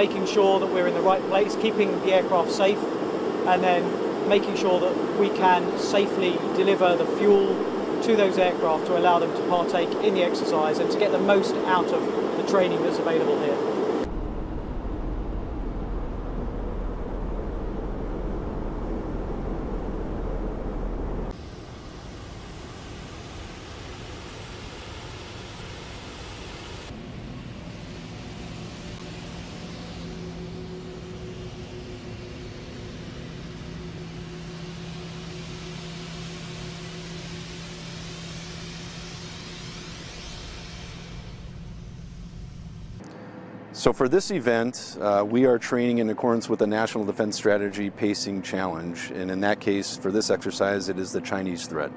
making sure that we're in the right place, keeping the aircraft safe, and then making sure that we can safely deliver the fuel to those aircraft to allow them to partake in the exercise and to get the most out of the training that's available here. So for this event, uh, we are training in accordance with the National Defense Strategy Pacing Challenge. And in that case, for this exercise, it is the Chinese threat.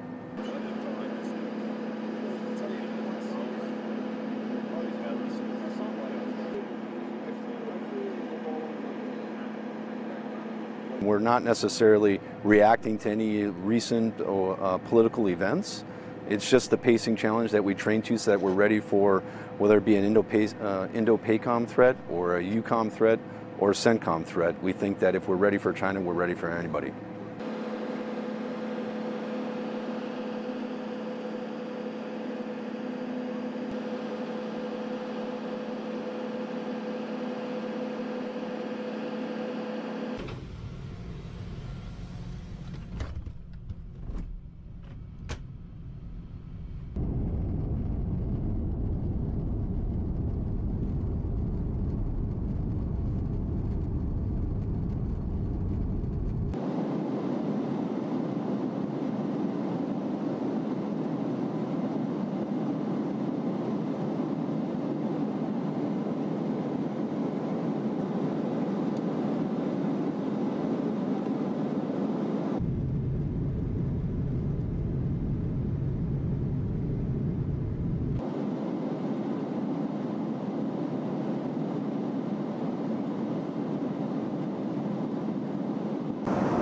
We're not necessarily reacting to any recent uh, political events. It's just the pacing challenge that we train to so that we're ready for whether it be an uh, Indo-PACOM threat or a EUCOM threat or a CENTCOM threat. We think that if we're ready for China, we're ready for anybody.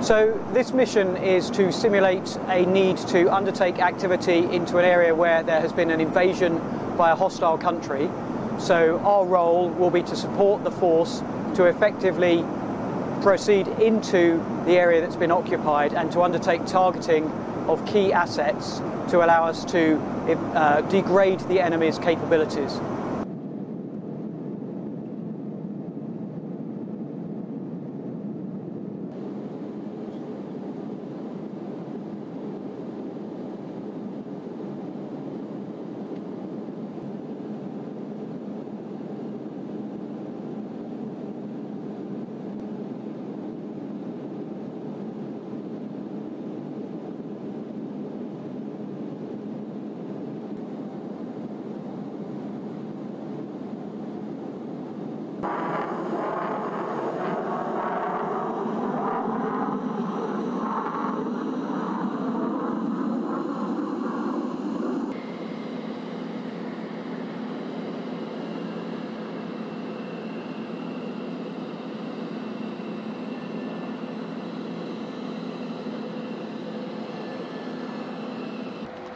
So this mission is to simulate a need to undertake activity into an area where there has been an invasion by a hostile country. So our role will be to support the force to effectively proceed into the area that's been occupied and to undertake targeting of key assets to allow us to uh, degrade the enemy's capabilities.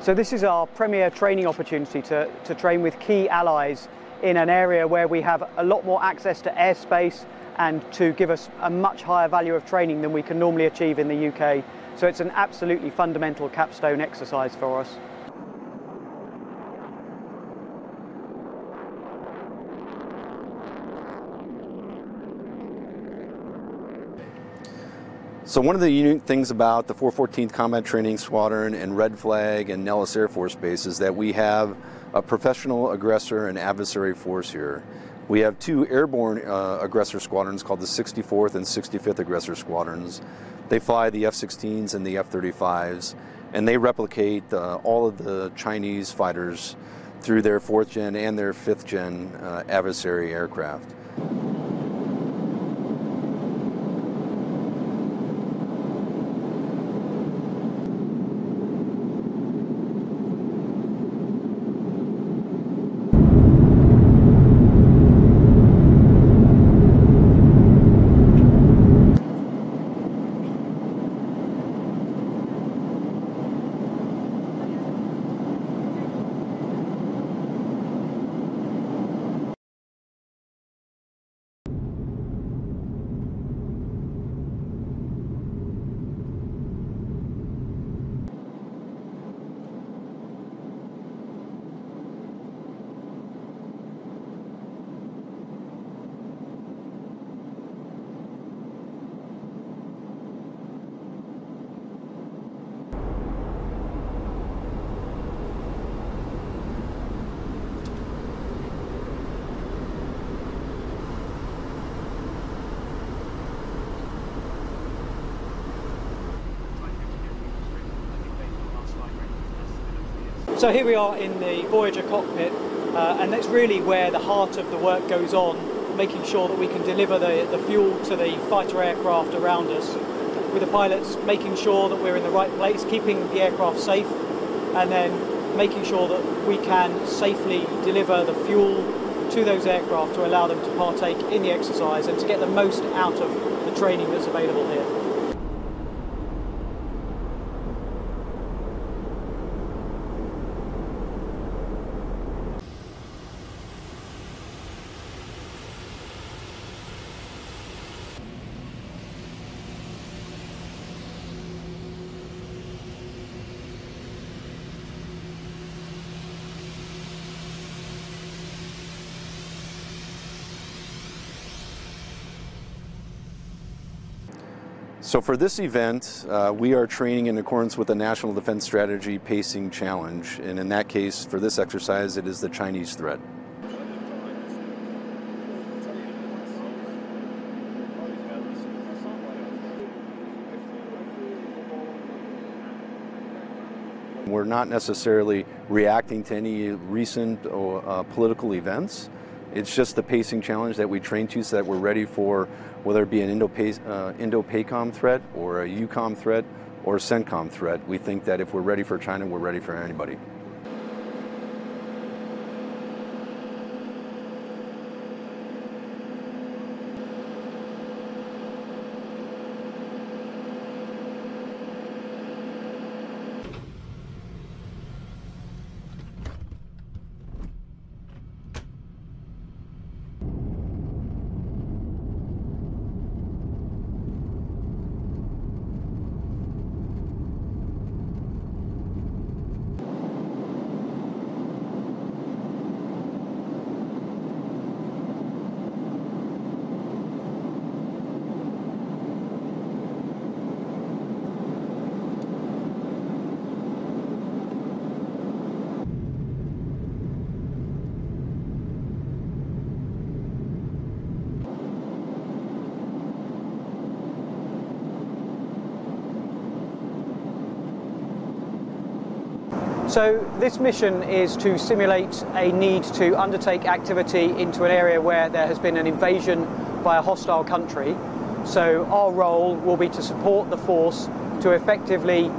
So this is our premier training opportunity to, to train with key allies in an area where we have a lot more access to airspace and to give us a much higher value of training than we can normally achieve in the UK. So it's an absolutely fundamental capstone exercise for us. So one of the unique things about the 414th Combat Training Squadron and Red Flag and Nellis Air Force Base is that we have a professional aggressor and adversary force here. We have two airborne uh, aggressor squadrons called the 64th and 65th Aggressor Squadrons. They fly the F-16s and the F-35s, and they replicate uh, all of the Chinese fighters through their fourth gen and their fifth gen uh, adversary aircraft. So here we are in the Voyager cockpit, uh, and that's really where the heart of the work goes on, making sure that we can deliver the, the fuel to the fighter aircraft around us, with the pilots making sure that we're in the right place, keeping the aircraft safe, and then making sure that we can safely deliver the fuel to those aircraft to allow them to partake in the exercise and to get the most out of the training that's available here. So for this event, uh, we are training in accordance with the National Defense Strategy Pacing Challenge. And in that case, for this exercise, it is the Chinese threat. We're not necessarily reacting to any recent uh, political events. It's just the pacing challenge that we train to so that we're ready for whether it be an uh, Indo-PACOM threat or a EUCOM threat or a CENTCOM threat. We think that if we're ready for China, we're ready for anybody. So this mission is to simulate a need to undertake activity into an area where there has been an invasion by a hostile country. So our role will be to support the force to effectively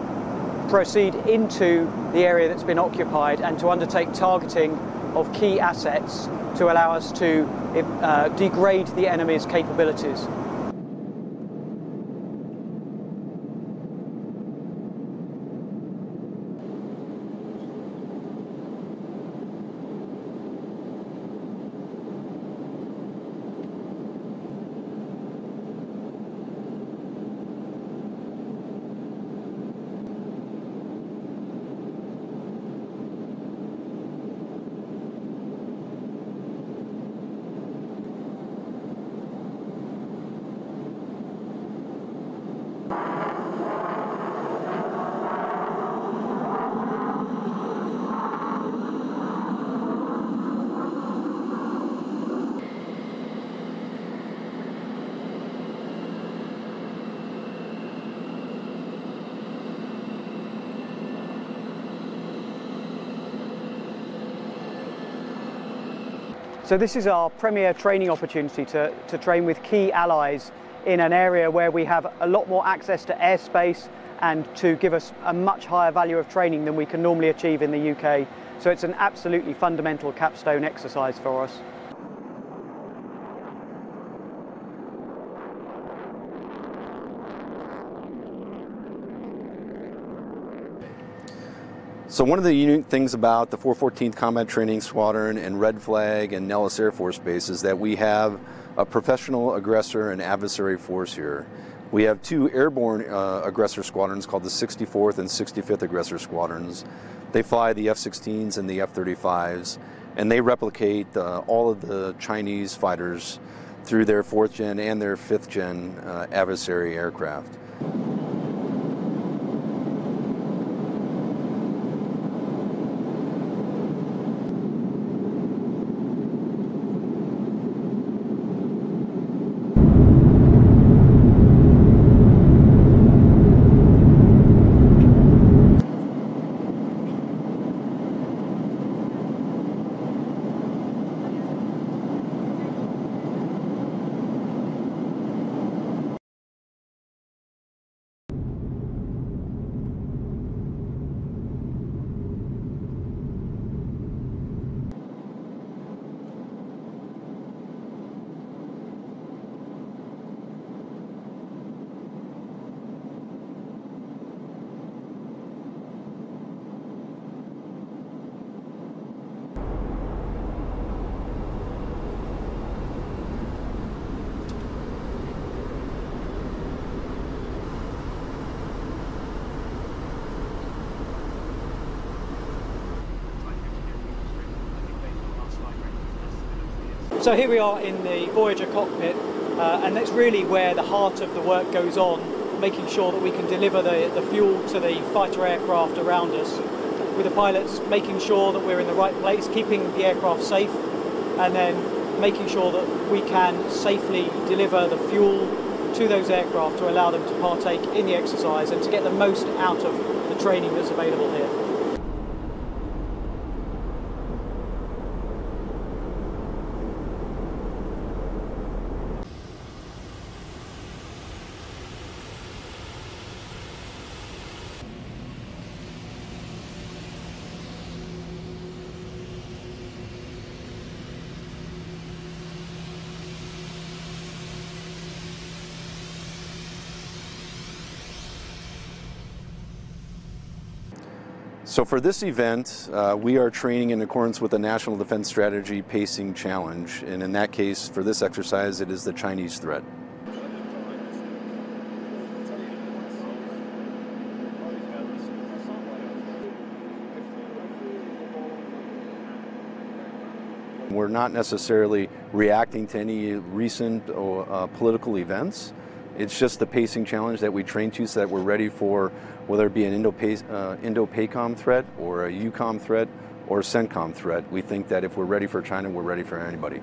proceed into the area that's been occupied and to undertake targeting of key assets to allow us to uh, degrade the enemy's capabilities. So this is our premier training opportunity to, to train with key allies in an area where we have a lot more access to airspace and to give us a much higher value of training than we can normally achieve in the UK. So it's an absolutely fundamental capstone exercise for us. So one of the unique things about the 414th Combat Training Squadron and Red Flag and Nellis Air Force Base is that we have a professional aggressor and adversary force here. We have two airborne uh, aggressor squadrons called the 64th and 65th Aggressor Squadrons. They fly the F-16s and the F-35s, and they replicate uh, all of the Chinese fighters through their fourth gen and their fifth gen uh, adversary aircraft. So here we are in the Voyager cockpit, uh, and that's really where the heart of the work goes on, making sure that we can deliver the, the fuel to the fighter aircraft around us, with the pilots making sure that we're in the right place, keeping the aircraft safe, and then making sure that we can safely deliver the fuel to those aircraft to allow them to partake in the exercise and to get the most out of the training that's available here. So for this event, uh, we are training in accordance with the National Defense Strategy Pacing Challenge. And in that case, for this exercise, it is the Chinese threat. We're not necessarily reacting to any recent uh, political events. It's just the pacing challenge that we train to so that we're ready for whether it be an Indo-PACOM uh, threat or a EUCOM threat or a CENTCOM threat. We think that if we're ready for China, we're ready for anybody.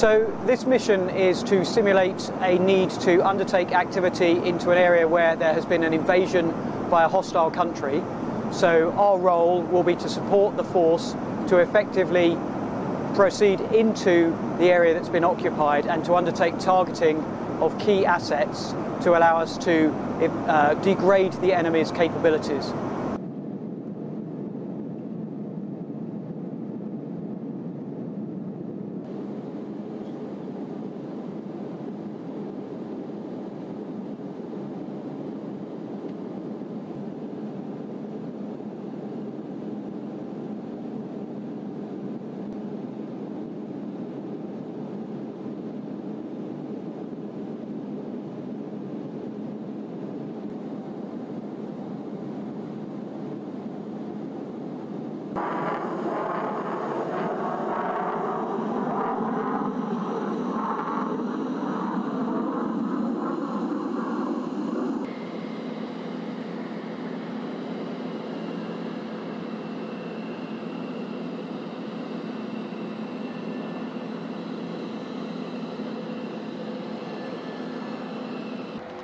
So this mission is to simulate a need to undertake activity into an area where there has been an invasion by a hostile country. So our role will be to support the force to effectively proceed into the area that's been occupied and to undertake targeting of key assets to allow us to uh, degrade the enemy's capabilities.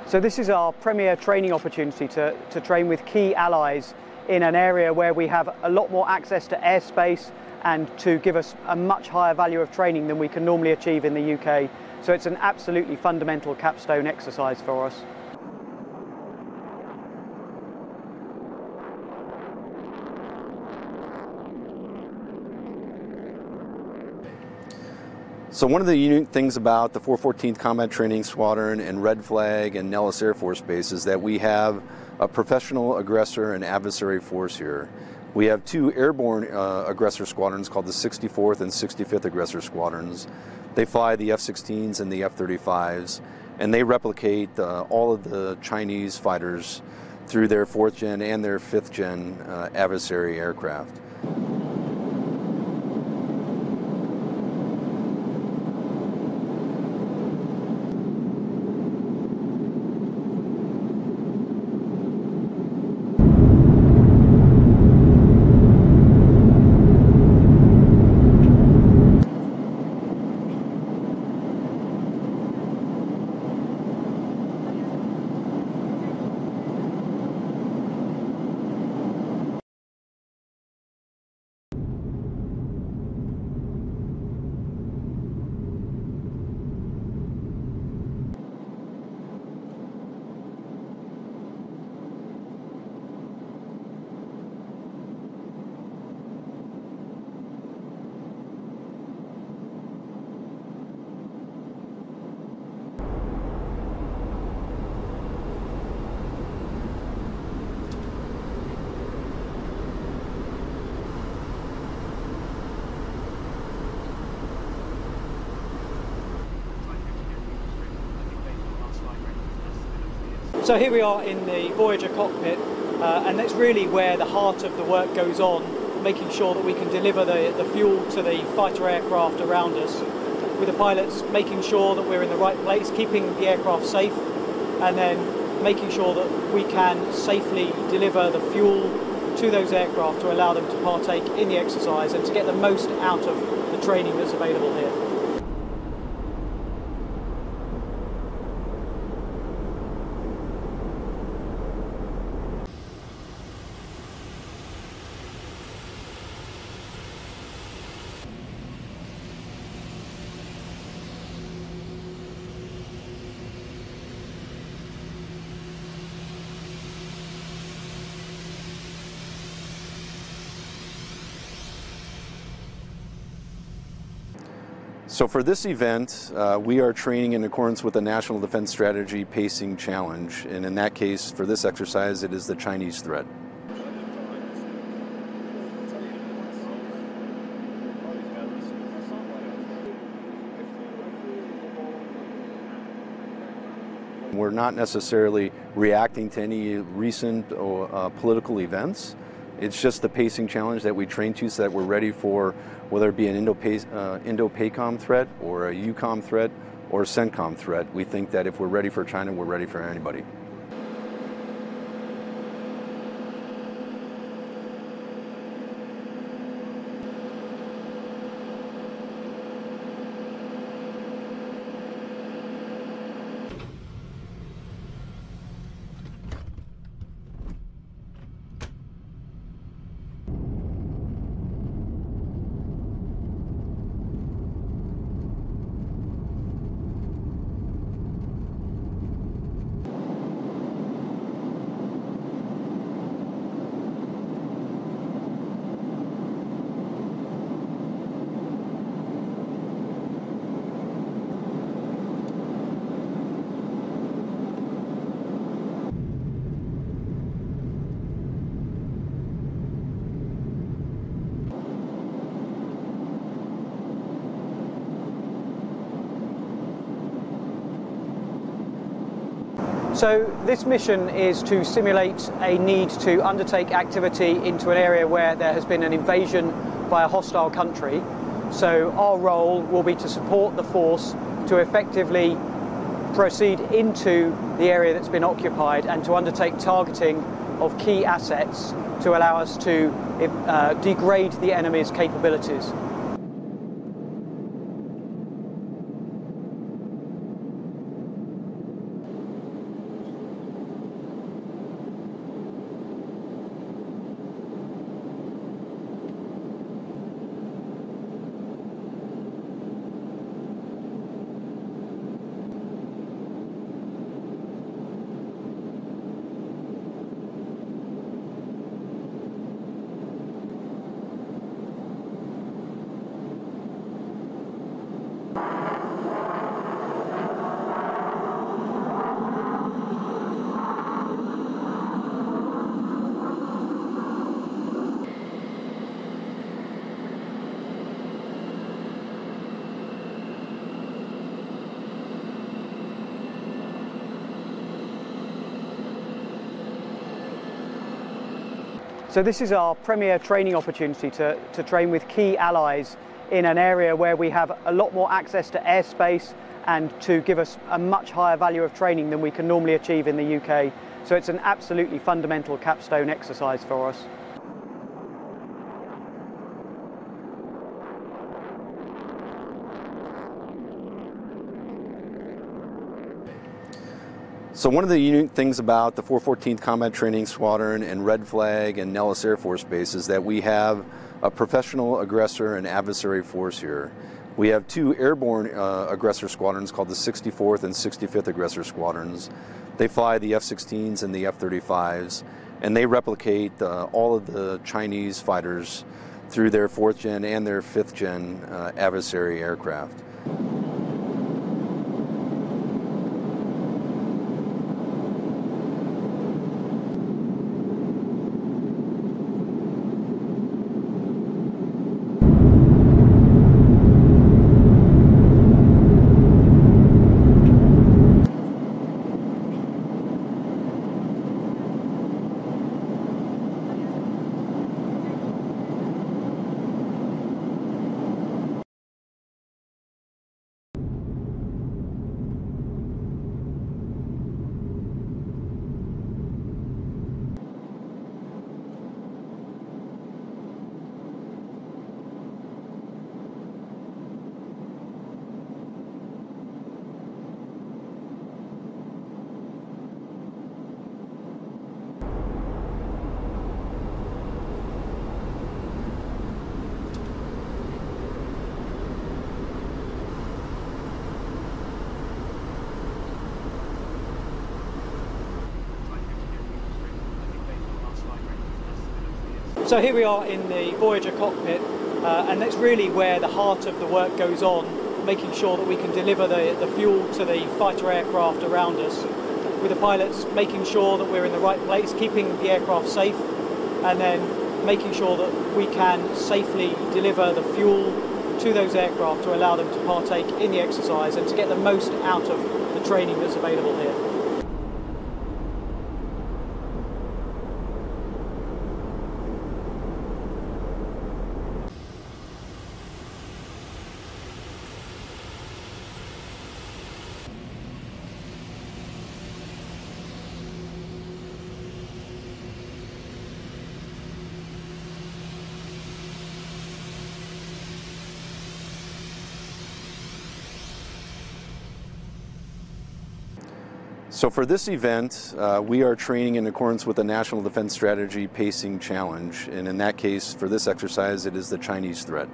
So this is our premier training opportunity to, to train with key allies in an area where we have a lot more access to airspace and to give us a much higher value of training than we can normally achieve in the UK. So it's an absolutely fundamental capstone exercise for us. So one of the unique things about the 414th Combat Training Squadron and Red Flag and Nellis Air Force Base is that we have a professional aggressor and adversary force here. We have two airborne uh, aggressor squadrons called the 64th and 65th Aggressor Squadrons. They fly the F-16s and the F-35s, and they replicate uh, all of the Chinese fighters through their fourth gen and their fifth gen uh, adversary aircraft. So here we are in the Voyager cockpit, uh, and that's really where the heart of the work goes on, making sure that we can deliver the, the fuel to the fighter aircraft around us, with the pilots making sure that we're in the right place, keeping the aircraft safe, and then making sure that we can safely deliver the fuel to those aircraft to allow them to partake in the exercise and to get the most out of the training that's available here. So for this event, uh, we are training in accordance with the National Defense Strategy Pacing Challenge. And in that case, for this exercise, it is the Chinese threat. We're not necessarily reacting to any recent uh, political events. It's just the pacing challenge that we train to so that we're ready for whether it be an Indo-PACOM uh, threat or a EUCOM threat or a CENTCOM threat. We think that if we're ready for China, we're ready for anybody. So this mission is to simulate a need to undertake activity into an area where there has been an invasion by a hostile country. So our role will be to support the force to effectively proceed into the area that's been occupied and to undertake targeting of key assets to allow us to uh, degrade the enemy's capabilities. So this is our premier training opportunity to, to train with key allies in an area where we have a lot more access to airspace and to give us a much higher value of training than we can normally achieve in the UK. So it's an absolutely fundamental capstone exercise for us. So one of the unique things about the 414th Combat Training Squadron and Red Flag and Nellis Air Force Base is that we have a professional aggressor and adversary force here. We have two airborne uh, aggressor squadrons called the 64th and 65th Aggressor Squadrons. They fly the F-16s and the F-35s, and they replicate uh, all of the Chinese fighters through their fourth gen and their fifth gen uh, adversary aircraft. So here we are in the Voyager cockpit, uh, and that's really where the heart of the work goes on, making sure that we can deliver the, the fuel to the fighter aircraft around us, with the pilots making sure that we're in the right place, keeping the aircraft safe, and then making sure that we can safely deliver the fuel to those aircraft to allow them to partake in the exercise and to get the most out of the training that's available here. So for this event, uh, we are training in accordance with the National Defense Strategy Pacing Challenge. And in that case, for this exercise, it is the Chinese threat.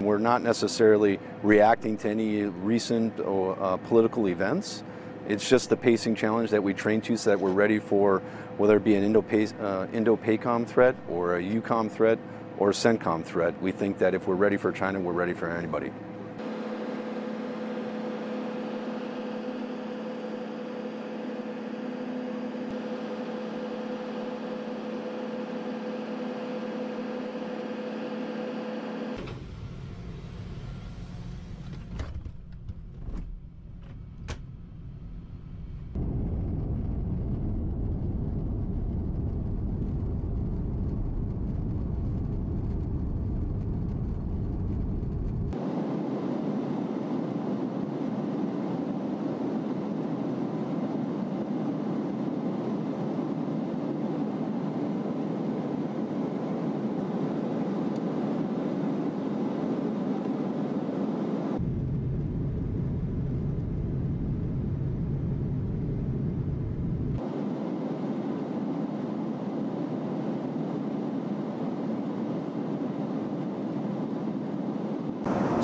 We're not necessarily reacting to any recent uh, political events. It's just the pacing challenge that we train to so that we're ready for whether it be an uh, Indo-PACOM threat or a EUCOM threat or a CENTCOM threat. We think that if we're ready for China, we're ready for anybody.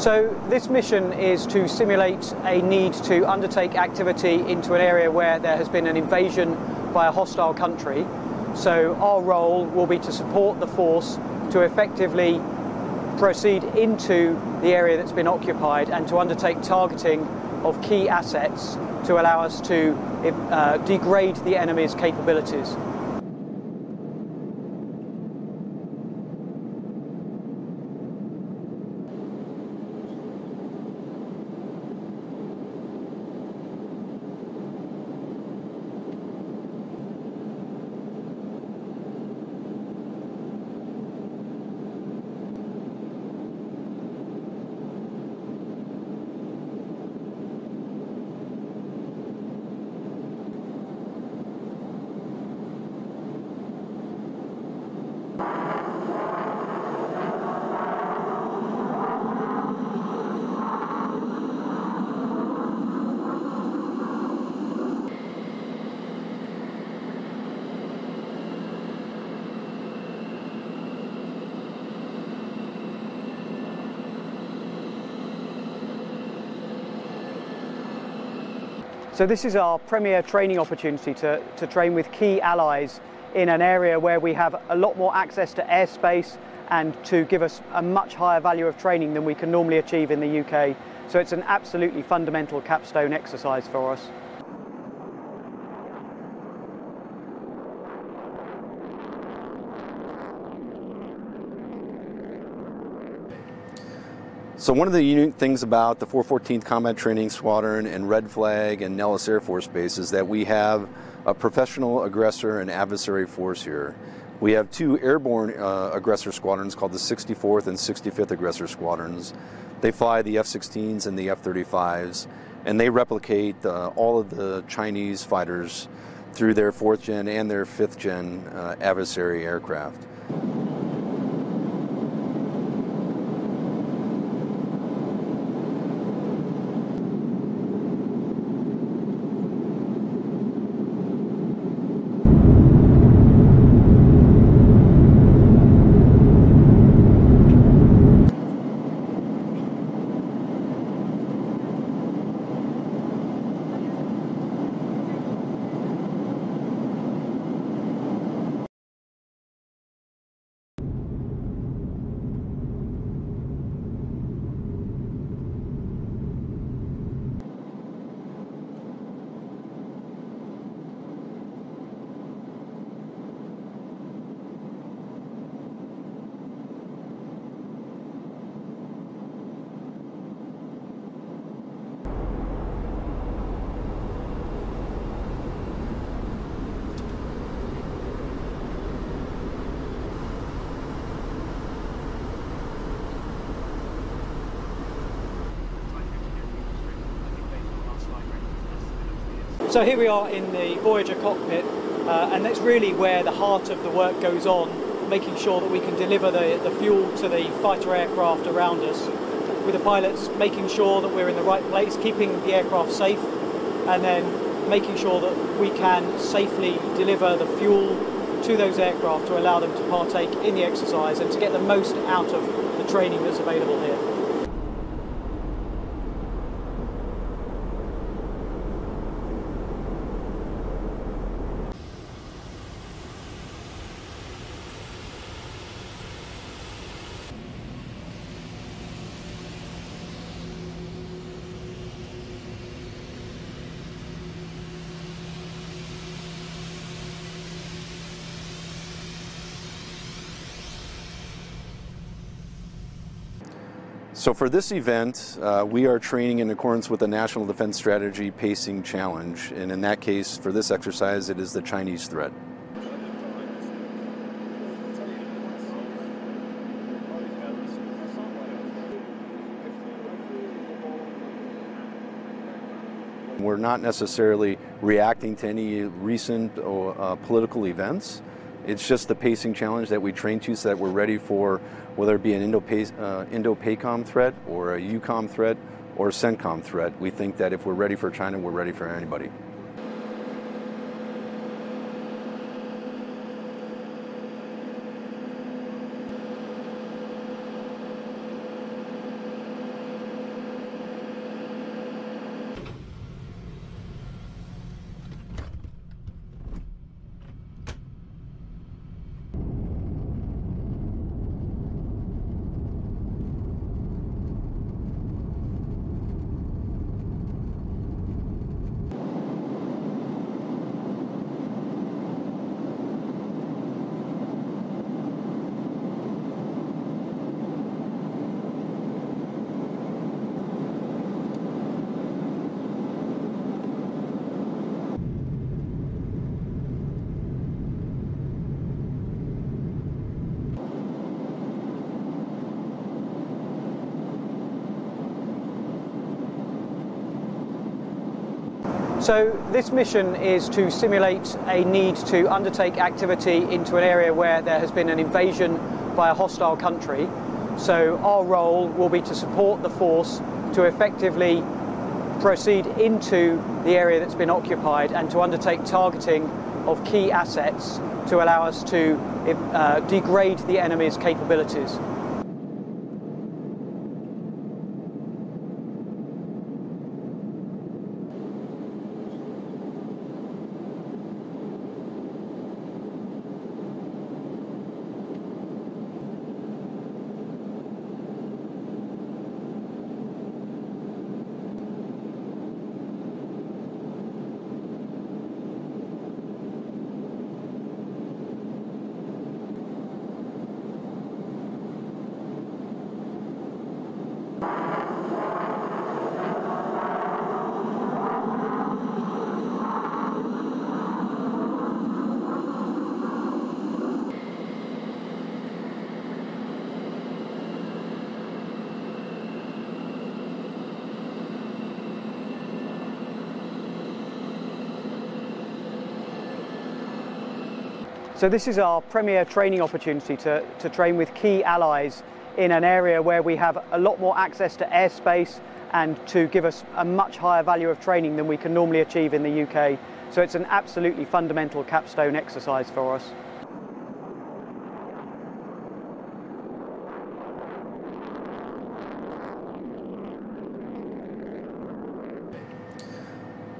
So this mission is to simulate a need to undertake activity into an area where there has been an invasion by a hostile country. So our role will be to support the force to effectively proceed into the area that's been occupied and to undertake targeting of key assets to allow us to uh, degrade the enemy's capabilities. So this is our premier training opportunity to, to train with key allies in an area where we have a lot more access to airspace and to give us a much higher value of training than we can normally achieve in the UK. So it's an absolutely fundamental capstone exercise for us. So one of the unique things about the 414th Combat Training Squadron and Red Flag and Nellis Air Force Base is that we have a professional aggressor and adversary force here. We have two airborne uh, aggressor squadrons called the 64th and 65th Aggressor Squadrons. They fly the F-16s and the F-35s, and they replicate uh, all of the Chinese fighters through their fourth gen and their fifth gen uh, adversary aircraft. So here we are in the Voyager cockpit, uh, and that's really where the heart of the work goes on, making sure that we can deliver the, the fuel to the fighter aircraft around us, with the pilots making sure that we're in the right place, keeping the aircraft safe, and then making sure that we can safely deliver the fuel to those aircraft to allow them to partake in the exercise and to get the most out of the training that's available here. So for this event, uh, we are training in accordance with the National Defense Strategy Pacing Challenge. And in that case, for this exercise, it is the Chinese threat. We're not necessarily reacting to any recent uh, political events. It's just the pacing challenge that we train to so that we're ready for whether it be an uh, Indo-PACOM threat or a EUCOM threat or a CENTCOM threat. We think that if we're ready for China, we're ready for anybody. So this mission is to simulate a need to undertake activity into an area where there has been an invasion by a hostile country. So our role will be to support the force to effectively proceed into the area that's been occupied and to undertake targeting of key assets to allow us to uh, degrade the enemy's capabilities. So this is our premier training opportunity to, to train with key allies in an area where we have a lot more access to airspace and to give us a much higher value of training than we can normally achieve in the UK. So it's an absolutely fundamental capstone exercise for us.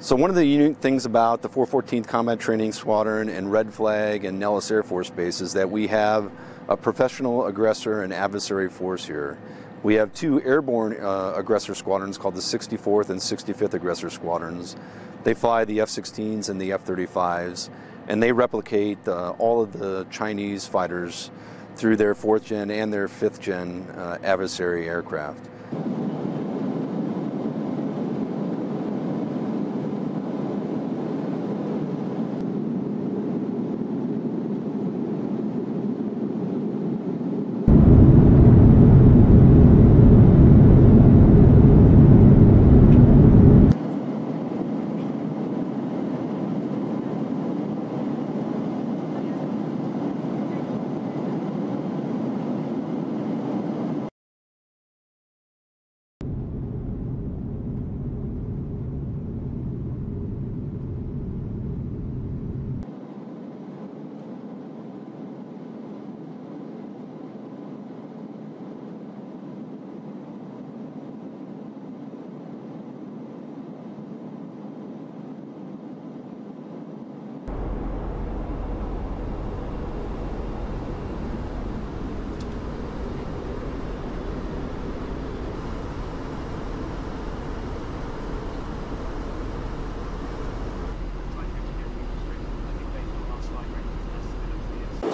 So one of the unique things about the 414th Combat Training Squadron and Red Flag and Nellis Air Force Base is that we have a professional aggressor and adversary force here. We have two airborne uh, aggressor squadrons called the 64th and 65th Aggressor Squadrons. They fly the F-16s and the F-35s, and they replicate uh, all of the Chinese fighters through their fourth gen and their fifth gen uh, adversary aircraft.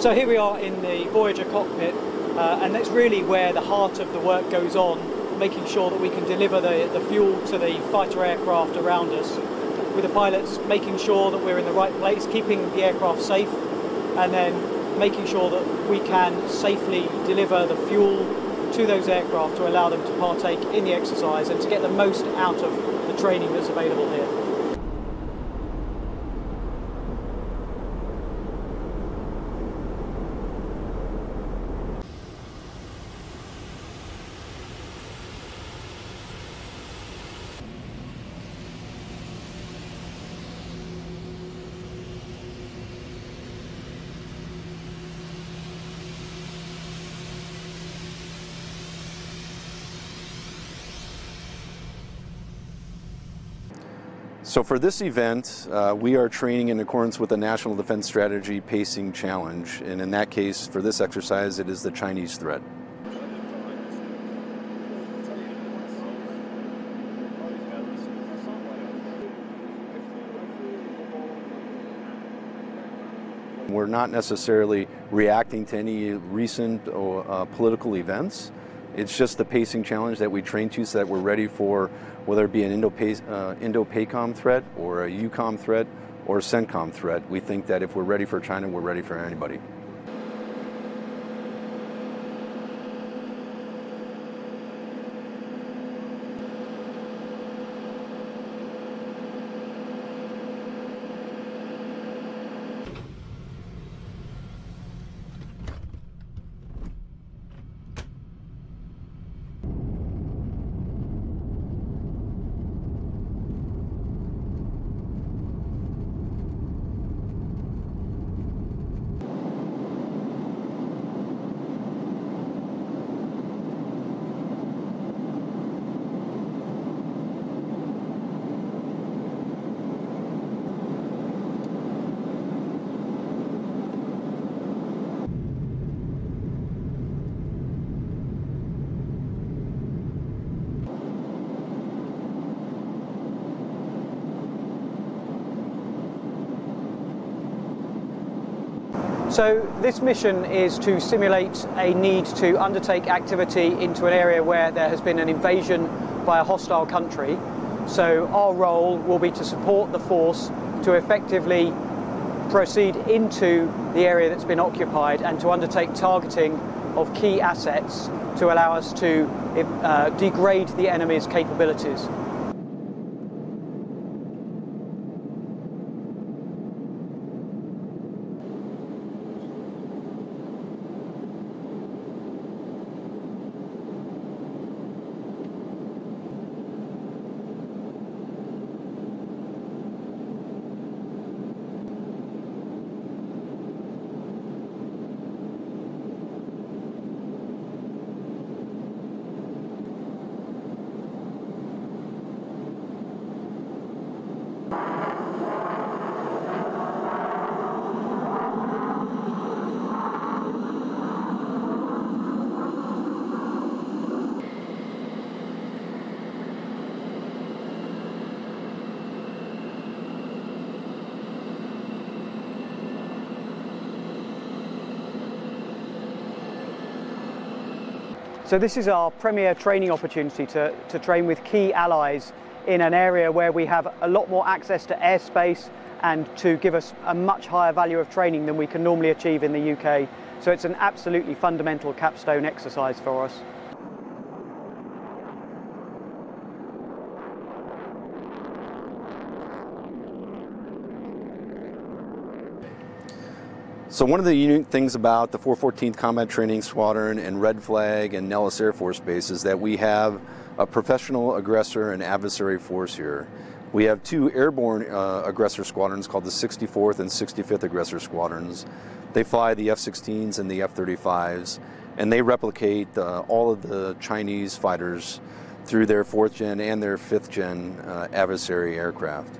So here we are in the Voyager cockpit, uh, and that's really where the heart of the work goes on, making sure that we can deliver the, the fuel to the fighter aircraft around us, with the pilots making sure that we're in the right place, keeping the aircraft safe, and then making sure that we can safely deliver the fuel to those aircraft to allow them to partake in the exercise and to get the most out of the training that's available here. So for this event, uh, we are training in accordance with the National Defense Strategy Pacing Challenge. And in that case, for this exercise, it is the Chinese threat. We're not necessarily reacting to any recent uh, political events. It's just the pacing challenge that we train to so that we're ready for whether it be an uh, Indo-PACOM Indo threat or a EUCOM threat or a CENTCOM threat. We think that if we're ready for China, we're ready for anybody. So this mission is to simulate a need to undertake activity into an area where there has been an invasion by a hostile country. So our role will be to support the force to effectively proceed into the area that's been occupied and to undertake targeting of key assets to allow us to uh, degrade the enemy's capabilities. So this is our premier training opportunity to, to train with key allies in an area where we have a lot more access to airspace and to give us a much higher value of training than we can normally achieve in the UK. So it's an absolutely fundamental capstone exercise for us. So one of the unique things about the 414th Combat Training Squadron and Red Flag and Nellis Air Force Base is that we have a professional aggressor and adversary force here. We have two airborne uh, aggressor squadrons called the 64th and 65th Aggressor Squadrons. They fly the F-16s and the F-35s, and they replicate uh, all of the Chinese fighters through their fourth gen and their fifth gen uh, adversary aircraft.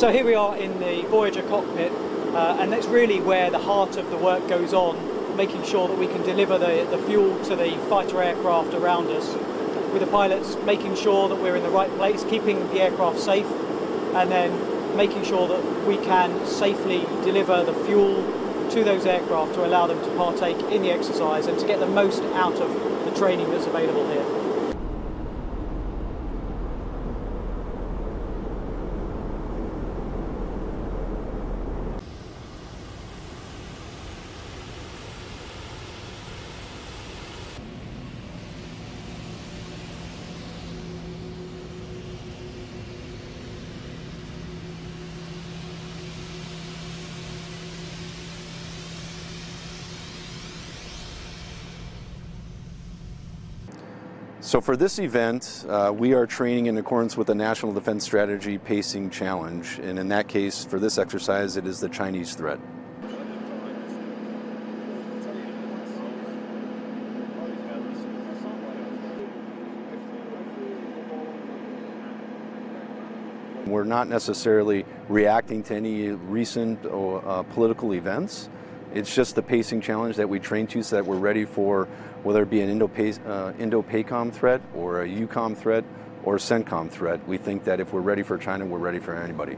So here we are in the Voyager cockpit, uh, and that's really where the heart of the work goes on, making sure that we can deliver the, the fuel to the fighter aircraft around us, with the pilots making sure that we're in the right place, keeping the aircraft safe, and then making sure that we can safely deliver the fuel to those aircraft to allow them to partake in the exercise and to get the most out of the training that's available here. So for this event, uh, we are training in accordance with the National Defense Strategy Pacing Challenge. And in that case, for this exercise, it is the Chinese threat. We're not necessarily reacting to any recent uh, political events. It's just the pacing challenge that we train to so that we're ready for whether it be an Indo-PACOM uh, threat or a EUCOM threat or a CENTCOM threat. We think that if we're ready for China, we're ready for anybody.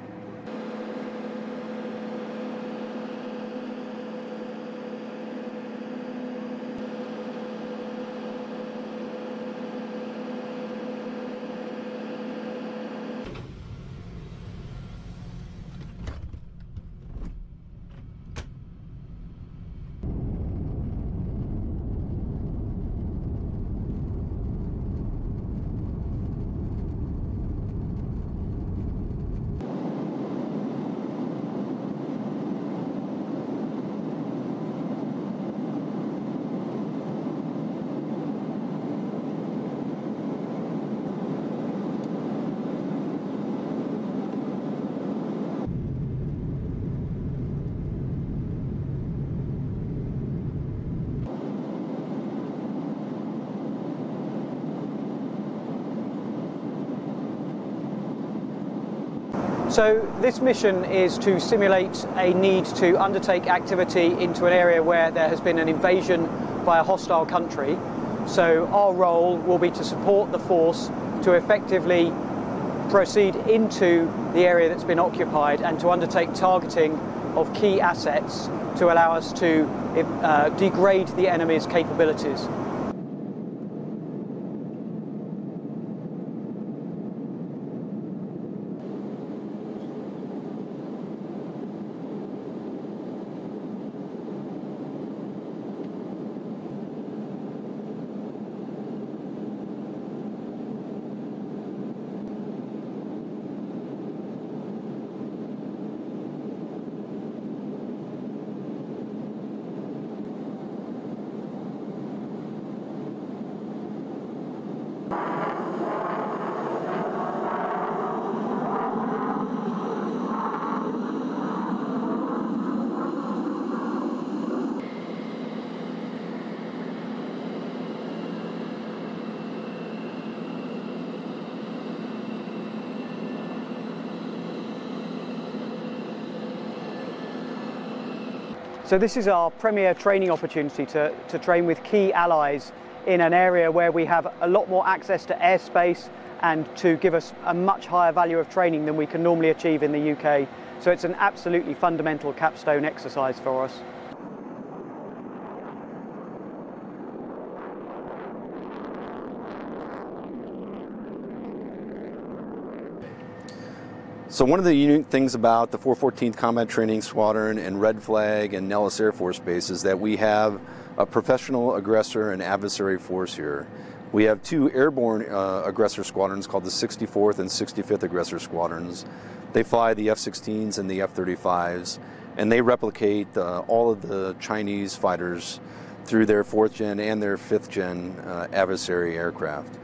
So this mission is to simulate a need to undertake activity into an area where there has been an invasion by a hostile country. So our role will be to support the force to effectively proceed into the area that's been occupied and to undertake targeting of key assets to allow us to uh, degrade the enemy's capabilities. So this is our premier training opportunity to, to train with key allies in an area where we have a lot more access to airspace and to give us a much higher value of training than we can normally achieve in the UK. So it's an absolutely fundamental capstone exercise for us. So one of the unique things about the 414th Combat Training Squadron and Red Flag and Nellis Air Force Base is that we have a professional aggressor and adversary force here. We have two airborne uh, aggressor squadrons called the 64th and 65th Aggressor Squadrons. They fly the F-16s and the F-35s, and they replicate uh, all of the Chinese fighters through their fourth gen and their fifth gen uh, adversary aircraft.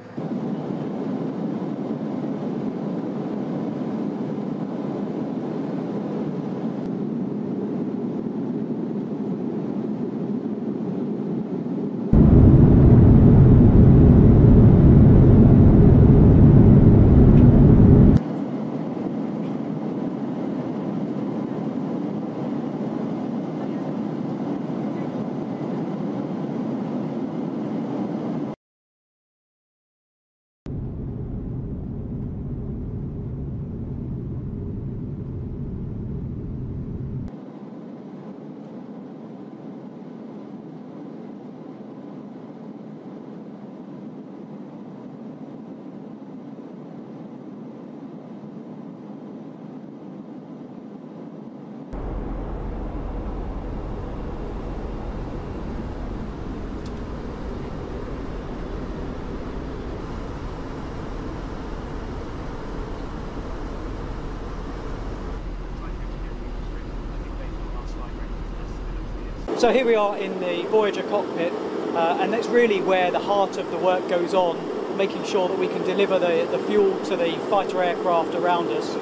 So here we are in the Voyager cockpit, uh, and that's really where the heart of the work goes on, making sure that we can deliver the, the fuel to the fighter aircraft around us,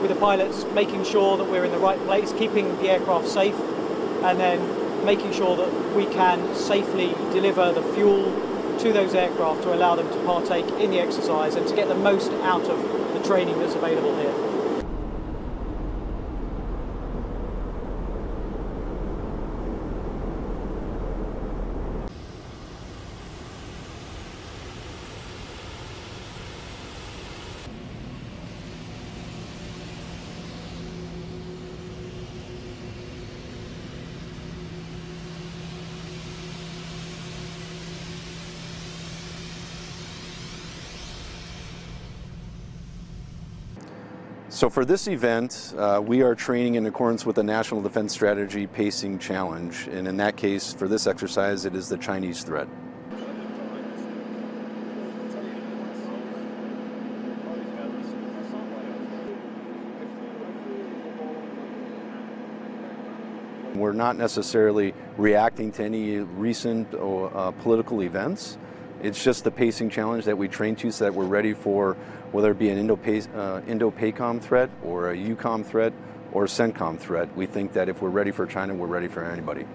with the pilots making sure that we're in the right place, keeping the aircraft safe, and then making sure that we can safely deliver the fuel to those aircraft to allow them to partake in the exercise and to get the most out of the training that's available here. So for this event, uh, we are training in accordance with the National Defense Strategy Pacing Challenge. And in that case, for this exercise, it is the Chinese threat. We're not necessarily reacting to any recent uh, political events. It's just the pacing challenge that we train to so that we're ready for whether it be an uh, Indo-PACOM threat or a EUCOM threat or a CENTCOM threat. We think that if we're ready for China, we're ready for anybody.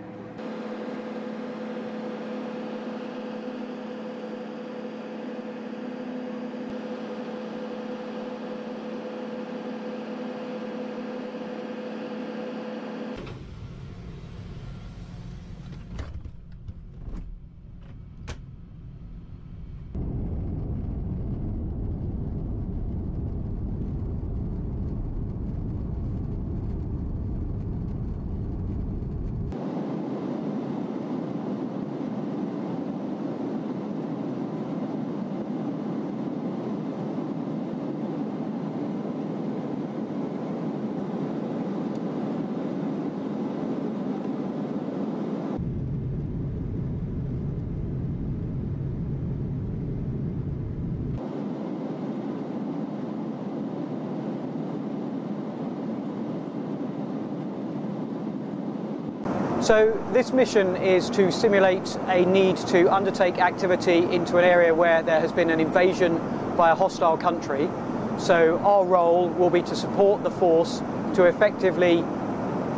So this mission is to simulate a need to undertake activity into an area where there has been an invasion by a hostile country. So our role will be to support the force to effectively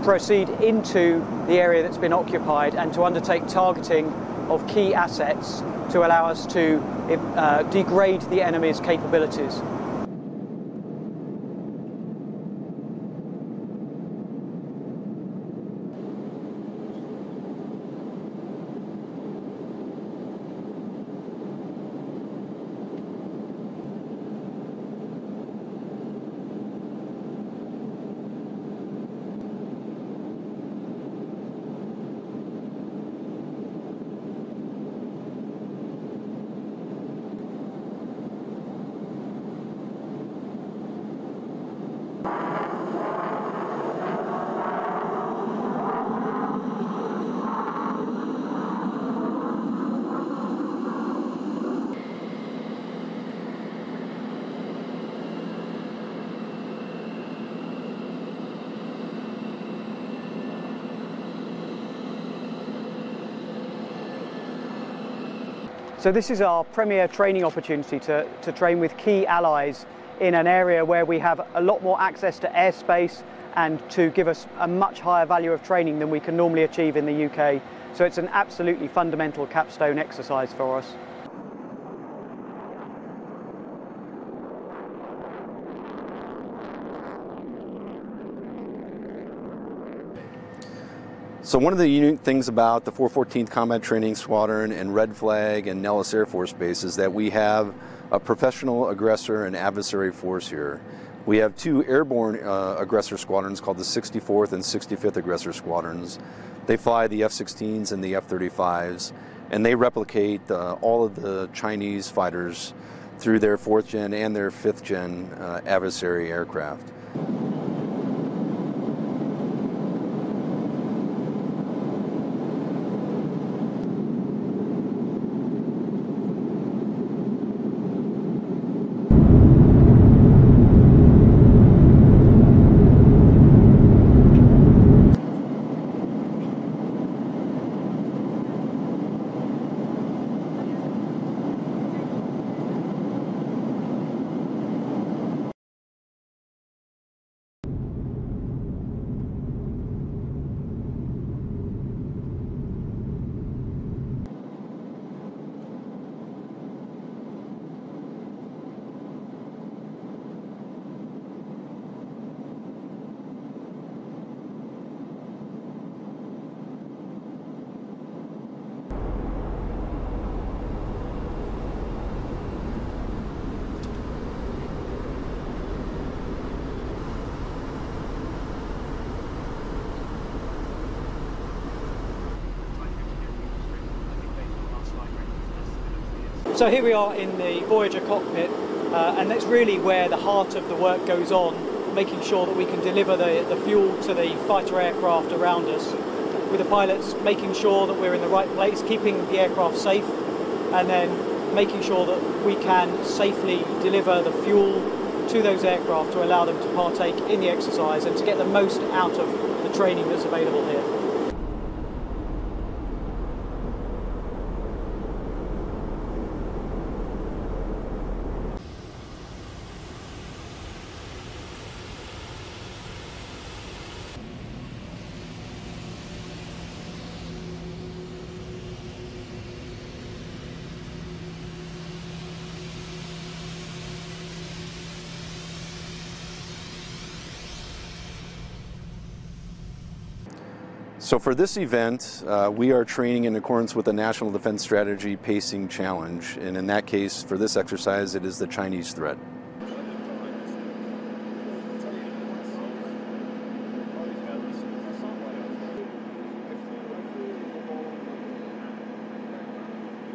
proceed into the area that's been occupied and to undertake targeting of key assets to allow us to uh, degrade the enemy's capabilities. So this is our premier training opportunity to, to train with key allies in an area where we have a lot more access to airspace and to give us a much higher value of training than we can normally achieve in the UK. So it's an absolutely fundamental capstone exercise for us. So one of the unique things about the 414th Combat Training Squadron and Red Flag and Nellis Air Force Base is that we have a professional aggressor and adversary force here. We have two airborne uh, aggressor squadrons called the 64th and 65th Aggressor Squadrons. They fly the F-16s and the F-35s, and they replicate uh, all of the Chinese fighters through their fourth gen and their fifth gen uh, adversary aircraft. So here we are in the Voyager cockpit, uh, and that's really where the heart of the work goes on, making sure that we can deliver the, the fuel to the fighter aircraft around us, with the pilots making sure that we're in the right place, keeping the aircraft safe, and then making sure that we can safely deliver the fuel to those aircraft to allow them to partake in the exercise and to get the most out of the training that's available here. So for this event, uh, we are training in accordance with the National Defense Strategy Pacing Challenge. And in that case, for this exercise, it is the Chinese threat.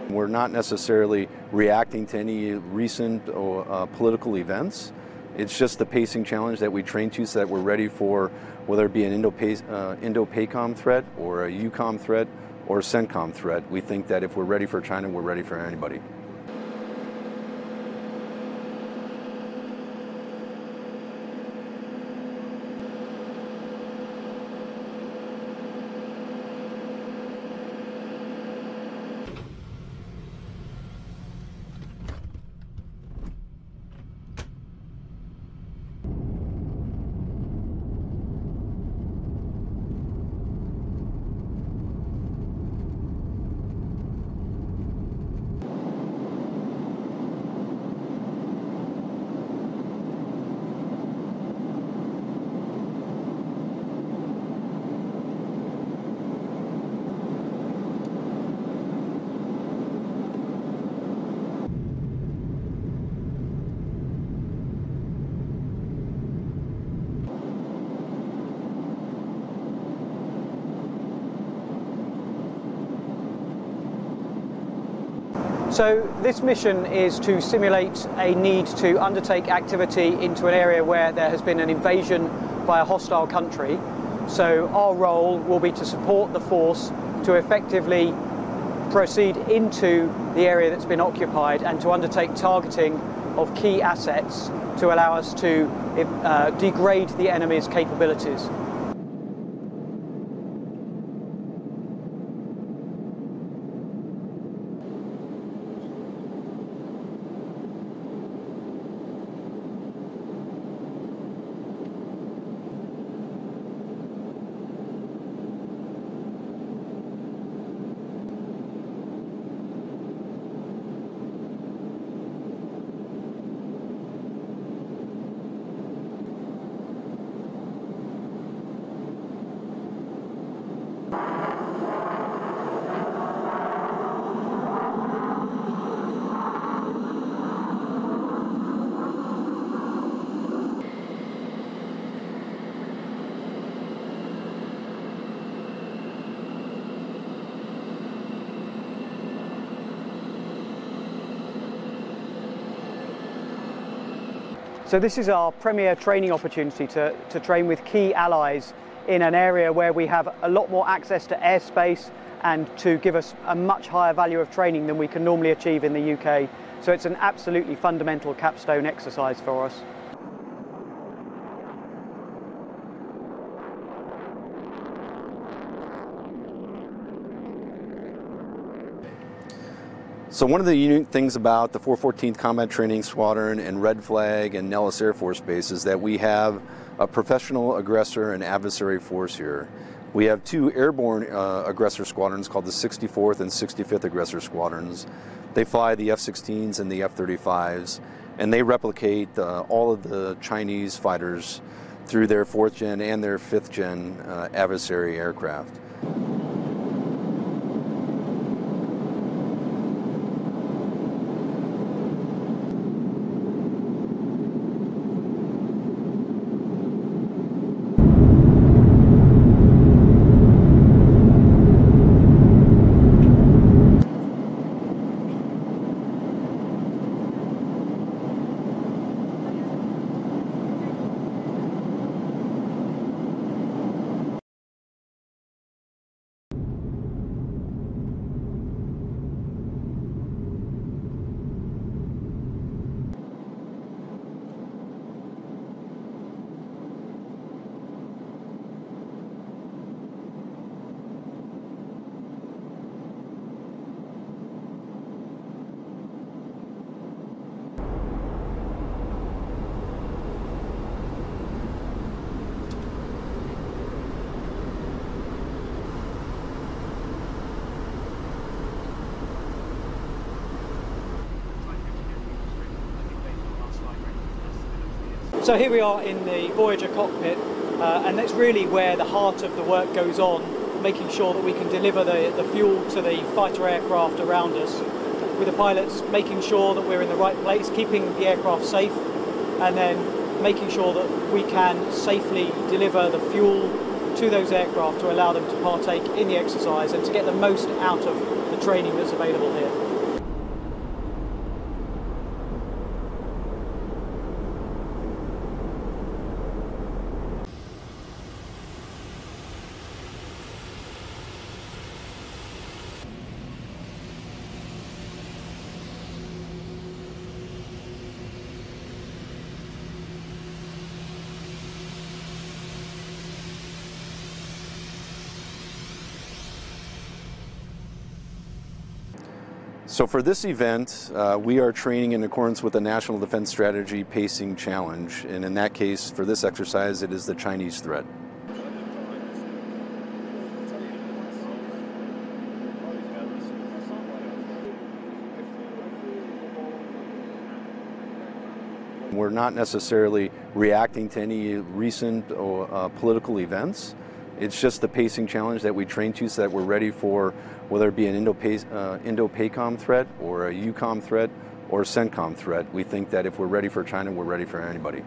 We're not necessarily reacting to any recent uh, political events. It's just the pacing challenge that we train to so that we're ready for whether it be an uh, Indo-PACOM threat or a EUCOM threat or a CENTCOM threat. We think that if we're ready for China, we're ready for anybody. So this mission is to simulate a need to undertake activity into an area where there has been an invasion by a hostile country. So our role will be to support the force to effectively proceed into the area that's been occupied and to undertake targeting of key assets to allow us to uh, degrade the enemy's capabilities. So this is our premier training opportunity to, to train with key allies in an area where we have a lot more access to airspace and to give us a much higher value of training than we can normally achieve in the UK. So it's an absolutely fundamental capstone exercise for us. So one of the unique things about the 414th Combat Training Squadron and Red Flag and Nellis Air Force Base is that we have a professional aggressor and adversary force here. We have two airborne uh, aggressor squadrons called the 64th and 65th Aggressor Squadrons. They fly the F-16s and the F-35s, and they replicate uh, all of the Chinese fighters through their fourth gen and their fifth gen uh, adversary aircraft. So here we are in the Voyager cockpit, uh, and that's really where the heart of the work goes on, making sure that we can deliver the, the fuel to the fighter aircraft around us, with the pilots making sure that we're in the right place, keeping the aircraft safe, and then making sure that we can safely deliver the fuel to those aircraft to allow them to partake in the exercise and to get the most out of the training that's available here. So for this event, uh, we are training in accordance with the National Defense Strategy Pacing Challenge. And in that case, for this exercise, it is the Chinese threat. We're not necessarily reacting to any recent uh, political events. It's just the pacing challenge that we train to so that we're ready for whether it be an Indo-PACOM uh, threat or a EUCOM threat or a CENTCOM threat. We think that if we're ready for China, we're ready for anybody.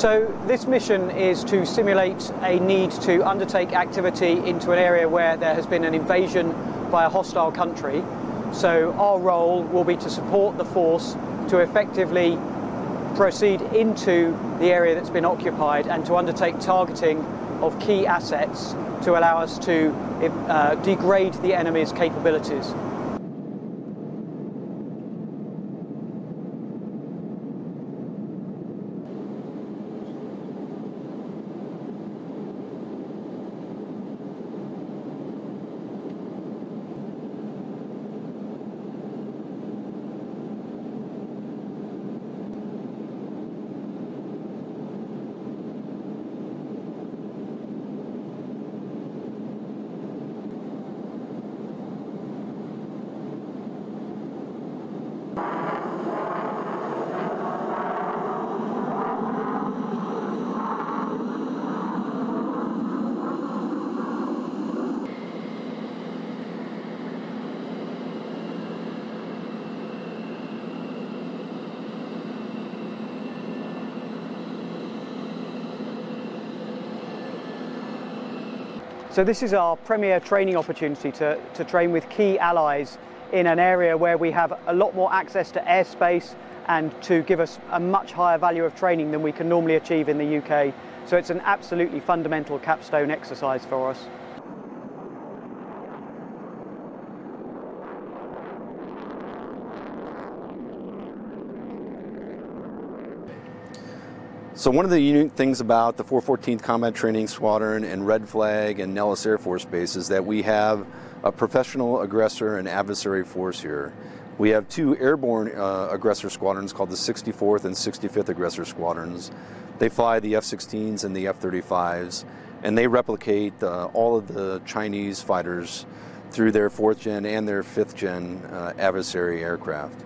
So this mission is to simulate a need to undertake activity into an area where there has been an invasion by a hostile country. So our role will be to support the force to effectively proceed into the area that's been occupied and to undertake targeting of key assets to allow us to uh, degrade the enemy's capabilities. So this is our premier training opportunity to, to train with key allies in an area where we have a lot more access to airspace and to give us a much higher value of training than we can normally achieve in the UK. So it's an absolutely fundamental capstone exercise for us. So one of the unique things about the 414th Combat Training Squadron and Red Flag and Nellis Air Force Base is that we have a professional aggressor and adversary force here. We have two airborne uh, aggressor squadrons called the 64th and 65th Aggressor Squadrons. They fly the F-16s and the F-35s, and they replicate uh, all of the Chinese fighters through their fourth gen and their fifth gen uh, adversary aircraft.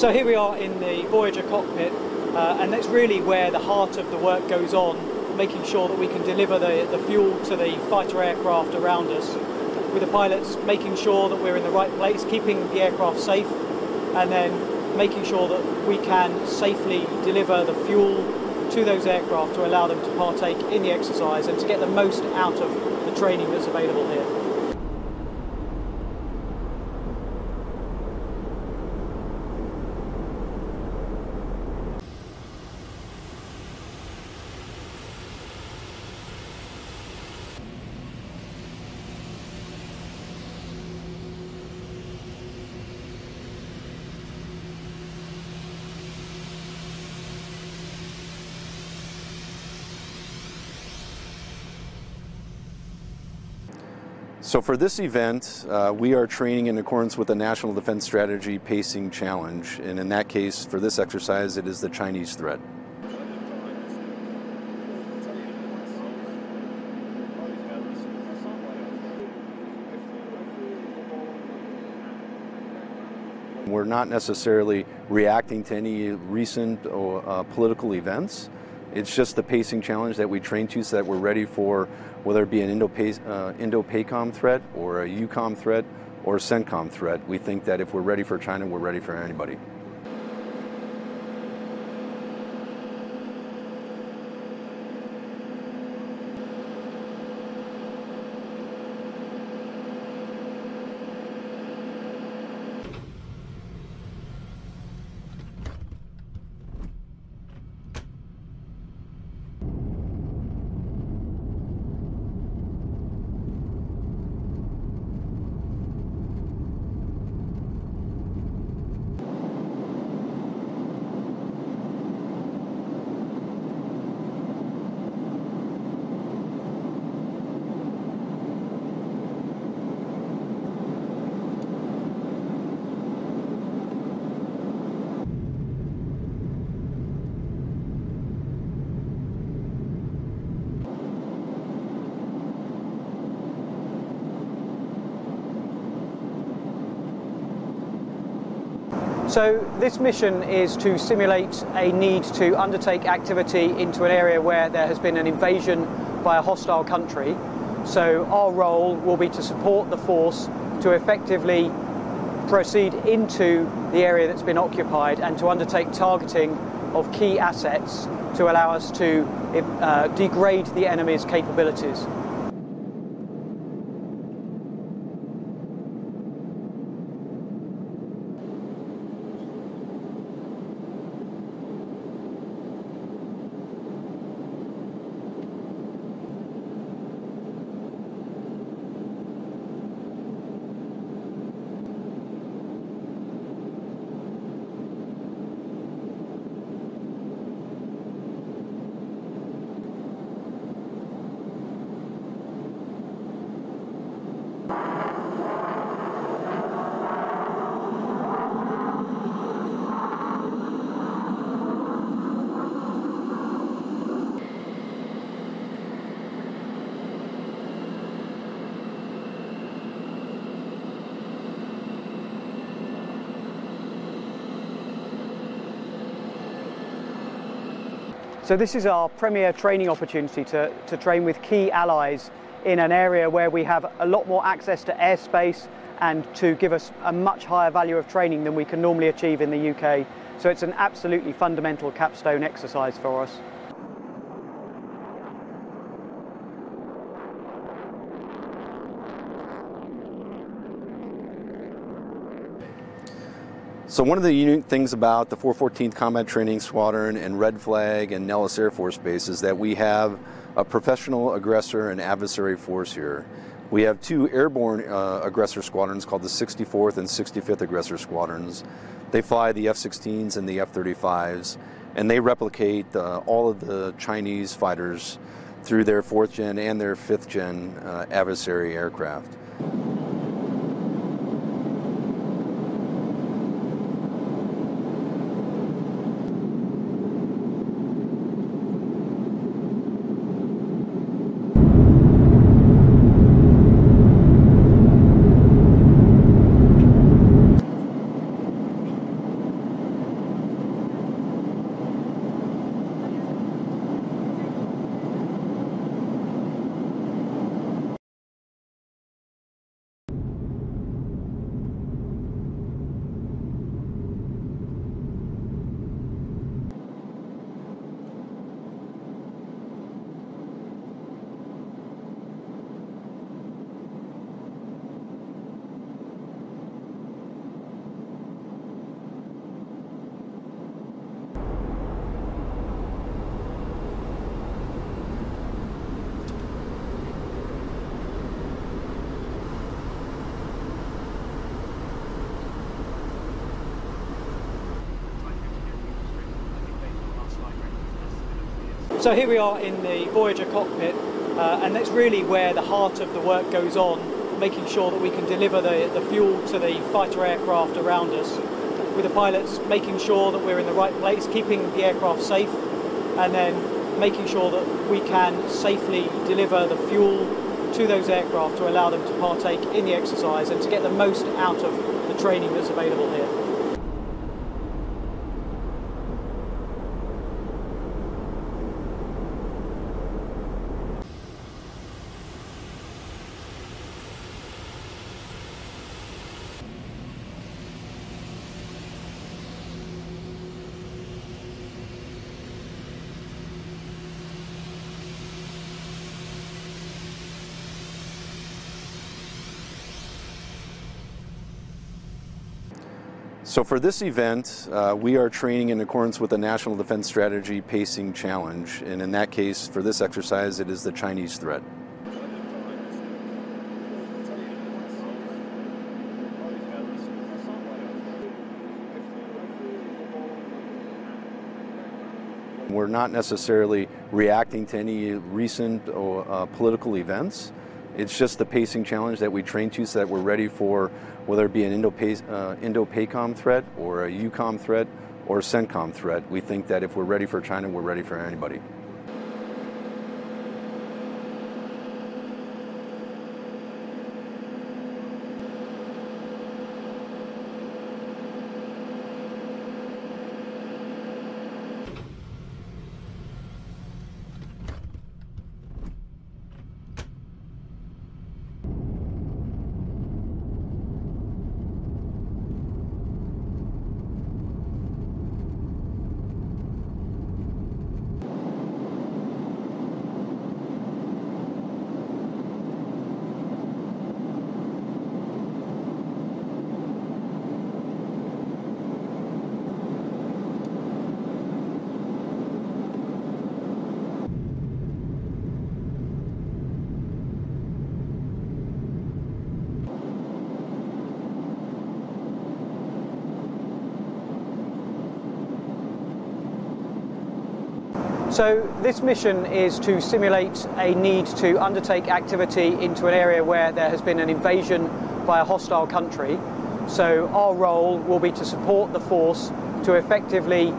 So here we are in the Voyager cockpit, uh, and that's really where the heart of the work goes on, making sure that we can deliver the, the fuel to the fighter aircraft around us, with the pilots making sure that we're in the right place, keeping the aircraft safe, and then making sure that we can safely deliver the fuel to those aircraft to allow them to partake in the exercise and to get the most out of the training that's available here. So for this event, uh, we are training in accordance with the National Defense Strategy Pacing Challenge. And in that case, for this exercise, it is the Chinese threat. We're not necessarily reacting to any recent uh, political events. It's just the pacing challenge that we train to so that we're ready for whether it be an uh, Indo-PACOM threat or a EUCOM threat or a CENTCOM threat. We think that if we're ready for China, we're ready for anybody. So this mission is to simulate a need to undertake activity into an area where there has been an invasion by a hostile country. So our role will be to support the force to effectively proceed into the area that's been occupied and to undertake targeting of key assets to allow us to uh, degrade the enemy's capabilities. So this is our premier training opportunity to, to train with key allies in an area where we have a lot more access to airspace and to give us a much higher value of training than we can normally achieve in the UK. So it's an absolutely fundamental capstone exercise for us. So one of the unique things about the 414th Combat Training Squadron and Red Flag and Nellis Air Force Base is that we have a professional aggressor and adversary force here. We have two airborne uh, aggressor squadrons called the 64th and 65th Aggressor Squadrons. They fly the F-16s and the F-35s, and they replicate uh, all of the Chinese fighters through their fourth gen and their fifth gen uh, adversary aircraft. So here we are in the Voyager cockpit, uh, and that's really where the heart of the work goes on, making sure that we can deliver the, the fuel to the fighter aircraft around us. With the pilots making sure that we're in the right place, keeping the aircraft safe, and then making sure that we can safely deliver the fuel to those aircraft to allow them to partake in the exercise and to get the most out of the training that's available here. So for this event, uh, we are training in accordance with the National Defense Strategy Pacing Challenge. And in that case, for this exercise, it is the Chinese threat. We're not necessarily reacting to any recent uh, political events. It's just the pacing challenge that we train to so that we're ready for whether it be an uh, Indo-PACOM threat or a EUCOM threat or a CENTCOM threat. We think that if we're ready for China, we're ready for anybody. So this mission is to simulate a need to undertake activity into an area where there has been an invasion by a hostile country. So our role will be to support the force to effectively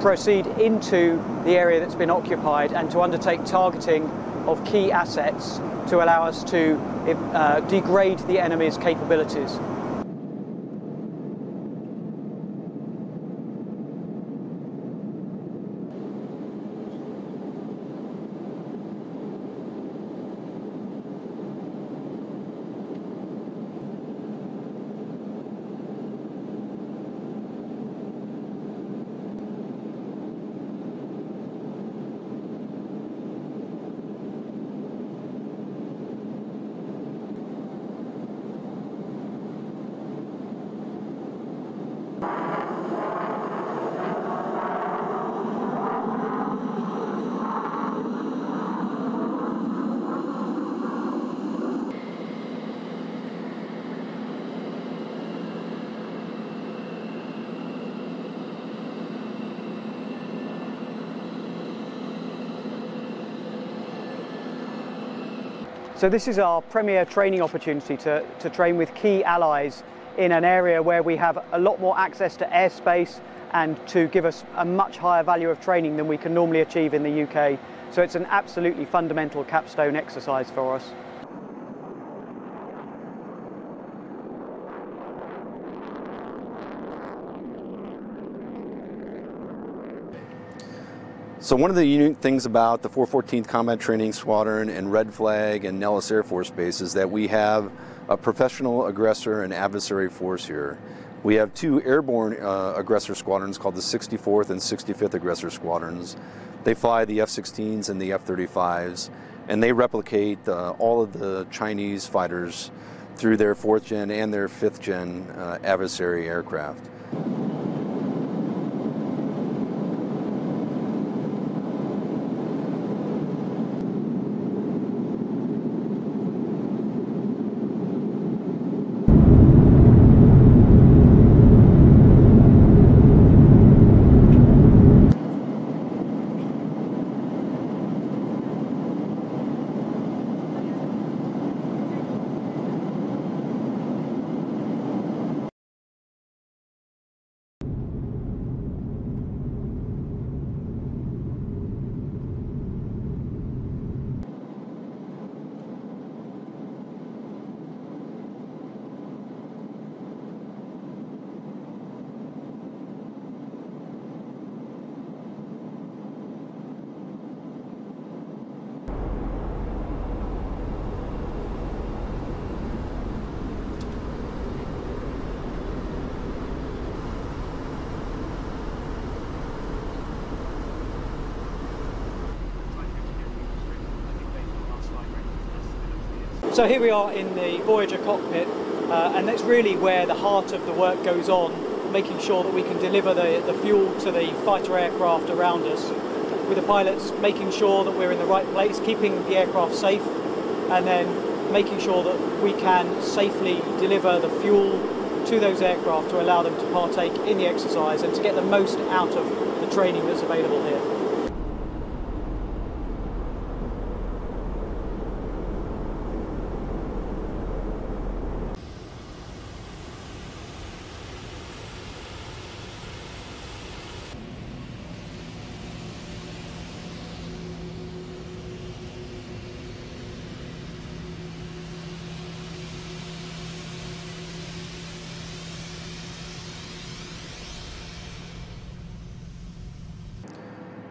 proceed into the area that's been occupied and to undertake targeting of key assets to allow us to uh, degrade the enemy's capabilities. So this is our premier training opportunity to, to train with key allies in an area where we have a lot more access to airspace and to give us a much higher value of training than we can normally achieve in the UK. So it's an absolutely fundamental capstone exercise for us. So one of the unique things about the 414th Combat Training Squadron and Red Flag and Nellis Air Force Base is that we have a professional aggressor and adversary force here. We have two airborne uh, aggressor squadrons called the 64th and 65th Aggressor Squadrons. They fly the F-16s and the F-35s, and they replicate uh, all of the Chinese fighters through their fourth gen and their fifth gen uh, adversary aircraft. So here we are in the Voyager cockpit, uh, and that's really where the heart of the work goes on, making sure that we can deliver the, the fuel to the fighter aircraft around us, with the pilots making sure that we're in the right place, keeping the aircraft safe, and then making sure that we can safely deliver the fuel to those aircraft to allow them to partake in the exercise and to get the most out of the training that's available here.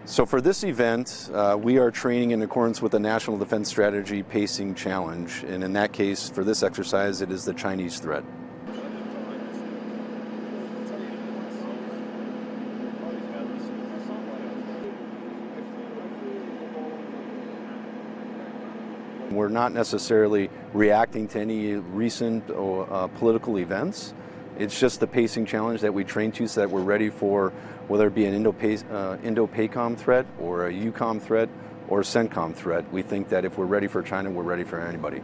So for this event, uh, we are training in accordance with the National Defense Strategy Pacing Challenge. And in that case, for this exercise, it is the Chinese threat. We're not necessarily reacting to any recent uh, political events. It's just the pacing challenge that we train to so that we're ready for whether it be an uh, Indo-PACOM threat or a EUCOM threat or a CENTCOM threat. We think that if we're ready for China, we're ready for anybody.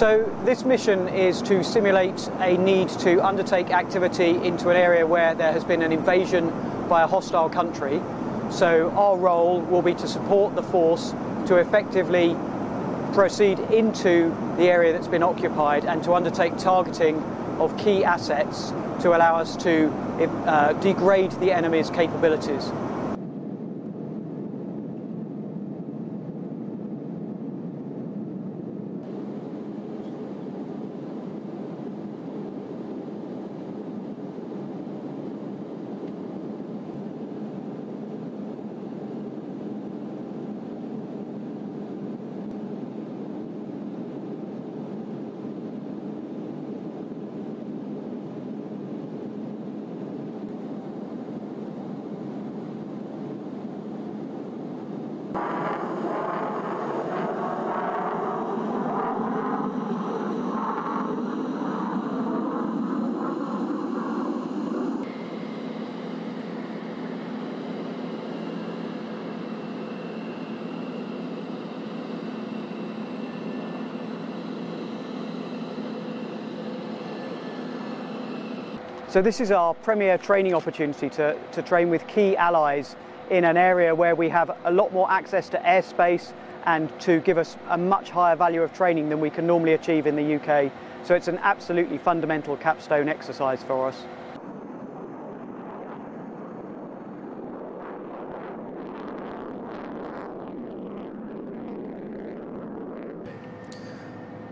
So this mission is to simulate a need to undertake activity into an area where there has been an invasion by a hostile country. So our role will be to support the force to effectively proceed into the area that's been occupied and to undertake targeting of key assets to allow us to uh, degrade the enemy's capabilities. So this is our premier training opportunity to, to train with key allies in an area where we have a lot more access to airspace and to give us a much higher value of training than we can normally achieve in the UK. So it's an absolutely fundamental capstone exercise for us.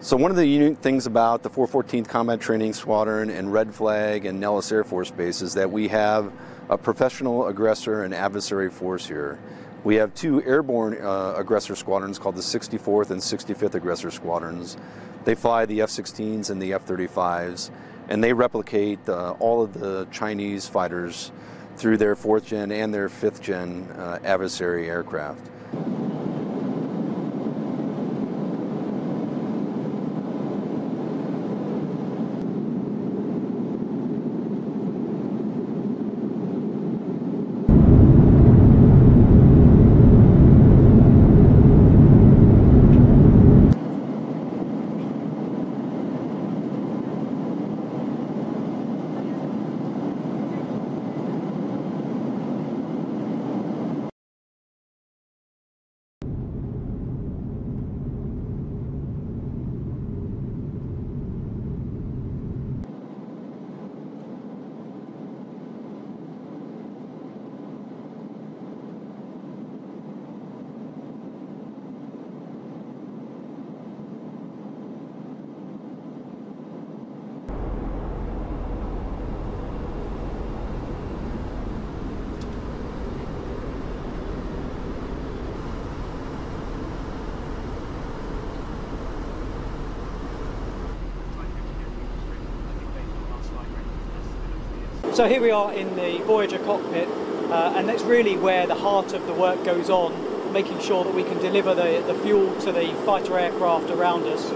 So one of the unique things about the 414th Combat Training Squadron and Red Flag and Nellis Air Force Base is that we have a professional aggressor and adversary force here. We have two airborne uh, aggressor squadrons called the 64th and 65th Aggressor Squadrons. They fly the F-16s and the F-35s, and they replicate uh, all of the Chinese fighters through their fourth gen and their fifth gen uh, adversary aircraft. So here we are in the Voyager cockpit, uh, and that's really where the heart of the work goes on, making sure that we can deliver the, the fuel to the fighter aircraft around us,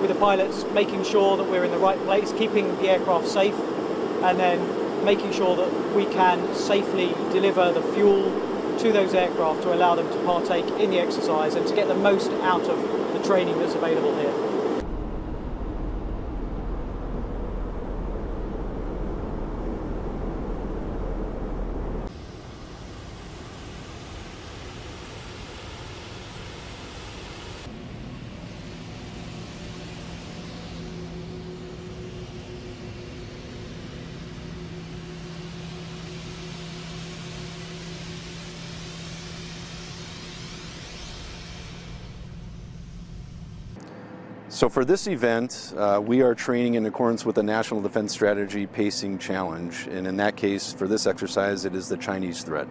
with the pilots making sure that we're in the right place, keeping the aircraft safe, and then making sure that we can safely deliver the fuel to those aircraft to allow them to partake in the exercise and to get the most out of the training that's available here. So for this event, uh, we are training in accordance with the National Defense Strategy Pacing Challenge. And in that case, for this exercise, it is the Chinese threat.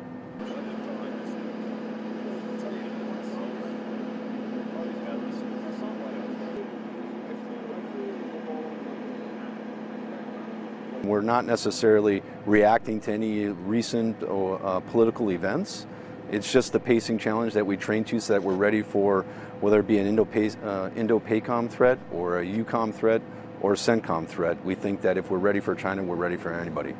We're not necessarily reacting to any recent uh, political events. It's just the pacing challenge that we train to so that we're ready for whether it be an Indo-PACOM uh, threat or a EUCOM threat or a CENTCOM threat. We think that if we're ready for China, we're ready for anybody.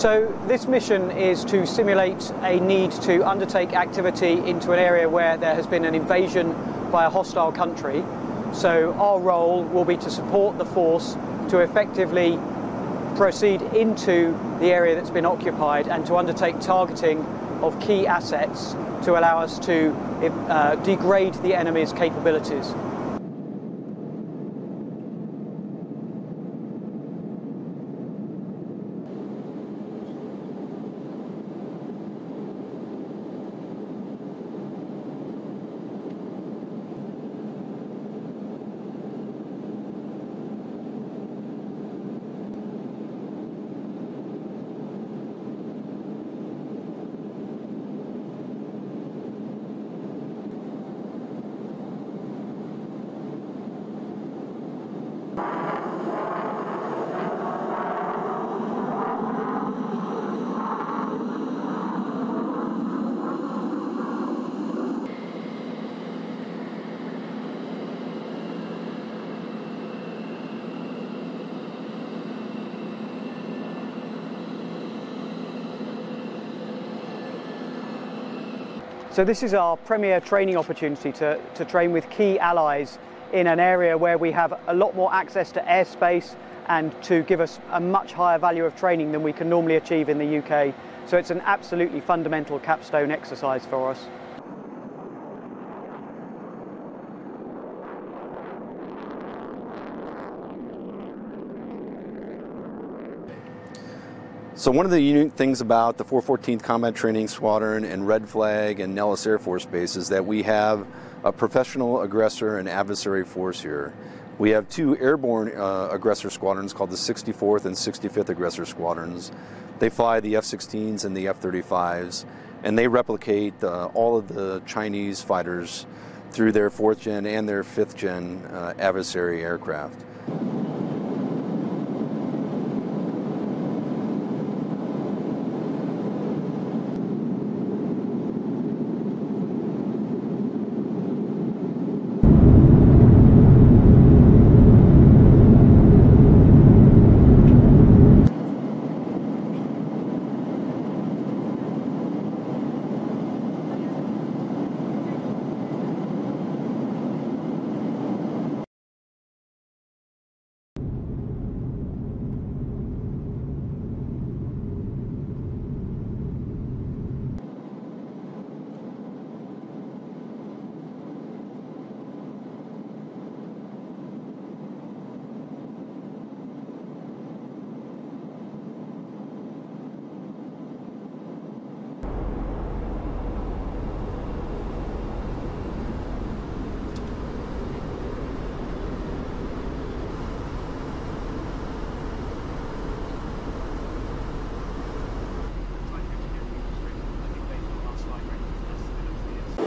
So this mission is to simulate a need to undertake activity into an area where there has been an invasion by a hostile country. So our role will be to support the force to effectively proceed into the area that's been occupied and to undertake targeting of key assets to allow us to uh, degrade the enemy's capabilities. So this is our premier training opportunity to, to train with key allies in an area where we have a lot more access to airspace and to give us a much higher value of training than we can normally achieve in the UK. So it's an absolutely fundamental capstone exercise for us. So one of the unique things about the 414th Combat Training Squadron and Red Flag and Nellis Air Force Base is that we have a professional aggressor and adversary force here. We have two airborne uh, aggressor squadrons called the 64th and 65th Aggressor Squadrons. They fly the F-16s and the F-35s, and they replicate uh, all of the Chinese fighters through their fourth gen and their fifth gen uh, adversary aircraft.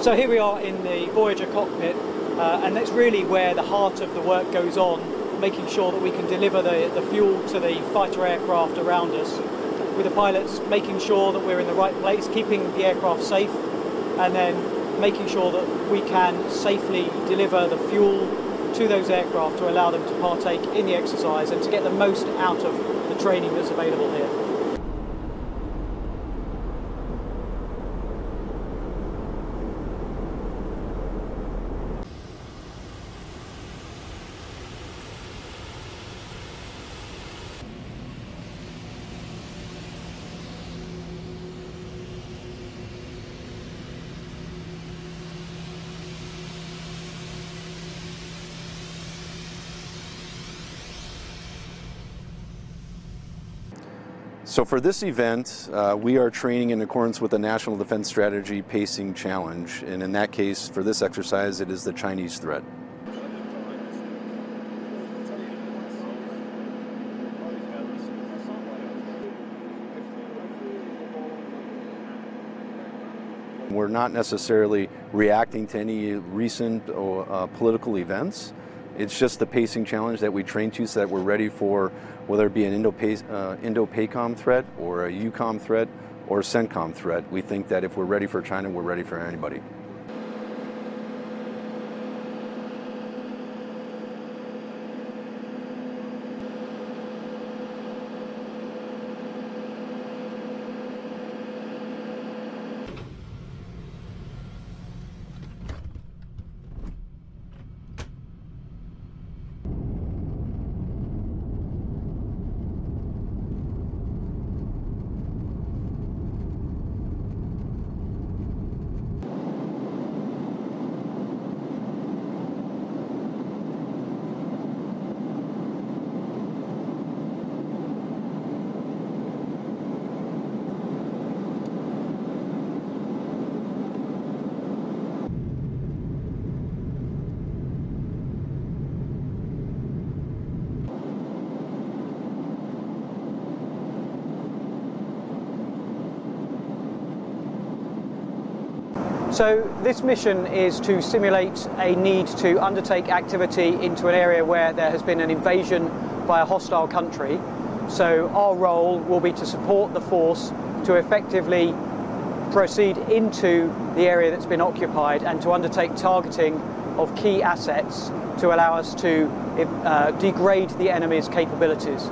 So here we are in the Voyager cockpit, uh, and that's really where the heart of the work goes on, making sure that we can deliver the, the fuel to the fighter aircraft around us, with the pilots making sure that we're in the right place, keeping the aircraft safe, and then making sure that we can safely deliver the fuel to those aircraft to allow them to partake in the exercise and to get the most out of the training that's available here. So for this event, uh, we are training in accordance with the National Defense Strategy Pacing Challenge. And in that case, for this exercise, it is the Chinese threat. We're not necessarily reacting to any recent uh, political events. It's just the pacing challenge that we train to so that we're ready for whether it be an uh, Indo-PACOM threat or a EUCOM threat or a CENTCOM threat. We think that if we're ready for China, we're ready for anybody. So this mission is to simulate a need to undertake activity into an area where there has been an invasion by a hostile country. So our role will be to support the force to effectively proceed into the area that's been occupied and to undertake targeting of key assets to allow us to uh, degrade the enemy's capabilities.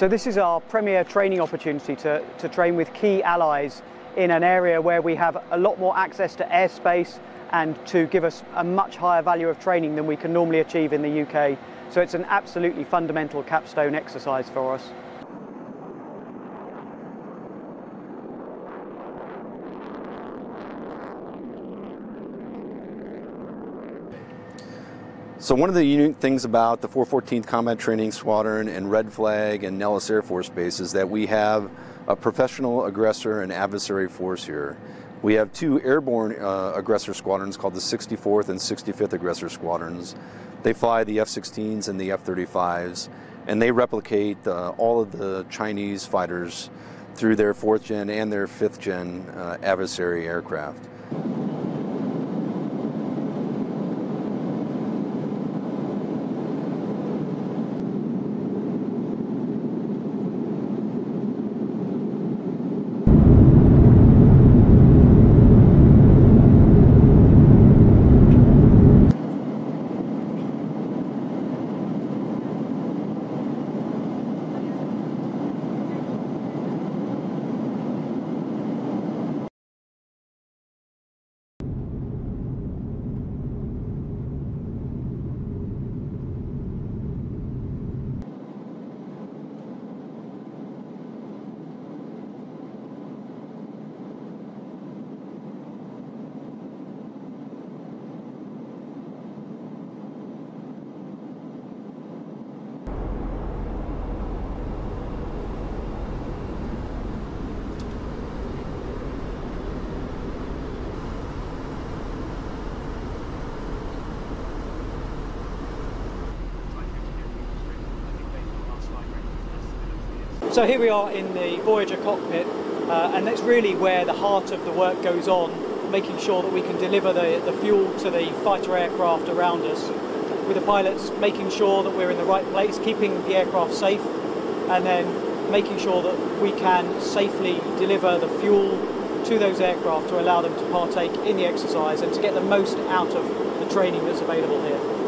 So this is our premier training opportunity to, to train with key allies in an area where we have a lot more access to airspace and to give us a much higher value of training than we can normally achieve in the UK. So it's an absolutely fundamental capstone exercise for us. So one of the unique things about the 414th Combat Training Squadron and Red Flag and Nellis Air Force Base is that we have a professional aggressor and adversary force here. We have two airborne uh, aggressor squadrons called the 64th and 65th Aggressor Squadrons. They fly the F-16s and the F-35s, and they replicate uh, all of the Chinese fighters through their fourth gen and their fifth gen uh, adversary aircraft. So here we are in the Voyager cockpit, uh, and that's really where the heart of the work goes on, making sure that we can deliver the, the fuel to the fighter aircraft around us, with the pilots making sure that we're in the right place, keeping the aircraft safe, and then making sure that we can safely deliver the fuel to those aircraft to allow them to partake in the exercise and to get the most out of the training that's available here.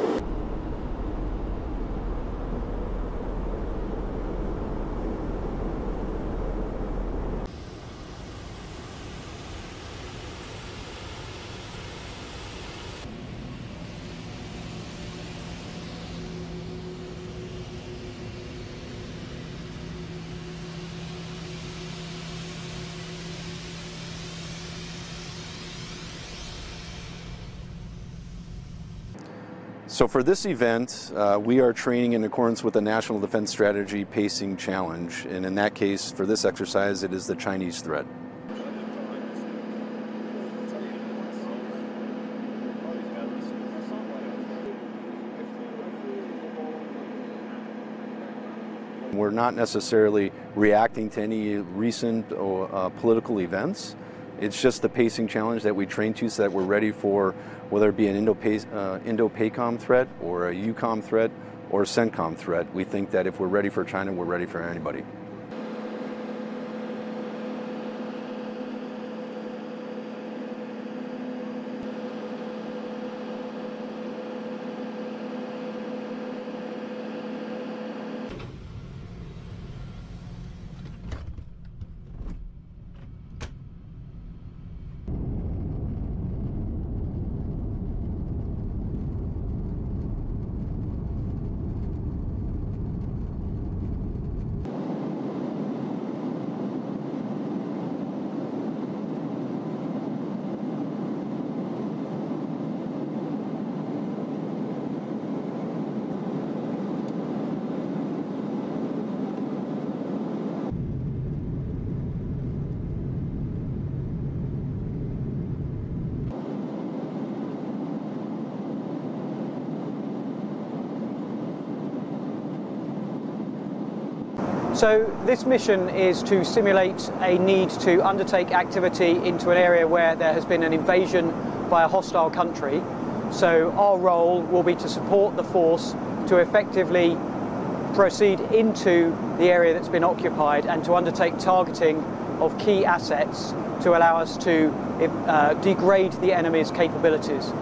So for this event, uh, we are training in accordance with the National Defense Strategy Pacing Challenge. And in that case, for this exercise, it is the Chinese threat. We're not necessarily reacting to any recent uh, political events. It's just the pacing challenge that we train to so that we're ready for whether it be an uh, Indo-PACOM threat or a EUCOM threat or a CENTCOM threat. We think that if we're ready for China, we're ready for anybody. So this mission is to simulate a need to undertake activity into an area where there has been an invasion by a hostile country. So our role will be to support the force to effectively proceed into the area that's been occupied and to undertake targeting of key assets to allow us to uh, degrade the enemy's capabilities.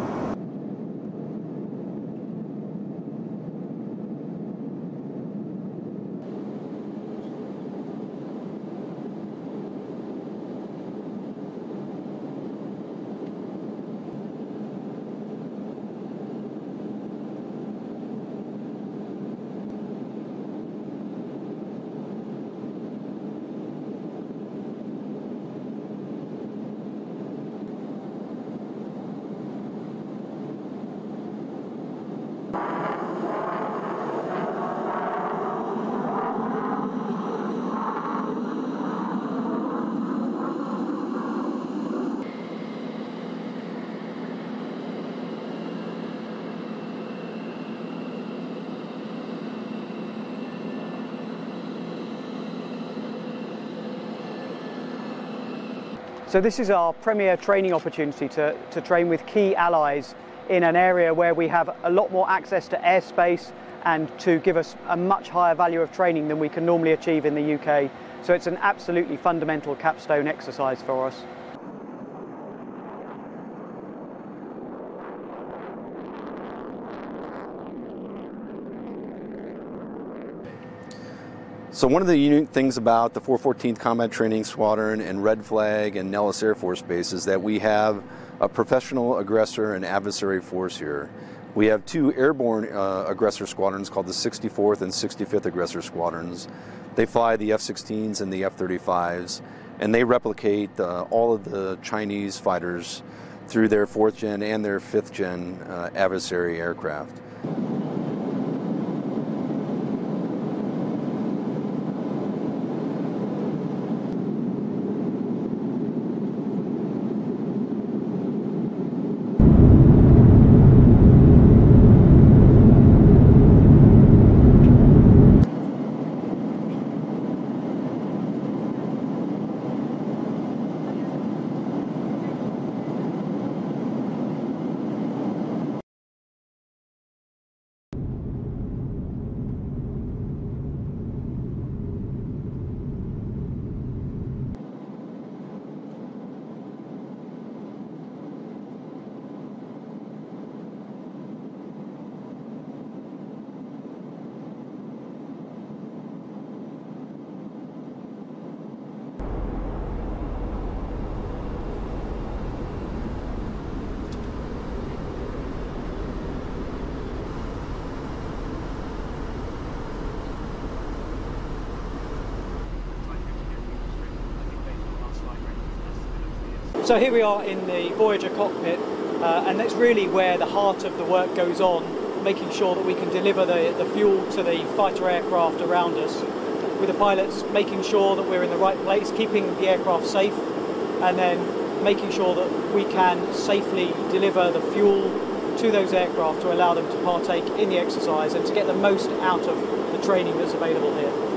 So this is our premier training opportunity to, to train with key allies in an area where we have a lot more access to airspace and to give us a much higher value of training than we can normally achieve in the UK. So it's an absolutely fundamental capstone exercise for us. So one of the unique things about the 414th Combat Training Squadron and Red Flag and Nellis Air Force Base is that we have a professional aggressor and adversary force here. We have two airborne uh, aggressor squadrons called the 64th and 65th Aggressor Squadrons. They fly the F-16s and the F-35s, and they replicate uh, all of the Chinese fighters through their fourth gen and their fifth gen uh, adversary aircraft. So here we are in the Voyager cockpit, uh, and that's really where the heart of the work goes on, making sure that we can deliver the, the fuel to the fighter aircraft around us, with the pilots making sure that we're in the right place, keeping the aircraft safe, and then making sure that we can safely deliver the fuel to those aircraft to allow them to partake in the exercise and to get the most out of the training that's available here.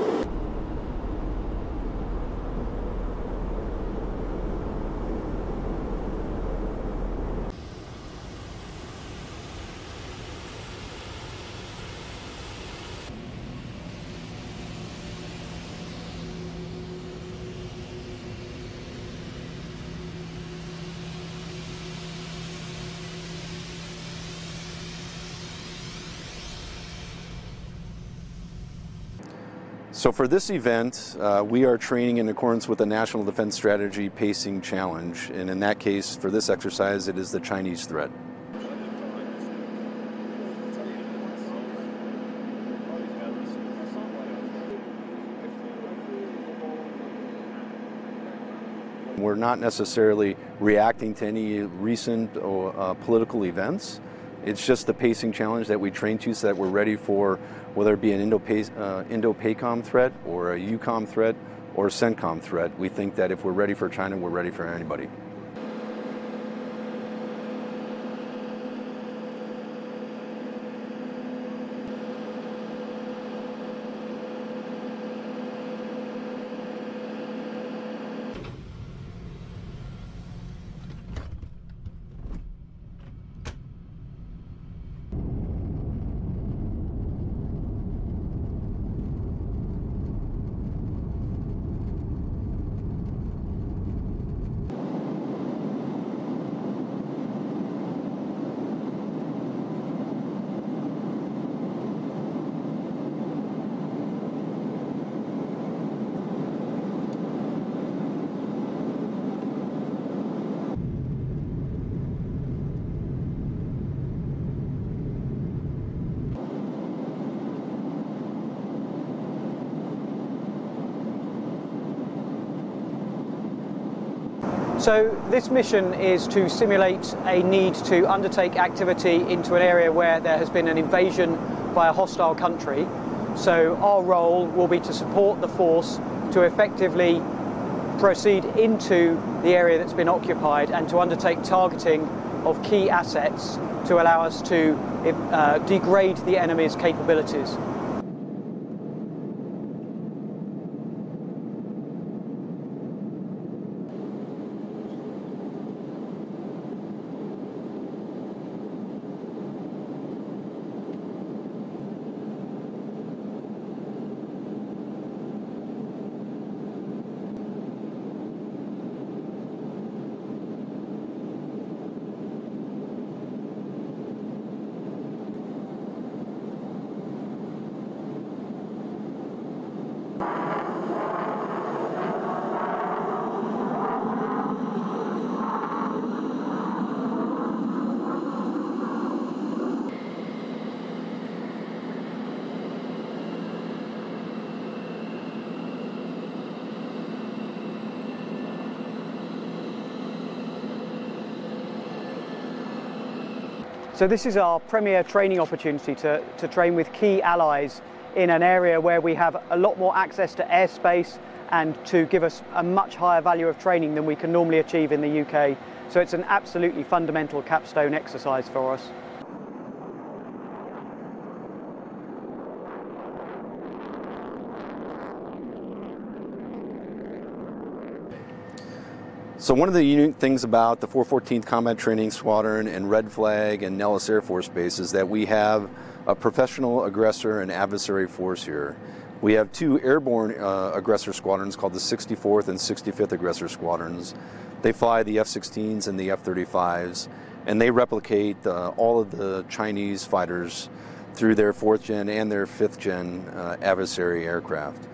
So for this event, uh, we are training in accordance with the National Defense Strategy Pacing Challenge. And in that case, for this exercise, it is the Chinese threat. We're not necessarily reacting to any recent uh, political events. It's just the pacing challenge that we train to so that we're ready for whether it be an Indo-PACOM uh, threat or a EUCOM threat or a CENTCOM threat. We think that if we're ready for China, we're ready for anybody. So this mission is to simulate a need to undertake activity into an area where there has been an invasion by a hostile country. So our role will be to support the force to effectively proceed into the area that's been occupied and to undertake targeting of key assets to allow us to uh, degrade the enemy's capabilities. So this is our premier training opportunity to, to train with key allies in an area where we have a lot more access to airspace and to give us a much higher value of training than we can normally achieve in the UK. So it's an absolutely fundamental capstone exercise for us. So one of the unique things about the 414th Combat Training Squadron and Red Flag and Nellis Air Force Base is that we have a professional aggressor and adversary force here. We have two airborne uh, aggressor squadrons called the 64th and 65th Aggressor Squadrons. They fly the F-16s and the F-35s, and they replicate uh, all of the Chinese fighters through their fourth gen and their fifth gen uh, adversary aircraft.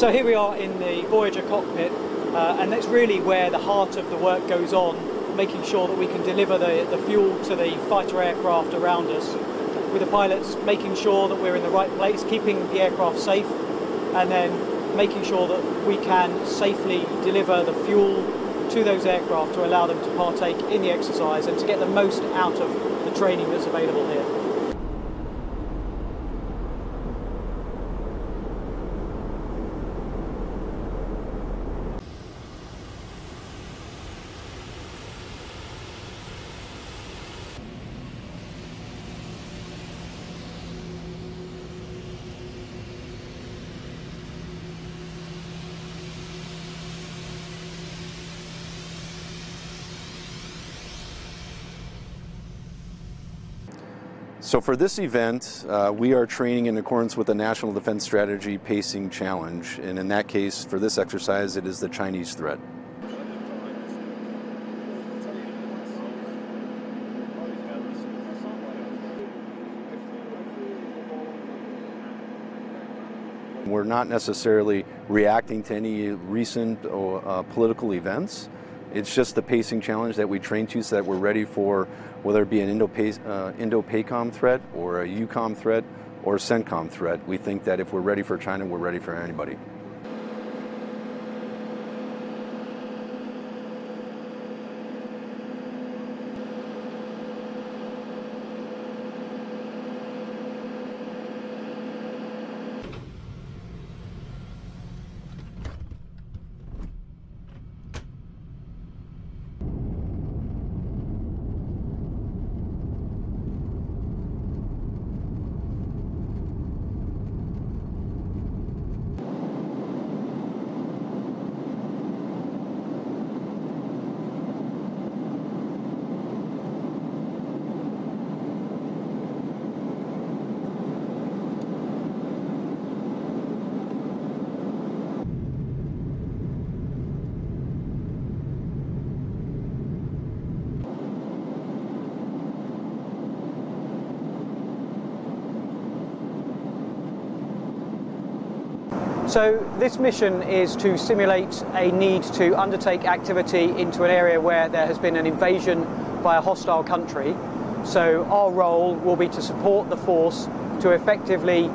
So here we are in the Voyager cockpit, uh, and that's really where the heart of the work goes on, making sure that we can deliver the, the fuel to the fighter aircraft around us, with the pilots making sure that we're in the right place, keeping the aircraft safe, and then making sure that we can safely deliver the fuel to those aircraft to allow them to partake in the exercise and to get the most out of the training that's available here. So for this event, uh, we are training in accordance with the National Defense Strategy Pacing Challenge. And in that case, for this exercise, it is the Chinese threat. We're not necessarily reacting to any recent uh, political events. It's just the pacing challenge that we train to so that we're ready for whether it be an Indo-PACOM uh, threat or a EUCOM threat or a CENTCOM threat. We think that if we're ready for China, we're ready for anybody. So this mission is to simulate a need to undertake activity into an area where there has been an invasion by a hostile country. So our role will be to support the force to effectively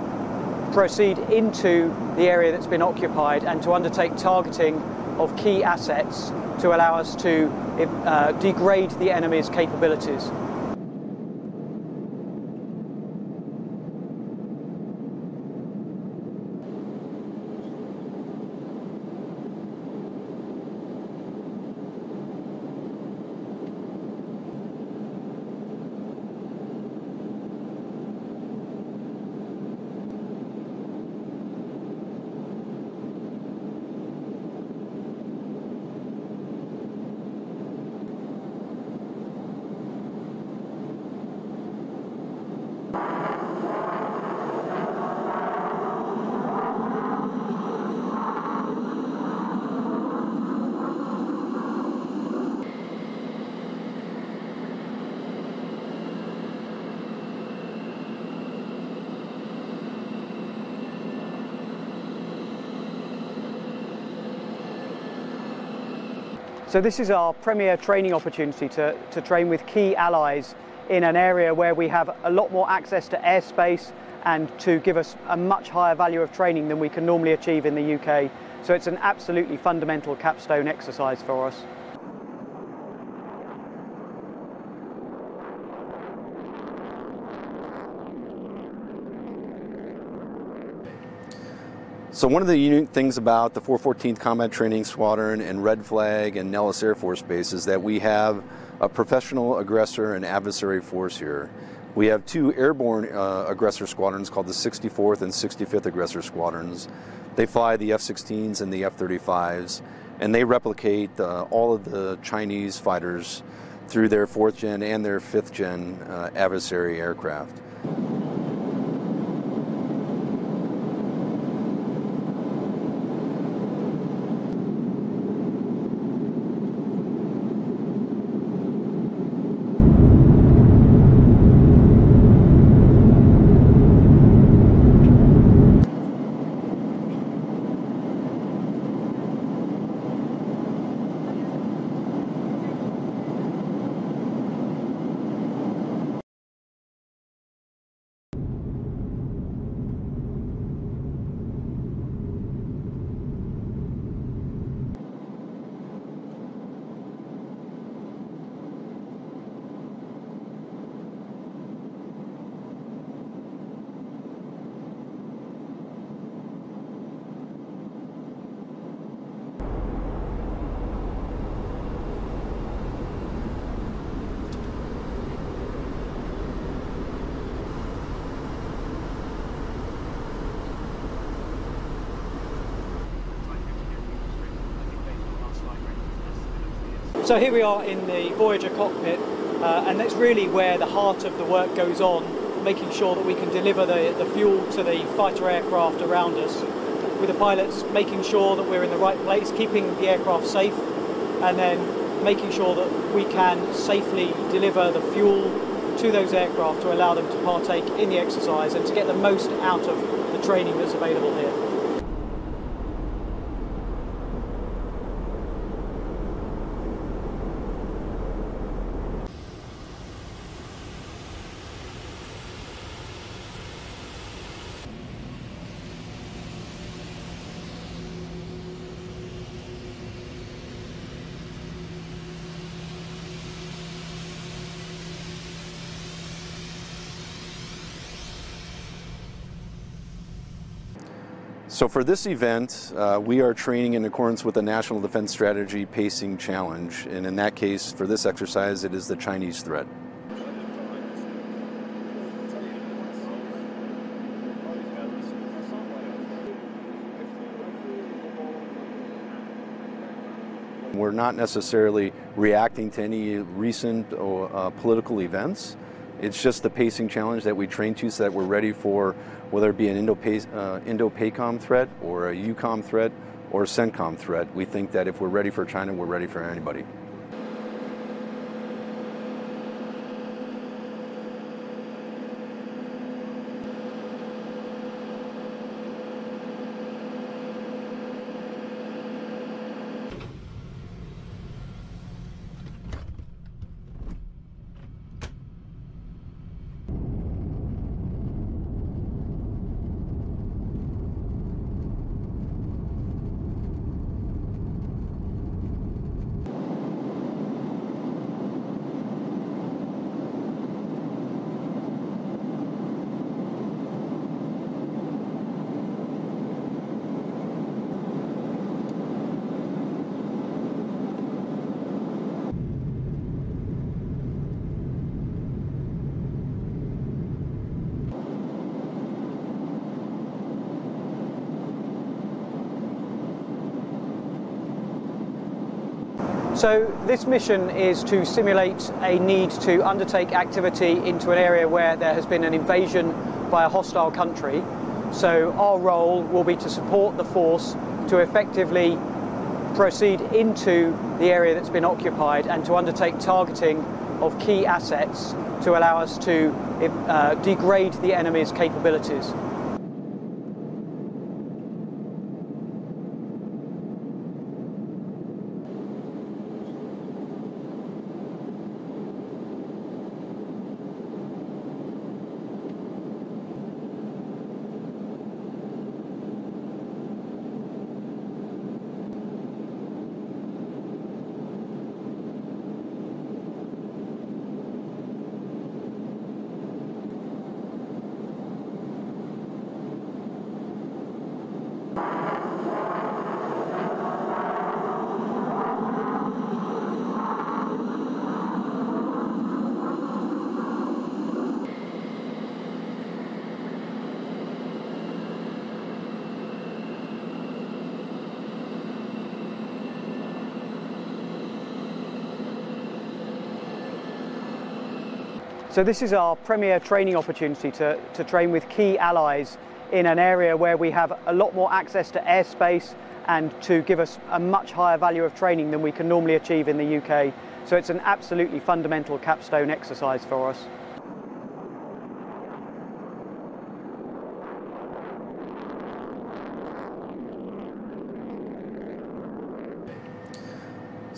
proceed into the area that's been occupied and to undertake targeting of key assets to allow us to uh, degrade the enemy's capabilities. So this is our premier training opportunity to, to train with key allies in an area where we have a lot more access to airspace and to give us a much higher value of training than we can normally achieve in the UK. So it's an absolutely fundamental capstone exercise for us. So one of the unique things about the 414th Combat Training Squadron and Red Flag and Nellis Air Force Base is that we have a professional aggressor and adversary force here. We have two airborne uh, aggressor squadrons called the 64th and 65th Aggressor Squadrons. They fly the F-16s and the F-35s, and they replicate uh, all of the Chinese fighters through their fourth gen and their fifth gen uh, adversary aircraft. So here we are in the Voyager cockpit, uh, and that's really where the heart of the work goes on, making sure that we can deliver the, the fuel to the fighter aircraft around us, with the pilots making sure that we're in the right place, keeping the aircraft safe, and then making sure that we can safely deliver the fuel to those aircraft to allow them to partake in the exercise and to get the most out of the training that's available here. So for this event, uh, we are training in accordance with the National Defense Strategy Pacing Challenge. And in that case, for this exercise, it is the Chinese threat. We're not necessarily reacting to any recent uh, political events. It's just the pacing challenge that we train to so that we're ready for whether it be an uh, Indo-PACOM threat or a EUCOM threat or a CENTCOM threat. We think that if we're ready for China, we're ready for anybody. So this mission is to simulate a need to undertake activity into an area where there has been an invasion by a hostile country. So our role will be to support the force to effectively proceed into the area that's been occupied and to undertake targeting of key assets to allow us to uh, degrade the enemy's capabilities. So this is our premier training opportunity to, to train with key allies in an area where we have a lot more access to airspace and to give us a much higher value of training than we can normally achieve in the UK. So it's an absolutely fundamental capstone exercise for us.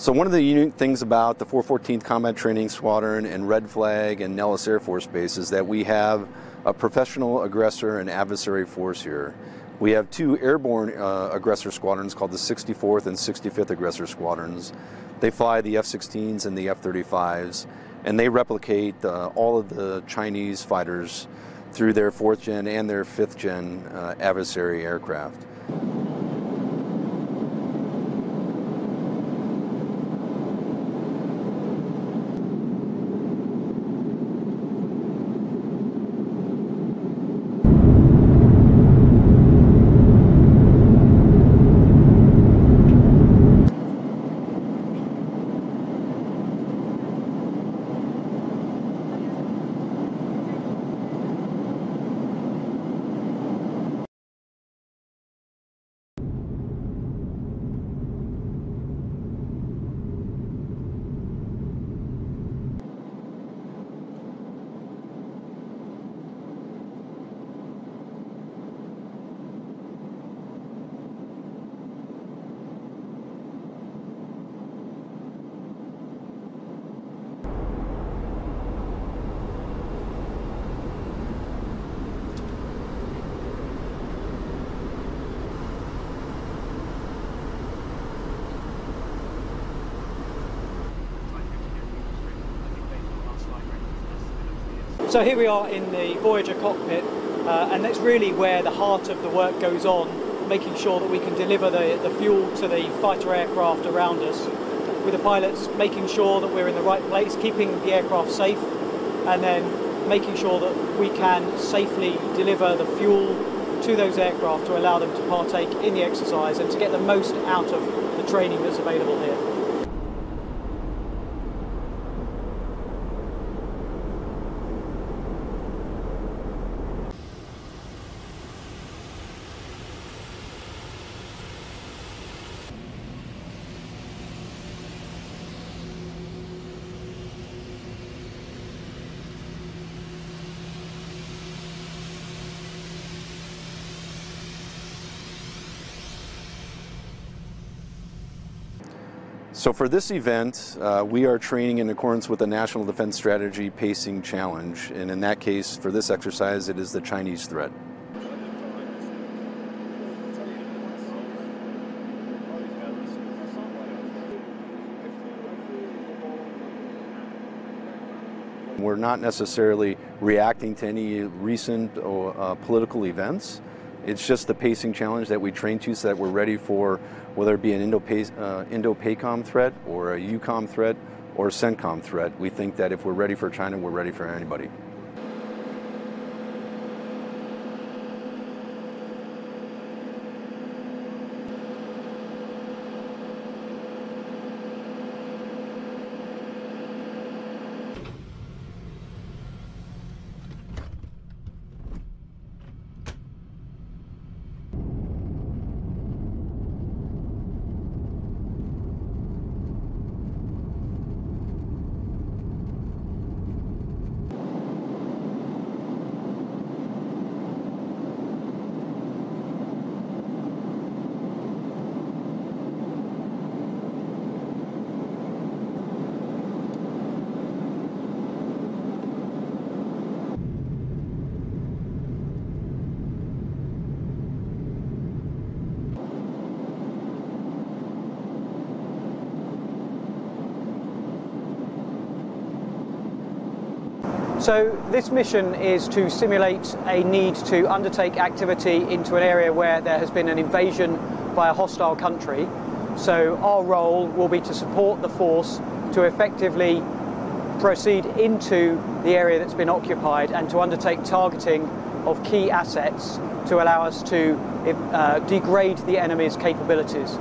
So one of the unique things about the 414th Combat Training Squadron and Red Flag and Nellis Air Force Base is that we have a professional aggressor and adversary force here. We have two airborne uh, aggressor squadrons called the 64th and 65th Aggressor Squadrons. They fly the F-16s and the F-35s, and they replicate uh, all of the Chinese fighters through their fourth gen and their fifth gen uh, adversary aircraft. So here we are in the Voyager cockpit, uh, and that's really where the heart of the work goes on, making sure that we can deliver the, the fuel to the fighter aircraft around us, with the pilots making sure that we're in the right place, keeping the aircraft safe, and then making sure that we can safely deliver the fuel to those aircraft to allow them to partake in the exercise and to get the most out of the training that's available here. So for this event, uh, we are training in accordance with the National Defense Strategy Pacing Challenge. And in that case, for this exercise, it is the Chinese threat. We're not necessarily reacting to any recent uh, political events. It's just the pacing challenge that we train to so that we're ready for whether it be an uh, Indo-PACOM threat or a EUCOM threat or a CENTCOM threat. We think that if we're ready for China, we're ready for anybody. So this mission is to simulate a need to undertake activity into an area where there has been an invasion by a hostile country. So our role will be to support the force to effectively proceed into the area that's been occupied and to undertake targeting of key assets to allow us to uh, degrade the enemy's capabilities.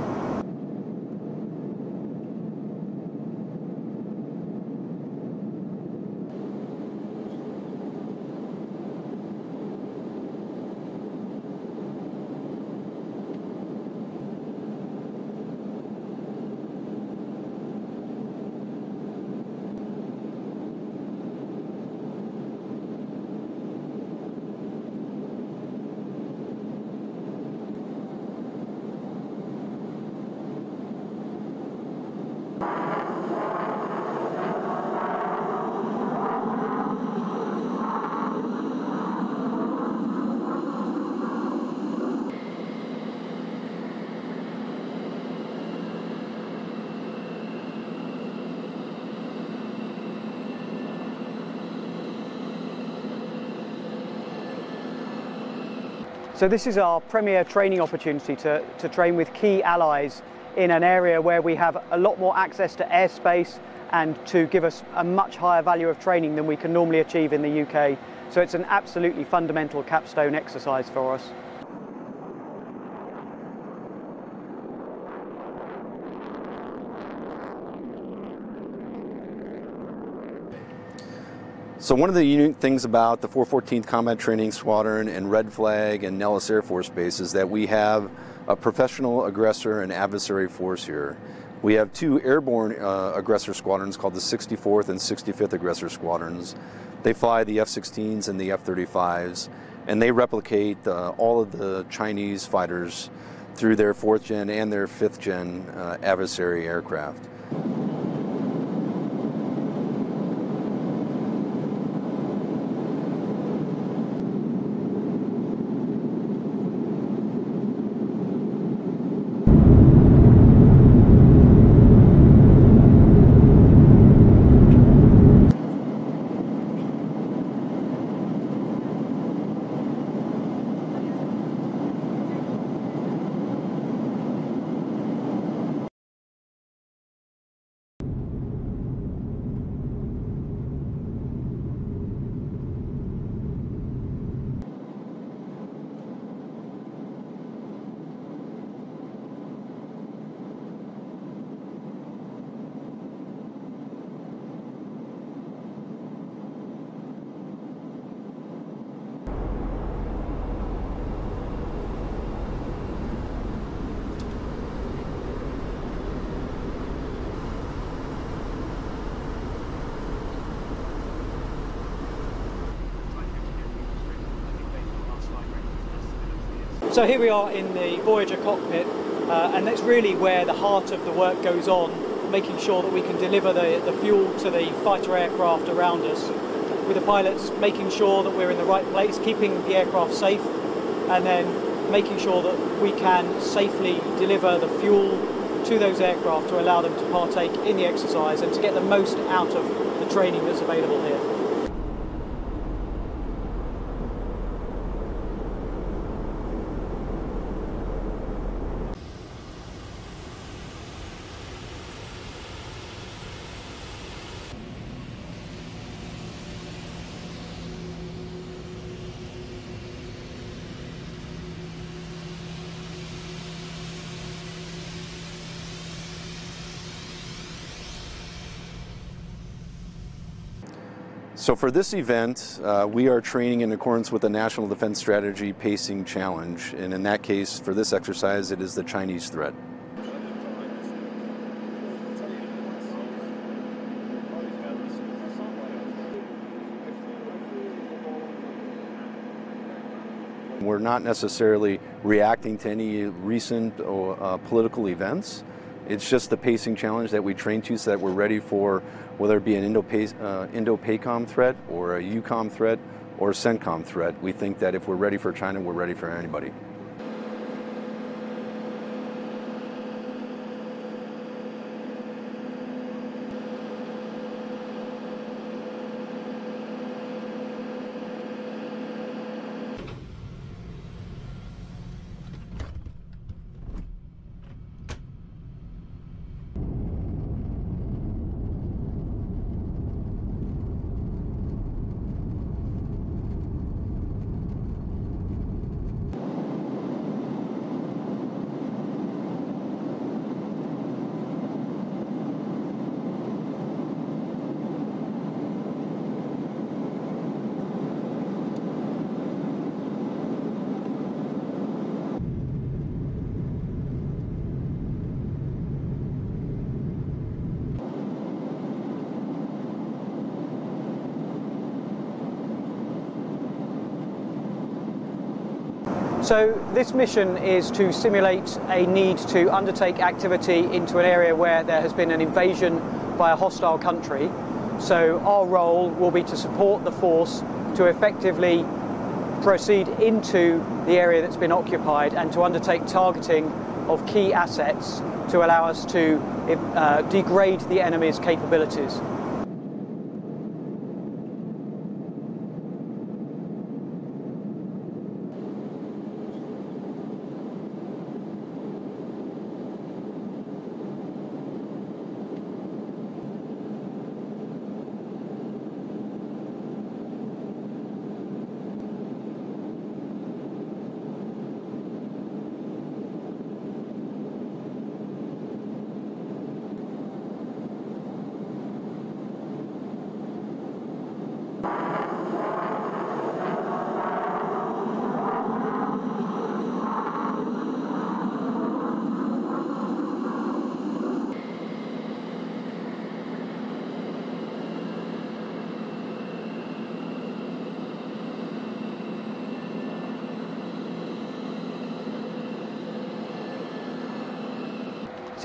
So this is our premier training opportunity to, to train with key allies in an area where we have a lot more access to airspace and to give us a much higher value of training than we can normally achieve in the UK. So it's an absolutely fundamental capstone exercise for us. So one of the unique things about the 414th Combat Training Squadron and Red Flag and Nellis Air Force Base is that we have a professional aggressor and adversary force here. We have two airborne uh, aggressor squadrons called the 64th and 65th Aggressor Squadrons. They fly the F-16s and the F-35s, and they replicate uh, all of the Chinese fighters through their fourth gen and their fifth gen uh, adversary aircraft. So here we are in the Voyager cockpit, uh, and that's really where the heart of the work goes on, making sure that we can deliver the, the fuel to the fighter aircraft around us, with the pilots making sure that we're in the right place, keeping the aircraft safe, and then making sure that we can safely deliver the fuel to those aircraft to allow them to partake in the exercise and to get the most out of the training that's available here. So for this event, uh, we are training in accordance with the National Defense Strategy Pacing Challenge. And in that case, for this exercise, it is the Chinese threat. We're not necessarily reacting to any recent uh, political events. It's just the pacing challenge that we train to so that we're ready for whether it be an Indo-PACOM uh, threat or a EUCOM threat or a CENTCOM threat. We think that if we're ready for China, we're ready for anybody. So this mission is to simulate a need to undertake activity into an area where there has been an invasion by a hostile country. So our role will be to support the force to effectively proceed into the area that's been occupied and to undertake targeting of key assets to allow us to uh, degrade the enemy's capabilities.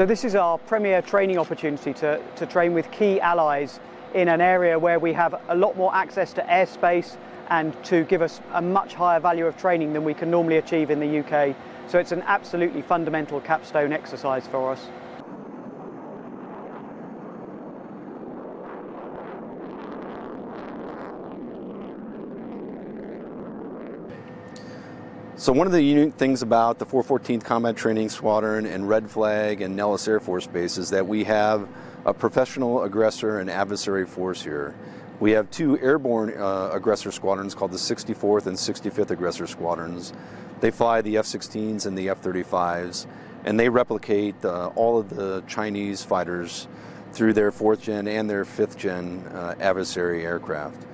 So this is our premier training opportunity to, to train with key allies in an area where we have a lot more access to airspace and to give us a much higher value of training than we can normally achieve in the UK. So it's an absolutely fundamental capstone exercise for us. So one of the unique things about the 414th Combat Training Squadron and Red Flag and Nellis Air Force Base is that we have a professional aggressor and adversary force here. We have two airborne uh, aggressor squadrons called the 64th and 65th Aggressor Squadrons. They fly the F-16s and the F-35s, and they replicate uh, all of the Chinese fighters through their fourth gen and their fifth gen uh, adversary aircraft.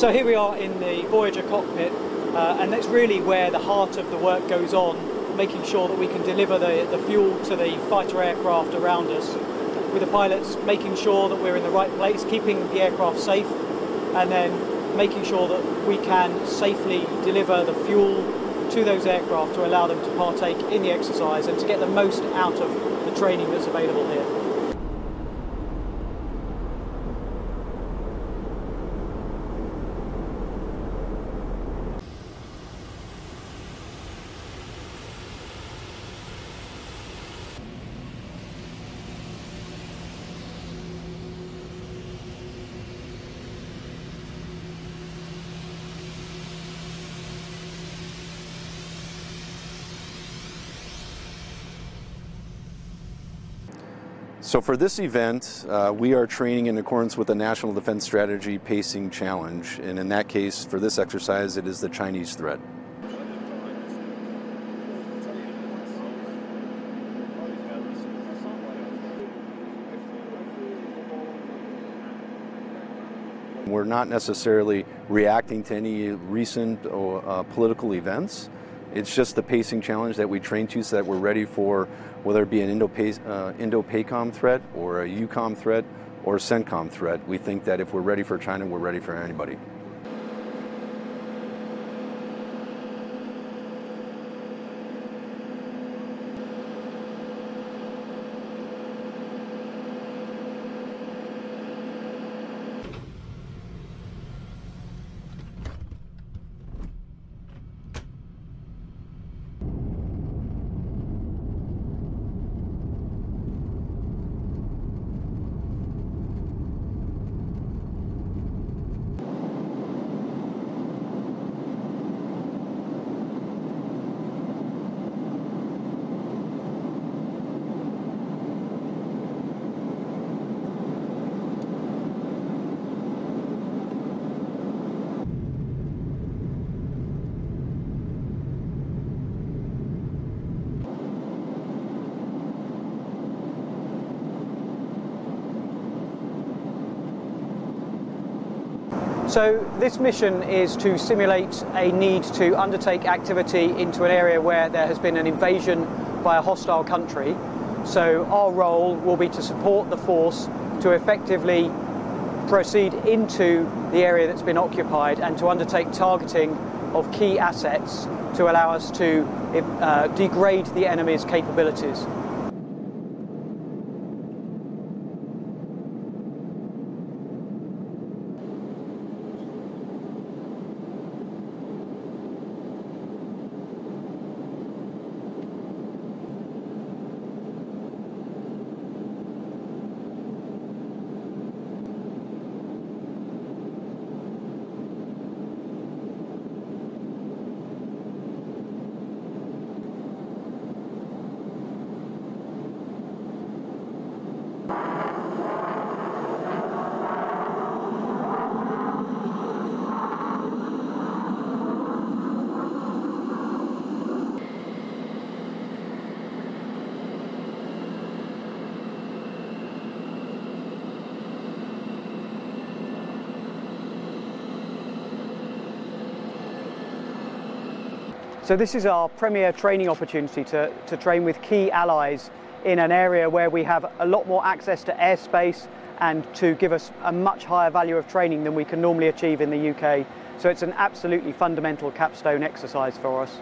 So here we are in the Voyager cockpit, uh, and that's really where the heart of the work goes on, making sure that we can deliver the, the fuel to the fighter aircraft around us, with the pilots making sure that we're in the right place, keeping the aircraft safe, and then making sure that we can safely deliver the fuel to those aircraft to allow them to partake in the exercise and to get the most out of the training that's available here. So for this event, uh, we are training in accordance with the National Defense Strategy Pacing Challenge. And in that case, for this exercise, it is the Chinese threat. We're not necessarily reacting to any recent uh, political events. It's just the pacing challenge that we train to so that we're ready for whether it be an Indo-PACOM uh, threat or a EUCOM threat or a CENTCOM threat. We think that if we're ready for China, we're ready for anybody. So this mission is to simulate a need to undertake activity into an area where there has been an invasion by a hostile country. So our role will be to support the force to effectively proceed into the area that's been occupied and to undertake targeting of key assets to allow us to uh, degrade the enemy's capabilities. So this is our premier training opportunity to, to train with key allies in an area where we have a lot more access to airspace and to give us a much higher value of training than we can normally achieve in the UK. So it's an absolutely fundamental capstone exercise for us.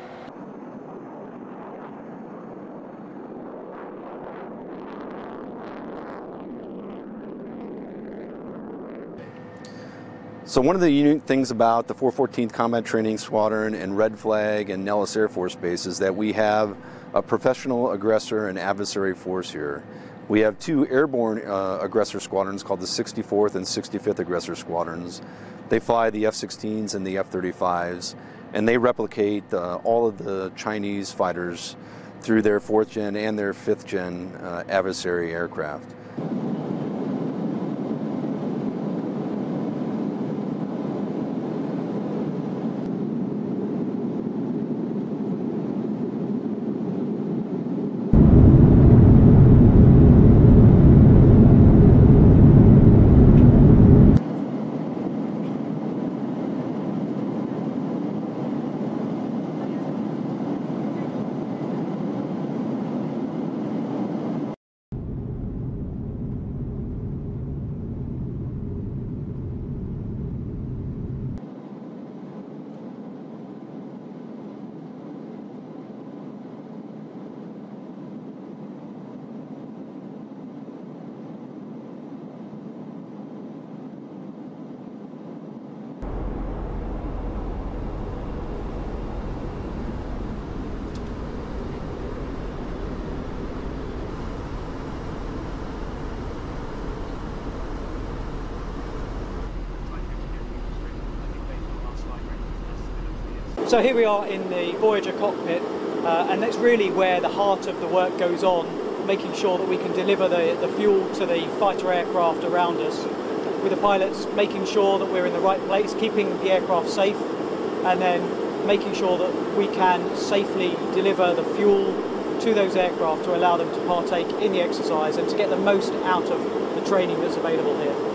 So one of the unique things about the 414th Combat Training Squadron and Red Flag and Nellis Air Force Base is that we have a professional aggressor and adversary force here. We have two airborne uh, aggressor squadrons called the 64th and 65th Aggressor Squadrons. They fly the F-16s and the F-35s, and they replicate uh, all of the Chinese fighters through their fourth gen and their fifth gen uh, adversary aircraft. So here we are in the Voyager cockpit, uh, and that's really where the heart of the work goes on, making sure that we can deliver the, the fuel to the fighter aircraft around us, with the pilots making sure that we're in the right place, keeping the aircraft safe, and then making sure that we can safely deliver the fuel to those aircraft to allow them to partake in the exercise and to get the most out of the training that's available here.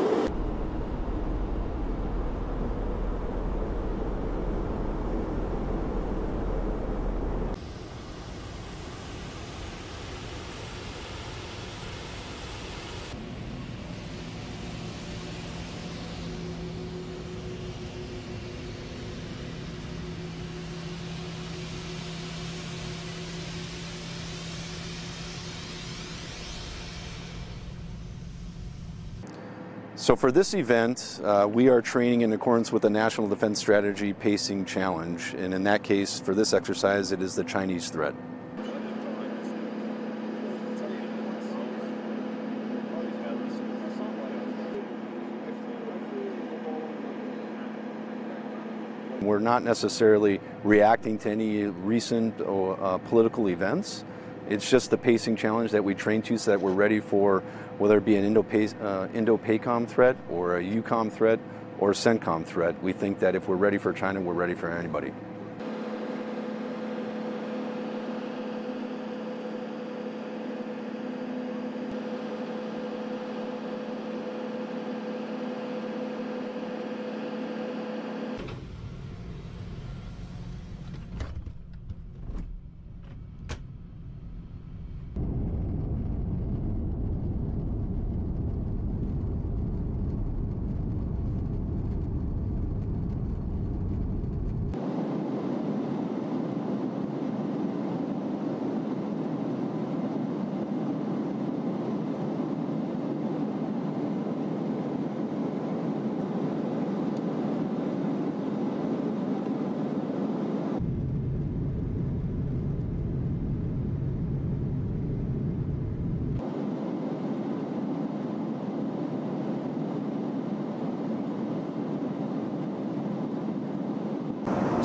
So for this event, uh, we are training in accordance with the National Defense Strategy Pacing Challenge. And in that case, for this exercise, it is the Chinese threat. We're not necessarily reacting to any recent uh, political events. It's just the pacing challenge that we train to so that we're ready for whether it be an uh, Indo-PACOM threat or a EUCOM threat or a CENTCOM threat. We think that if we're ready for China, we're ready for anybody.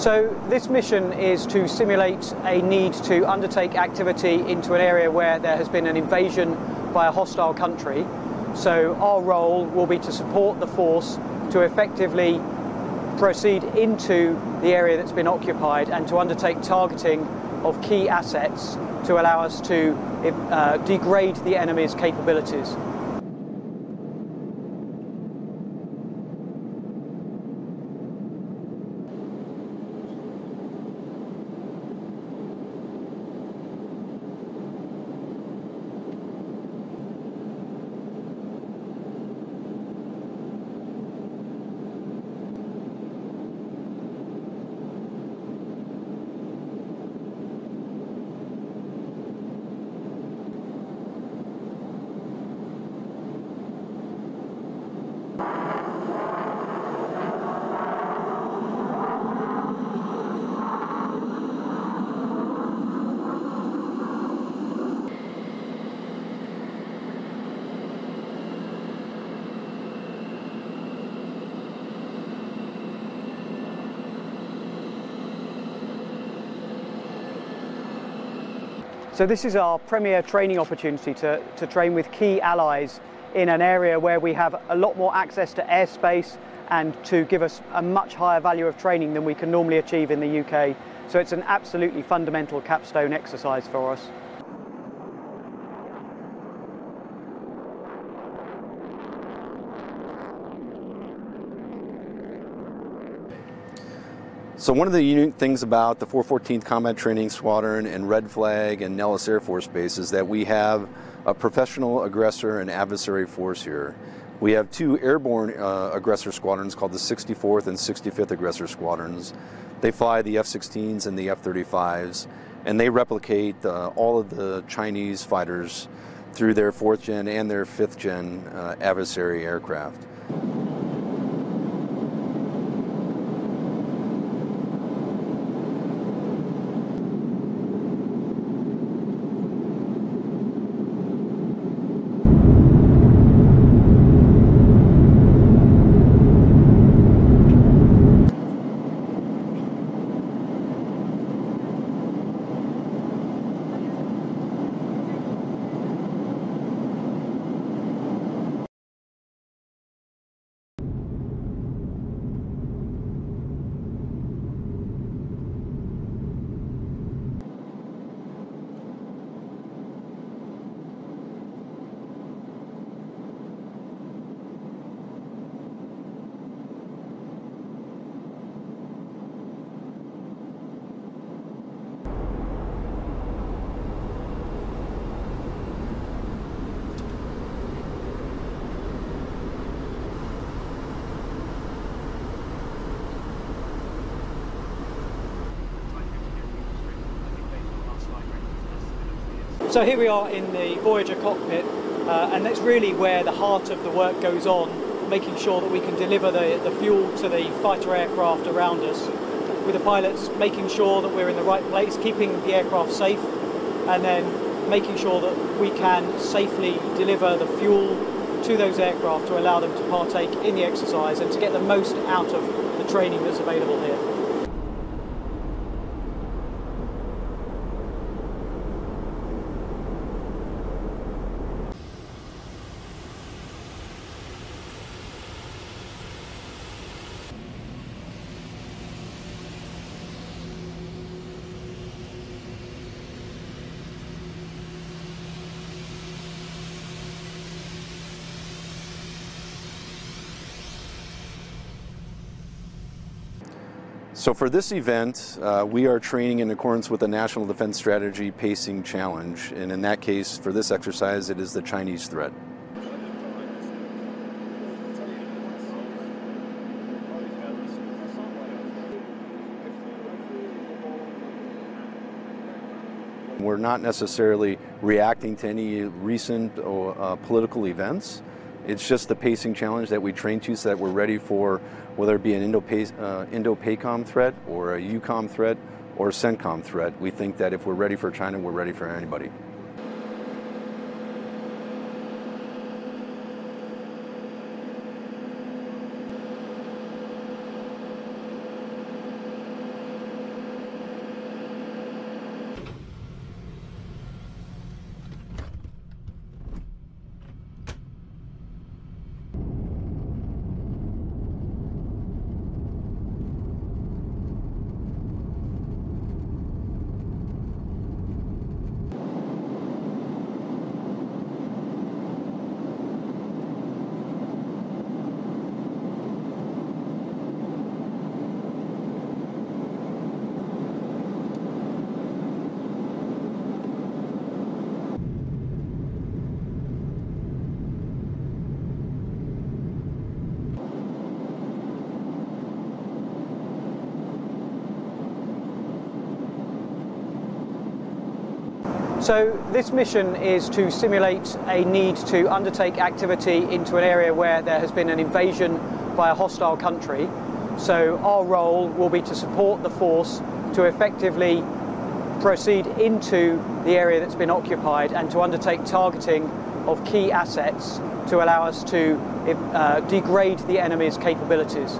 So this mission is to simulate a need to undertake activity into an area where there has been an invasion by a hostile country. So our role will be to support the force to effectively proceed into the area that's been occupied and to undertake targeting of key assets to allow us to uh, degrade the enemy's capabilities. So this is our premier training opportunity to, to train with key allies in an area where we have a lot more access to airspace and to give us a much higher value of training than we can normally achieve in the UK. So it's an absolutely fundamental capstone exercise for us. So one of the unique things about the 414th Combat Training Squadron and Red Flag and Nellis Air Force Base is that we have a professional aggressor and adversary force here. We have two airborne uh, aggressor squadrons called the 64th and 65th Aggressor Squadrons. They fly the F-16s and the F-35s, and they replicate uh, all of the Chinese fighters through their fourth gen and their fifth gen uh, adversary aircraft. So here we are in the Voyager cockpit, uh, and that's really where the heart of the work goes on, making sure that we can deliver the, the fuel to the fighter aircraft around us, with the pilots making sure that we're in the right place, keeping the aircraft safe, and then making sure that we can safely deliver the fuel to those aircraft to allow them to partake in the exercise and to get the most out of the training that's available here. So for this event, uh, we are training in accordance with the National Defense Strategy Pacing Challenge. And in that case, for this exercise, it is the Chinese threat. We're not necessarily reacting to any recent uh, political events. It's just the pacing challenge that we train to so that we're ready for whether it be an uh, Indo-PACOM threat or a EUCOM threat or a CENTCOM threat. We think that if we're ready for China, we're ready for anybody. So this mission is to simulate a need to undertake activity into an area where there has been an invasion by a hostile country. So our role will be to support the force to effectively proceed into the area that's been occupied and to undertake targeting of key assets to allow us to uh, degrade the enemy's capabilities.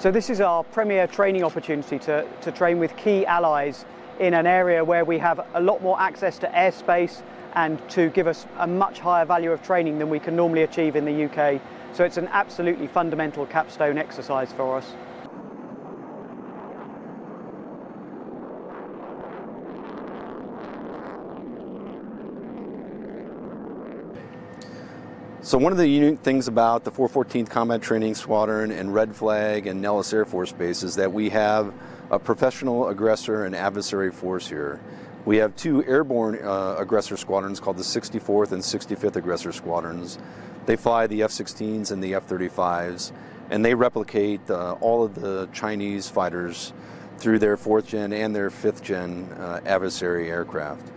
So this is our premier training opportunity to, to train with key allies in an area where we have a lot more access to airspace and to give us a much higher value of training than we can normally achieve in the UK. So it's an absolutely fundamental capstone exercise for us. So one of the unique things about the 414th Combat Training Squadron and Red Flag and Nellis Air Force Base is that we have a professional aggressor and adversary force here. We have two airborne uh, aggressor squadrons called the 64th and 65th Aggressor Squadrons. They fly the F-16s and the F-35s, and they replicate uh, all of the Chinese fighters through their fourth gen and their fifth gen uh, adversary aircraft.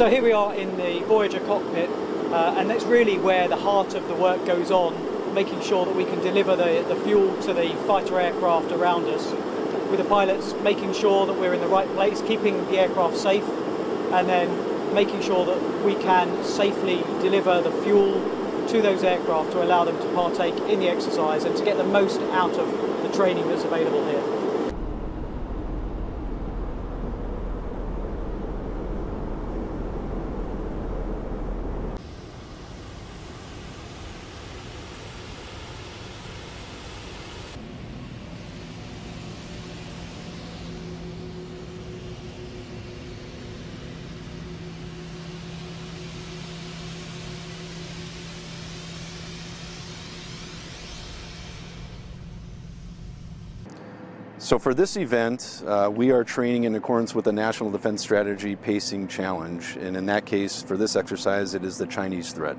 So here we are in the Voyager cockpit, uh, and that's really where the heart of the work goes on, making sure that we can deliver the, the fuel to the fighter aircraft around us, with the pilots making sure that we're in the right place, keeping the aircraft safe, and then making sure that we can safely deliver the fuel to those aircraft to allow them to partake in the exercise and to get the most out of the training that's available here. So for this event, uh, we are training in accordance with the National Defense Strategy Pacing Challenge. And in that case, for this exercise, it is the Chinese threat.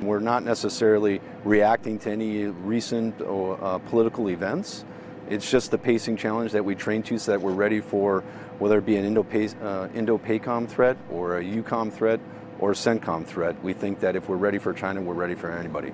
We're not necessarily reacting to any recent uh, political events. It's just the pacing challenge that we train to so that we're ready for whether it be an Indo-PACOM uh, threat or a EUCOM threat or a CENTCOM threat. We think that if we're ready for China, we're ready for anybody.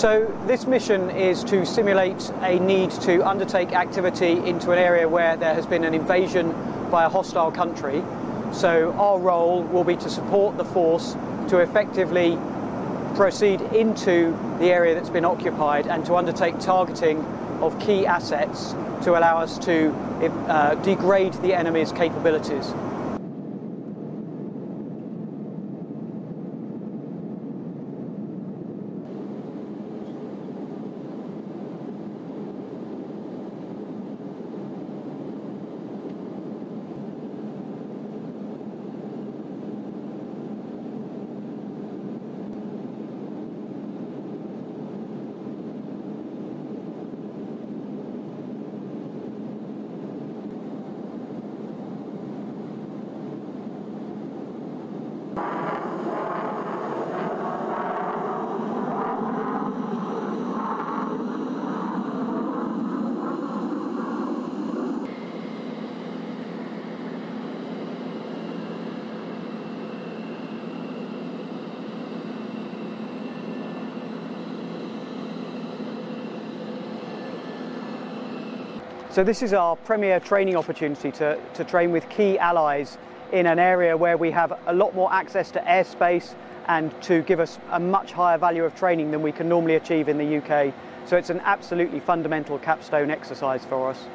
So this mission is to simulate a need to undertake activity into an area where there has been an invasion by a hostile country. So our role will be to support the force to effectively proceed into the area that's been occupied and to undertake targeting of key assets to allow us to uh, degrade the enemy's capabilities. So this is our premier training opportunity to, to train with key allies in an area where we have a lot more access to airspace and to give us a much higher value of training than we can normally achieve in the UK. So it's an absolutely fundamental capstone exercise for us.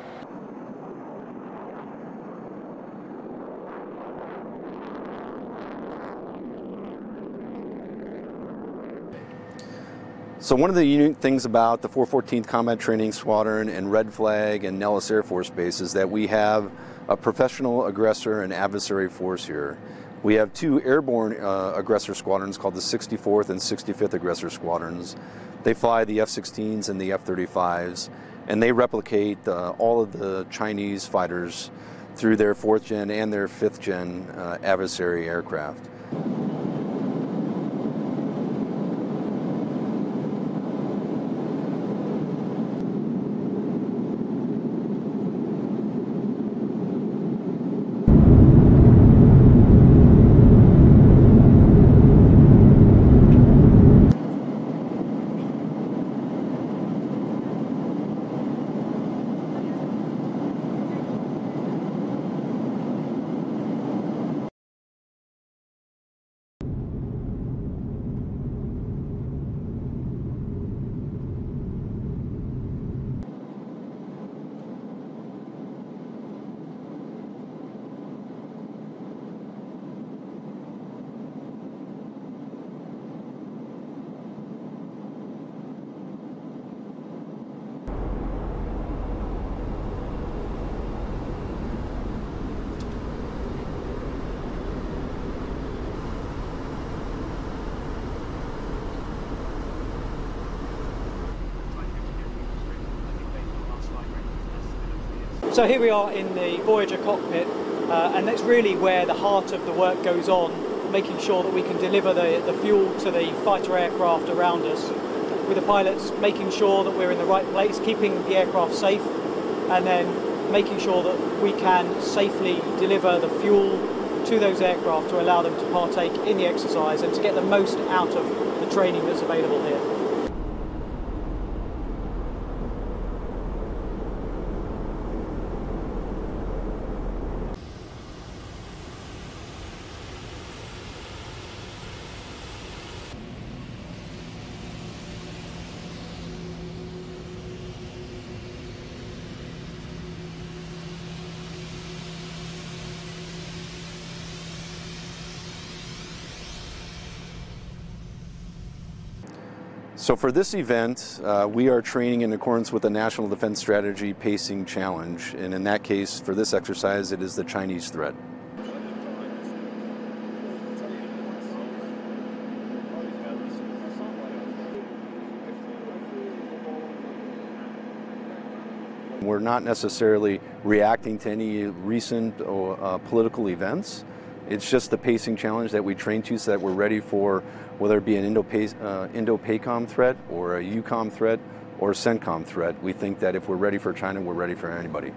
So one of the unique things about the 414th Combat Training Squadron and Red Flag and Nellis Air Force Base is that we have a professional aggressor and adversary force here. We have two airborne uh, aggressor squadrons called the 64th and 65th Aggressor Squadrons. They fly the F-16s and the F-35s, and they replicate uh, all of the Chinese fighters through their fourth gen and their fifth gen uh, adversary aircraft. So here we are in the Voyager cockpit, uh, and that's really where the heart of the work goes on, making sure that we can deliver the, the fuel to the fighter aircraft around us, with the pilots making sure that we're in the right place, keeping the aircraft safe, and then making sure that we can safely deliver the fuel to those aircraft to allow them to partake in the exercise and to get the most out of the training that's available here. So for this event, uh, we are training in accordance with the National Defense Strategy Pacing Challenge. And in that case, for this exercise, it is the Chinese threat. We're not necessarily reacting to any recent uh, political events. It's just the pacing challenge that we train to so that we're ready for whether it be an uh, Indo-PACOM threat or a EUCOM threat or a CENTCOM threat. We think that if we're ready for China, we're ready for anybody.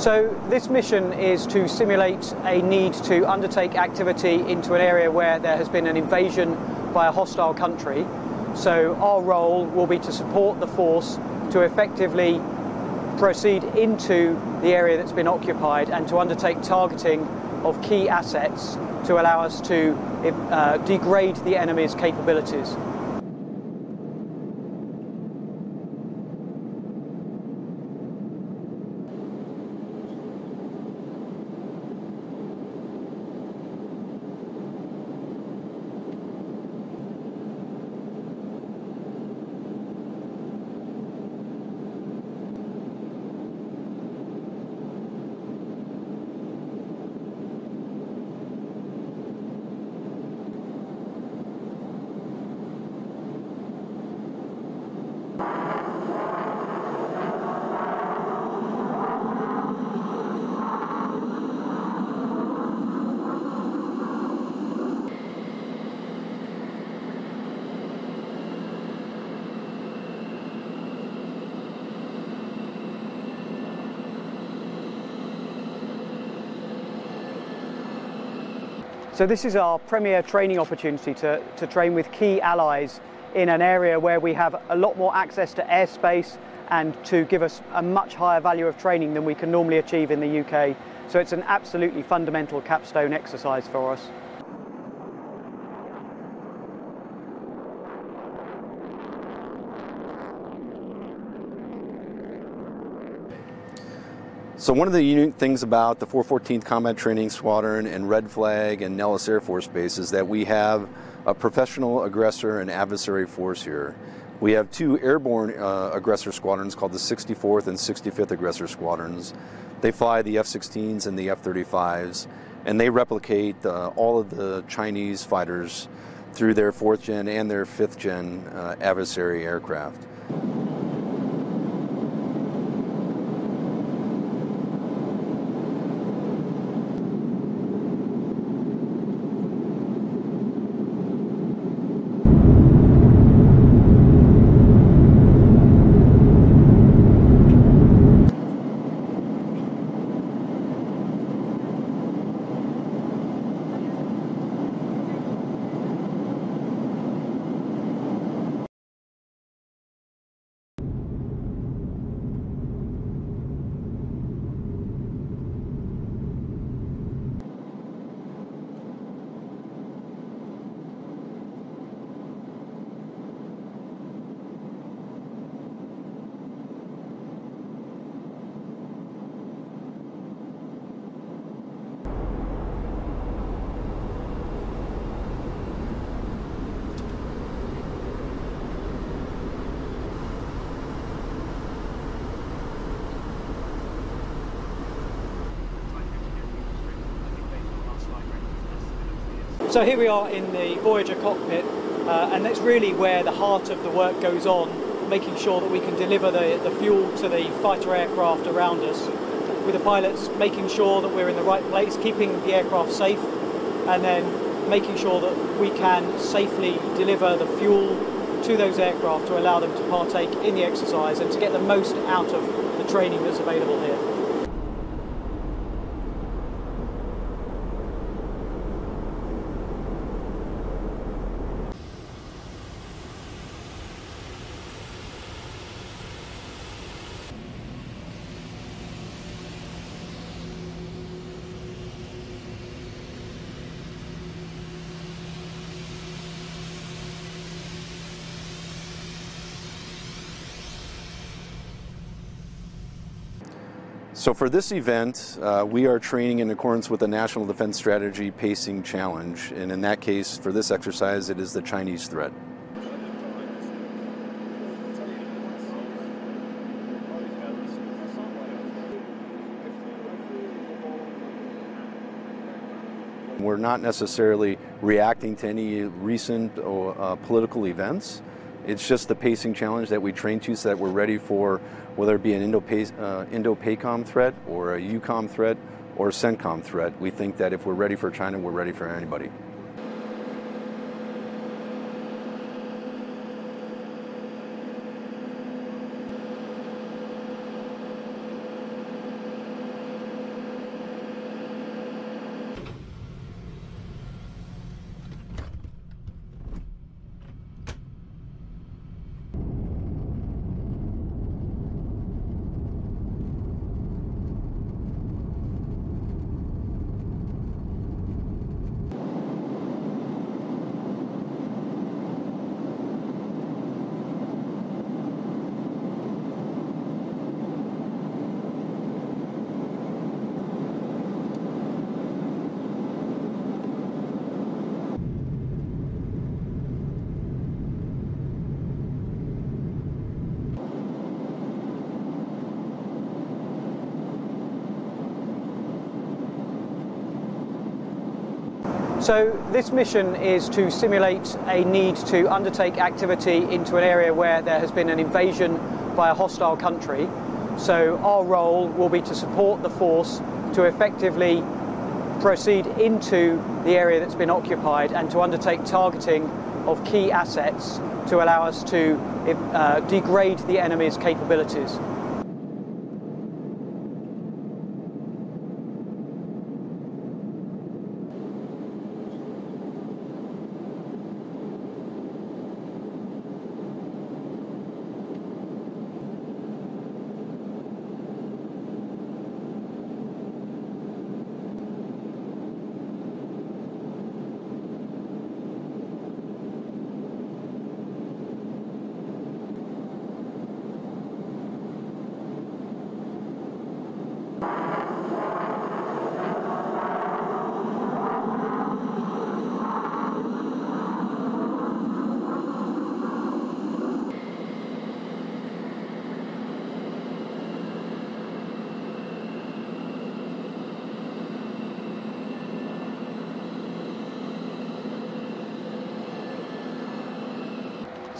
So this mission is to simulate a need to undertake activity into an area where there has been an invasion by a hostile country. So our role will be to support the force to effectively proceed into the area that's been occupied and to undertake targeting of key assets to allow us to uh, degrade the enemy's capabilities. So this is our premier training opportunity to, to train with key allies in an area where we have a lot more access to airspace and to give us a much higher value of training than we can normally achieve in the UK. So it's an absolutely fundamental capstone exercise for us. So one of the unique things about the 414th Combat Training Squadron and Red Flag and Nellis Air Force Base is that we have a professional aggressor and adversary force here. We have two airborne uh, aggressor squadrons called the 64th and 65th Aggressor Squadrons. They fly the F-16s and the F-35s, and they replicate uh, all of the Chinese fighters through their fourth gen and their fifth gen uh, adversary aircraft. So here we are in the Voyager cockpit, uh, and that's really where the heart of the work goes on, making sure that we can deliver the, the fuel to the fighter aircraft around us, with the pilots making sure that we're in the right place, keeping the aircraft safe, and then making sure that we can safely deliver the fuel to those aircraft to allow them to partake in the exercise and to get the most out of the training that's available here. So for this event, uh, we are training in accordance with the National Defense Strategy Pacing Challenge. And in that case, for this exercise, it is the Chinese threat. We're not necessarily reacting to any recent uh, political events. It's just the pacing challenge that we train to so that we're ready for whether it be an uh, Indo-PACOM threat or a EUCOM threat or a CENTCOM threat. We think that if we're ready for China, we're ready for anybody. So this mission is to simulate a need to undertake activity into an area where there has been an invasion by a hostile country. So our role will be to support the force to effectively proceed into the area that's been occupied and to undertake targeting of key assets to allow us to uh, degrade the enemy's capabilities.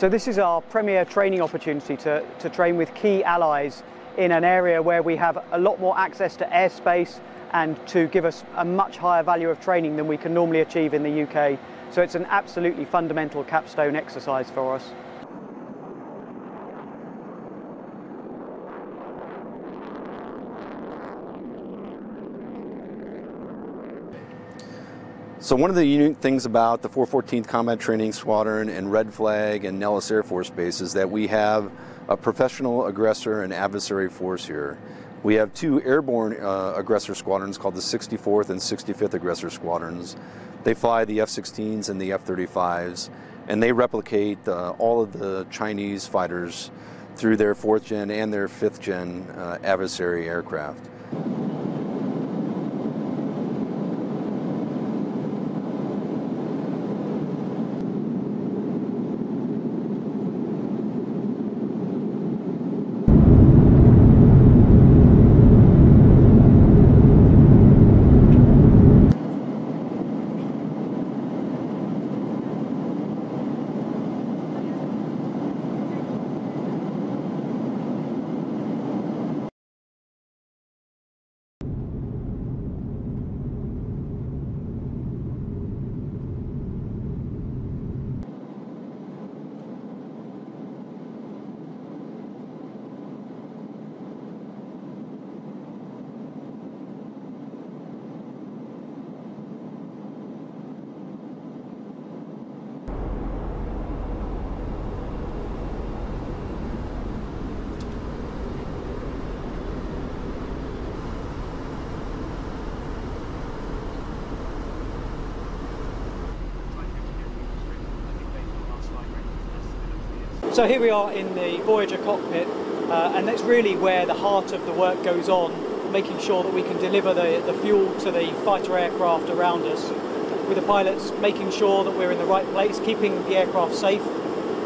So this is our premier training opportunity to, to train with key allies in an area where we have a lot more access to airspace and to give us a much higher value of training than we can normally achieve in the UK. So it's an absolutely fundamental capstone exercise for us. So one of the unique things about the 414th Combat Training Squadron and Red Flag and Nellis Air Force Base is that we have a professional aggressor and adversary force here. We have two airborne uh, aggressor squadrons called the 64th and 65th Aggressor Squadrons. They fly the F-16s and the F-35s, and they replicate uh, all of the Chinese fighters through their fourth gen and their fifth gen uh, adversary aircraft. So here we are in the Voyager cockpit, uh, and that's really where the heart of the work goes on, making sure that we can deliver the, the fuel to the fighter aircraft around us, with the pilots making sure that we're in the right place, keeping the aircraft safe,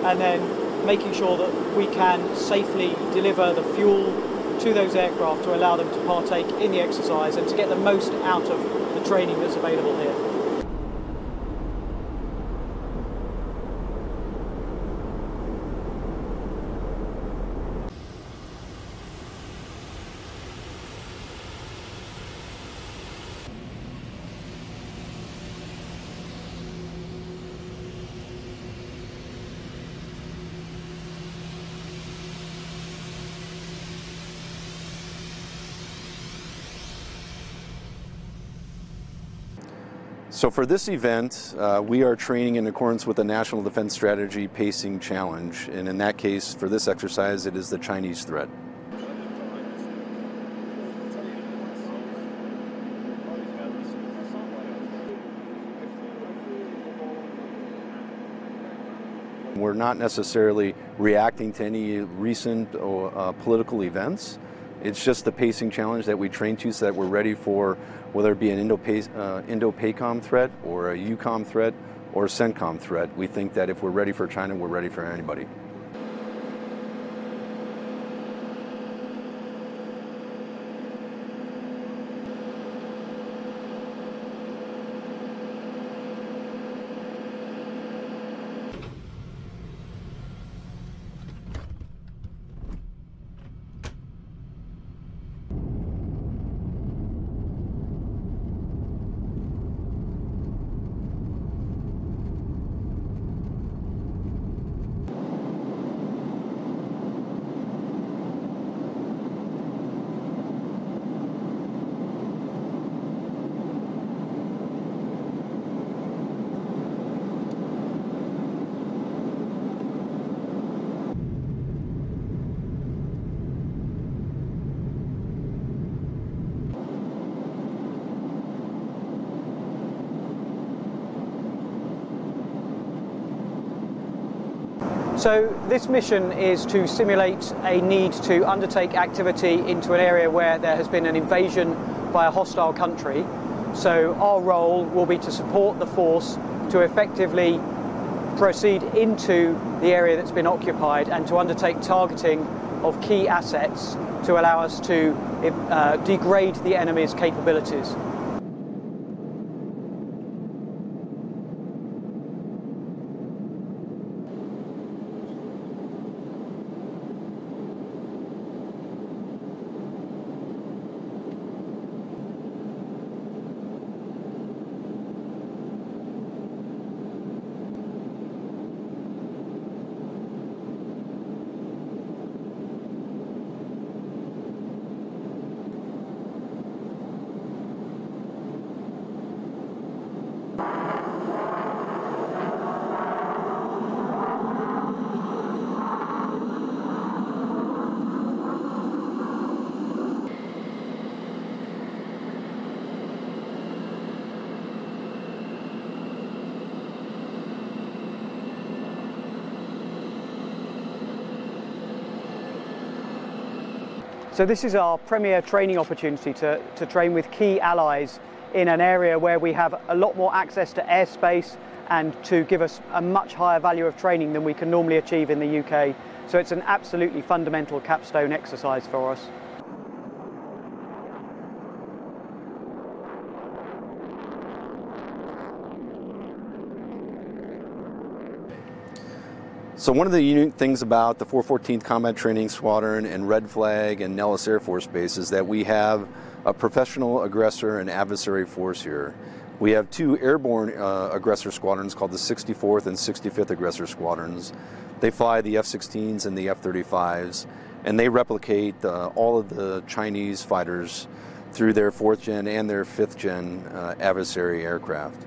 and then making sure that we can safely deliver the fuel to those aircraft to allow them to partake in the exercise and to get the most out of the training that's available here. So for this event, uh, we are training in accordance with the National Defense Strategy Pacing Challenge. And in that case, for this exercise, it is the Chinese threat. We're not necessarily reacting to any recent uh, political events. It's just the pacing challenge that we train to so that we're ready for whether it be an uh, Indo-PACOM threat or a EUCOM threat or a CENTCOM threat. We think that if we're ready for China, we're ready for anybody. So this mission is to simulate a need to undertake activity into an area where there has been an invasion by a hostile country. So our role will be to support the force to effectively proceed into the area that's been occupied and to undertake targeting of key assets to allow us to uh, degrade the enemy's capabilities. So this is our premier training opportunity to, to train with key allies in an area where we have a lot more access to airspace and to give us a much higher value of training than we can normally achieve in the UK. So it's an absolutely fundamental capstone exercise for us. So one of the unique things about the 414th Combat Training Squadron and Red Flag and Nellis Air Force Base is that we have a professional aggressor and adversary force here. We have two airborne uh, aggressor squadrons called the 64th and 65th Aggressor Squadrons. They fly the F-16s and the F-35s, and they replicate uh, all of the Chinese fighters through their fourth gen and their fifth gen uh, adversary aircraft.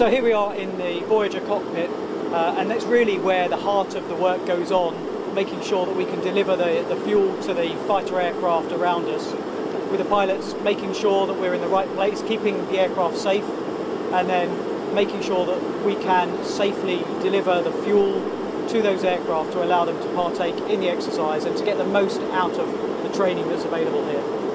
So here we are in the Voyager cockpit, uh, and that's really where the heart of the work goes on, making sure that we can deliver the, the fuel to the fighter aircraft around us, with the pilots making sure that we're in the right place, keeping the aircraft safe, and then making sure that we can safely deliver the fuel to those aircraft to allow them to partake in the exercise and to get the most out of the training that's available here.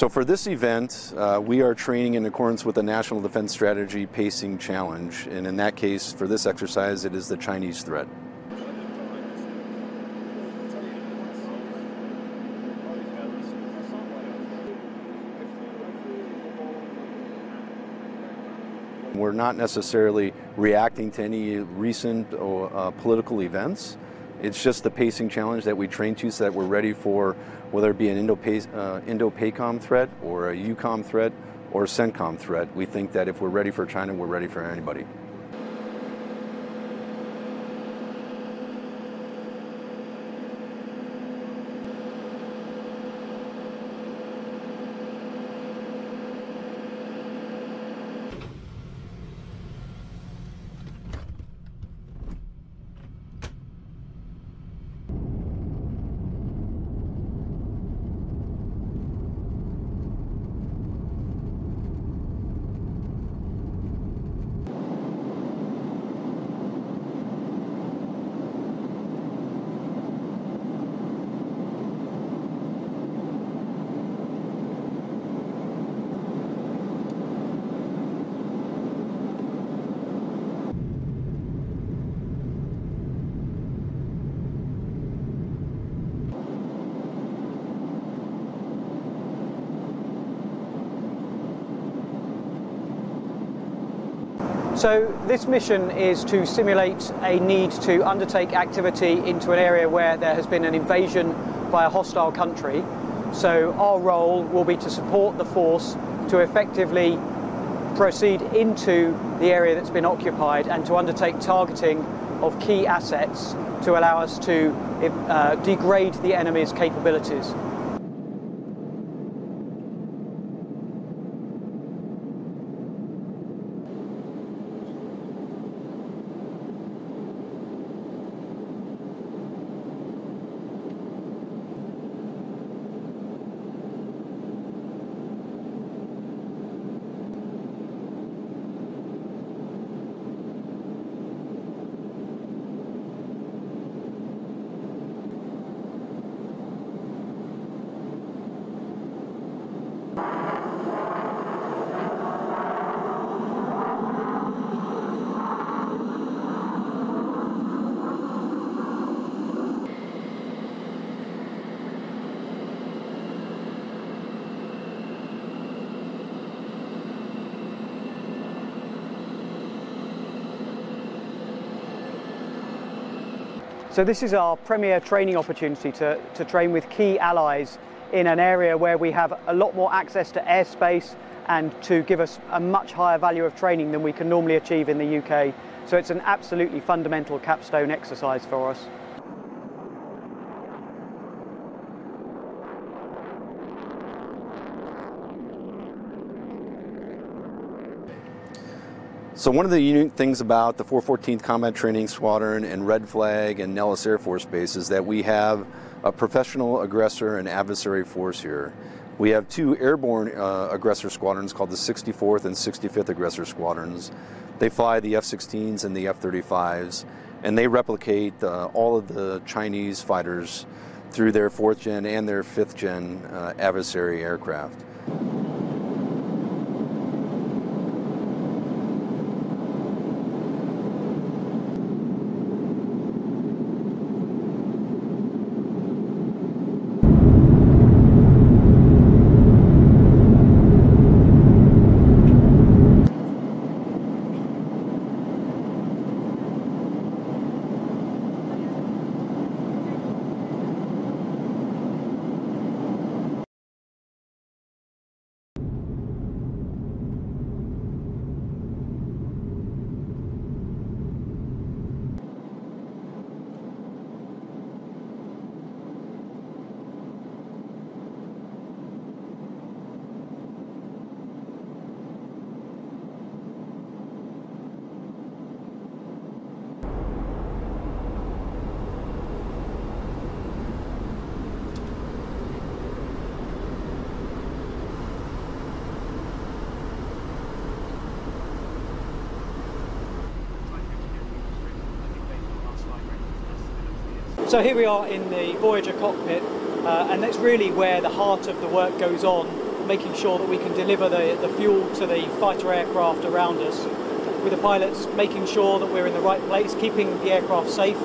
So for this event, uh, we are training in accordance with the National Defense Strategy Pacing Challenge. And in that case, for this exercise, it is the Chinese threat. We're not necessarily reacting to any recent uh, political events. It's just the pacing challenge that we train to so that we're ready for whether it be an Indo-PACOM uh, threat or a EUCOM threat or a CENTCOM threat. We think that if we're ready for China, we're ready for anybody. So this mission is to simulate a need to undertake activity into an area where there has been an invasion by a hostile country. So our role will be to support the force to effectively proceed into the area that's been occupied and to undertake targeting of key assets to allow us to uh, degrade the enemy's capabilities. So this is our premier training opportunity to, to train with key allies in an area where we have a lot more access to airspace and to give us a much higher value of training than we can normally achieve in the UK. So it's an absolutely fundamental capstone exercise for us. So one of the unique things about the 414th Combat Training Squadron and Red Flag and Nellis Air Force Base is that we have a professional aggressor and adversary force here. We have two airborne uh, aggressor squadrons called the 64th and 65th Aggressor Squadrons. They fly the F-16s and the F-35s, and they replicate uh, all of the Chinese fighters through their fourth gen and their fifth gen uh, adversary aircraft. So here we are in the Voyager cockpit, uh, and that's really where the heart of the work goes on, making sure that we can deliver the, the fuel to the fighter aircraft around us, with the pilots making sure that we're in the right place, keeping the aircraft safe,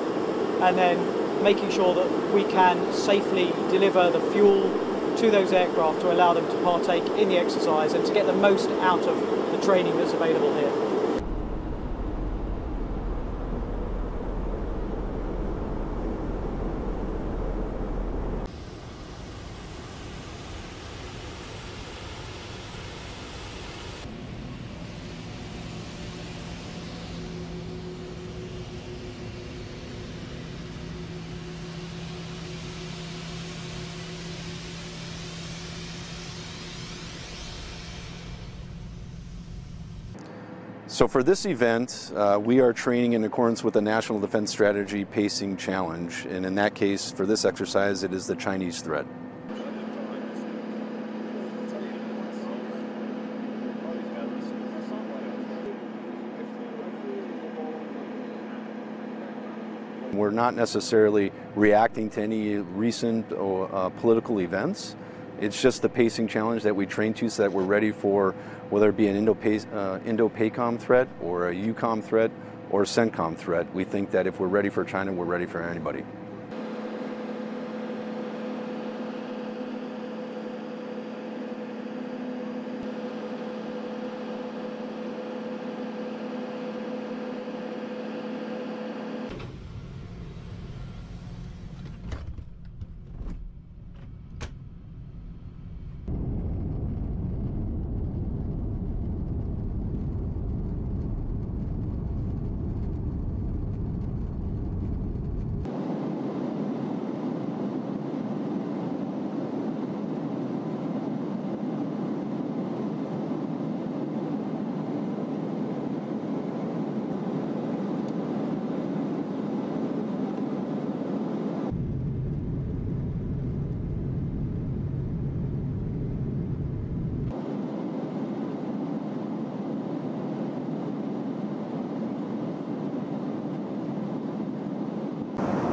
and then making sure that we can safely deliver the fuel to those aircraft to allow them to partake in the exercise and to get the most out of the training that's available here. So for this event, uh, we are training in accordance with the National Defense Strategy Pacing Challenge. And in that case, for this exercise, it is the Chinese threat. We're not necessarily reacting to any recent uh, political events. It's just the pacing challenge that we train to so that we're ready for whether it be an uh, Indo-PACOM threat or a EUCOM threat or a CENTCOM threat. We think that if we're ready for China, we're ready for anybody.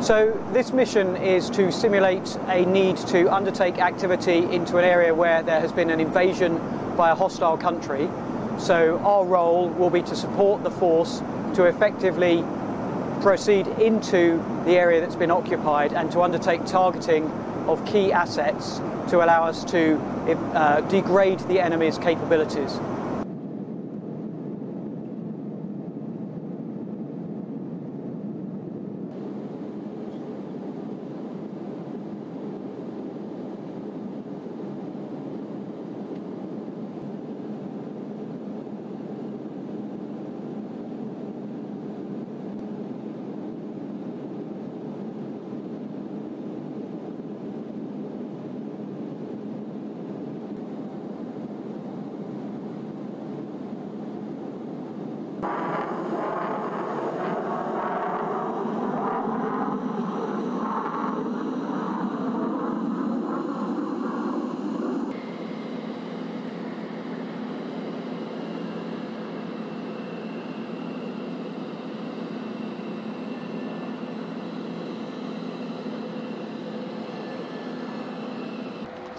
So this mission is to simulate a need to undertake activity into an area where there has been an invasion by a hostile country. So our role will be to support the force to effectively proceed into the area that's been occupied and to undertake targeting of key assets to allow us to uh, degrade the enemy's capabilities.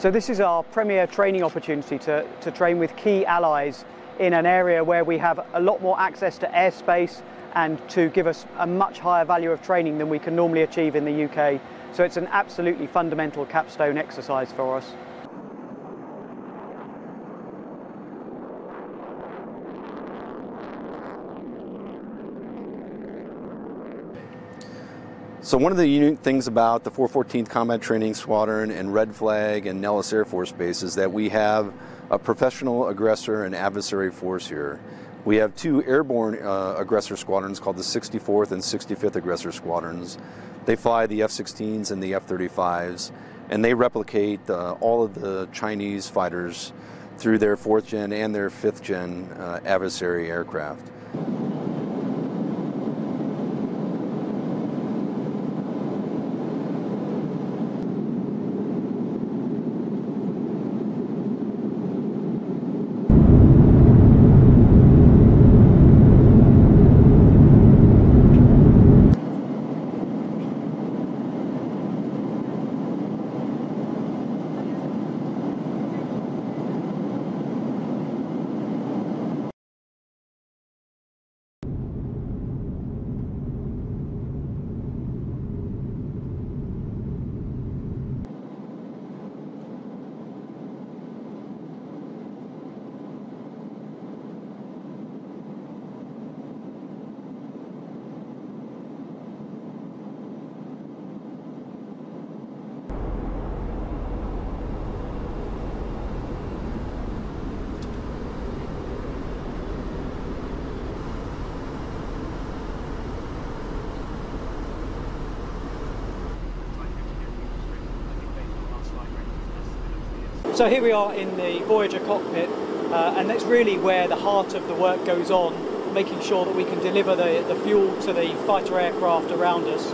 So this is our premier training opportunity to, to train with key allies in an area where we have a lot more access to airspace and to give us a much higher value of training than we can normally achieve in the UK. So it's an absolutely fundamental capstone exercise for us. So one of the unique things about the 414th Combat Training Squadron and Red Flag and Nellis Air Force Base is that we have a professional aggressor and adversary force here. We have two airborne uh, aggressor squadrons called the 64th and 65th Aggressor Squadrons. They fly the F-16s and the F-35s, and they replicate uh, all of the Chinese fighters through their fourth gen and their fifth gen uh, adversary aircraft. So here we are in the Voyager cockpit, uh, and that's really where the heart of the work goes on, making sure that we can deliver the, the fuel to the fighter aircraft around us.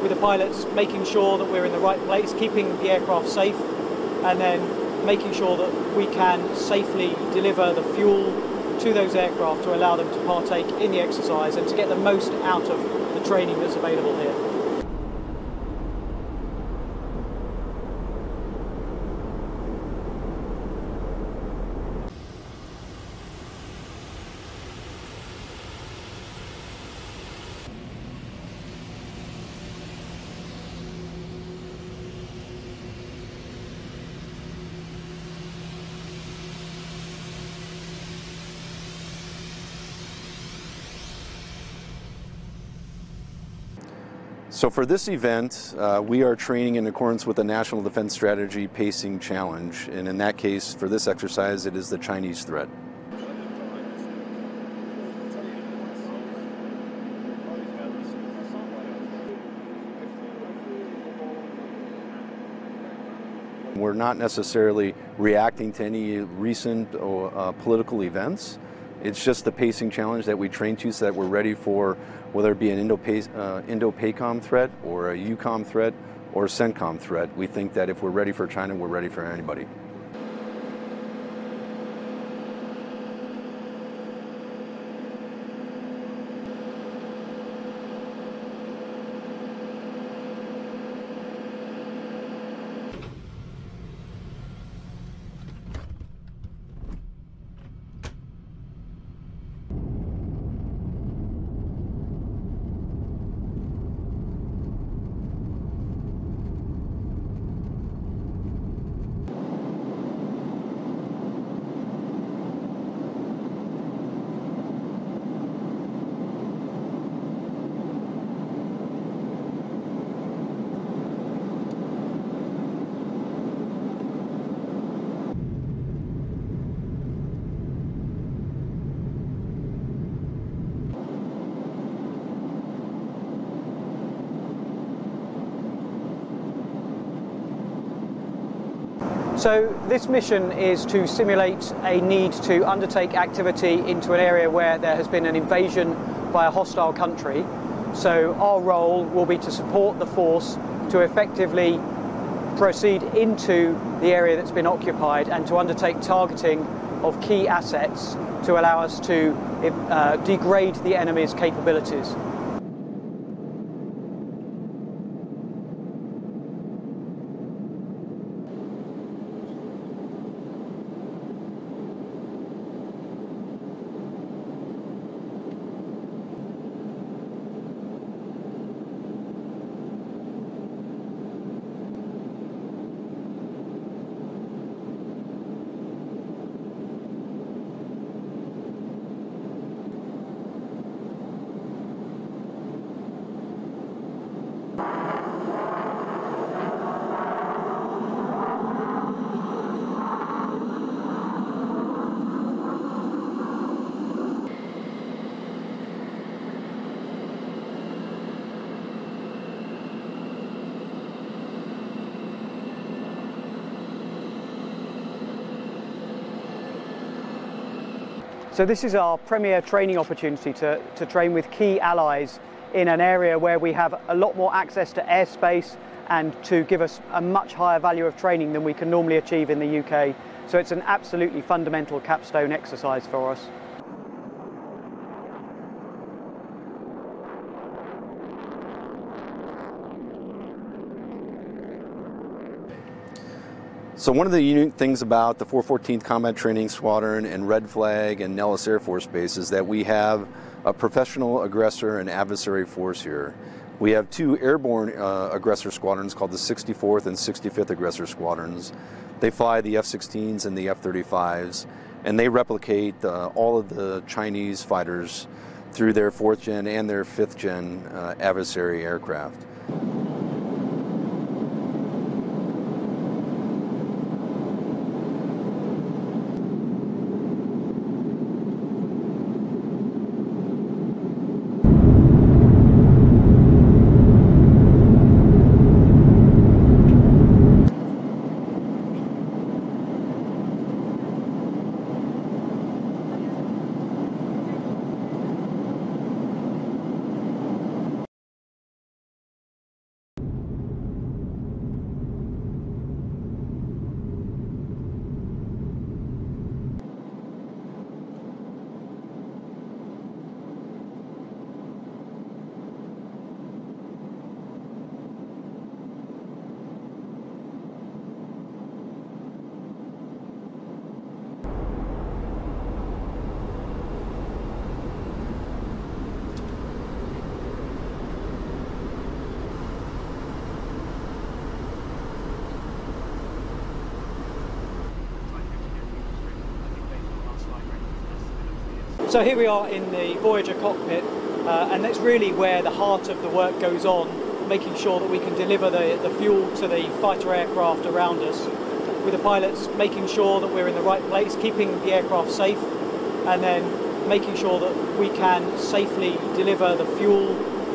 With the pilots making sure that we're in the right place, keeping the aircraft safe, and then making sure that we can safely deliver the fuel to those aircraft to allow them to partake in the exercise and to get the most out of the training that's available here. So for this event, uh, we are training in accordance with the National Defense Strategy Pacing Challenge. And in that case, for this exercise, it is the Chinese threat. We're not necessarily reacting to any recent uh, political events. It's just the pacing challenge that we train to so that we're ready for whether it be an uh, Indo-PACOM threat or a EUCOM threat or a CENTCOM threat. We think that if we're ready for China, we're ready for anybody. So this mission is to simulate a need to undertake activity into an area where there has been an invasion by a hostile country. So our role will be to support the force to effectively proceed into the area that's been occupied and to undertake targeting of key assets to allow us to uh, degrade the enemy's capabilities. So this is our premier training opportunity to, to train with key allies in an area where we have a lot more access to airspace and to give us a much higher value of training than we can normally achieve in the UK. So it's an absolutely fundamental capstone exercise for us. So one of the unique things about the 414th Combat Training Squadron and Red Flag and Nellis Air Force Base is that we have a professional aggressor and adversary force here. We have two airborne uh, aggressor squadrons called the 64th and 65th Aggressor Squadrons. They fly the F-16s and the F-35s, and they replicate uh, all of the Chinese fighters through their fourth gen and their fifth gen uh, adversary aircraft. So here we are in the Voyager cockpit, uh, and that's really where the heart of the work goes on, making sure that we can deliver the, the fuel to the fighter aircraft around us, with the pilots making sure that we're in the right place, keeping the aircraft safe, and then making sure that we can safely deliver the fuel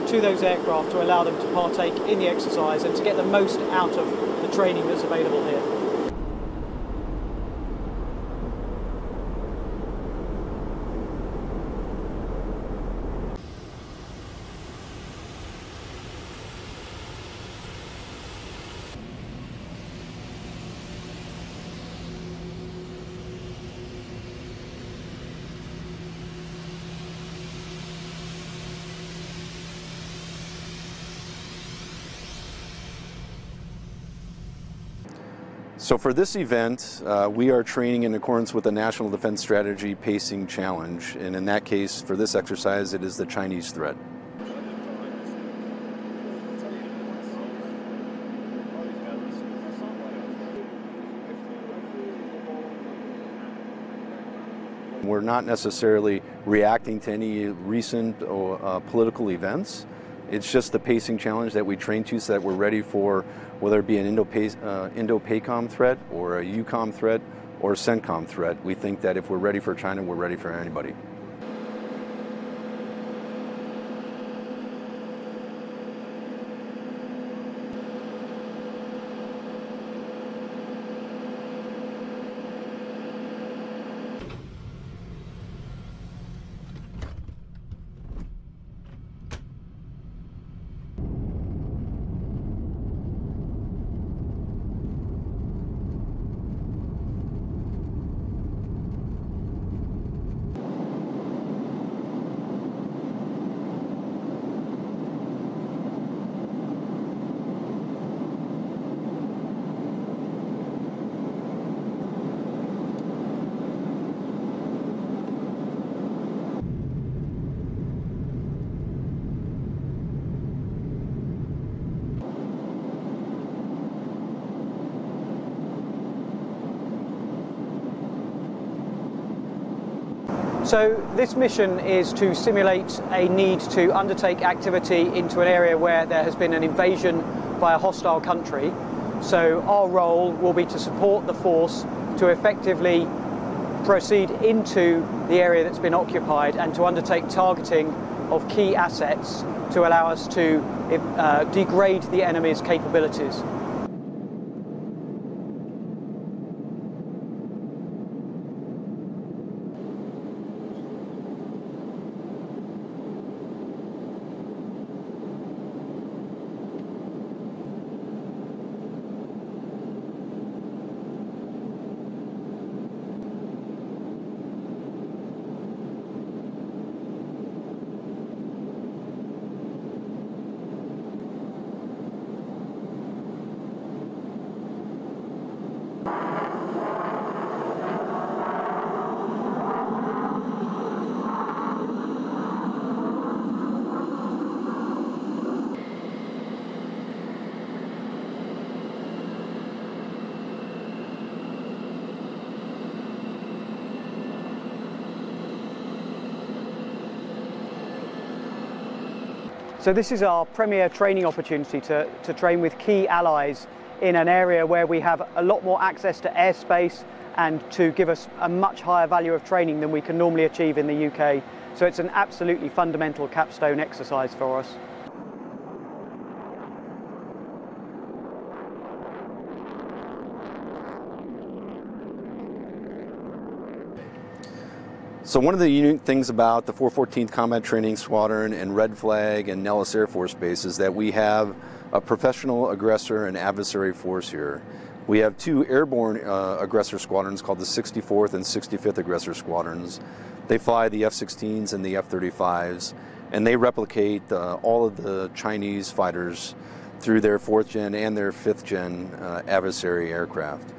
to those aircraft to allow them to partake in the exercise and to get the most out of the training that's available here. So for this event, uh, we are training in accordance with the National Defense Strategy Pacing Challenge. And in that case, for this exercise, it is the Chinese threat. We're not necessarily reacting to any recent uh, political events. It's just the pacing challenge that we train to so that we're ready for whether it be an Indo-PACOM uh, threat or a EUCOM threat or a CENTCOM threat. We think that if we're ready for China, we're ready for anybody. So this mission is to simulate a need to undertake activity into an area where there has been an invasion by a hostile country. So our role will be to support the force to effectively proceed into the area that's been occupied and to undertake targeting of key assets to allow us to uh, degrade the enemy's capabilities. So this is our premier training opportunity to, to train with key allies in an area where we have a lot more access to airspace and to give us a much higher value of training than we can normally achieve in the UK. So it's an absolutely fundamental capstone exercise for us. So one of the unique things about the 414th Combat Training Squadron and Red Flag and Nellis Air Force Base is that we have a professional aggressor and adversary force here. We have two airborne uh, aggressor squadrons called the 64th and 65th Aggressor Squadrons. They fly the F-16s and the F-35s, and they replicate uh, all of the Chinese fighters through their fourth gen and their fifth gen uh, adversary aircraft.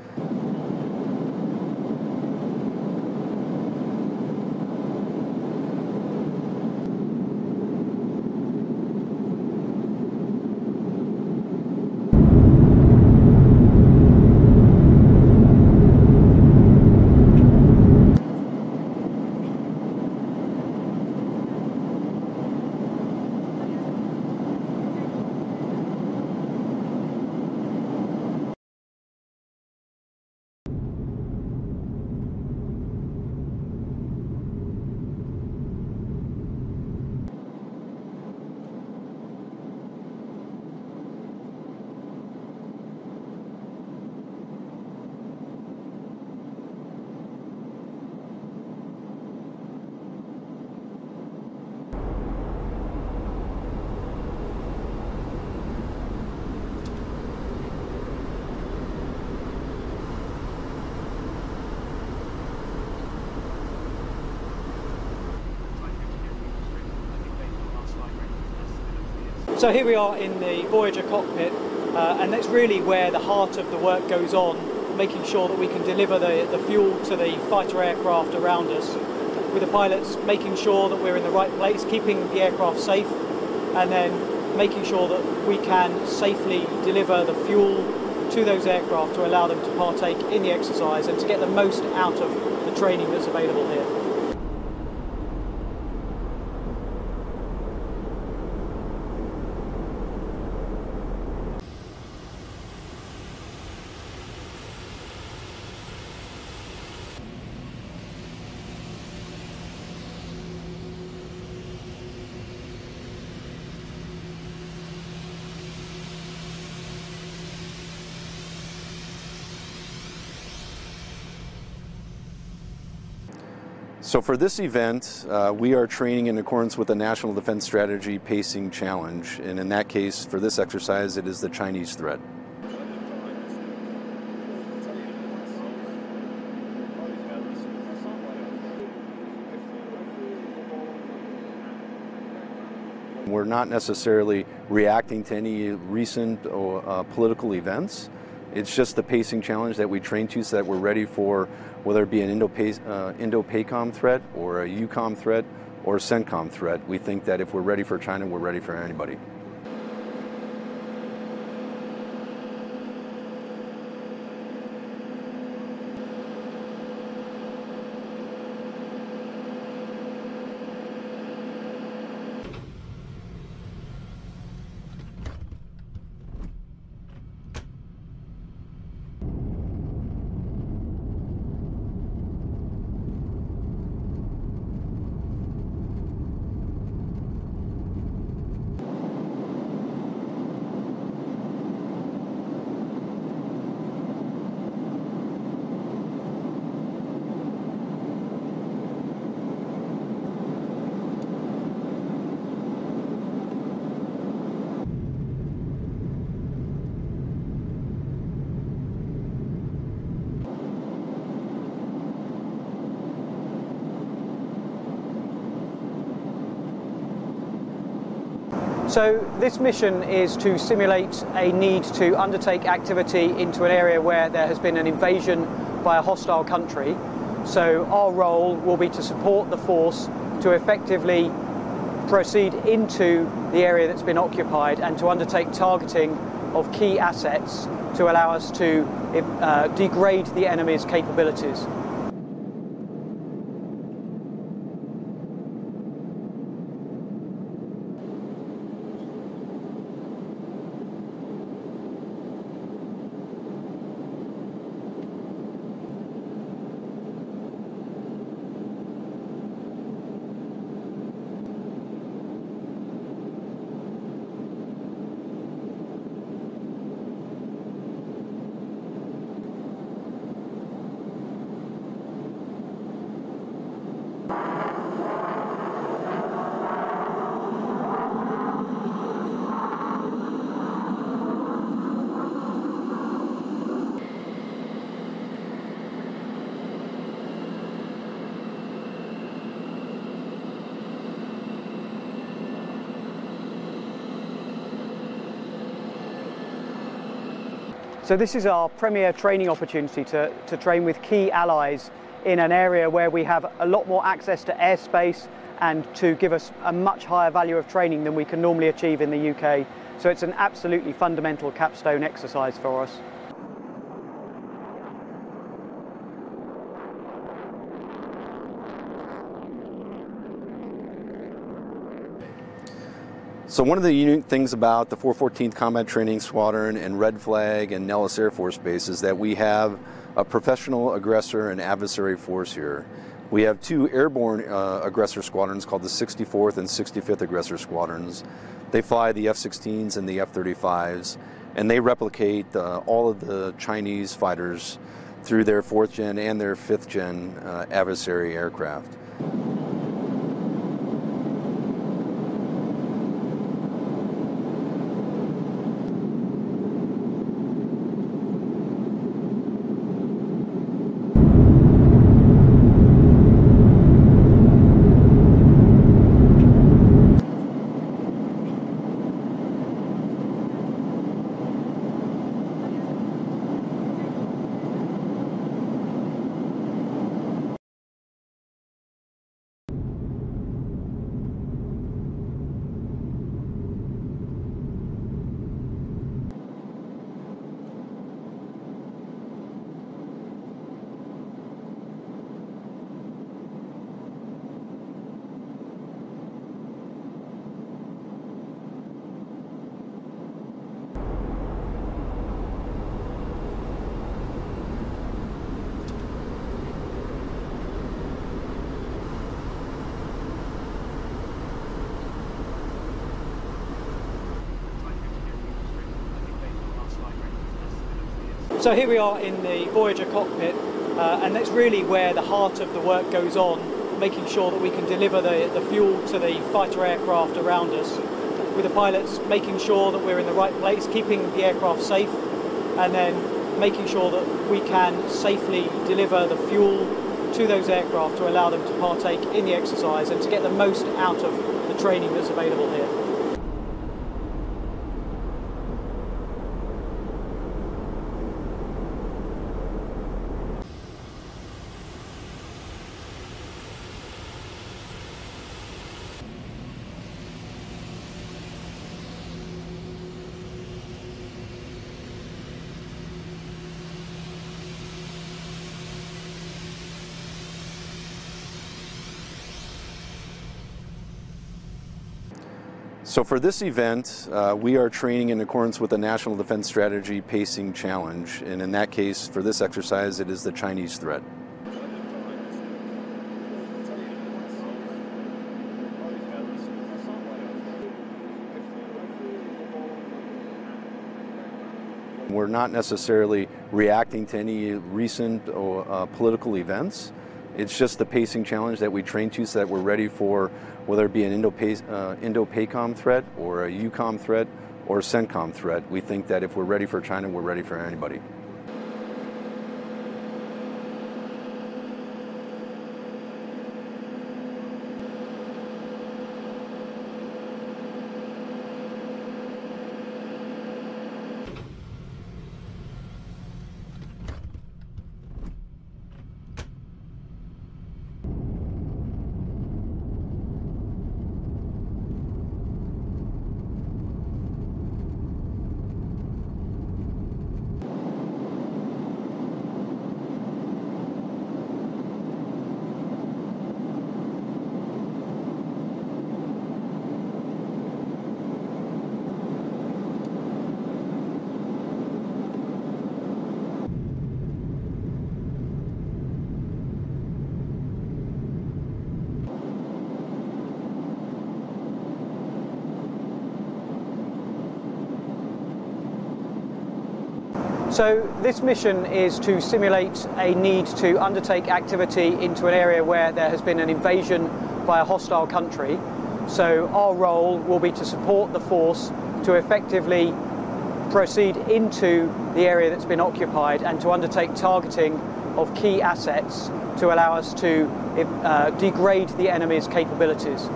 So here we are in the Voyager cockpit, uh, and that's really where the heart of the work goes on, making sure that we can deliver the, the fuel to the fighter aircraft around us, with the pilots making sure that we're in the right place, keeping the aircraft safe, and then making sure that we can safely deliver the fuel to those aircraft to allow them to partake in the exercise and to get the most out of the training that's available here. So for this event, uh, we are training in accordance with the National Defense Strategy Pacing Challenge. And in that case, for this exercise, it is the Chinese threat. We're not necessarily reacting to any recent uh, political events. It's just the pacing challenge that we train to so that we're ready for whether it be an Indo-PACOM uh, threat or a EUCOM threat or a CENTCOM threat. We think that if we're ready for China, we're ready for anybody. So this mission is to simulate a need to undertake activity into an area where there has been an invasion by a hostile country. So our role will be to support the force to effectively proceed into the area that's been occupied and to undertake targeting of key assets to allow us to uh, degrade the enemy's capabilities. So this is our premier training opportunity to, to train with key allies in an area where we have a lot more access to airspace and to give us a much higher value of training than we can normally achieve in the UK. So it's an absolutely fundamental capstone exercise for us. So one of the unique things about the 414th Combat Training Squadron and Red Flag and Nellis Air Force Base is that we have a professional aggressor and adversary force here. We have two airborne uh, aggressor squadrons called the 64th and 65th Aggressor Squadrons. They fly the F-16s and the F-35s, and they replicate uh, all of the Chinese fighters through their fourth gen and their fifth gen uh, adversary aircraft. So here we are in the Voyager cockpit, uh, and that's really where the heart of the work goes on, making sure that we can deliver the, the fuel to the fighter aircraft around us, with the pilots making sure that we're in the right place, keeping the aircraft safe, and then making sure that we can safely deliver the fuel to those aircraft to allow them to partake in the exercise and to get the most out of the training that's available here. So for this event, uh, we are training in accordance with the National Defense Strategy Pacing Challenge. And in that case, for this exercise, it is the Chinese threat. We're not necessarily reacting to any recent uh, political events. It's just the pacing challenge that we train to so that we're ready for whether it be an uh, Indo-PACOM threat or a EUCOM threat or a CENTCOM threat. We think that if we're ready for China, we're ready for anybody. So this mission is to simulate a need to undertake activity into an area where there has been an invasion by a hostile country. So our role will be to support the force to effectively proceed into the area that's been occupied and to undertake targeting of key assets to allow us to uh, degrade the enemy's capabilities.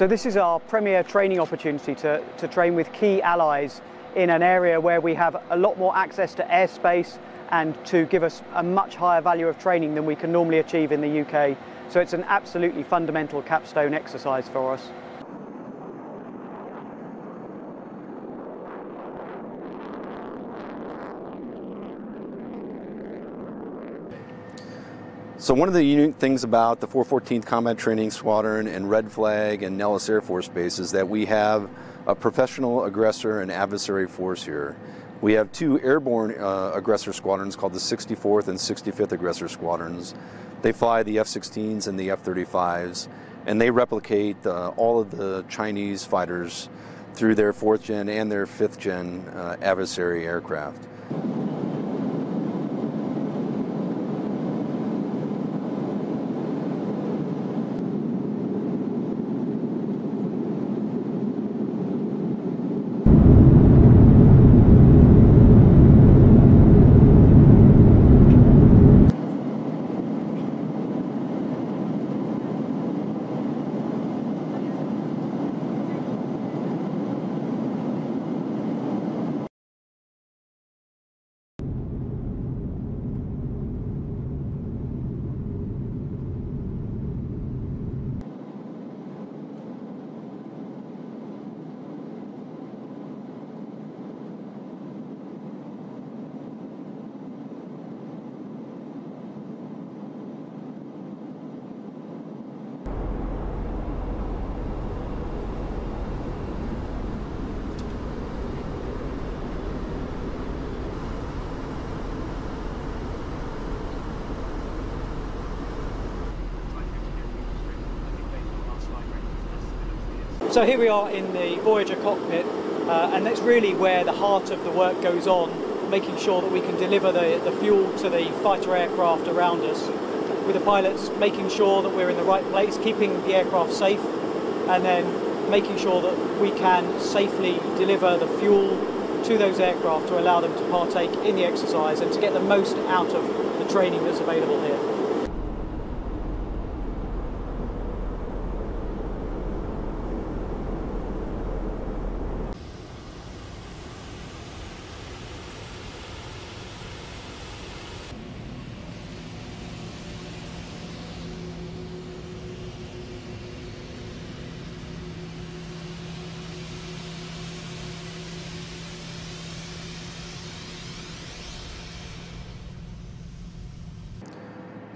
So this is our premier training opportunity to, to train with key allies in an area where we have a lot more access to airspace and to give us a much higher value of training than we can normally achieve in the UK. So it's an absolutely fundamental capstone exercise for us. So one of the unique things about the 414th Combat Training Squadron and Red Flag and Nellis Air Force Base is that we have a professional aggressor and adversary force here. We have two airborne uh, aggressor squadrons called the 64th and 65th Aggressor Squadrons. They fly the F-16s and the F-35s, and they replicate uh, all of the Chinese fighters through their fourth gen and their fifth gen uh, adversary aircraft. So here we are in the Voyager cockpit, uh, and that's really where the heart of the work goes on, making sure that we can deliver the, the fuel to the fighter aircraft around us. With the pilots making sure that we're in the right place, keeping the aircraft safe, and then making sure that we can safely deliver the fuel to those aircraft to allow them to partake in the exercise and to get the most out of the training that's available here.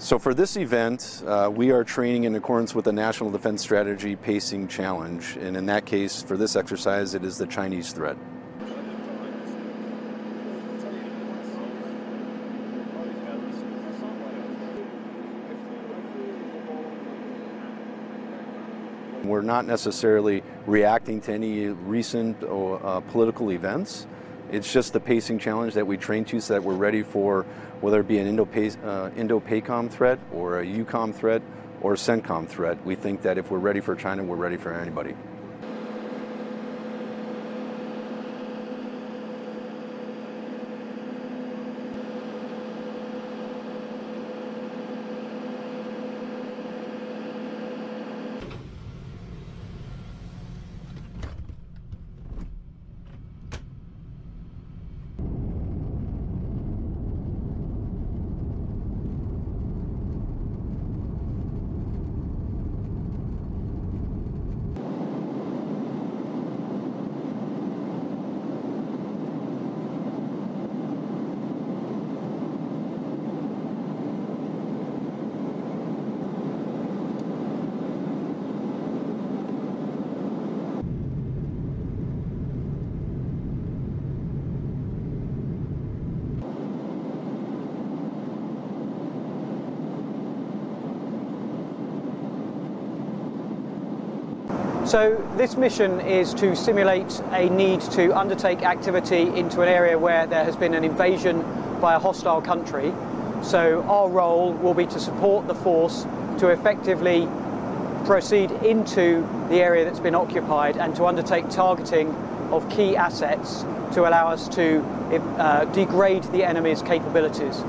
So for this event, uh, we are training in accordance with the National Defense Strategy Pacing Challenge. And in that case, for this exercise, it is the Chinese threat. We're not necessarily reacting to any recent uh, political events. It's just the pacing challenge that we train to so that we're ready for whether it be an uh, Indo-PACOM threat or a EUCOM threat or a CENTCOM threat. We think that if we're ready for China, we're ready for anybody. So this mission is to simulate a need to undertake activity into an area where there has been an invasion by a hostile country. So our role will be to support the force to effectively proceed into the area that's been occupied and to undertake targeting of key assets to allow us to uh, degrade the enemy's capabilities.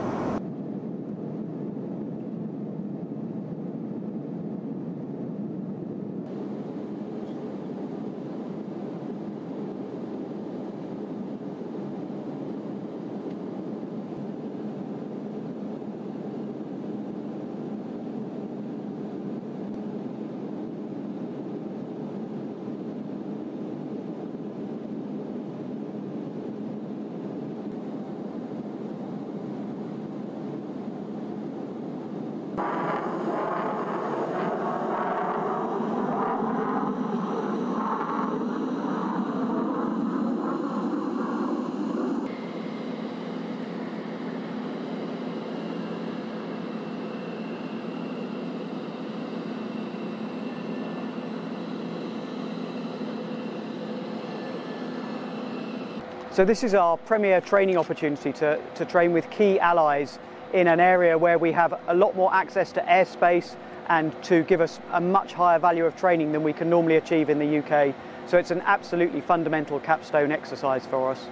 So this is our premier training opportunity to, to train with key allies in an area where we have a lot more access to airspace and to give us a much higher value of training than we can normally achieve in the UK. So it's an absolutely fundamental capstone exercise for us.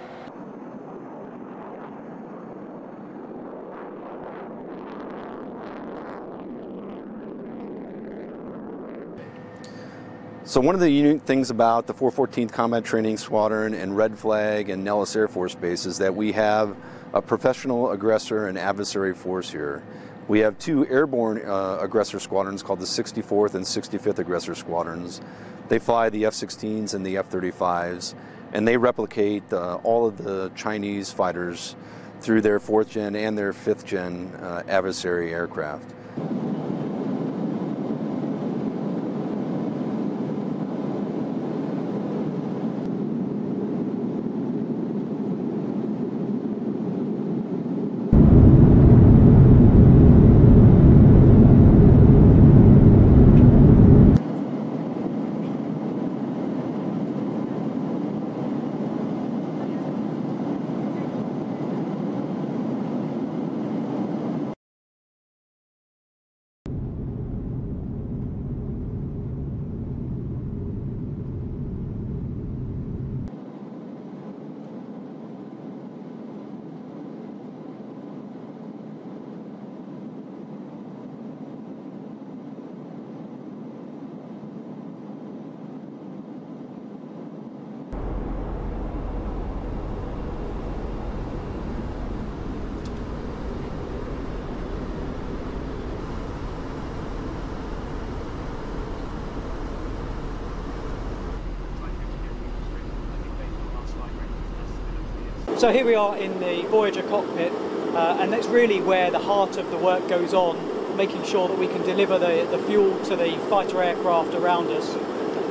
So one of the unique things about the 414th Combat Training Squadron and Red Flag and Nellis Air Force Base is that we have a professional aggressor and adversary force here. We have two airborne uh, aggressor squadrons called the 64th and 65th Aggressor Squadrons. They fly the F-16s and the F-35s, and they replicate uh, all of the Chinese fighters through their fourth gen and their fifth gen uh, adversary aircraft. So here we are in the Voyager cockpit, uh, and that's really where the heart of the work goes on, making sure that we can deliver the, the fuel to the fighter aircraft around us,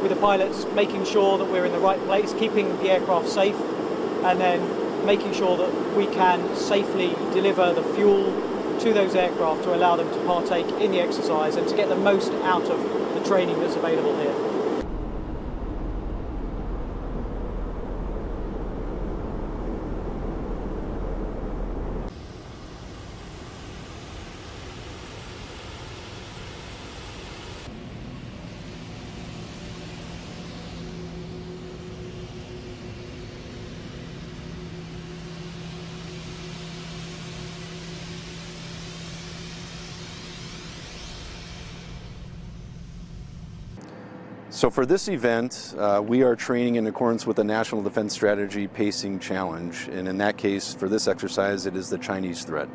with the pilots making sure that we're in the right place, keeping the aircraft safe, and then making sure that we can safely deliver the fuel to those aircraft to allow them to partake in the exercise and to get the most out of the training that's available here. So for this event, uh, we are training in accordance with the National Defense Strategy Pacing Challenge. And in that case, for this exercise, it is the Chinese threat.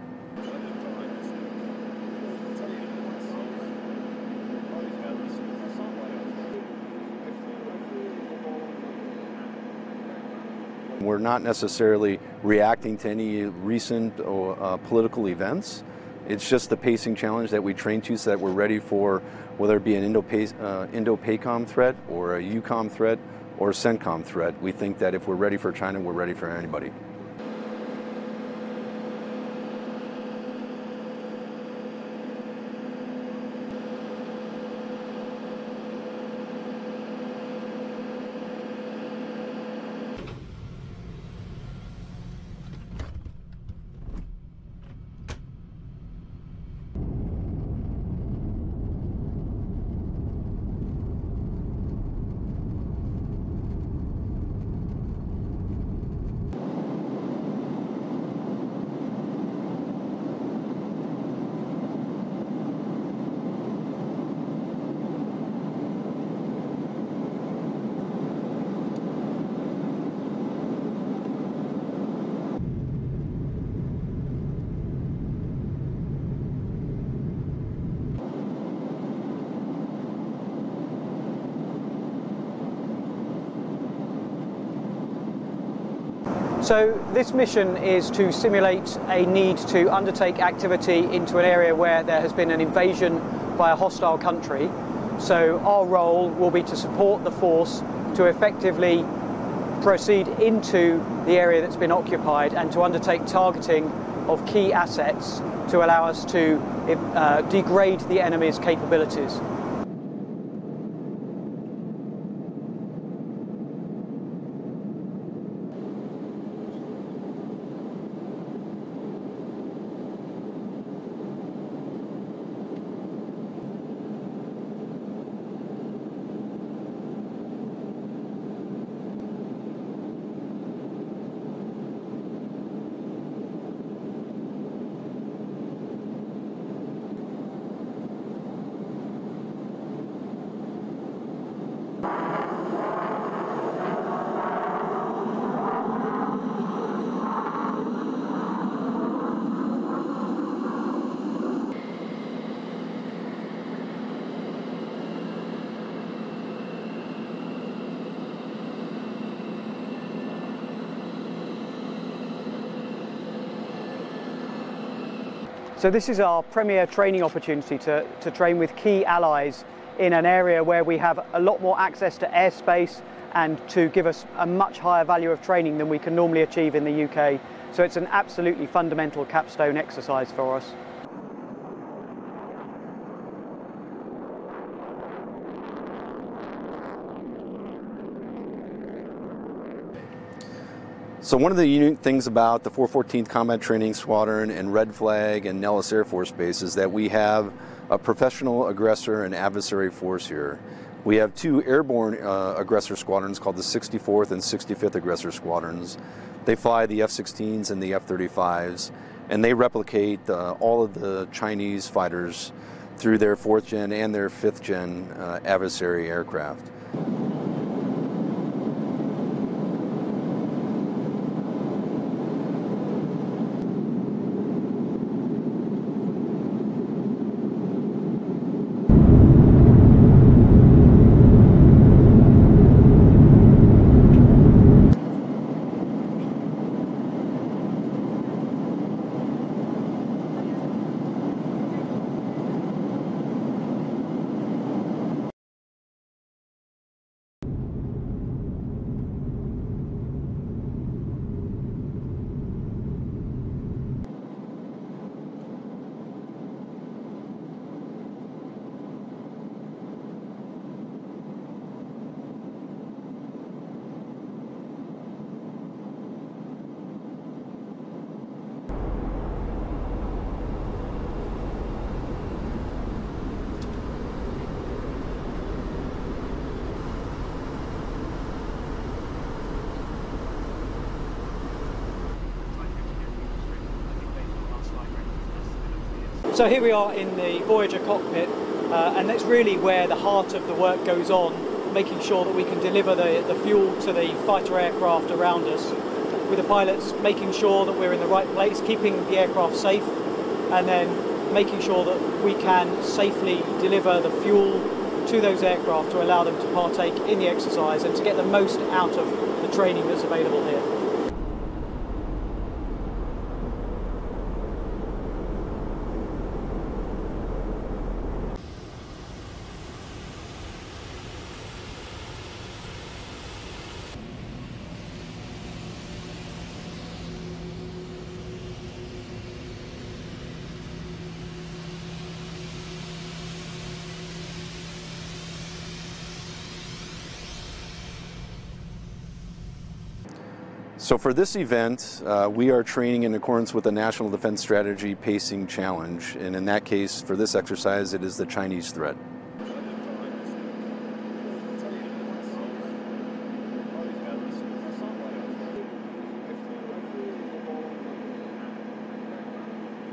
We're not necessarily reacting to any recent uh, political events. It's just the pacing challenge that we train to so that we're ready for whether it be an Indo-PACOM uh, threat or a EUCOM threat or a CENTCOM threat. We think that if we're ready for China, we're ready for anybody. So this mission is to simulate a need to undertake activity into an area where there has been an invasion by a hostile country. So our role will be to support the force to effectively proceed into the area that's been occupied and to undertake targeting of key assets to allow us to uh, degrade the enemy's capabilities. So this is our premier training opportunity to, to train with key allies in an area where we have a lot more access to airspace and to give us a much higher value of training than we can normally achieve in the UK. So it's an absolutely fundamental capstone exercise for us. So one of the unique things about the 414th Combat Training Squadron and Red Flag and Nellis Air Force Base is that we have a professional aggressor and adversary force here. We have two airborne uh, aggressor squadrons called the 64th and 65th Aggressor Squadrons. They fly the F-16s and the F-35s, and they replicate uh, all of the Chinese fighters through their fourth gen and their fifth gen uh, adversary aircraft. So here we are in the Voyager cockpit, uh, and that's really where the heart of the work goes on, making sure that we can deliver the, the fuel to the fighter aircraft around us, with the pilots making sure that we're in the right place, keeping the aircraft safe, and then making sure that we can safely deliver the fuel to those aircraft to allow them to partake in the exercise and to get the most out of the training that's available here. So for this event, uh, we are training in accordance with the National Defense Strategy Pacing Challenge. And in that case, for this exercise, it is the Chinese threat.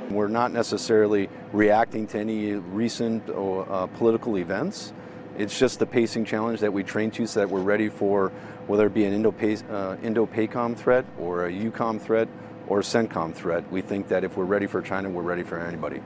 We're not necessarily reacting to any recent uh, political events. It's just the pacing challenge that we train to so that we're ready for whether it be an Indo-PACOM uh, threat or a EUCOM threat or a CENTCOM threat. We think that if we're ready for China, we're ready for anybody.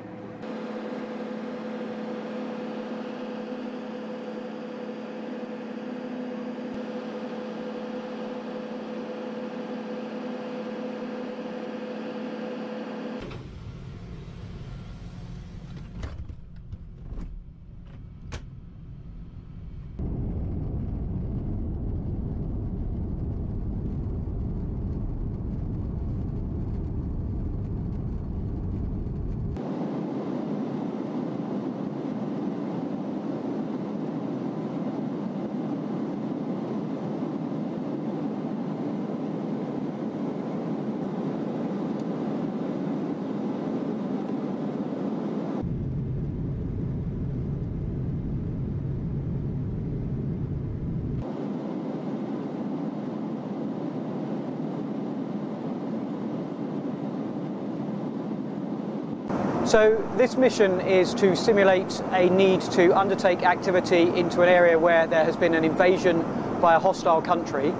So this mission is to simulate a need to undertake activity into an area where there has been an invasion by a hostile country.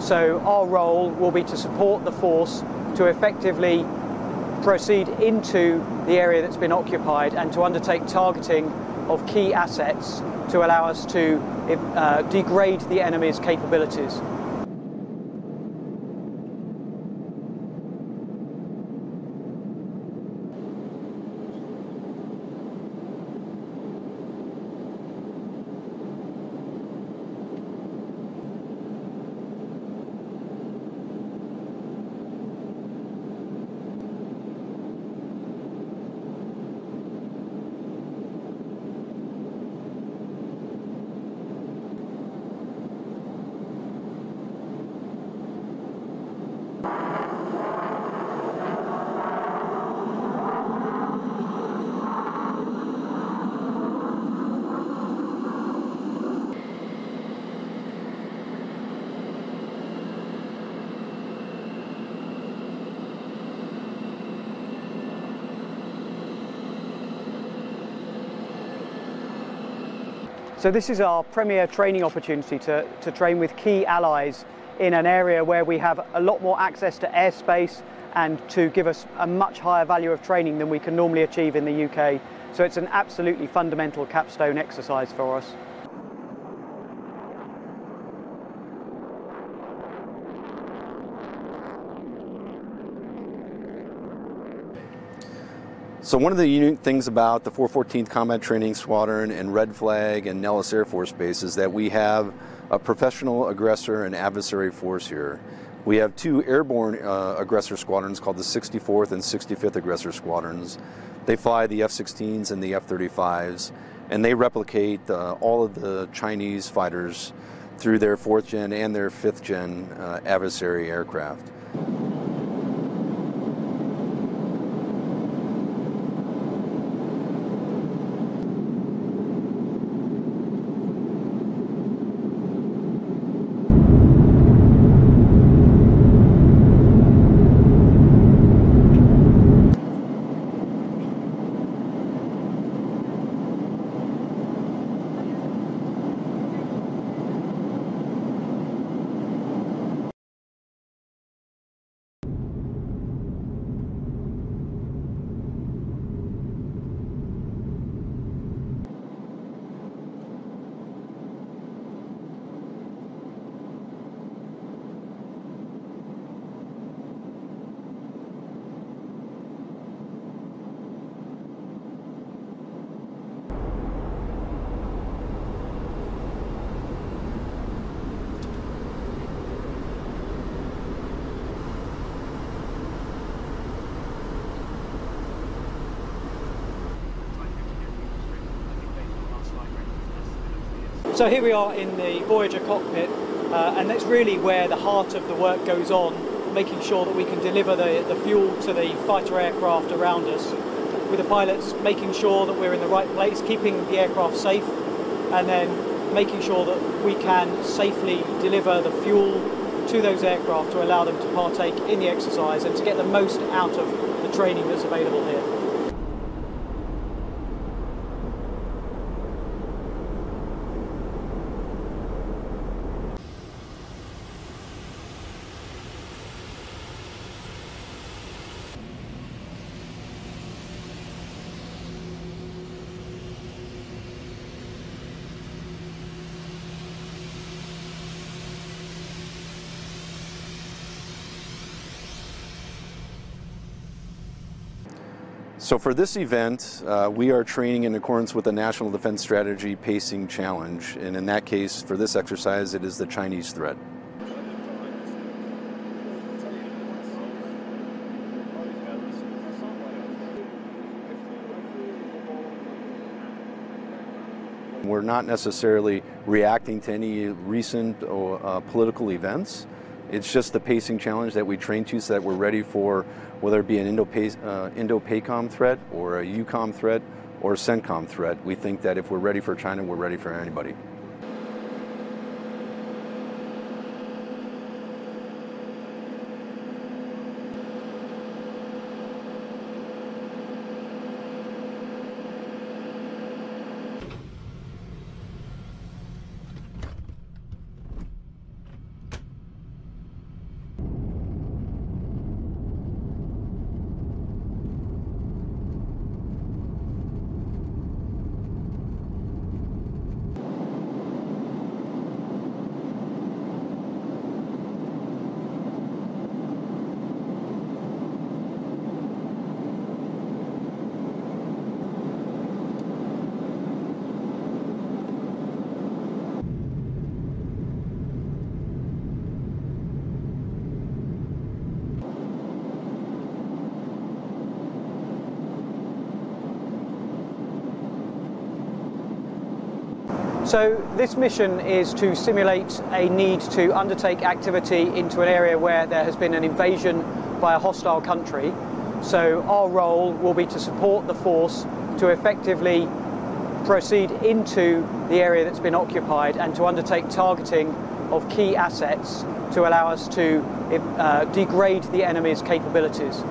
So our role will be to support the force to effectively proceed into the area that's been occupied and to undertake targeting of key assets to allow us to uh, degrade the enemy's capabilities. So this is our premier training opportunity to, to train with key allies in an area where we have a lot more access to airspace and to give us a much higher value of training than we can normally achieve in the UK. So it's an absolutely fundamental capstone exercise for us. So one of the unique things about the 414th Combat Training Squadron and Red Flag and Nellis Air Force Base is that we have a professional aggressor and adversary force here. We have two airborne uh, aggressor squadrons called the 64th and 65th Aggressor Squadrons. They fly the F-16s and the F-35s, and they replicate uh, all of the Chinese fighters through their fourth gen and their fifth gen uh, adversary aircraft. So here we are in the Voyager cockpit, uh, and that's really where the heart of the work goes on, making sure that we can deliver the, the fuel to the fighter aircraft around us, with the pilots making sure that we're in the right place, keeping the aircraft safe, and then making sure that we can safely deliver the fuel to those aircraft to allow them to partake in the exercise and to get the most out of the training that's available here. So for this event, uh, we are training in accordance with the National Defense Strategy Pacing Challenge. And in that case, for this exercise, it is the Chinese threat. We're not necessarily reacting to any recent uh, political events. It's just the pacing challenge that we train to so that we're ready for whether it be an uh, Indo-PACOM threat or a EUCOM threat or a CENTCOM threat. We think that if we're ready for China, we're ready for anybody. So this mission is to simulate a need to undertake activity into an area where there has been an invasion by a hostile country. So our role will be to support the force to effectively proceed into the area that's been occupied and to undertake targeting of key assets to allow us to uh, degrade the enemy's capabilities.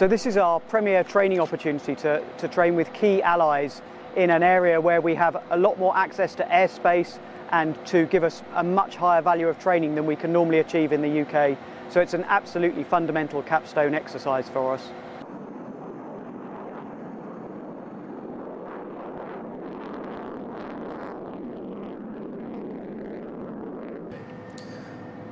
So this is our premier training opportunity to, to train with key allies in an area where we have a lot more access to airspace and to give us a much higher value of training than we can normally achieve in the UK. So it's an absolutely fundamental capstone exercise for us.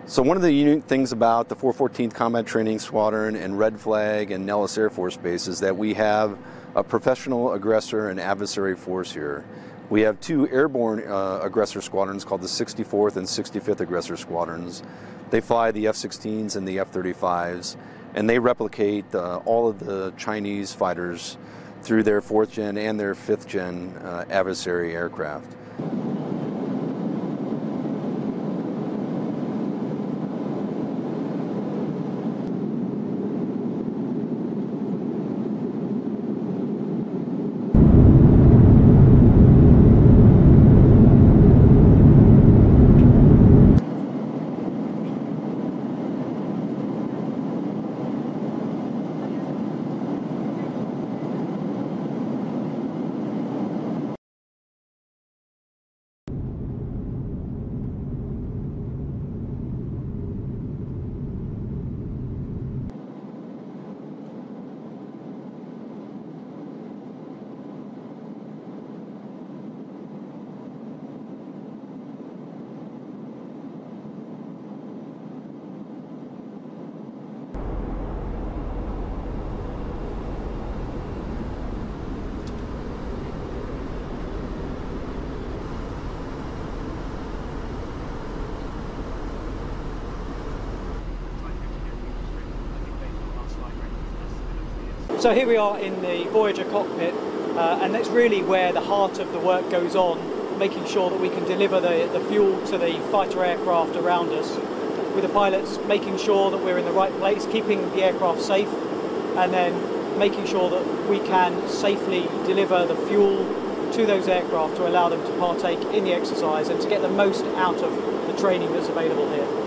So one of the unique things about the 414th Combat Training Squadron and Red Flag and Nellis Air Force Base is that we have a professional aggressor and adversary force here. We have two airborne uh, aggressor squadrons called the 64th and 65th Aggressor Squadrons. They fly the F-16s and the F-35s, and they replicate uh, all of the Chinese fighters through their fourth gen and their fifth gen uh, adversary aircraft. So here we are in the Voyager cockpit, uh, and that's really where the heart of the work goes on, making sure that we can deliver the, the fuel to the fighter aircraft around us. With the pilots making sure that we're in the right place, keeping the aircraft safe, and then making sure that we can safely deliver the fuel to those aircraft to allow them to partake in the exercise and to get the most out of the training that's available here.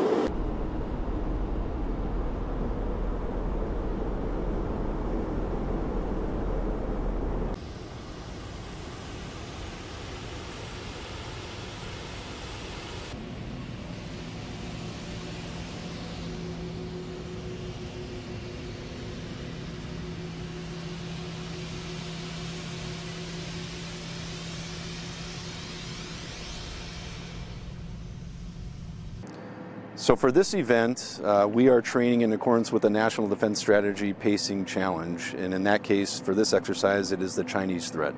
So for this event, uh, we are training in accordance with the National Defense Strategy Pacing Challenge. And in that case, for this exercise, it is the Chinese threat.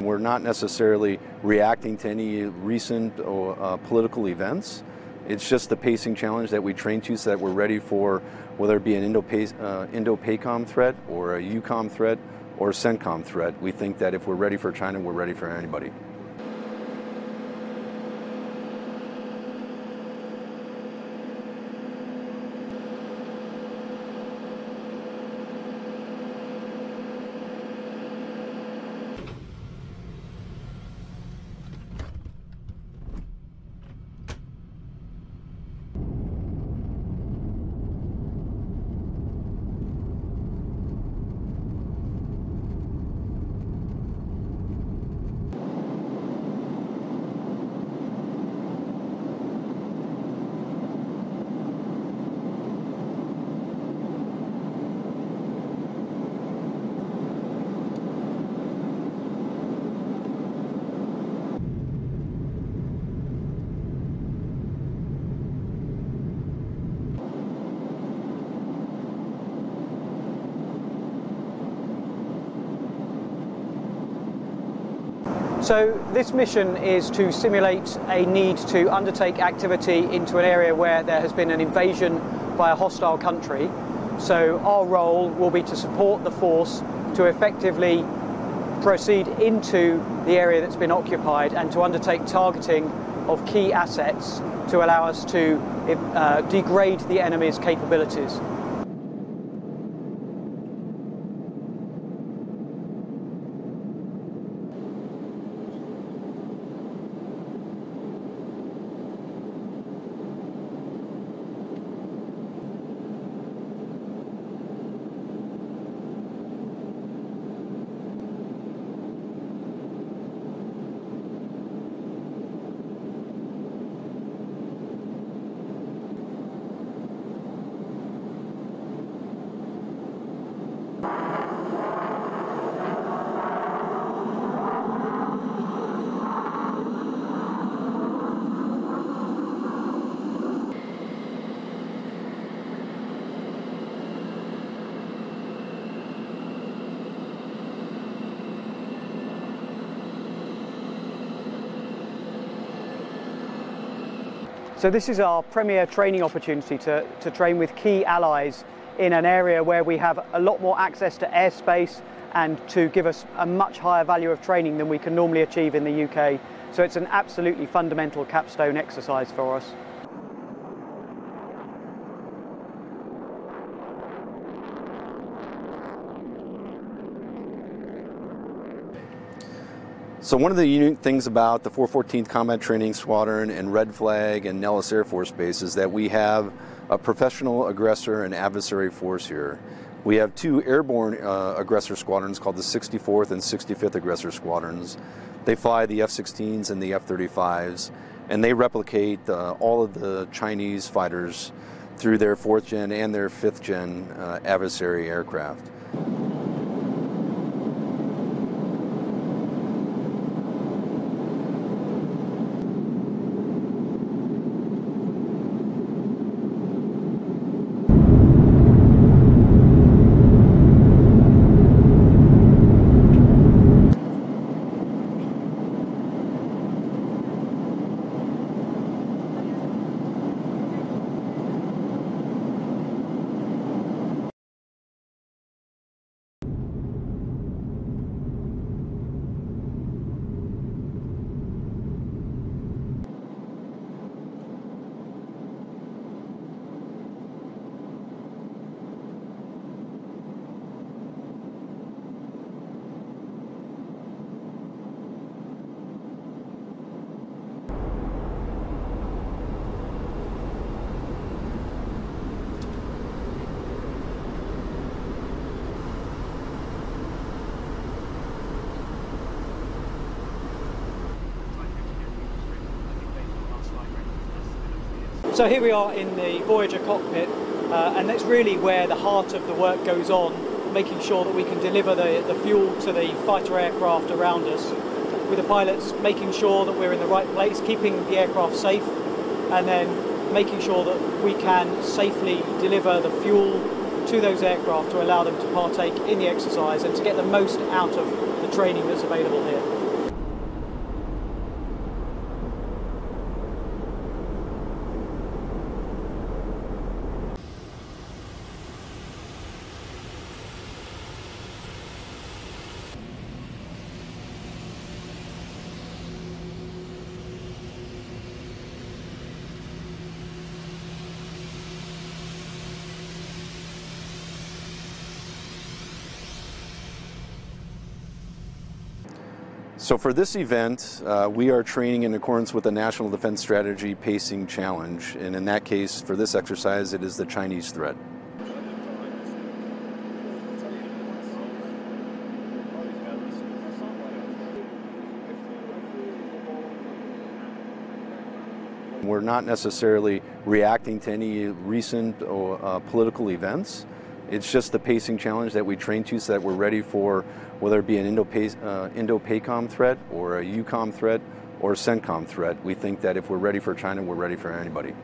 We're not necessarily reacting to any recent uh, political events. It's just the pacing challenge that we train to so that we're ready for whether it be an uh, Indo-PACOM threat or a EUCOM threat or a CENTCOM threat. We think that if we're ready for China, we're ready for anybody. So this mission is to simulate a need to undertake activity into an area where there has been an invasion by a hostile country. So our role will be to support the force to effectively proceed into the area that's been occupied and to undertake targeting of key assets to allow us to uh, degrade the enemy's capabilities. So this is our premier training opportunity to, to train with key allies in an area where we have a lot more access to airspace and to give us a much higher value of training than we can normally achieve in the UK. So it's an absolutely fundamental capstone exercise for us. So one of the unique things about the 414th Combat Training Squadron and Red Flag and Nellis Air Force Base is that we have a professional aggressor and adversary force here. We have two airborne uh, aggressor squadrons called the 64th and 65th Aggressor Squadrons. They fly the F-16s and the F-35s, and they replicate uh, all of the Chinese fighters through their fourth gen and their fifth gen uh, adversary aircraft. So here we are in the Voyager cockpit, uh, and that's really where the heart of the work goes on, making sure that we can deliver the, the fuel to the fighter aircraft around us, with the pilots making sure that we're in the right place, keeping the aircraft safe, and then making sure that we can safely deliver the fuel to those aircraft to allow them to partake in the exercise and to get the most out of the training that's available here. So for this event, uh, we are training in accordance with the National Defense Strategy Pacing Challenge. And in that case, for this exercise, it is the Chinese threat. We're not necessarily reacting to any recent uh, political events. It's just the pacing challenge that we train to so that we're ready for whether it be an Indo-PACOM uh, threat or a EUCOM threat or a CENTCOM threat. We think that if we're ready for China, we're ready for anybody.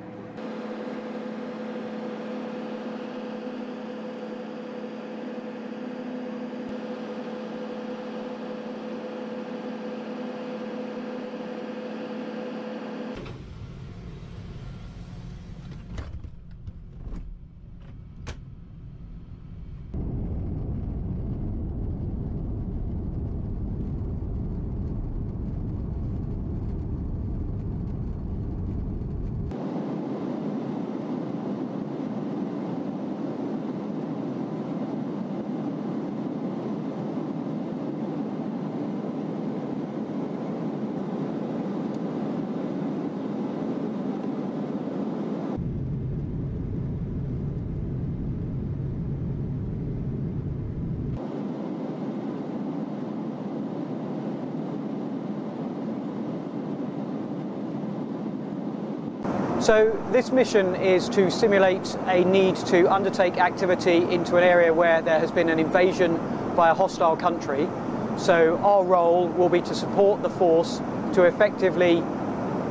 So this mission is to simulate a need to undertake activity into an area where there has been an invasion by a hostile country. So our role will be to support the force to effectively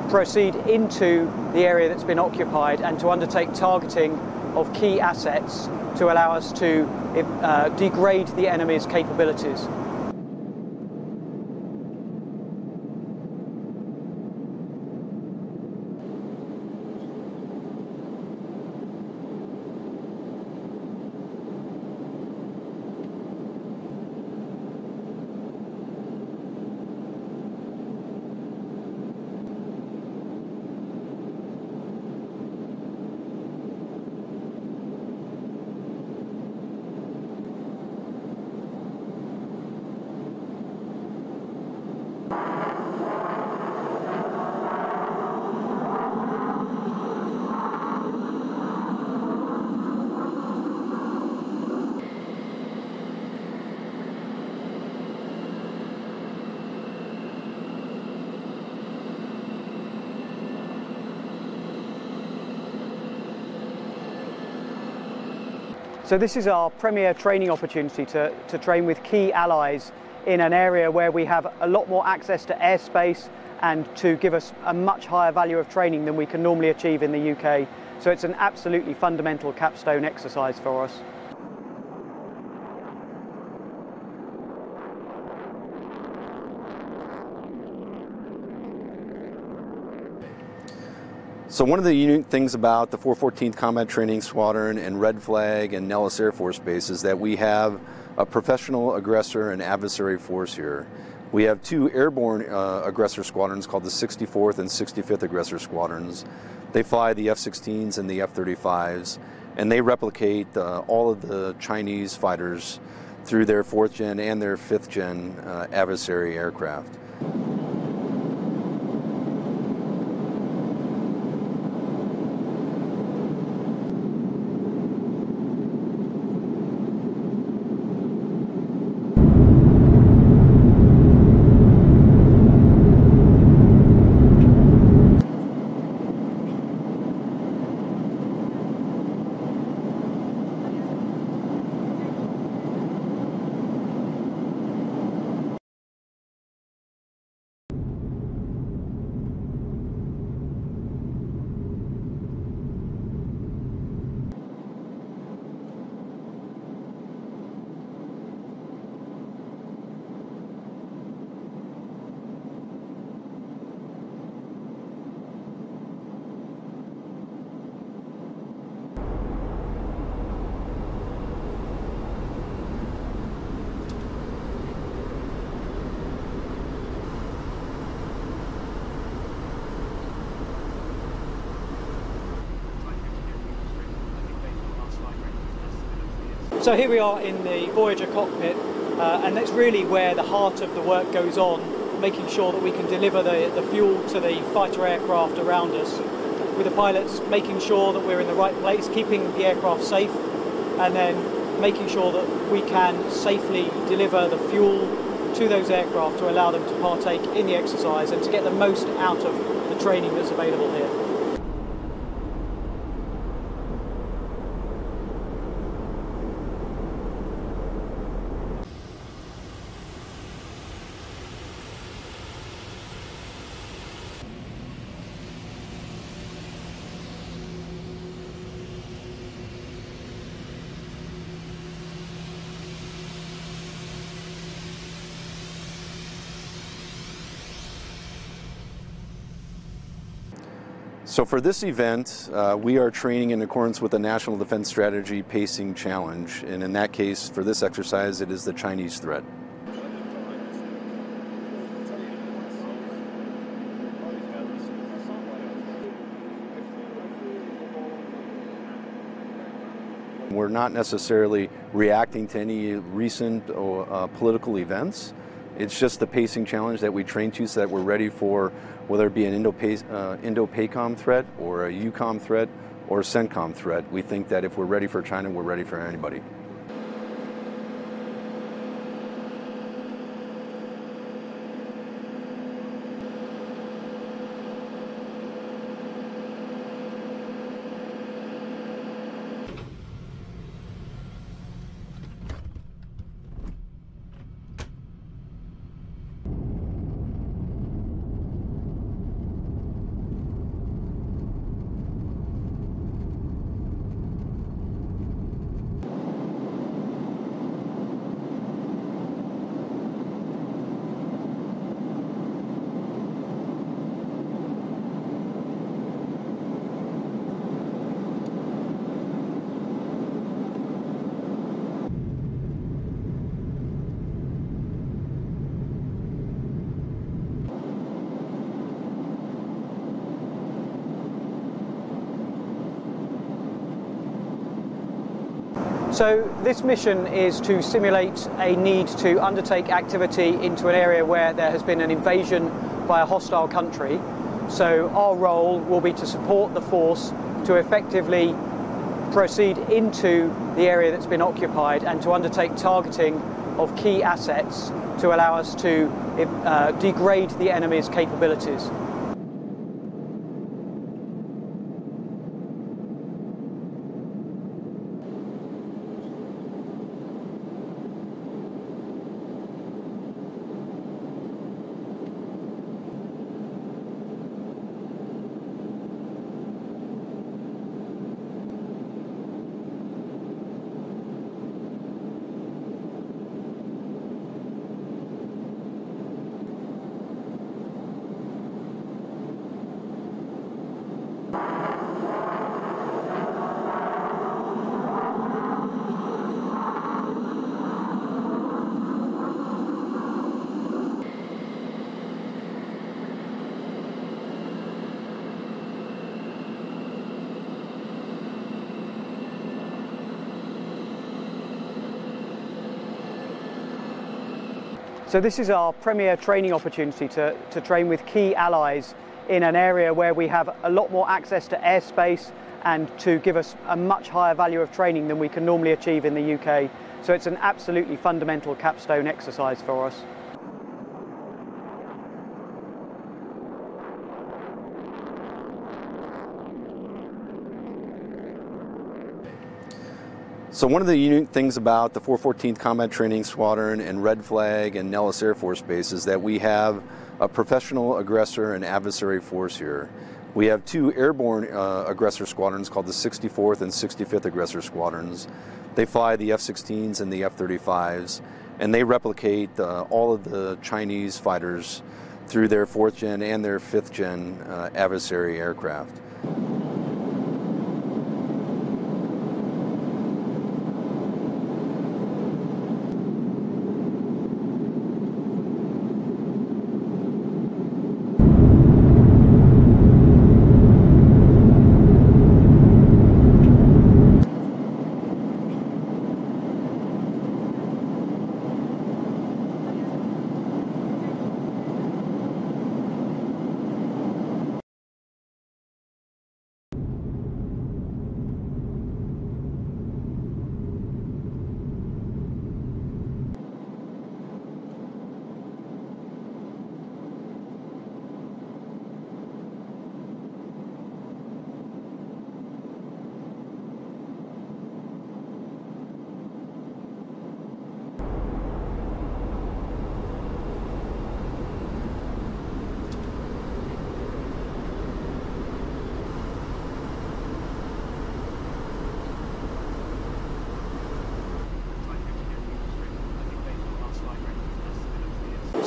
proceed into the area that's been occupied and to undertake targeting of key assets to allow us to uh, degrade the enemy's capabilities. So this is our premier training opportunity to, to train with key allies in an area where we have a lot more access to airspace and to give us a much higher value of training than we can normally achieve in the UK. So it's an absolutely fundamental capstone exercise for us. So one of the unique things about the 414th Combat Training Squadron and Red Flag and Nellis Air Force Base is that we have a professional aggressor and adversary force here. We have two airborne uh, aggressor squadrons called the 64th and 65th Aggressor Squadrons. They fly the F-16s and the F-35s, and they replicate uh, all of the Chinese fighters through their fourth gen and their fifth gen uh, adversary aircraft. So here we are in the Voyager cockpit, uh, and that's really where the heart of the work goes on, making sure that we can deliver the, the fuel to the fighter aircraft around us, with the pilots making sure that we're in the right place, keeping the aircraft safe, and then making sure that we can safely deliver the fuel to those aircraft to allow them to partake in the exercise and to get the most out of the training that's available here. So for this event, uh, we are training in accordance with the National Defense Strategy Pacing Challenge. And in that case, for this exercise, it is the Chinese threat. We're not necessarily reacting to any recent uh, political events. It's just the pacing challenge that we train to so that we're ready for whether it be an Indo-PACOM uh, threat or a EUCOM threat or a CENTCOM threat. We think that if we're ready for China, we're ready for anybody. So this mission is to simulate a need to undertake activity into an area where there has been an invasion by a hostile country. So our role will be to support the force to effectively proceed into the area that's been occupied and to undertake targeting of key assets to allow us to uh, degrade the enemy's capabilities. So this is our premier training opportunity to, to train with key allies in an area where we have a lot more access to airspace and to give us a much higher value of training than we can normally achieve in the UK. So it's an absolutely fundamental capstone exercise for us. So one of the unique things about the 414th Combat Training Squadron and Red Flag and Nellis Air Force Base is that we have a professional aggressor and adversary force here. We have two airborne uh, aggressor squadrons called the 64th and 65th Aggressor Squadrons. They fly the F-16s and the F-35s, and they replicate uh, all of the Chinese fighters through their fourth gen and their fifth gen uh, adversary aircraft.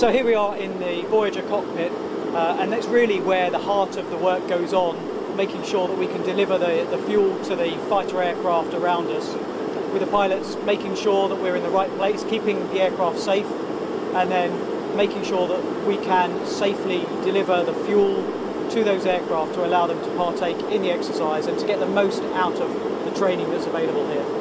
So here we are in the Voyager cockpit, uh, and that's really where the heart of the work goes on, making sure that we can deliver the, the fuel to the fighter aircraft around us, with the pilots making sure that we're in the right place, keeping the aircraft safe, and then making sure that we can safely deliver the fuel to those aircraft to allow them to partake in the exercise and to get the most out of the training that's available here.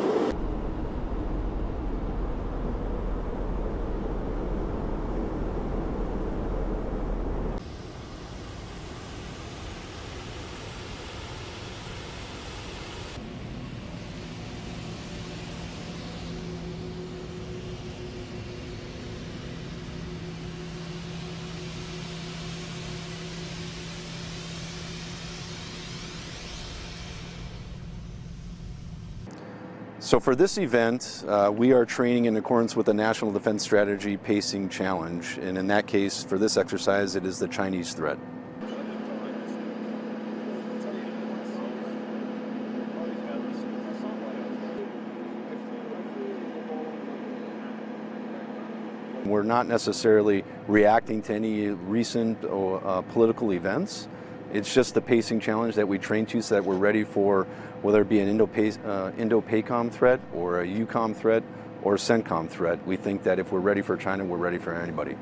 So for this event, uh, we are training in accordance with the National Defense Strategy Pacing Challenge. And in that case, for this exercise, it is the Chinese threat. We're not necessarily reacting to any recent uh, political events. It's just the pacing challenge that we train to so that we're ready for whether it be an uh, Indo-PACOM threat or a EUCOM threat or a CENTCOM threat. We think that if we're ready for China, we're ready for anybody.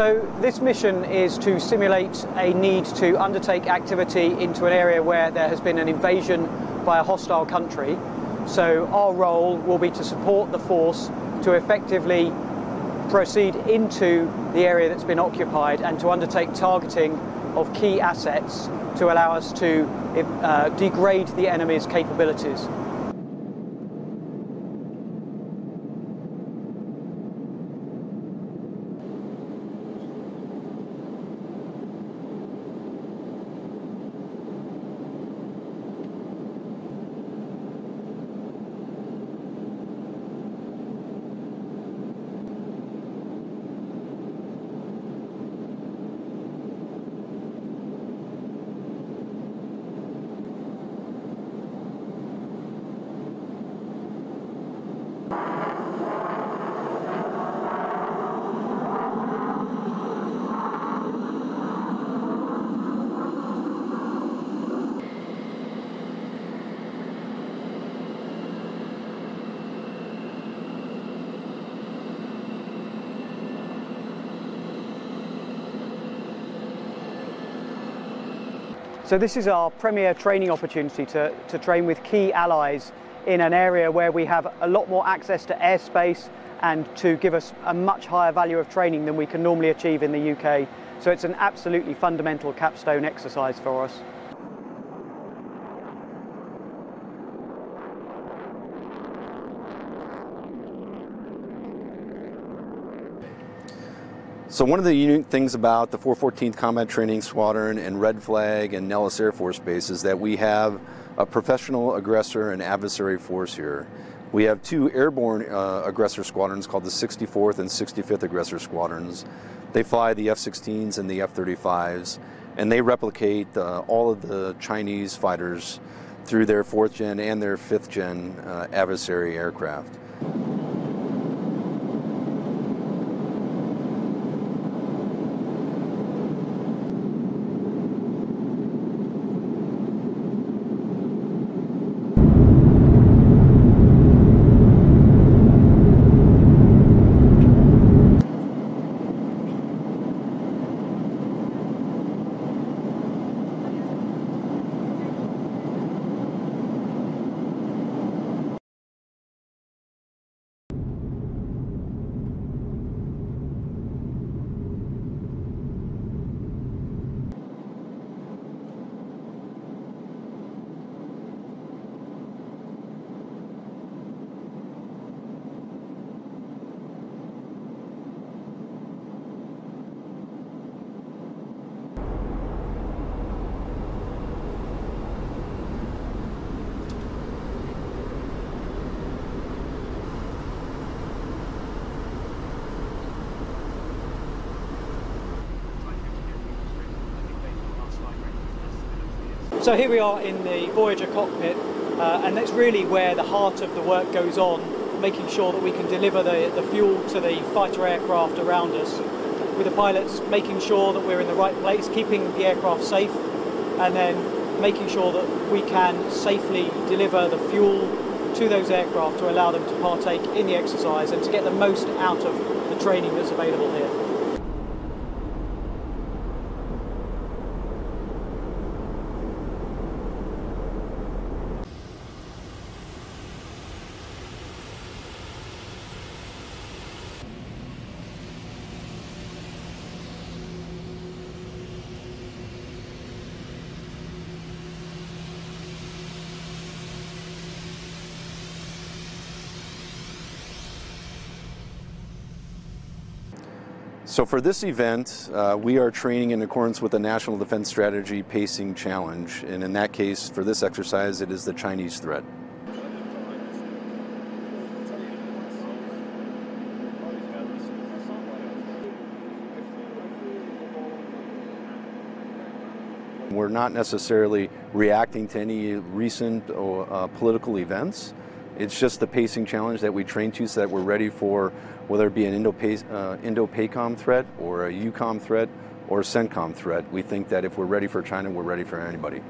So this mission is to simulate a need to undertake activity into an area where there has been an invasion by a hostile country. So our role will be to support the force to effectively proceed into the area that's been occupied and to undertake targeting of key assets to allow us to uh, degrade the enemy's capabilities. So this is our premier training opportunity to, to train with key allies in an area where we have a lot more access to airspace and to give us a much higher value of training than we can normally achieve in the UK. So it's an absolutely fundamental capstone exercise for us. So one of the unique things about the 414th Combat Training Squadron and Red Flag and Nellis Air Force Base is that we have a professional aggressor and adversary force here. We have two airborne uh, aggressor squadrons called the 64th and 65th Aggressor Squadrons. They fly the F-16s and the F-35s, and they replicate uh, all of the Chinese fighters through their fourth gen and their fifth gen uh, adversary aircraft. So here we are in the Voyager cockpit, uh, and that's really where the heart of the work goes on, making sure that we can deliver the, the fuel to the fighter aircraft around us. With the pilots making sure that we're in the right place, keeping the aircraft safe, and then making sure that we can safely deliver the fuel to those aircraft to allow them to partake in the exercise and to get the most out of the training that's available here. So for this event, uh, we are training in accordance with the National Defense Strategy Pacing Challenge. And in that case, for this exercise, it is the Chinese threat. We're not necessarily reacting to any recent uh, political events. It's just the pacing challenge that we train to so that we're ready for whether it be an uh, Indo-PACOM threat or a EUCOM threat or a CENTCOM threat. We think that if we're ready for China, we're ready for anybody.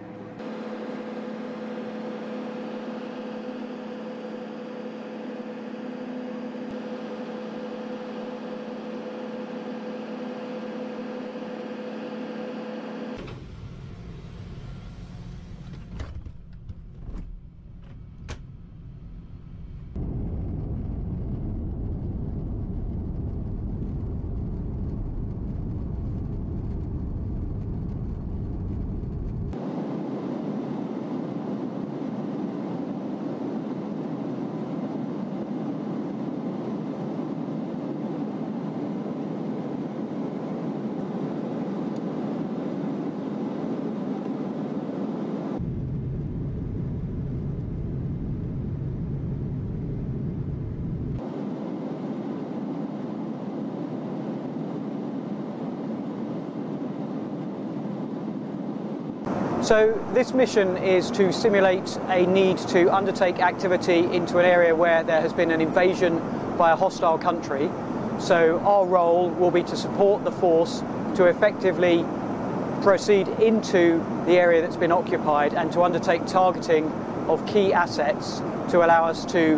So this mission is to simulate a need to undertake activity into an area where there has been an invasion by a hostile country. So our role will be to support the force to effectively proceed into the area that's been occupied and to undertake targeting of key assets to allow us to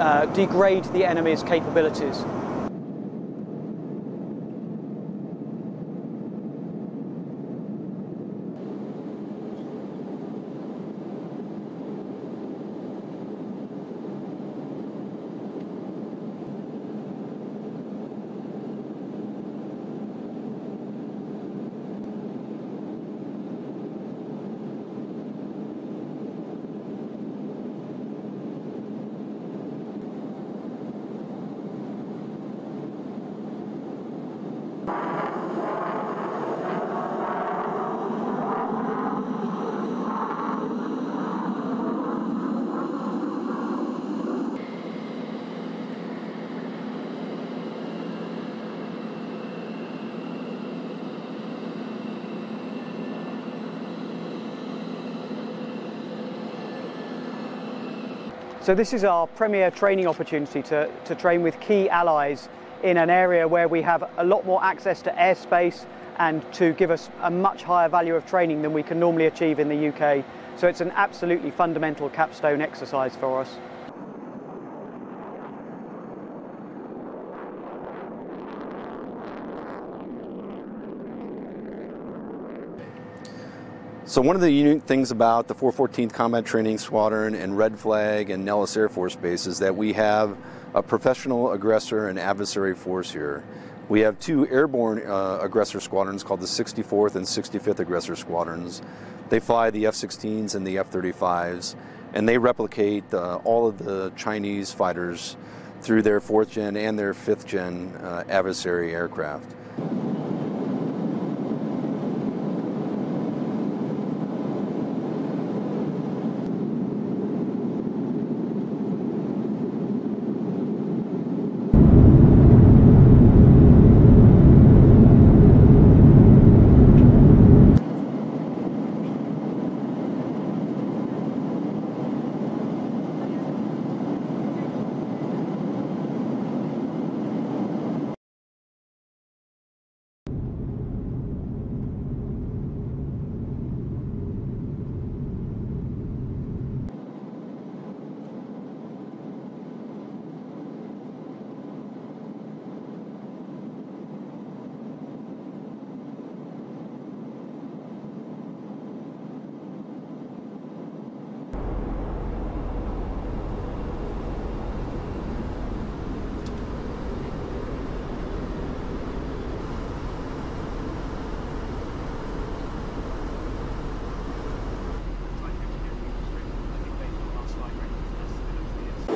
uh, degrade the enemy's capabilities. So this is our premier training opportunity to, to train with key allies in an area where we have a lot more access to airspace and to give us a much higher value of training than we can normally achieve in the UK. So it's an absolutely fundamental capstone exercise for us. So one of the unique things about the 414th Combat Training Squadron and Red Flag and Nellis Air Force Base is that we have a professional aggressor and adversary force here. We have two airborne uh, aggressor squadrons called the 64th and 65th Aggressor Squadrons. They fly the F-16s and the F-35s, and they replicate uh, all of the Chinese fighters through their fourth gen and their fifth gen uh, adversary aircraft.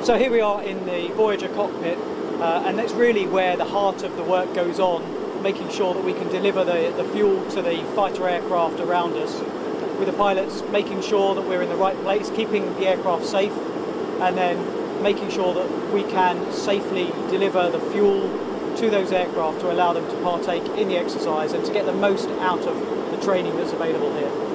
So here we are in the Voyager cockpit, uh, and that's really where the heart of the work goes on, making sure that we can deliver the, the fuel to the fighter aircraft around us, with the pilots making sure that we're in the right place, keeping the aircraft safe, and then making sure that we can safely deliver the fuel to those aircraft to allow them to partake in the exercise and to get the most out of the training that's available here.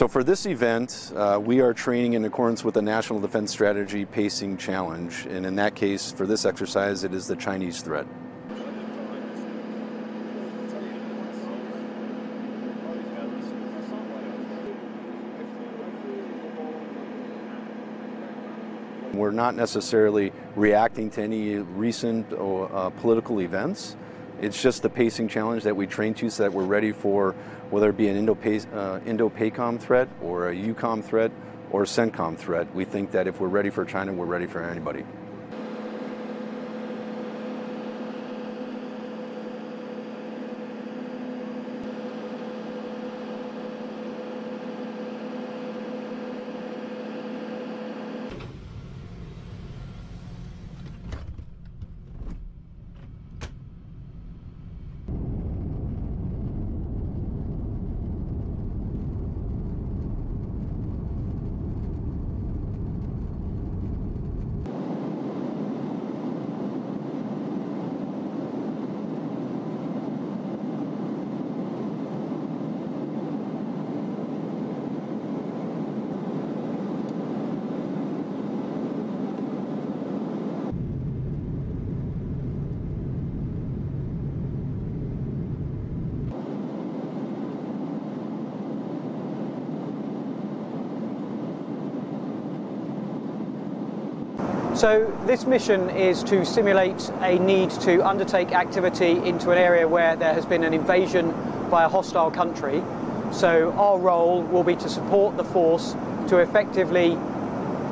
So for this event, uh, we are training in accordance with the National Defense Strategy Pacing Challenge. And in that case, for this exercise, it is the Chinese threat. We're not necessarily reacting to any recent uh, political events. It's just the pacing challenge that we train to so that we're ready for whether it be an Indo-PACOM uh, threat or a EUCOM threat or a CENTCOM threat. We think that if we're ready for China, we're ready for anybody. So this mission is to simulate a need to undertake activity into an area where there has been an invasion by a hostile country. So our role will be to support the force to effectively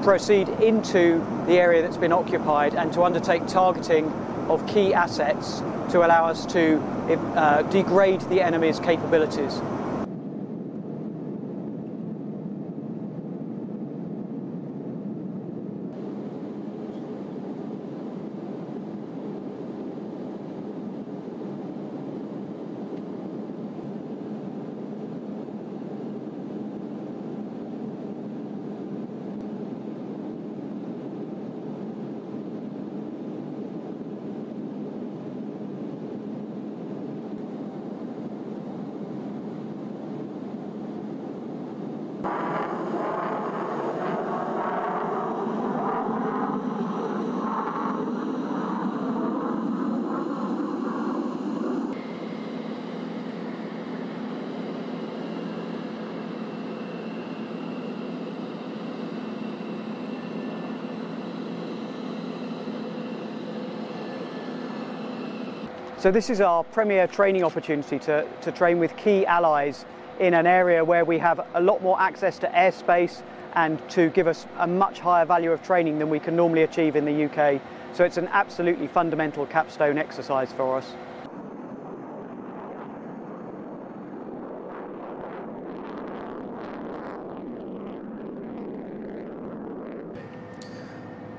proceed into the area that's been occupied and to undertake targeting of key assets to allow us to uh, degrade the enemy's capabilities. So this is our premier training opportunity to, to train with key allies in an area where we have a lot more access to airspace and to give us a much higher value of training than we can normally achieve in the UK. So it's an absolutely fundamental capstone exercise for us.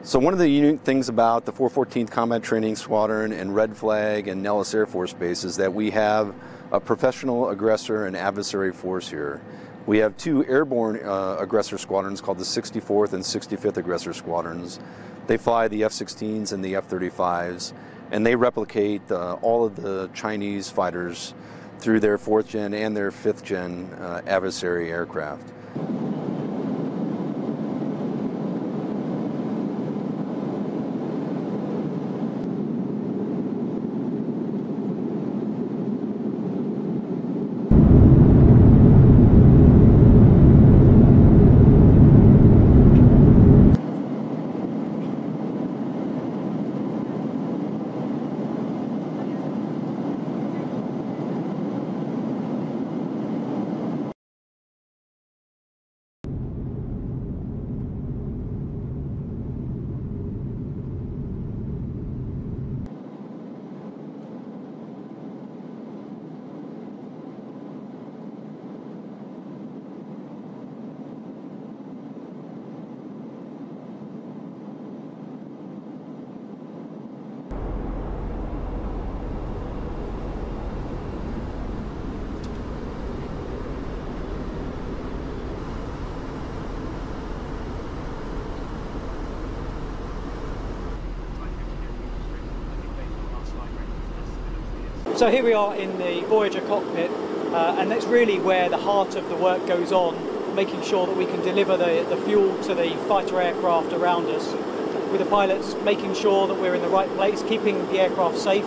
So one of the unique things about the 414th Combat Training Squadron and Red Flag and Nellis Air Force Base is that we have a professional aggressor and adversary force here. We have two airborne uh, aggressor squadrons called the 64th and 65th Aggressor Squadrons. They fly the F-16s and the F-35s, and they replicate uh, all of the Chinese fighters through their fourth gen and their fifth gen uh, adversary aircraft. So here we are in the Voyager cockpit, uh, and that's really where the heart of the work goes on, making sure that we can deliver the, the fuel to the fighter aircraft around us, with the pilots making sure that we're in the right place, keeping the aircraft safe,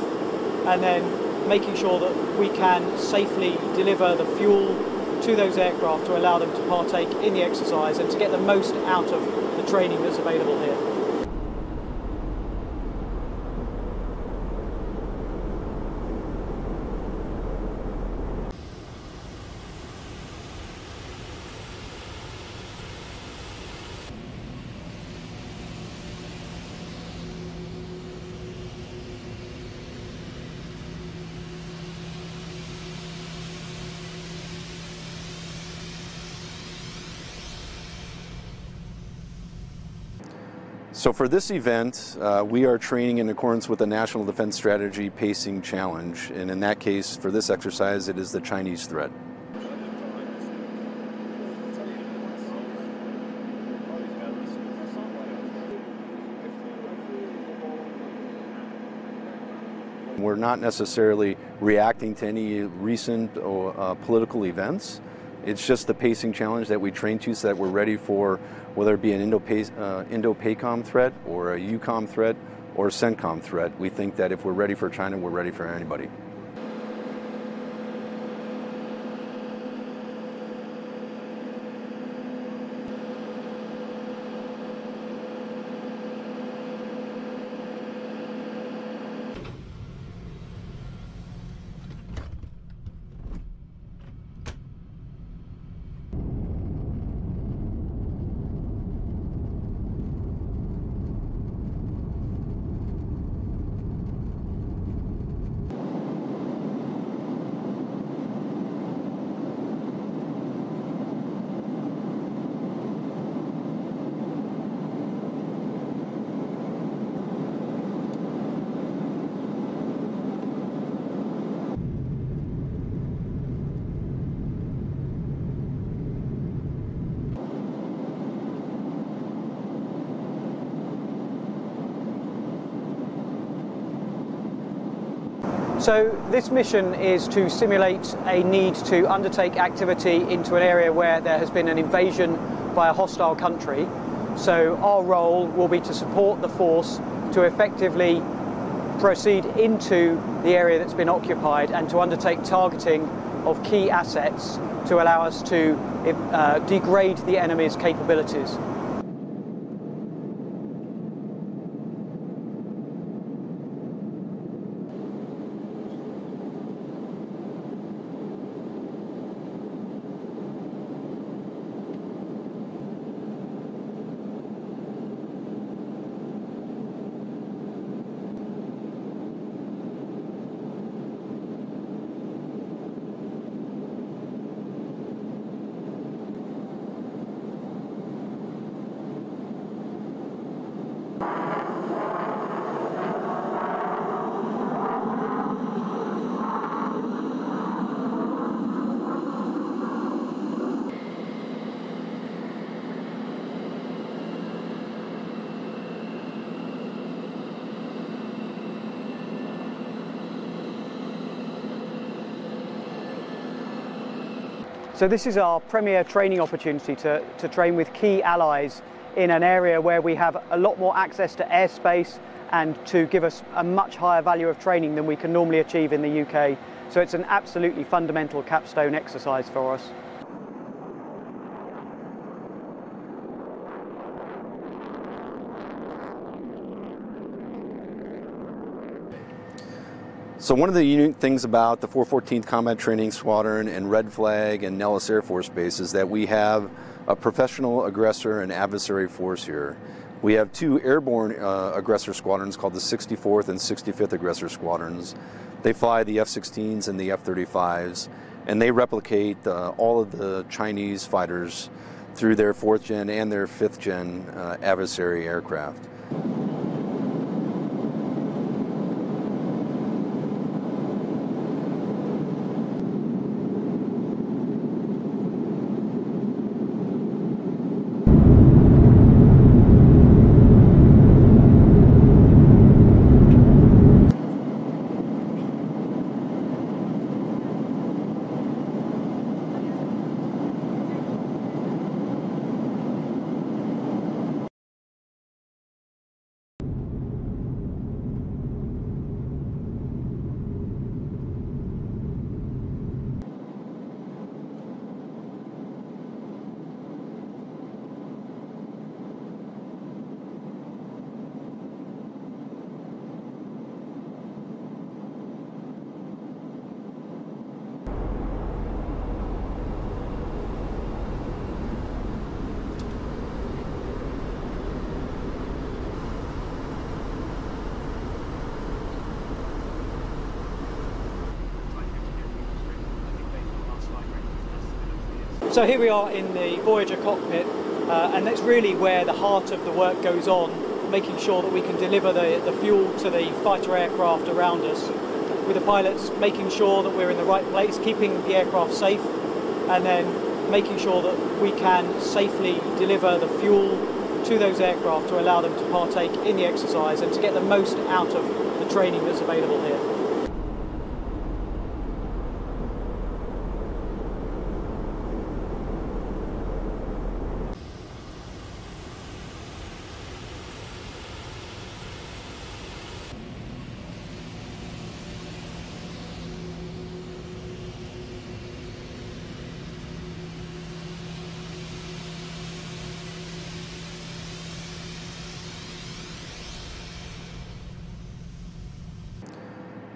and then making sure that we can safely deliver the fuel to those aircraft to allow them to partake in the exercise and to get the most out of the training that's available here. So for this event, uh, we are training in accordance with the National Defense Strategy Pacing Challenge. And in that case, for this exercise, it is the Chinese threat. We're not necessarily reacting to any recent uh, political events. It's just the pacing challenge that we train to so that we're ready for whether it be an Indo-PACOM uh, threat or a EUCOM threat or a CENTCOM threat. We think that if we're ready for China, we're ready for anybody. So this mission is to simulate a need to undertake activity into an area where there has been an invasion by a hostile country. So our role will be to support the force to effectively proceed into the area that's been occupied and to undertake targeting of key assets to allow us to uh, degrade the enemy's capabilities. So this is our premier training opportunity to, to train with key allies in an area where we have a lot more access to airspace and to give us a much higher value of training than we can normally achieve in the UK. So it's an absolutely fundamental capstone exercise for us. So one of the unique things about the 414th Combat Training Squadron and Red Flag and Nellis Air Force Base is that we have a professional aggressor and adversary force here. We have two airborne uh, aggressor squadrons called the 64th and 65th Aggressor Squadrons. They fly the F-16s and the F-35s, and they replicate uh, all of the Chinese fighters through their fourth gen and their fifth gen uh, adversary aircraft. So here we are in the Voyager cockpit, uh, and that's really where the heart of the work goes on, making sure that we can deliver the, the fuel to the fighter aircraft around us, with the pilots making sure that we're in the right place, keeping the aircraft safe, and then making sure that we can safely deliver the fuel to those aircraft to allow them to partake in the exercise and to get the most out of the training that's available here.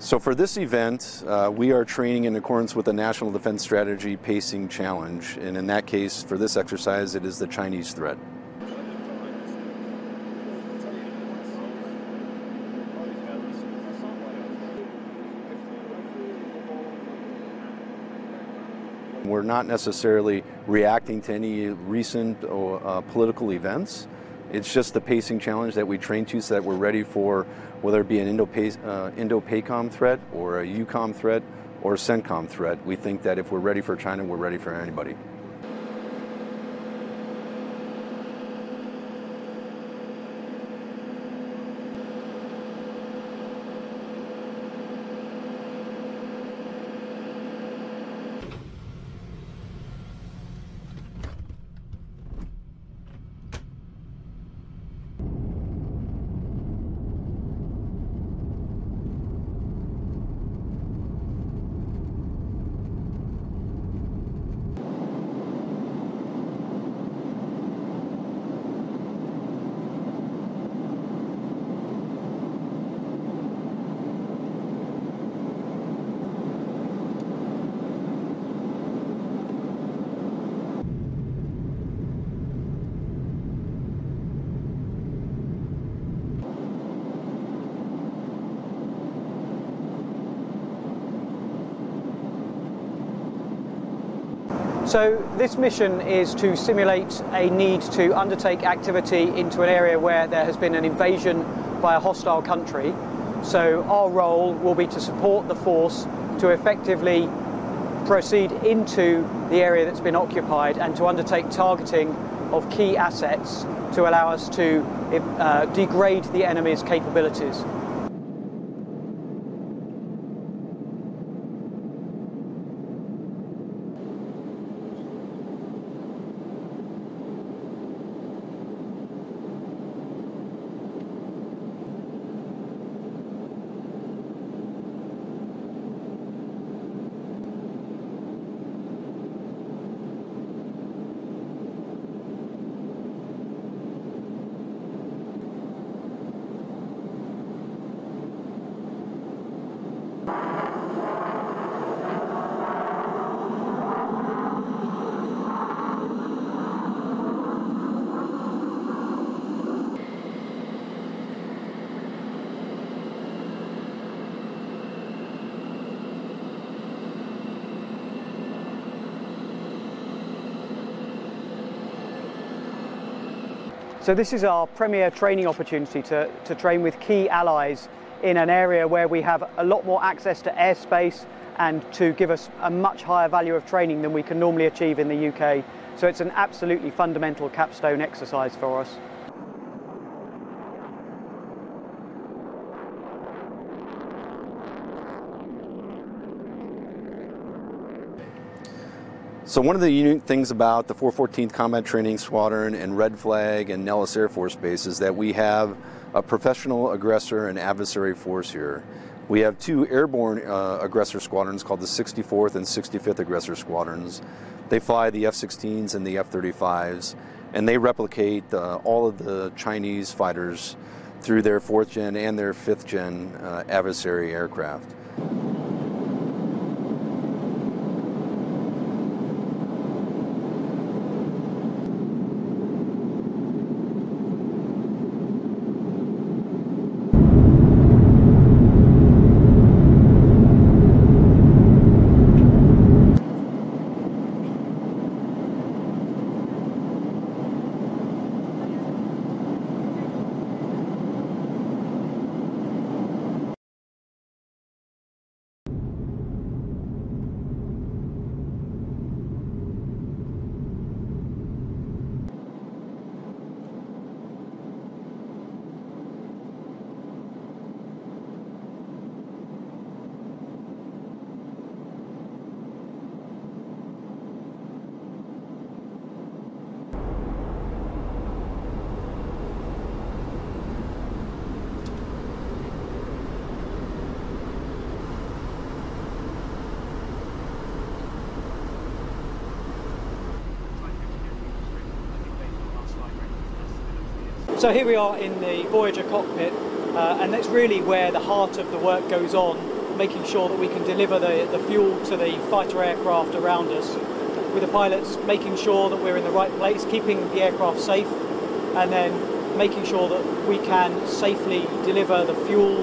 So for this event, uh, we are training in accordance with the National Defense Strategy Pacing Challenge. And in that case, for this exercise, it is the Chinese threat. We're not necessarily reacting to any recent uh, political events. It's just the pacing challenge that we train to so that we're ready for whether it be an uh, Indo-PACOM threat or a EUCOM threat or a CENTCOM threat. We think that if we're ready for China, we're ready for anybody. So this mission is to simulate a need to undertake activity into an area where there has been an invasion by a hostile country. So our role will be to support the force to effectively proceed into the area that's been occupied and to undertake targeting of key assets to allow us to uh, degrade the enemy's capabilities. So this is our premier training opportunity to, to train with key allies in an area where we have a lot more access to airspace and to give us a much higher value of training than we can normally achieve in the UK. So it's an absolutely fundamental capstone exercise for us. So one of the unique things about the 414th Combat Training Squadron and Red Flag and Nellis Air Force Base is that we have a professional aggressor and adversary force here. We have two airborne uh, aggressor squadrons called the 64th and 65th Aggressor Squadrons. They fly the F-16s and the F-35s, and they replicate uh, all of the Chinese fighters through their fourth gen and their fifth gen uh, adversary aircraft. So here we are in the Voyager cockpit, uh, and that's really where the heart of the work goes on, making sure that we can deliver the, the fuel to the fighter aircraft around us, with the pilots making sure that we're in the right place, keeping the aircraft safe, and then making sure that we can safely deliver the fuel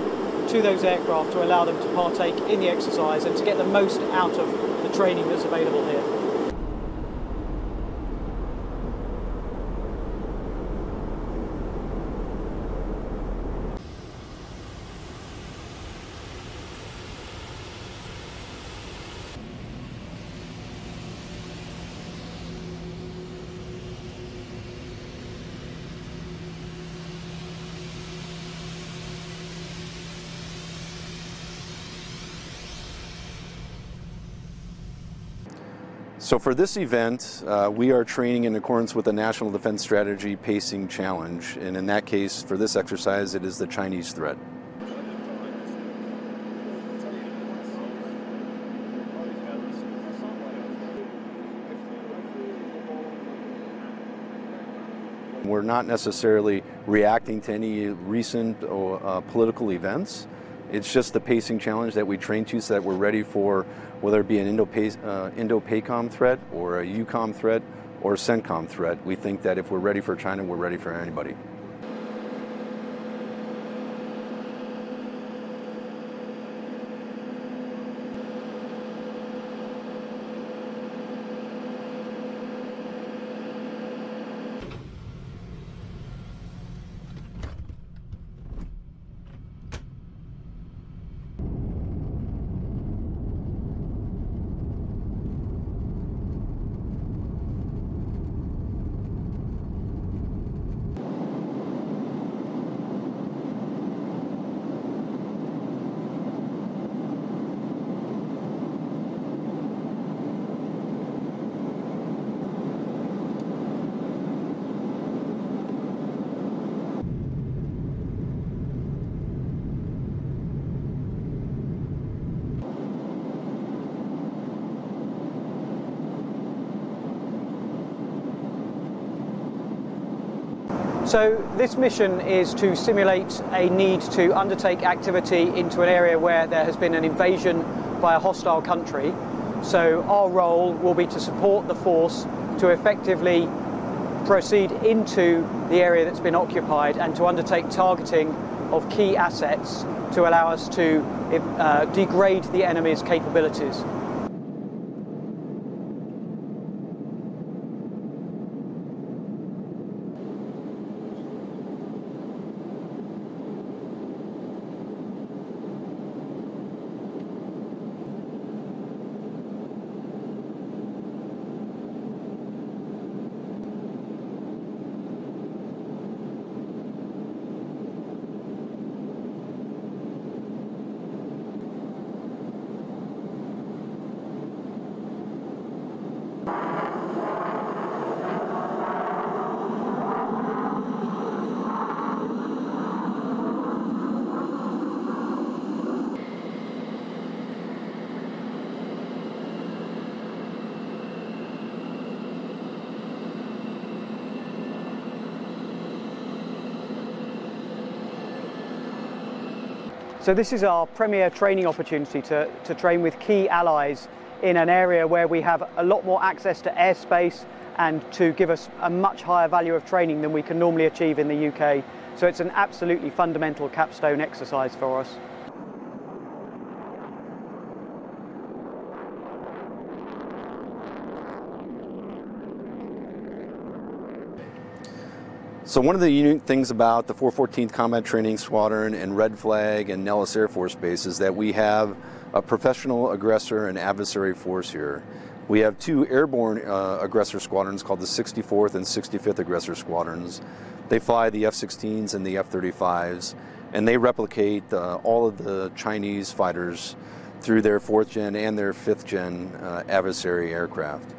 to those aircraft to allow them to partake in the exercise and to get the most out of the training that's available here. So for this event, uh, we are training in accordance with the National Defense Strategy Pacing Challenge. And in that case, for this exercise, it is the Chinese threat. We're not necessarily reacting to any recent uh, political events. It's just the pacing challenge that we train to so that we're ready for whether it be an uh, Indo-PACOM threat or a EUCOM threat or a CENTCOM threat. We think that if we're ready for China, we're ready for anybody. So this mission is to simulate a need to undertake activity into an area where there has been an invasion by a hostile country. So our role will be to support the force to effectively proceed into the area that's been occupied and to undertake targeting of key assets to allow us to uh, degrade the enemy's capabilities. So this is our premier training opportunity to, to train with key allies in an area where we have a lot more access to airspace and to give us a much higher value of training than we can normally achieve in the UK. So it's an absolutely fundamental capstone exercise for us. So one of the unique things about the 414th Combat Training Squadron and Red Flag and Nellis Air Force Base is that we have a professional aggressor and adversary force here. We have two airborne uh, aggressor squadrons called the 64th and 65th Aggressor Squadrons. They fly the F-16s and the F-35s, and they replicate uh, all of the Chinese fighters through their fourth gen and their fifth gen uh, adversary aircraft.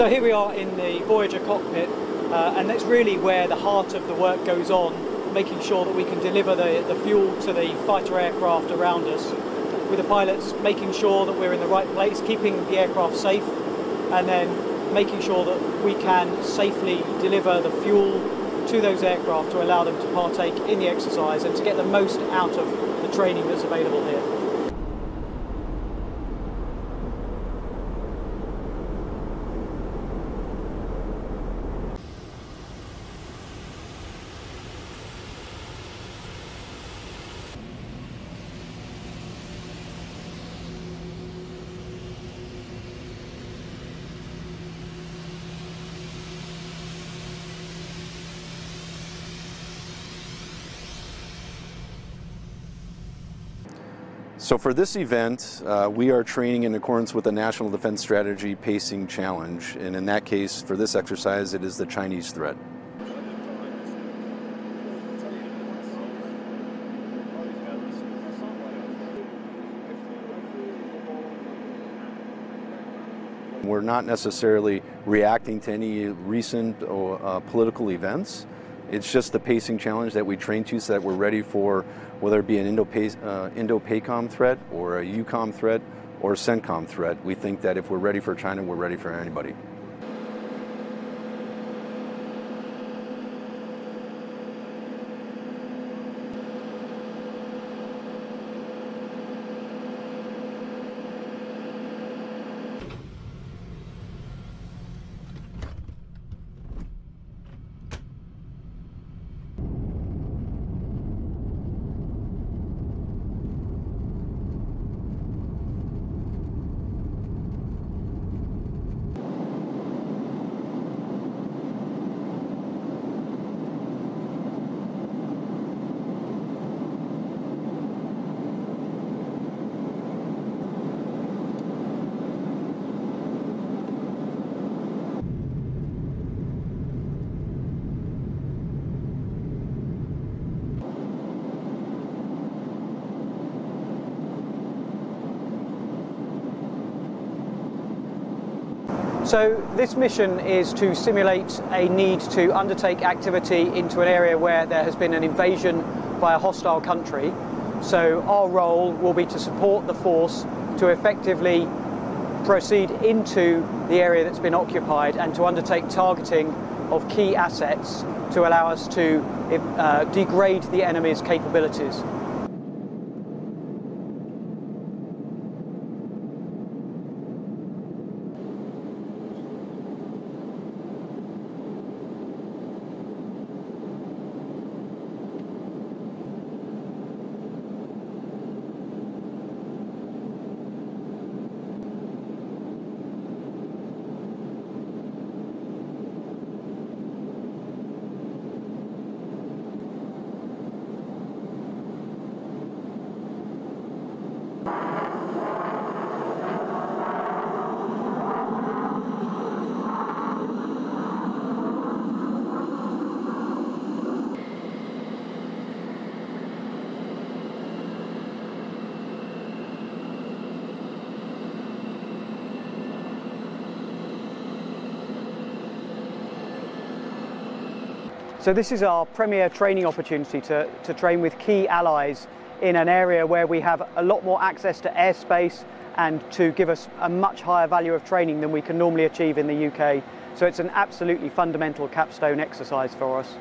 So here we are in the Voyager cockpit, uh, and that's really where the heart of the work goes on, making sure that we can deliver the, the fuel to the fighter aircraft around us, with the pilots making sure that we're in the right place, keeping the aircraft safe, and then making sure that we can safely deliver the fuel to those aircraft to allow them to partake in the exercise and to get the most out of the training that's available here. So for this event, uh, we are training in accordance with the National Defense Strategy Pacing Challenge. And in that case, for this exercise, it is the Chinese threat. We're not necessarily reacting to any recent uh, political events. It's just the pacing challenge that we train to so that we're ready for whether it be an uh, Indo-PACOM Indo threat or a EUCOM threat or a CENTCOM threat. We think that if we're ready for China, we're ready for anybody. So this mission is to simulate a need to undertake activity into an area where there has been an invasion by a hostile country. So our role will be to support the force to effectively proceed into the area that's been occupied and to undertake targeting of key assets to allow us to uh, degrade the enemy's capabilities. So this is our premier training opportunity to, to train with key allies in an area where we have a lot more access to airspace and to give us a much higher value of training than we can normally achieve in the UK. So it's an absolutely fundamental capstone exercise for us.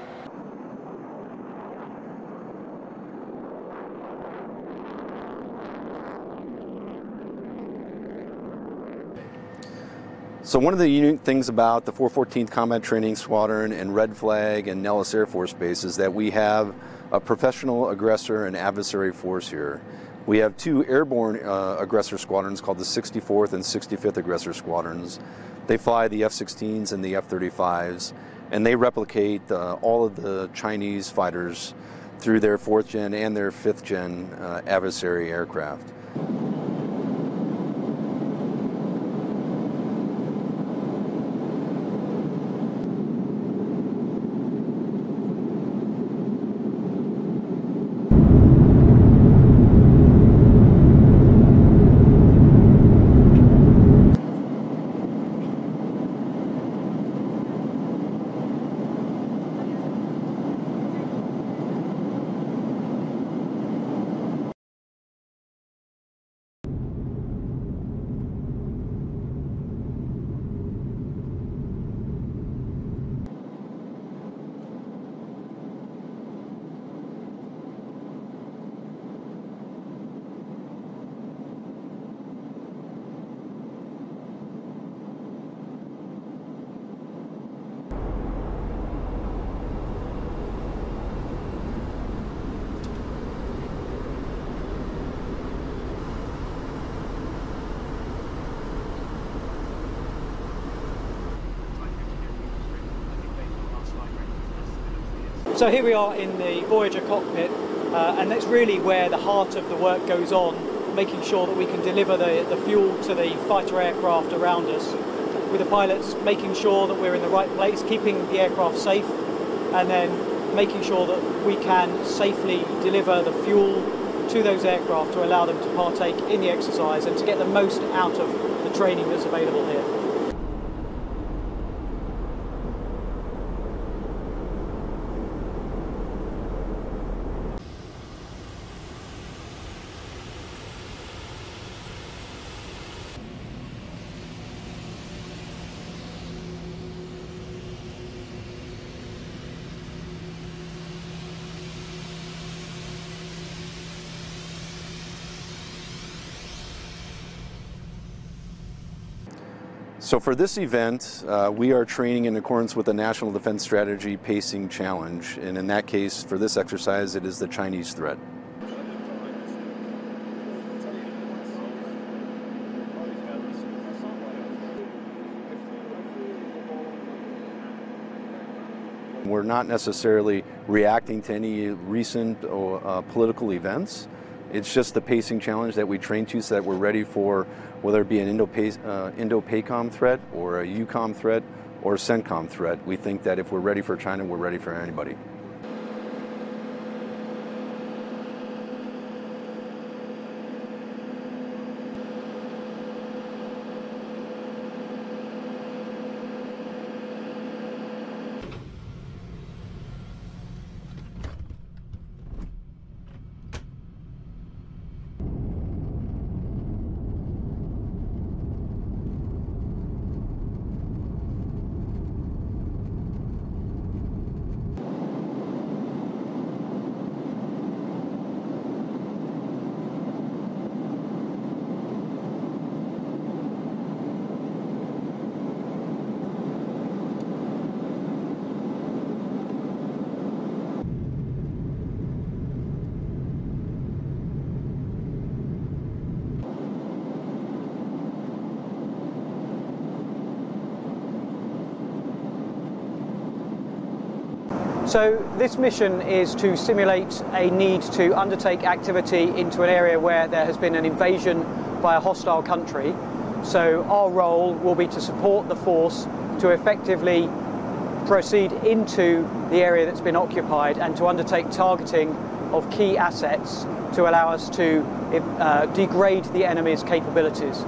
So one of the unique things about the 414th Combat Training Squadron and Red Flag and Nellis Air Force Base is that we have a professional aggressor and adversary force here. We have two airborne uh, aggressor squadrons called the 64th and 65th Aggressor Squadrons. They fly the F-16s and the F-35s, and they replicate uh, all of the Chinese fighters through their fourth gen and their fifth gen uh, adversary aircraft. So here we are in the Voyager cockpit, uh, and that's really where the heart of the work goes on, making sure that we can deliver the, the fuel to the fighter aircraft around us, with the pilots making sure that we're in the right place, keeping the aircraft safe, and then making sure that we can safely deliver the fuel to those aircraft to allow them to partake in the exercise and to get the most out of the training that's available here. So for this event, uh, we are training in accordance with the National Defense Strategy Pacing Challenge. And in that case, for this exercise, it is the Chinese threat. We're not necessarily reacting to any recent uh, political events. It's just the pacing challenge that we train to so that we're ready for whether it be an Indo-PACOM uh, threat or a EUCOM threat or a CENTCOM threat. We think that if we're ready for China, we're ready for anybody. So this mission is to simulate a need to undertake activity into an area where there has been an invasion by a hostile country. So our role will be to support the force to effectively proceed into the area that's been occupied and to undertake targeting of key assets to allow us to uh, degrade the enemy's capabilities.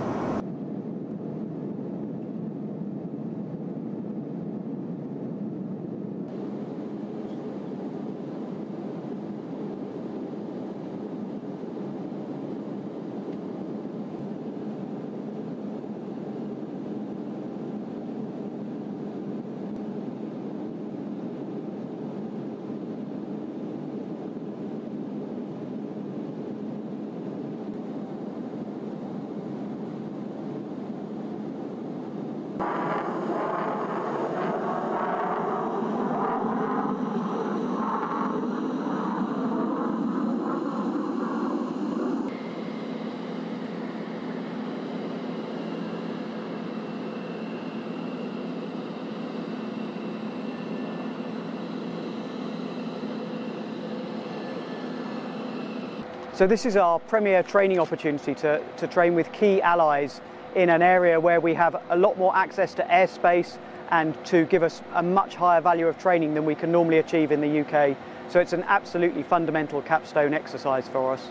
So this is our premier training opportunity to, to train with key allies in an area where we have a lot more access to airspace and to give us a much higher value of training than we can normally achieve in the UK. So it's an absolutely fundamental capstone exercise for us.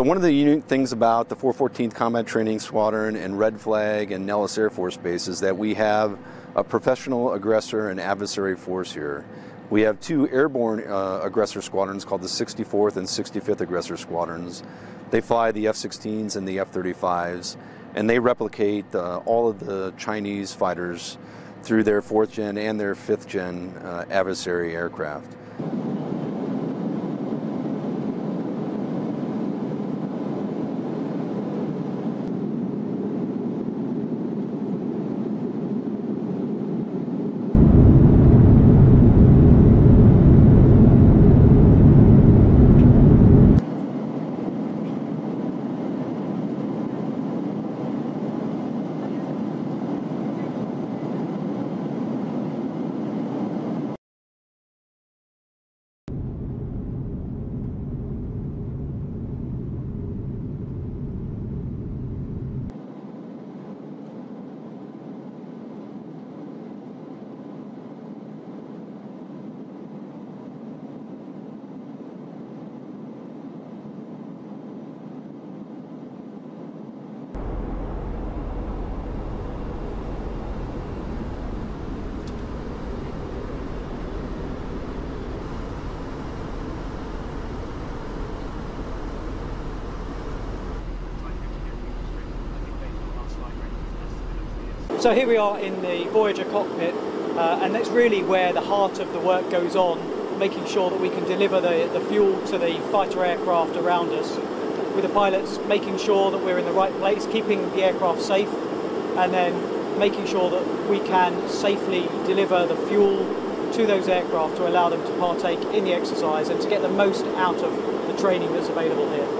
So one of the unique things about the 414th Combat Training Squadron and Red Flag and Nellis Air Force Base is that we have a professional aggressor and adversary force here. We have two airborne uh, aggressor squadrons called the 64th and 65th Aggressor Squadrons. They fly the F-16s and the F-35s, and they replicate uh, all of the Chinese fighters through their fourth gen and their fifth gen uh, adversary aircraft. So here we are in the Voyager cockpit, uh, and that's really where the heart of the work goes on, making sure that we can deliver the, the fuel to the fighter aircraft around us, with the pilots making sure that we're in the right place, keeping the aircraft safe, and then making sure that we can safely deliver the fuel to those aircraft to allow them to partake in the exercise and to get the most out of the training that's available here.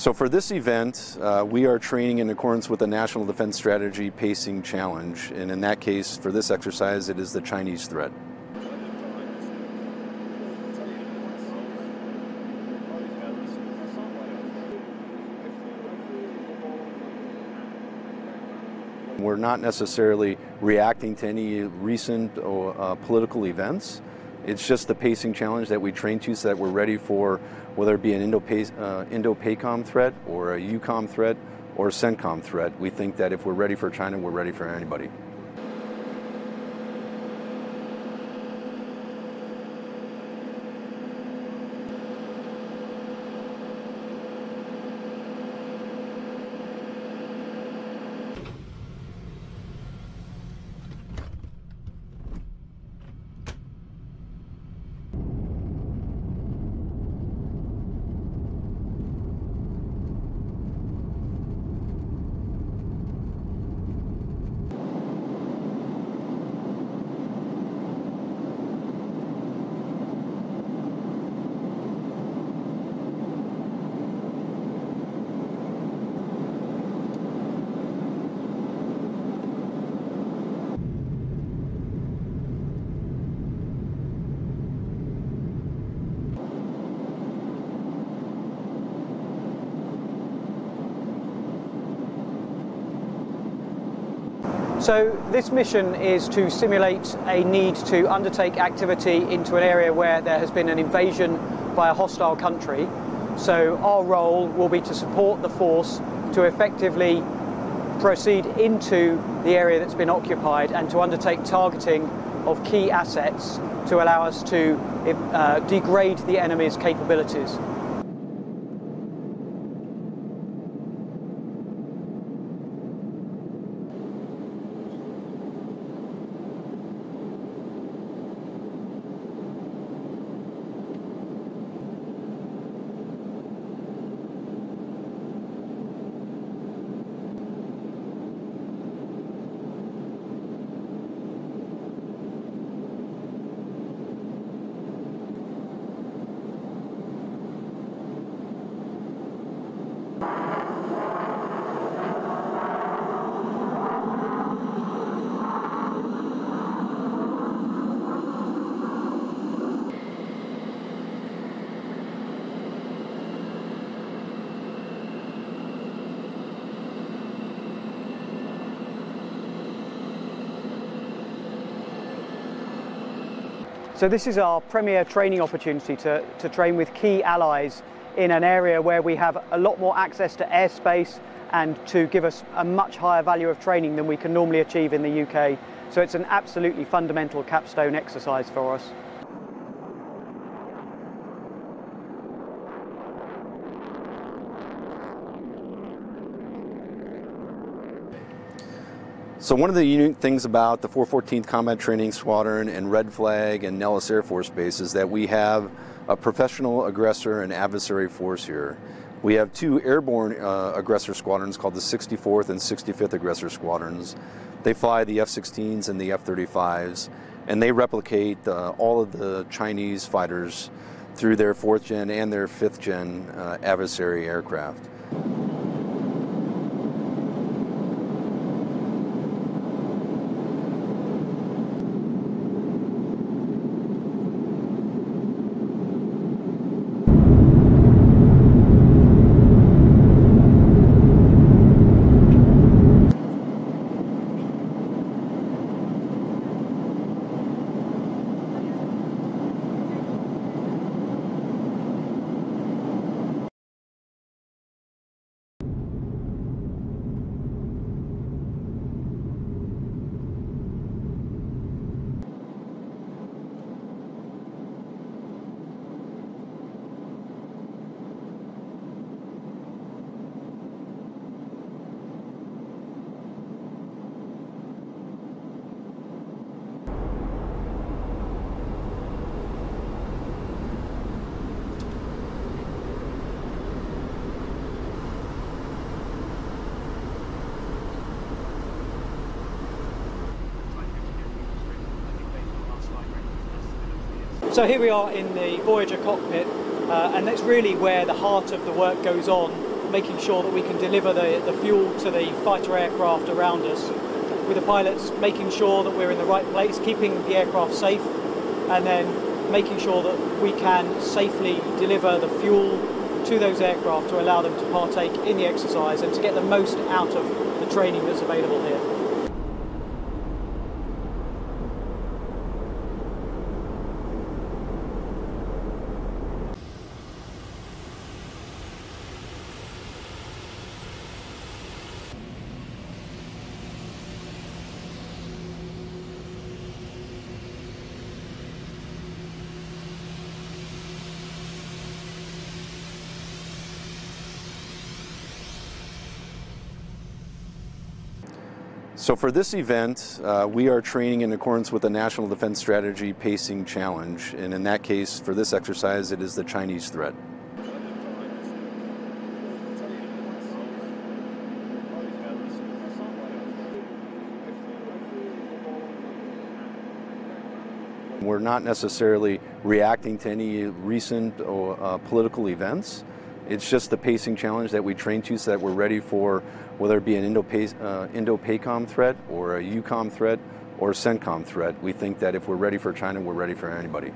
So for this event, uh, we are training in accordance with the National Defense Strategy Pacing Challenge. And in that case, for this exercise, it is the Chinese threat. We're not necessarily reacting to any recent uh, political events. It's just the pacing challenge that we train to so that we're ready for whether it be an uh, Indo-PACOM threat or a EUCOM threat or a CENTCOM threat. We think that if we're ready for China, we're ready for anybody. So this mission is to simulate a need to undertake activity into an area where there has been an invasion by a hostile country. So our role will be to support the force to effectively proceed into the area that's been occupied and to undertake targeting of key assets to allow us to uh, degrade the enemy's capabilities. So this is our premier training opportunity to, to train with key allies in an area where we have a lot more access to airspace and to give us a much higher value of training than we can normally achieve in the UK. So it's an absolutely fundamental capstone exercise for us. So one of the unique things about the 414th Combat Training Squadron and Red Flag and Nellis Air Force Base is that we have a professional aggressor and adversary force here. We have two airborne uh, aggressor squadrons called the 64th and 65th Aggressor Squadrons. They fly the F-16s and the F-35s, and they replicate uh, all of the Chinese fighters through their fourth gen and their fifth gen uh, adversary aircraft. So here we are in the Voyager cockpit, uh, and that's really where the heart of the work goes on, making sure that we can deliver the, the fuel to the fighter aircraft around us, with the pilots making sure that we're in the right place, keeping the aircraft safe, and then making sure that we can safely deliver the fuel to those aircraft to allow them to partake in the exercise and to get the most out of the training that's available here. So for this event, uh, we are training in accordance with the National Defense Strategy Pacing Challenge. And in that case, for this exercise, it is the Chinese threat. We're not necessarily reacting to any recent uh, political events. It's just the pacing challenge that we train to so that we're ready for whether it be an uh, Indo-PACOM threat or a EUCOM threat or a CENTCOM threat. We think that if we're ready for China, we're ready for anybody.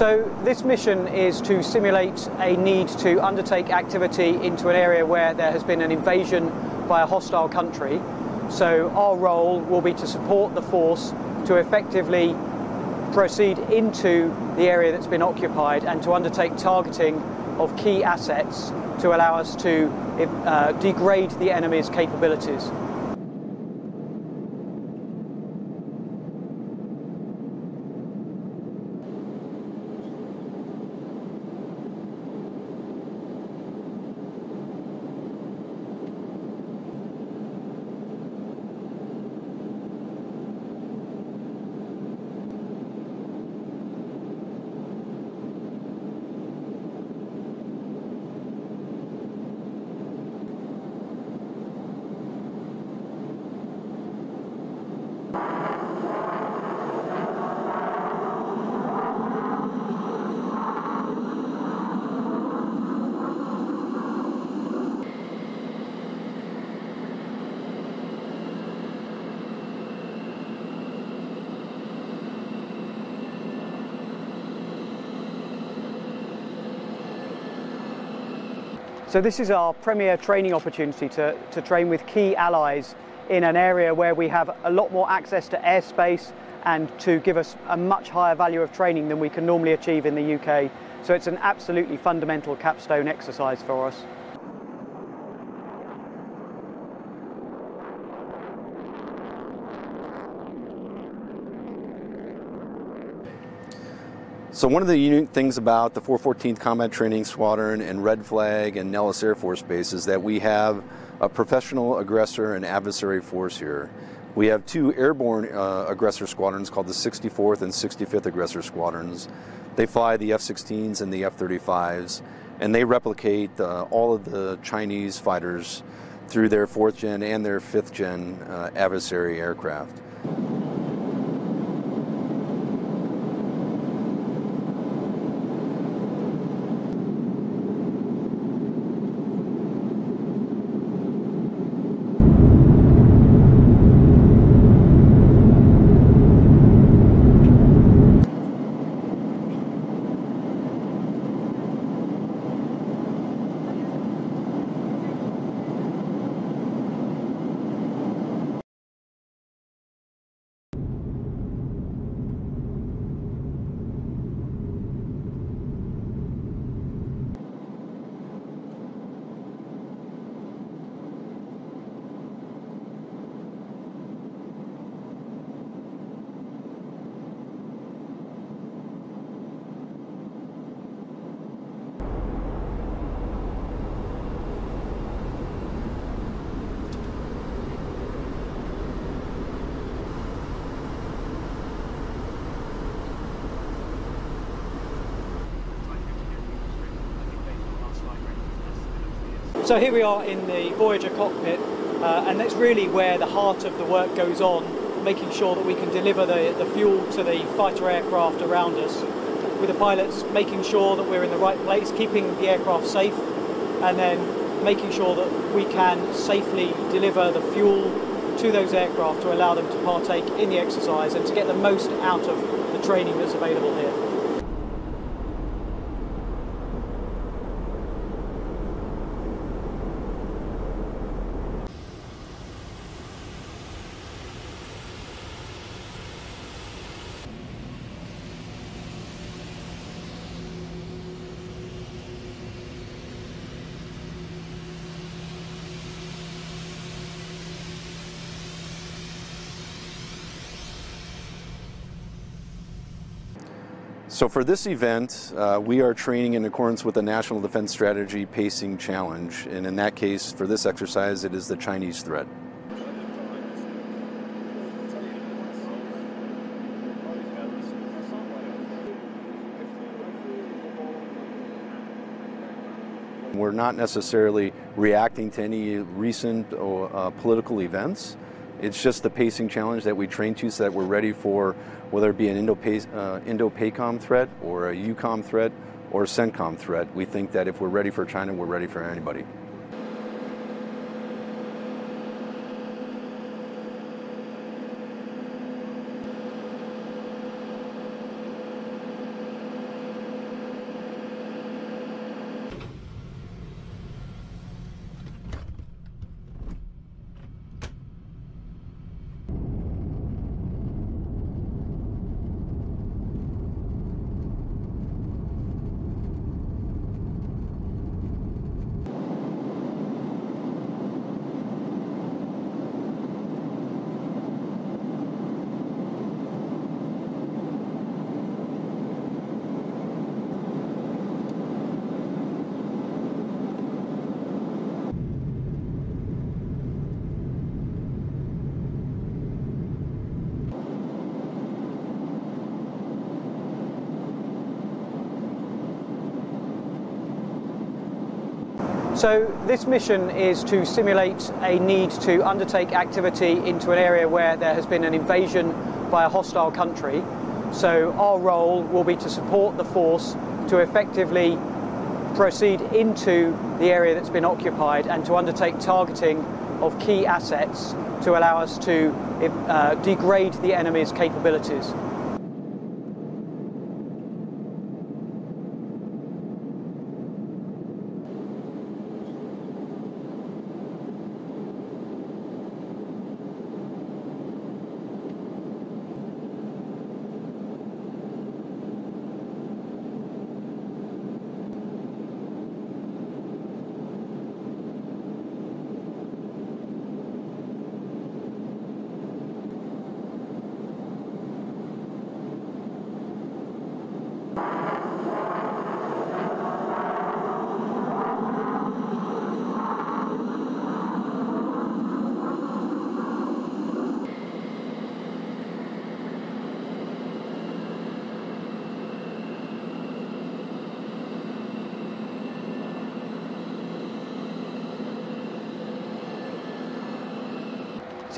So this mission is to simulate a need to undertake activity into an area where there has been an invasion by a hostile country. So our role will be to support the force to effectively proceed into the area that's been occupied and to undertake targeting of key assets to allow us to uh, degrade the enemy's capabilities. So this is our premier training opportunity to, to train with key allies in an area where we have a lot more access to airspace and to give us a much higher value of training than we can normally achieve in the UK. So it's an absolutely fundamental capstone exercise for us. So one of the unique things about the 414th Combat Training Squadron and Red Flag and Nellis Air Force Base is that we have a professional aggressor and adversary force here. We have two airborne uh, aggressor squadrons called the 64th and 65th Aggressor Squadrons. They fly the F-16s and the F-35s, and they replicate uh, all of the Chinese fighters through their fourth gen and their fifth gen uh, adversary aircraft. So here we are in the Voyager cockpit, uh, and that's really where the heart of the work goes on, making sure that we can deliver the, the fuel to the fighter aircraft around us, with the pilots making sure that we're in the right place, keeping the aircraft safe, and then making sure that we can safely deliver the fuel to those aircraft to allow them to partake in the exercise and to get the most out of the training that's available here. So for this event, uh, we are training in accordance with the National Defense Strategy Pacing Challenge. And in that case, for this exercise, it is the Chinese threat. We're not necessarily reacting to any recent uh, political events. It's just the pacing challenge that we train to so that we're ready for whether it be an Indo-PACOM uh, threat or a EUCOM threat or a CENTCOM threat. We think that if we're ready for China, we're ready for anybody. So this mission is to simulate a need to undertake activity into an area where there has been an invasion by a hostile country. So our role will be to support the force to effectively proceed into the area that's been occupied and to undertake targeting of key assets to allow us to uh, degrade the enemy's capabilities.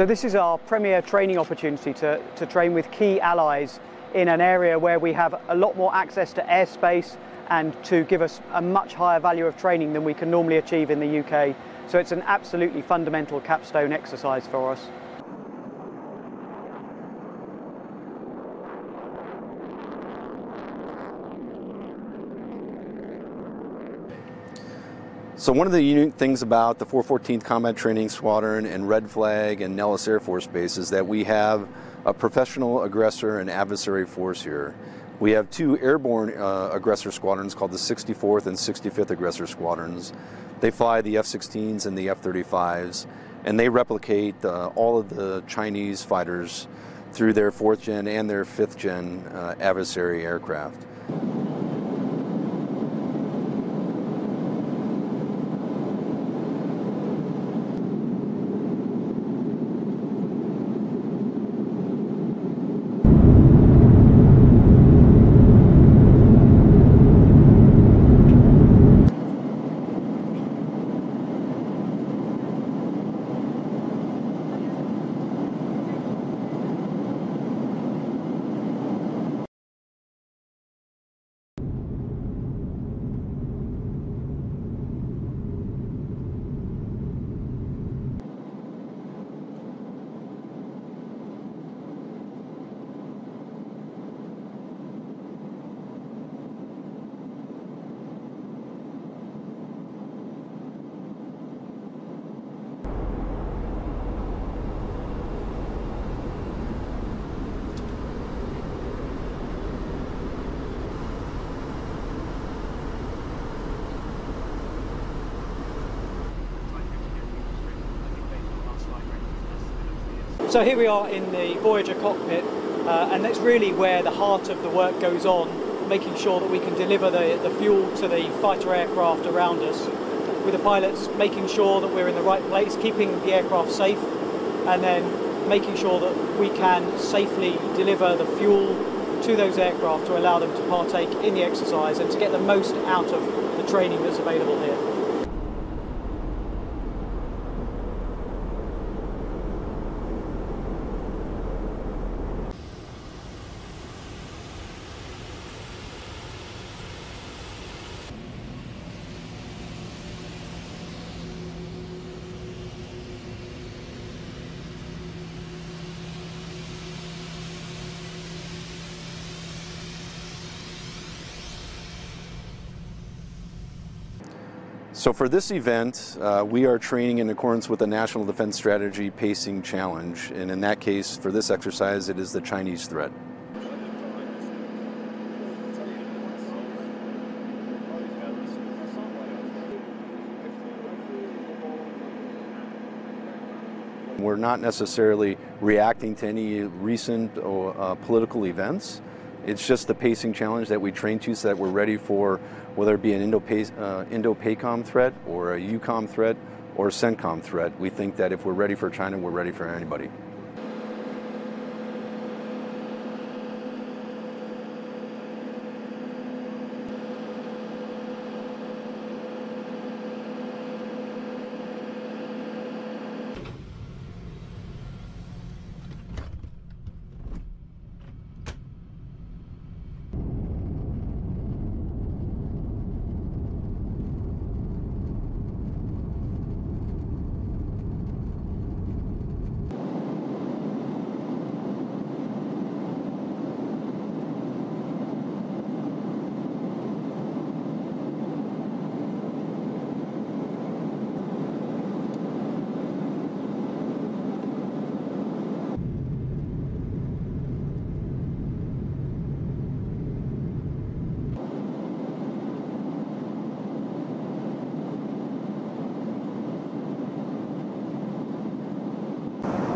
So this is our premier training opportunity to, to train with key allies in an area where we have a lot more access to airspace and to give us a much higher value of training than we can normally achieve in the UK. So it's an absolutely fundamental capstone exercise for us. So one of the unique things about the 414th Combat Training Squadron and Red Flag and Nellis Air Force Base is that we have a professional aggressor and adversary force here. We have two airborne uh, aggressor squadrons called the 64th and 65th Aggressor Squadrons. They fly the F-16s and the F-35s, and they replicate uh, all of the Chinese fighters through their fourth gen and their fifth gen uh, adversary aircraft. So here we are in the Voyager cockpit, uh, and that's really where the heart of the work goes on, making sure that we can deliver the, the fuel to the fighter aircraft around us, with the pilots making sure that we're in the right place, keeping the aircraft safe, and then making sure that we can safely deliver the fuel to those aircraft to allow them to partake in the exercise and to get the most out of the training that's available here. So for this event, uh, we are training in accordance with the National Defense Strategy Pacing Challenge. And in that case, for this exercise, it is the Chinese threat. We're not necessarily reacting to any recent uh, political events. It's just the pacing challenge that we train to so that we're ready for whether it be an Indo-PACOM uh, threat or a EUCOM threat or a CENTCOM threat. We think that if we're ready for China, we're ready for anybody.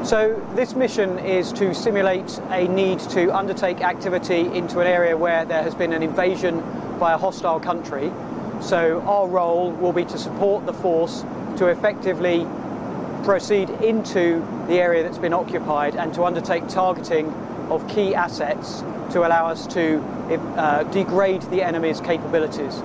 So this mission is to simulate a need to undertake activity into an area where there has been an invasion by a hostile country. So our role will be to support the force to effectively proceed into the area that's been occupied and to undertake targeting of key assets to allow us to uh, degrade the enemy's capabilities.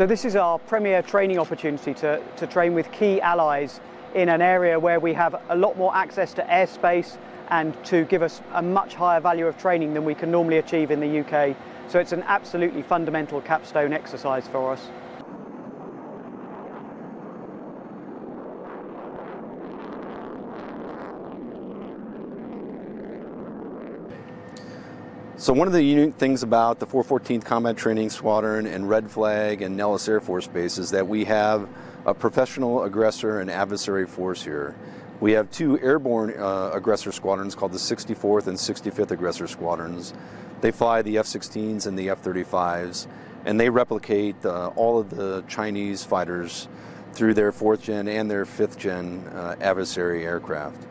So this is our premier training opportunity to, to train with key allies in an area where we have a lot more access to airspace and to give us a much higher value of training than we can normally achieve in the UK. So it's an absolutely fundamental capstone exercise for us. So one of the unique things about the 414th Combat Training Squadron and Red Flag and Nellis Air Force Base is that we have a professional aggressor and adversary force here. We have two airborne uh, aggressor squadrons called the 64th and 65th Aggressor Squadrons. They fly the F-16s and the F-35s, and they replicate uh, all of the Chinese fighters through their fourth gen and their fifth gen uh, adversary aircraft.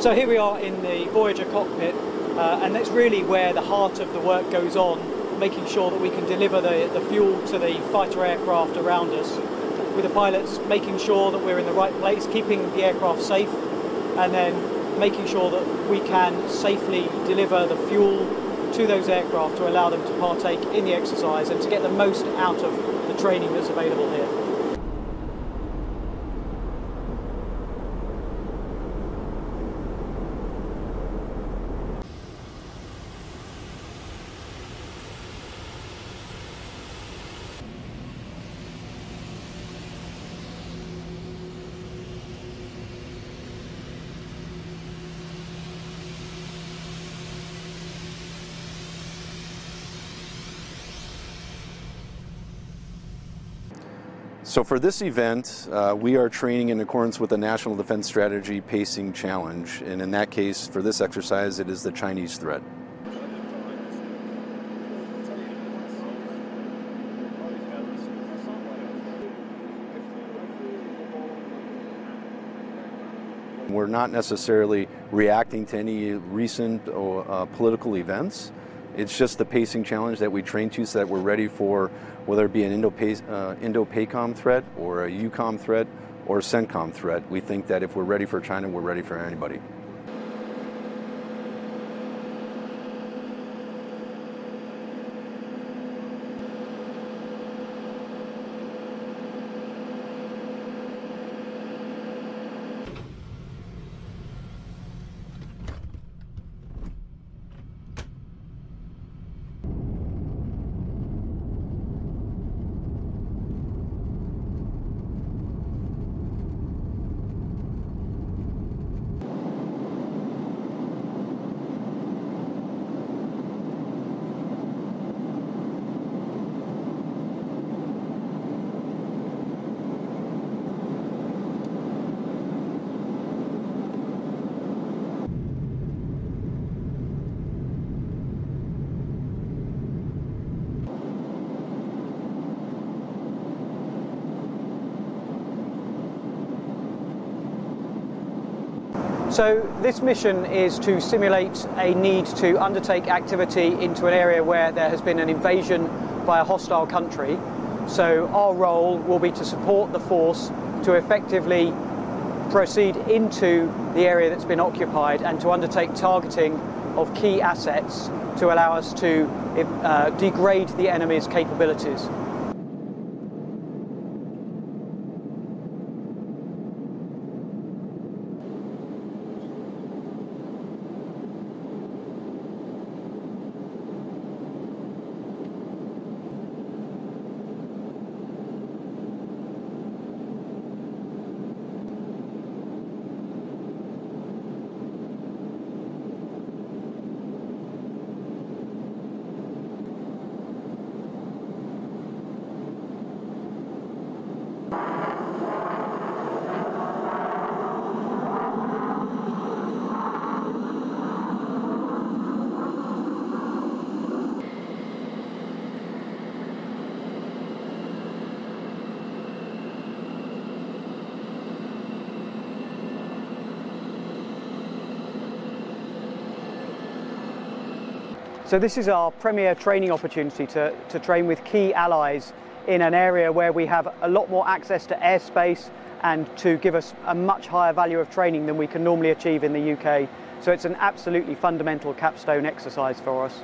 So here we are in the Voyager cockpit, uh, and that's really where the heart of the work goes on, making sure that we can deliver the, the fuel to the fighter aircraft around us, with the pilots making sure that we're in the right place, keeping the aircraft safe, and then making sure that we can safely deliver the fuel to those aircraft to allow them to partake in the exercise and to get the most out of the training that's available here. So for this event, uh, we are training in accordance with the National Defense Strategy Pacing Challenge. And in that case, for this exercise, it is the Chinese threat. We're not necessarily reacting to any recent uh, political events. It's just the pacing challenge that we train to so that we're ready for whether it be an uh, Indo-PACOM threat or a EUCOM threat or a CENTCOM threat. We think that if we're ready for China, we're ready for anybody. So this mission is to simulate a need to undertake activity into an area where there has been an invasion by a hostile country. So our role will be to support the force to effectively proceed into the area that's been occupied and to undertake targeting of key assets to allow us to uh, degrade the enemy's capabilities. So this is our premier training opportunity to, to train with key allies in an area where we have a lot more access to airspace and to give us a much higher value of training than we can normally achieve in the UK. So it's an absolutely fundamental capstone exercise for us.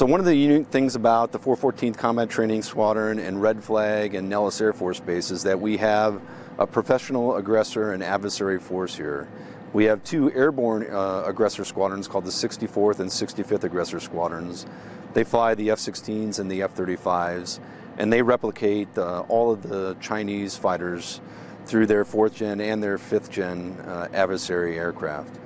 So one of the unique things about the 414th Combat Training Squadron and Red Flag and Nellis Air Force Base is that we have a professional aggressor and adversary force here. We have two airborne uh, aggressor squadrons called the 64th and 65th Aggressor Squadrons. They fly the F-16s and the F-35s, and they replicate uh, all of the Chinese fighters through their fourth gen and their fifth gen uh, adversary aircraft.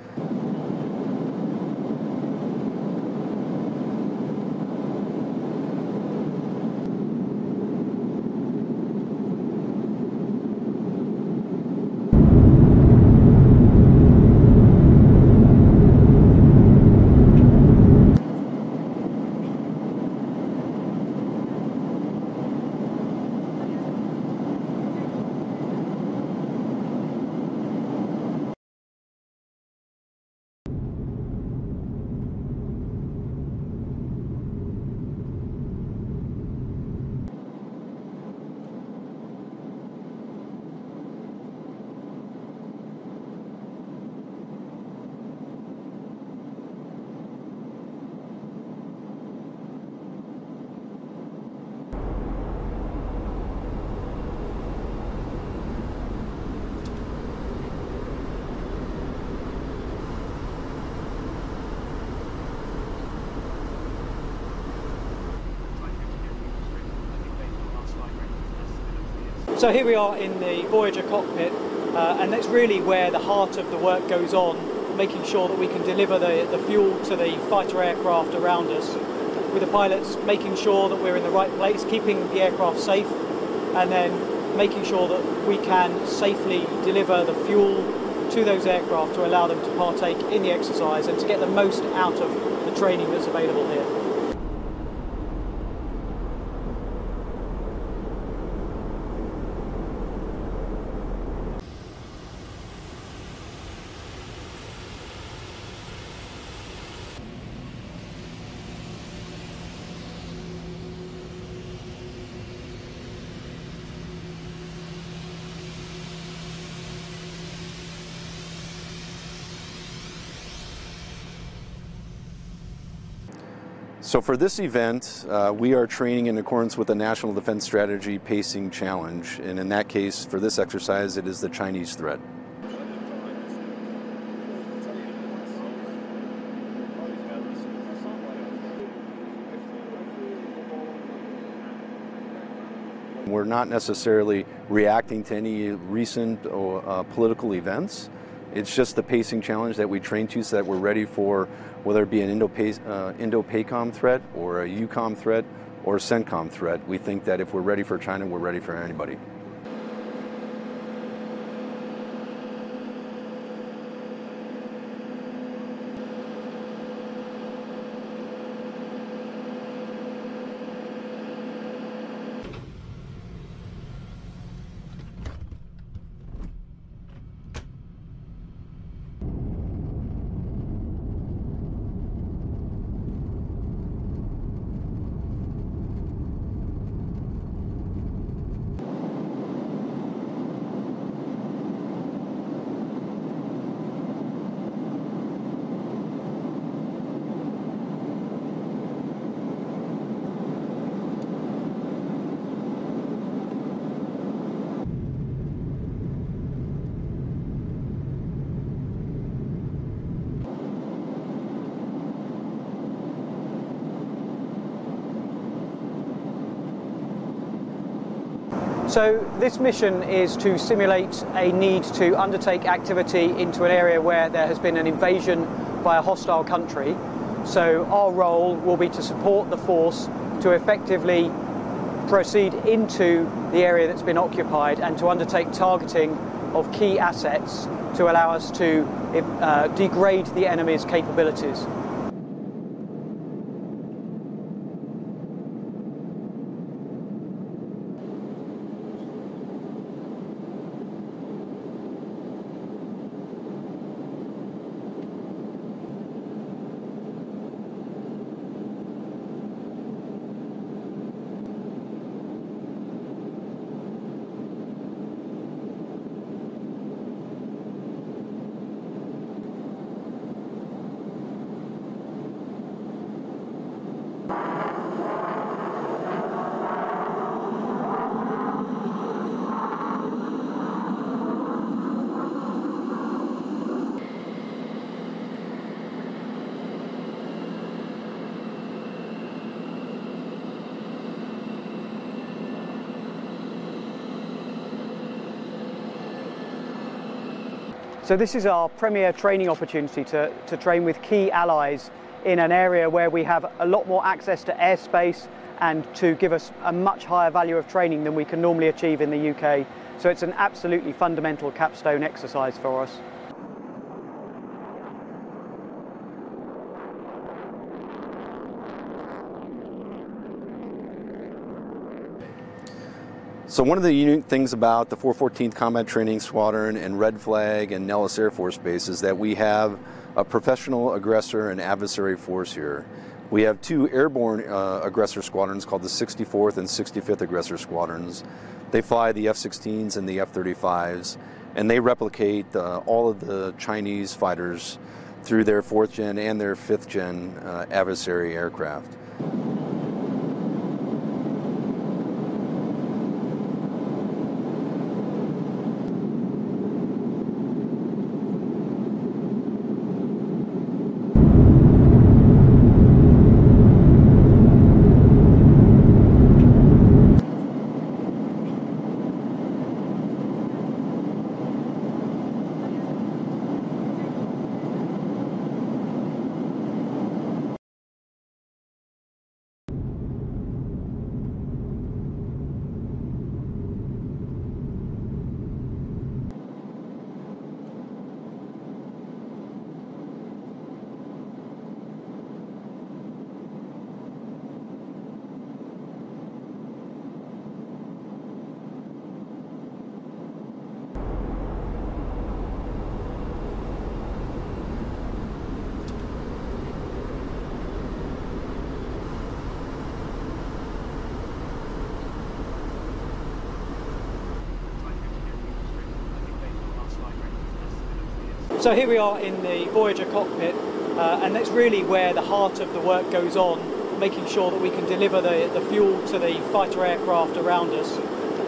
So here we are in the Voyager cockpit, uh, and that's really where the heart of the work goes on, making sure that we can deliver the, the fuel to the fighter aircraft around us, with the pilots making sure that we're in the right place, keeping the aircraft safe, and then making sure that we can safely deliver the fuel to those aircraft to allow them to partake in the exercise and to get the most out of the training that's available here. So for this event, uh, we are training in accordance with the National Defense Strategy Pacing Challenge. And in that case, for this exercise, it is the Chinese threat. We're not necessarily reacting to any recent uh, political events. It's just the pacing challenge that we train to so that we're ready for whether it be an uh, Indo-PACOM threat or a EUCOM threat or a CENTCOM threat. We think that if we're ready for China, we're ready for anybody. So this mission is to simulate a need to undertake activity into an area where there has been an invasion by a hostile country. So our role will be to support the force to effectively proceed into the area that's been occupied and to undertake targeting of key assets to allow us to uh, degrade the enemy's capabilities. So this is our premier training opportunity to, to train with key allies in an area where we have a lot more access to airspace and to give us a much higher value of training than we can normally achieve in the UK. So it's an absolutely fundamental capstone exercise for us. So one of the unique things about the 414th Combat Training Squadron and Red Flag and Nellis Air Force Base is that we have a professional aggressor and adversary force here. We have two airborne uh, aggressor squadrons called the 64th and 65th Aggressor Squadrons. They fly the F-16s and the F-35s, and they replicate uh, all of the Chinese fighters through their fourth gen and their fifth gen uh, adversary aircraft. So here we are in the Voyager cockpit, uh, and that's really where the heart of the work goes on, making sure that we can deliver the, the fuel to the fighter aircraft around us,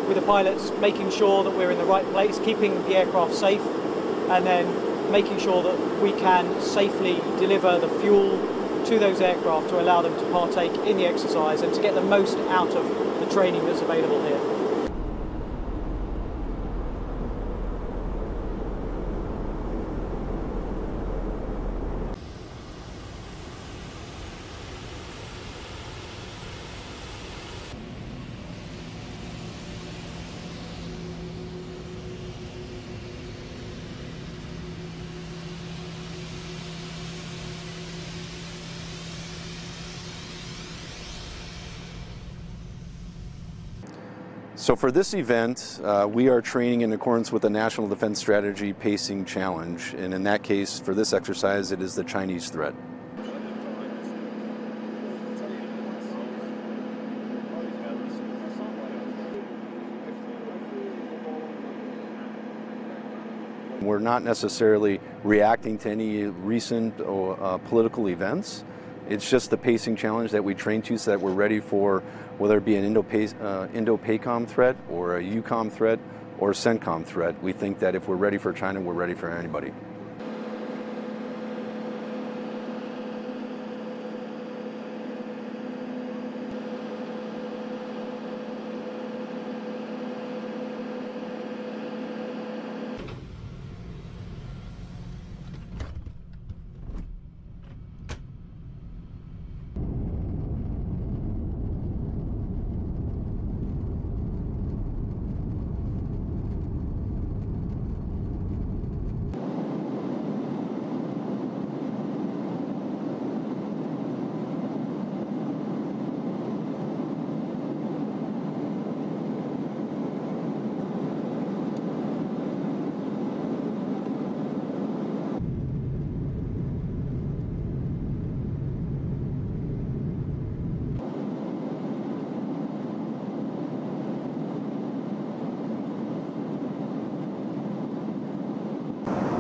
with the pilots making sure that we're in the right place, keeping the aircraft safe, and then making sure that we can safely deliver the fuel to those aircraft to allow them to partake in the exercise and to get the most out of the training that's available here. So for this event, uh, we are training in accordance with the National Defense Strategy Pacing Challenge. And in that case, for this exercise, it is the Chinese threat. We're not necessarily reacting to any recent uh, political events. It's just the pacing challenge that we train to so that we're ready for whether it be an Indo-PACOM uh, threat or a EUCOM threat or a CENTCOM threat. We think that if we're ready for China, we're ready for anybody.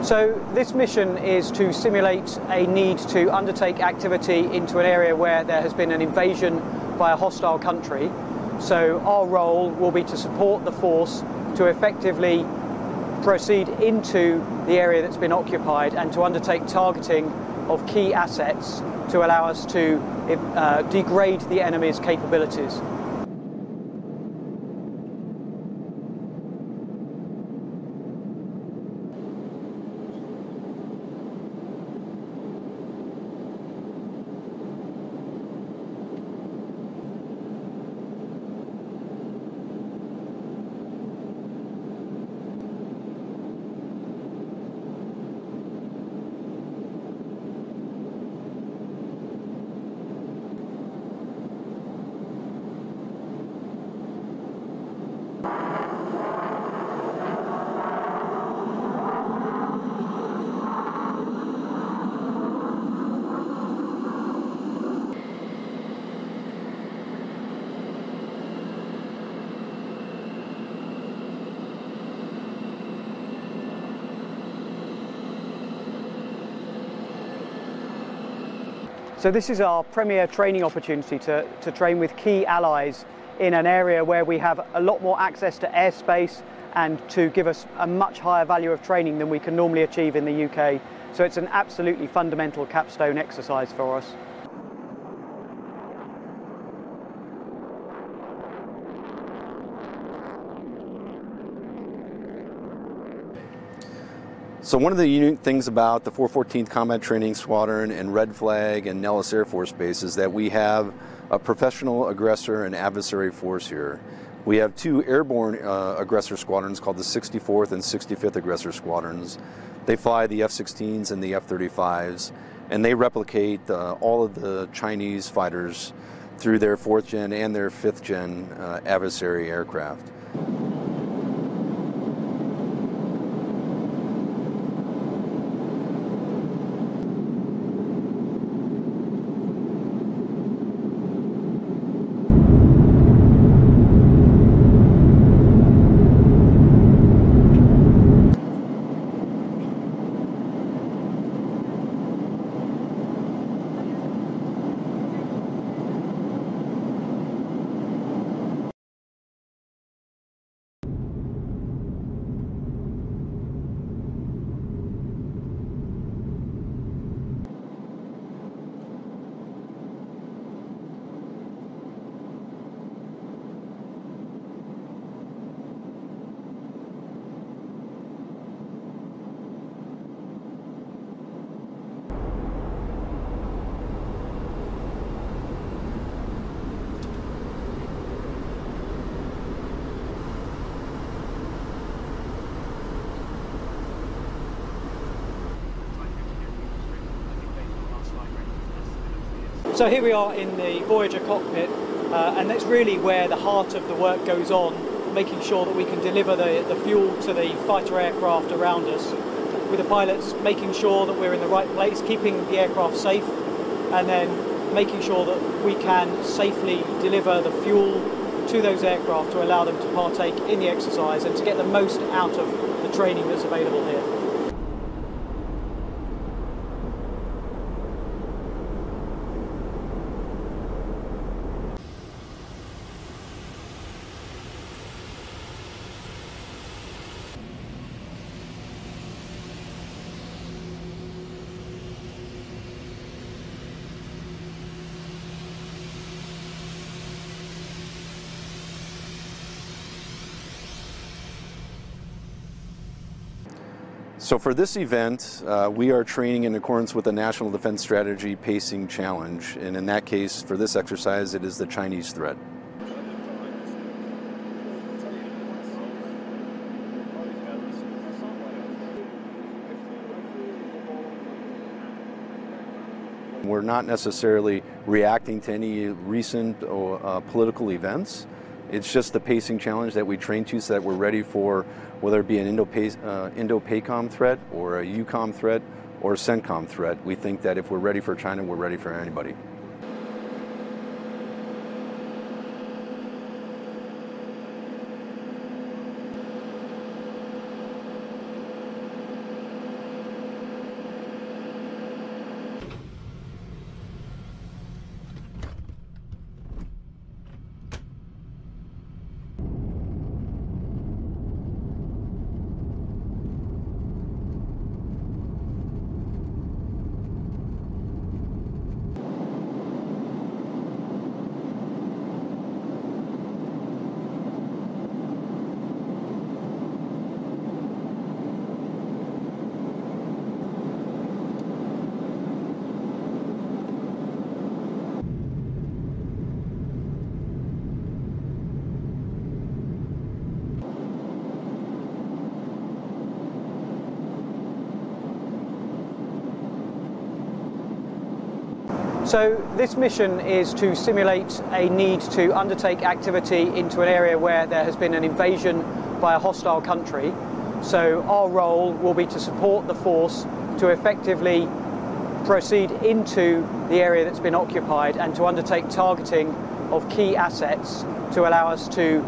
So this mission is to simulate a need to undertake activity into an area where there has been an invasion by a hostile country. So our role will be to support the force to effectively proceed into the area that's been occupied and to undertake targeting of key assets to allow us to uh, degrade the enemy's capabilities. So this is our premier training opportunity to, to train with key allies in an area where we have a lot more access to airspace and to give us a much higher value of training than we can normally achieve in the UK. So it's an absolutely fundamental capstone exercise for us. So one of the unique things about the 414th Combat Training Squadron and Red Flag and Nellis Air Force Base is that we have a professional aggressor and adversary force here. We have two airborne uh, aggressor squadrons called the 64th and 65th Aggressor Squadrons. They fly the F-16s and the F-35s, and they replicate uh, all of the Chinese fighters through their fourth gen and their fifth gen uh, adversary aircraft. So here we are in the Voyager cockpit, uh, and that's really where the heart of the work goes on, making sure that we can deliver the, the fuel to the fighter aircraft around us, with the pilots making sure that we're in the right place, keeping the aircraft safe, and then making sure that we can safely deliver the fuel to those aircraft to allow them to partake in the exercise and to get the most out of the training that's available here. So for this event, uh, we are training in accordance with the National Defense Strategy Pacing Challenge. And in that case, for this exercise, it is the Chinese threat. We're not necessarily reacting to any recent uh, political events. It's just the pacing challenge that we train to so that we're ready for whether it be an uh, Indo-PACOM threat or a EUCOM threat or a CENTCOM threat. We think that if we're ready for China, we're ready for anybody. So this mission is to simulate a need to undertake activity into an area where there has been an invasion by a hostile country. So our role will be to support the force to effectively proceed into the area that's been occupied and to undertake targeting of key assets to allow us to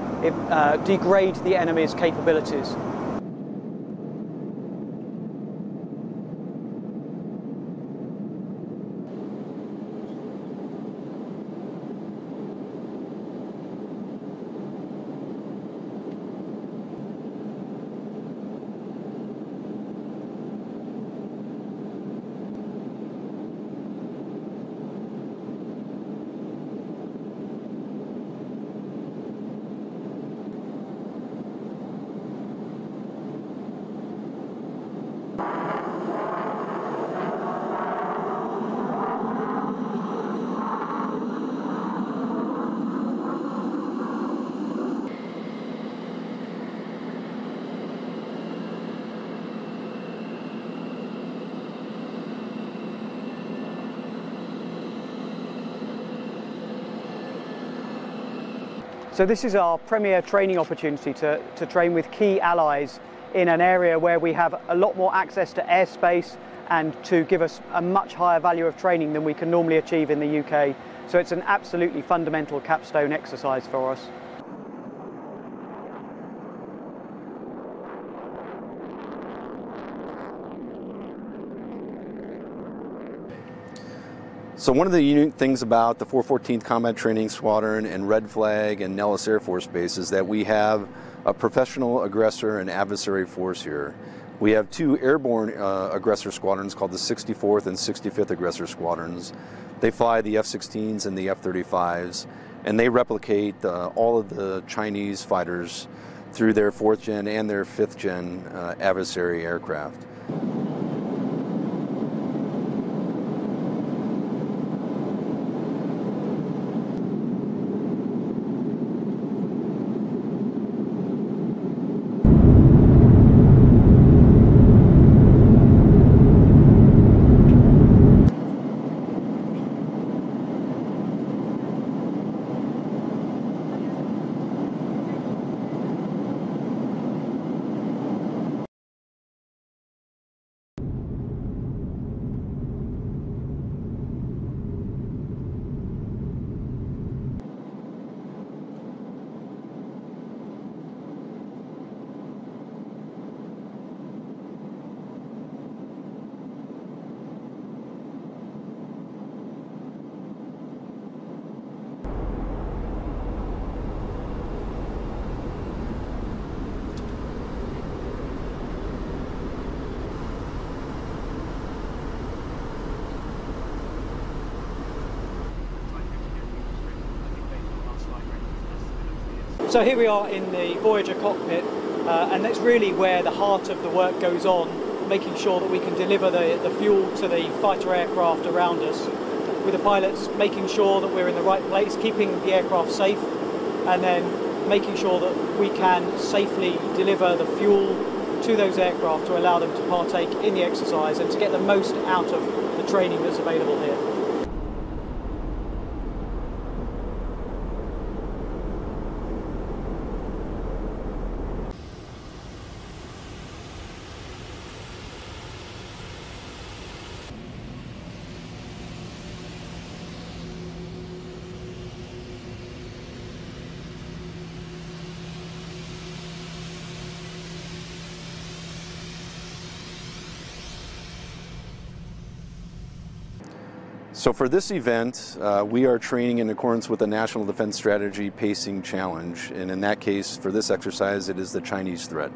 uh, degrade the enemy's capabilities. So this is our premier training opportunity to, to train with key allies in an area where we have a lot more access to airspace and to give us a much higher value of training than we can normally achieve in the UK. So it's an absolutely fundamental capstone exercise for us. So one of the unique things about the 414th Combat Training Squadron and Red Flag and Nellis Air Force Base is that we have a professional aggressor and adversary force here. We have two airborne uh, aggressor squadrons called the 64th and 65th Aggressor Squadrons. They fly the F-16s and the F-35s, and they replicate uh, all of the Chinese fighters through their fourth gen and their fifth gen uh, adversary aircraft. So here we are in the Voyager cockpit, uh, and that's really where the heart of the work goes on, making sure that we can deliver the, the fuel to the fighter aircraft around us. With the pilots making sure that we're in the right place, keeping the aircraft safe, and then making sure that we can safely deliver the fuel to those aircraft to allow them to partake in the exercise and to get the most out of the training that's available here. So for this event, uh, we are training in accordance with the National Defense Strategy Pacing Challenge. And in that case, for this exercise, it is the Chinese threat.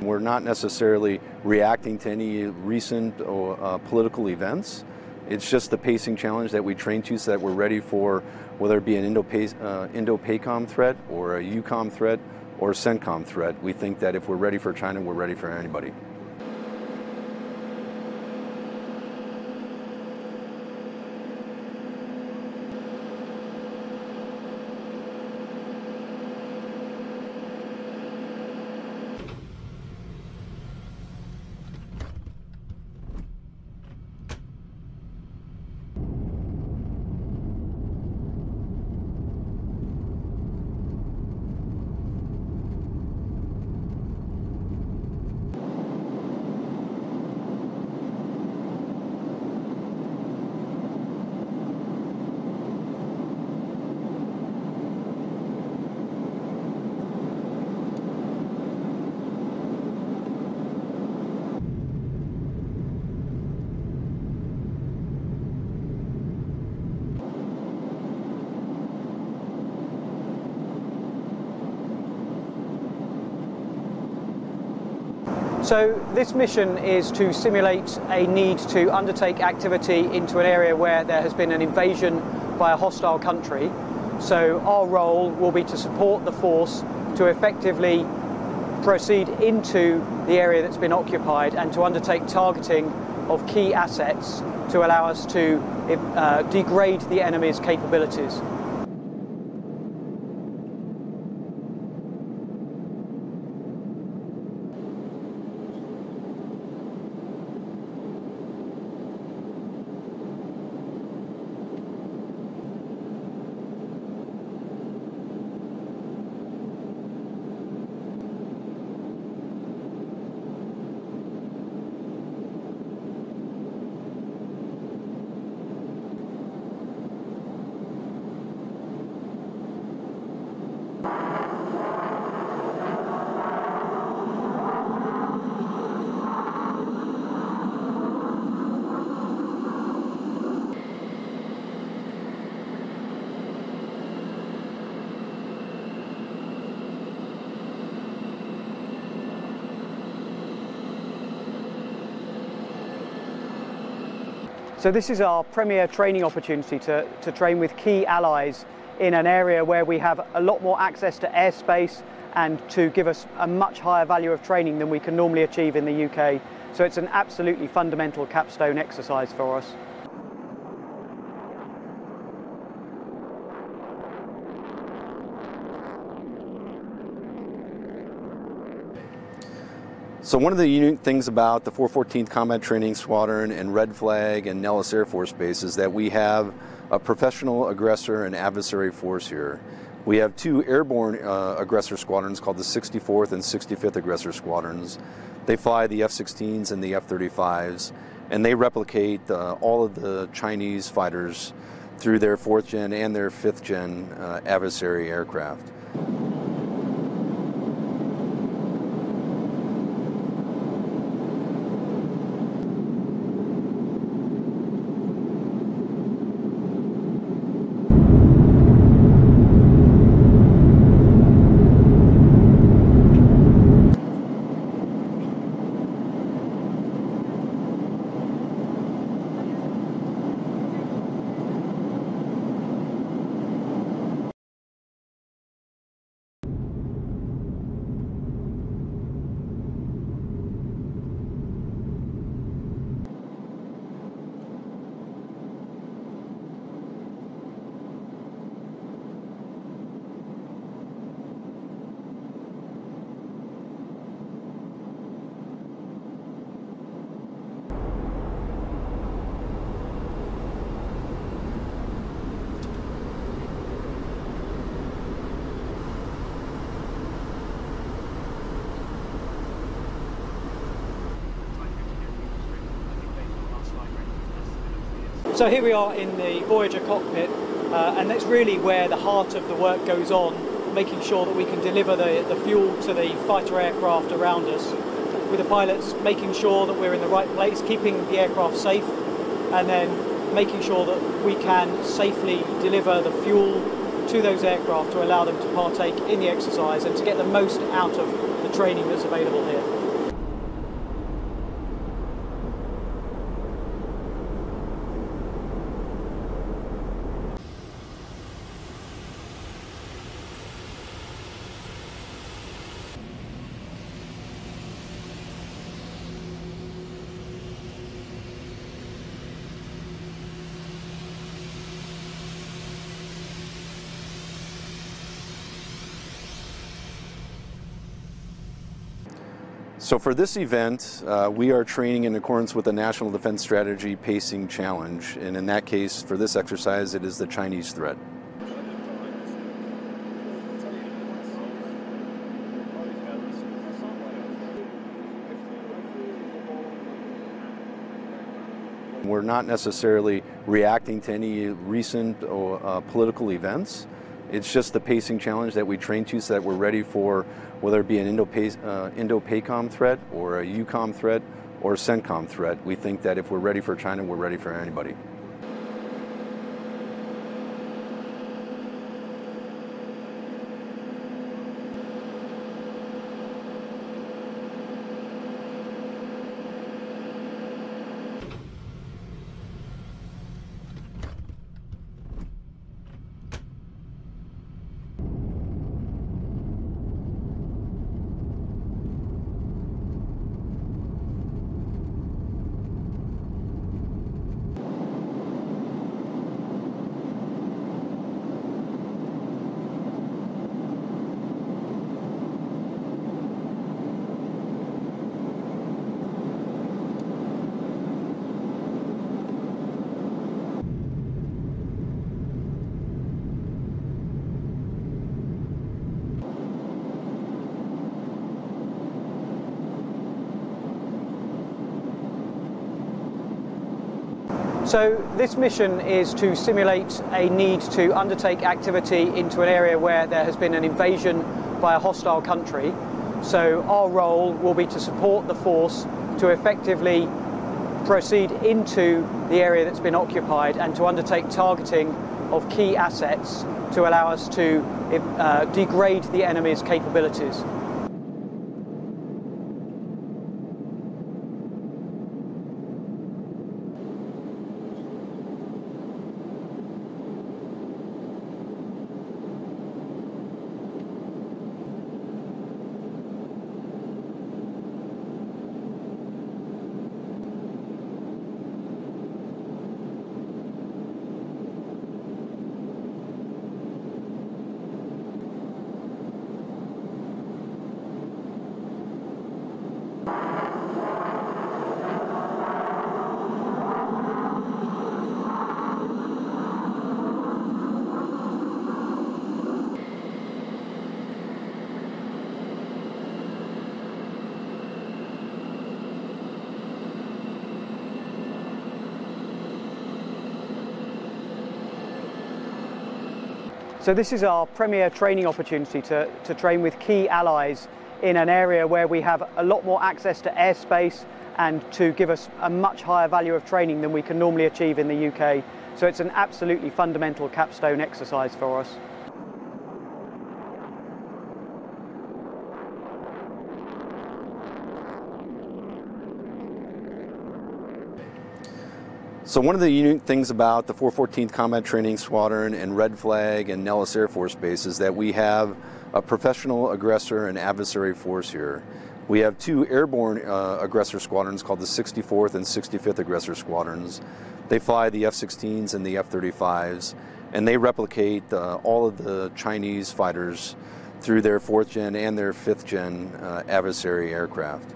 We're not necessarily reacting to any recent uh, political events. It's just the pacing challenge that we train to so that we're ready for whether it be an uh, Indo-PACOM threat or a EUCOM threat or a CENTCOM threat. We think that if we're ready for China, we're ready for anybody. So this mission is to simulate a need to undertake activity into an area where there has been an invasion by a hostile country. So our role will be to support the force to effectively proceed into the area that's been occupied and to undertake targeting of key assets to allow us to uh, degrade the enemy's capabilities. So this is our premier training opportunity to, to train with key allies in an area where we have a lot more access to airspace and to give us a much higher value of training than we can normally achieve in the UK. So it's an absolutely fundamental capstone exercise for us. So one of the unique things about the 414th Combat Training Squadron and Red Flag and Nellis Air Force Base is that we have a professional aggressor and adversary force here. We have two airborne uh, aggressor squadrons called the 64th and 65th Aggressor Squadrons. They fly the F-16s and the F-35s, and they replicate uh, all of the Chinese fighters through their fourth gen and their fifth gen uh, adversary aircraft. So here we are in the Voyager cockpit, uh, and that's really where the heart of the work goes on, making sure that we can deliver the, the fuel to the fighter aircraft around us, with the pilots making sure that we're in the right place, keeping the aircraft safe, and then making sure that we can safely deliver the fuel to those aircraft to allow them to partake in the exercise and to get the most out of the training that's available here. So for this event, uh, we are training in accordance with the National Defense Strategy Pacing Challenge. And in that case, for this exercise, it is the Chinese threat. We're not necessarily reacting to any recent uh, political events. It's just the pacing challenge that we train to so that we're ready for whether it be an uh, Indo-PACOM threat or a EUCOM threat or a CENTCOM threat. We think that if we're ready for China, we're ready for anybody. So this mission is to simulate a need to undertake activity into an area where there has been an invasion by a hostile country. So our role will be to support the force to effectively proceed into the area that's been occupied and to undertake targeting of key assets to allow us to uh, degrade the enemy's capabilities. So this is our premier training opportunity to, to train with key allies in an area where we have a lot more access to airspace and to give us a much higher value of training than we can normally achieve in the UK. So it's an absolutely fundamental capstone exercise for us. So one of the unique things about the 414th Combat Training Squadron and Red Flag and Nellis Air Force Base is that we have a professional aggressor and adversary force here. We have two airborne uh, aggressor squadrons called the 64th and 65th Aggressor Squadrons. They fly the F-16s and the F-35s, and they replicate uh, all of the Chinese fighters through their fourth gen and their fifth gen uh, adversary aircraft.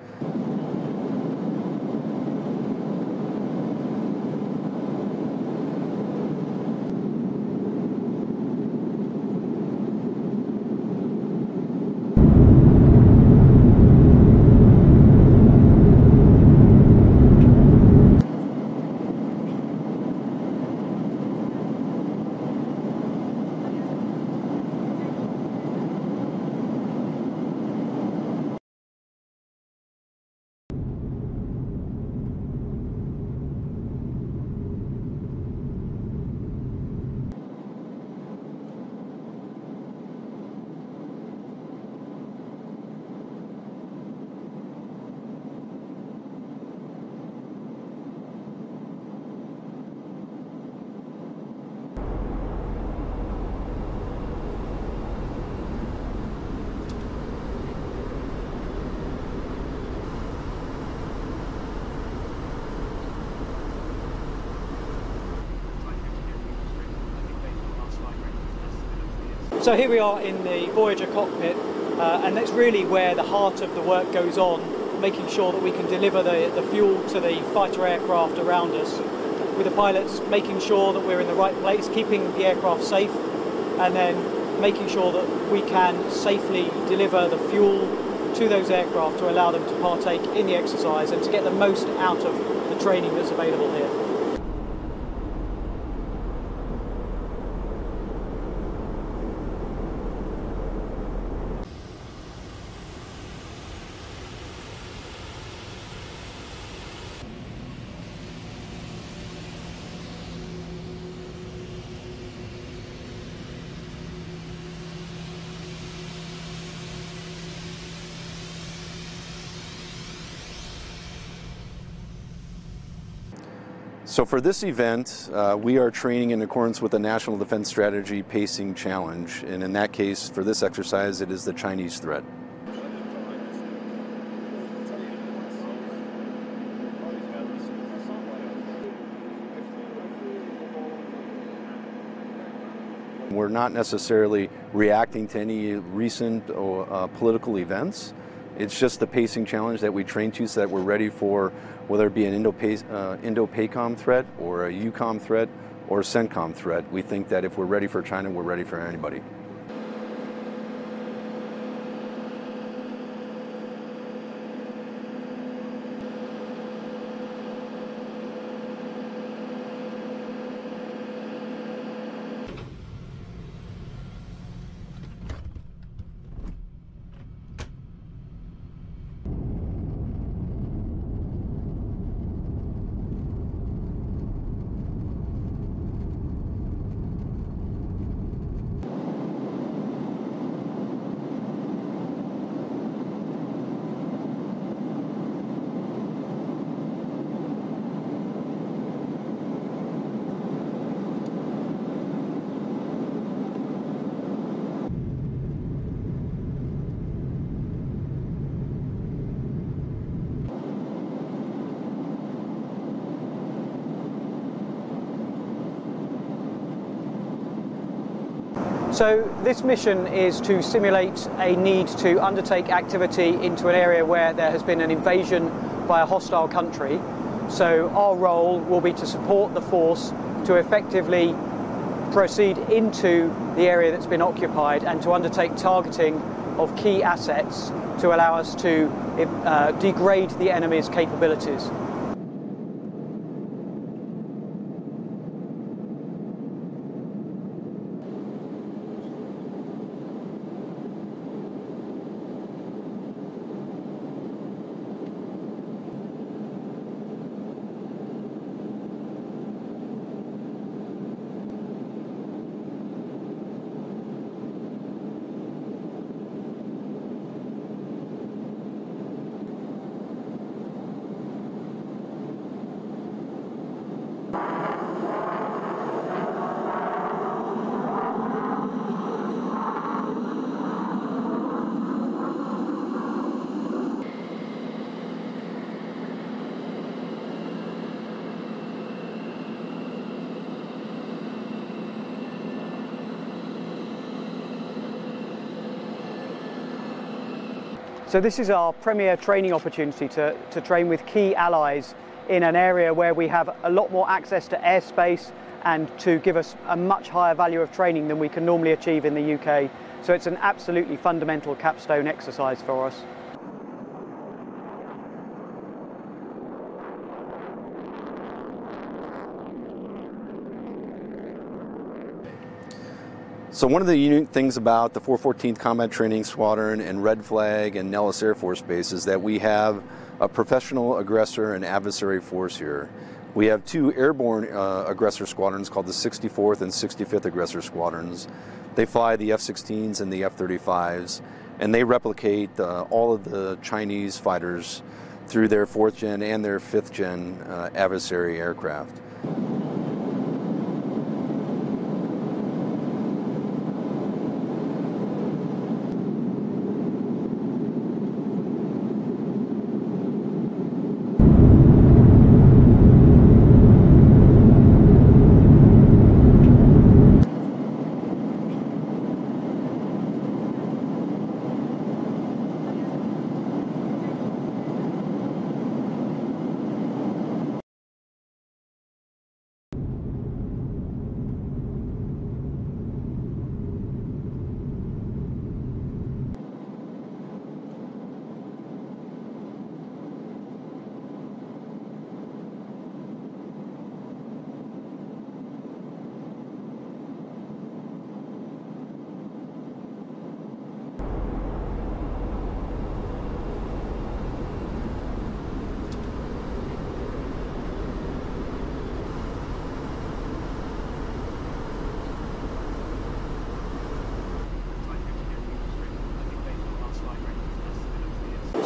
So here we are in the Voyager cockpit, uh, and that's really where the heart of the work goes on, making sure that we can deliver the, the fuel to the fighter aircraft around us, with the pilots making sure that we're in the right place, keeping the aircraft safe, and then making sure that we can safely deliver the fuel to those aircraft to allow them to partake in the exercise and to get the most out of the training that's available here. So for this event, uh, we are training in accordance with the National Defense Strategy Pacing Challenge. And in that case, for this exercise, it is the Chinese threat. We're not necessarily reacting to any recent uh, political events. It's just the pacing challenge that we train to so that we're ready for whether it be an Indo-PACOM uh, threat or a EUCOM threat or a CENTCOM threat. We think that if we're ready for China, we're ready for anybody. So this mission is to simulate a need to undertake activity into an area where there has been an invasion by a hostile country. So our role will be to support the force to effectively proceed into the area that's been occupied and to undertake targeting of key assets to allow us to uh, degrade the enemy's capabilities. So this is our premier training opportunity to, to train with key allies in an area where we have a lot more access to airspace and to give us a much higher value of training than we can normally achieve in the UK. So it's an absolutely fundamental capstone exercise for us. So one of the unique things about the 414th Combat Training Squadron and Red Flag and Nellis Air Force Base is that we have a professional aggressor and adversary force here. We have two airborne uh, aggressor squadrons called the 64th and 65th Aggressor Squadrons. They fly the F-16s and the F-35s, and they replicate uh, all of the Chinese fighters through their fourth gen and their fifth gen uh, adversary aircraft.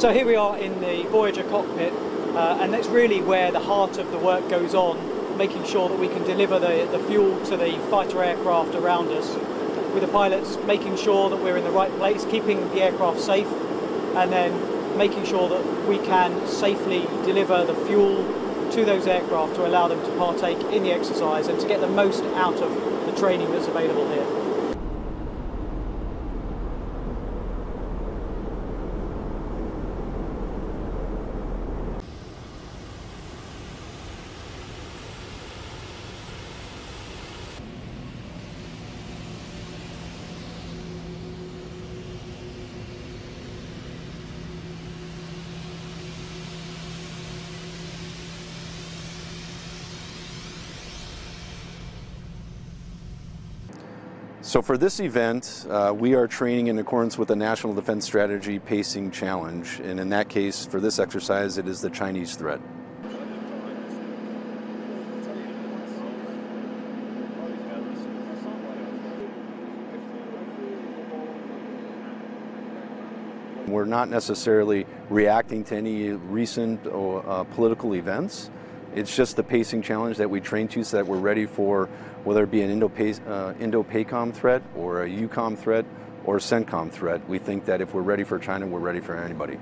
So here we are in the Voyager cockpit, uh, and that's really where the heart of the work goes on, making sure that we can deliver the, the fuel to the fighter aircraft around us, with the pilots making sure that we're in the right place, keeping the aircraft safe, and then making sure that we can safely deliver the fuel to those aircraft to allow them to partake in the exercise and to get the most out of the training that's available here. So for this event, uh, we are training in accordance with the National Defense Strategy Pacing Challenge. And in that case, for this exercise, it is the Chinese threat. We're not necessarily reacting to any recent uh, political events. It's just the pacing challenge that we train to so that we're ready for whether it be an uh, Indo-PACOM threat or a EUCOM threat or a CENTCOM threat. We think that if we're ready for China, we're ready for anybody.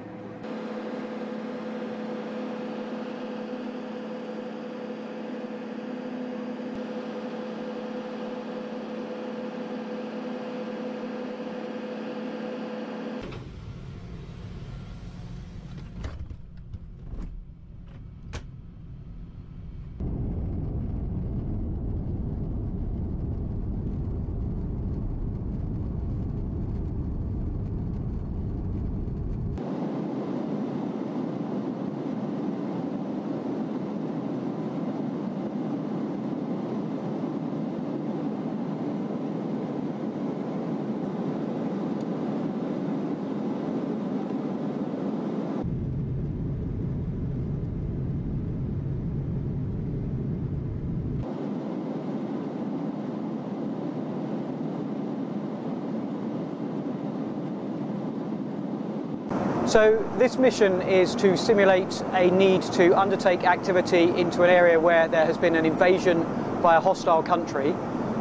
So this mission is to simulate a need to undertake activity into an area where there has been an invasion by a hostile country.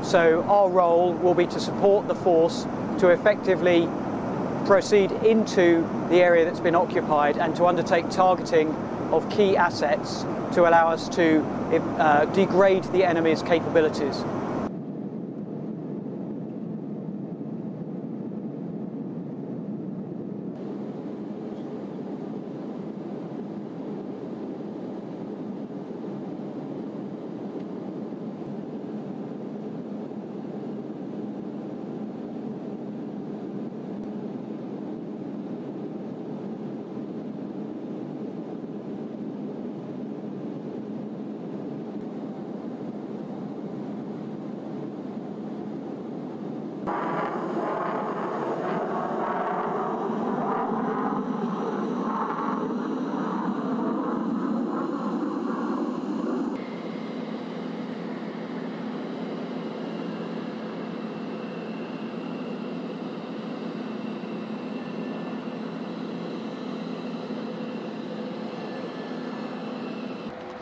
So our role will be to support the force to effectively proceed into the area that's been occupied and to undertake targeting of key assets to allow us to uh, degrade the enemy's capabilities.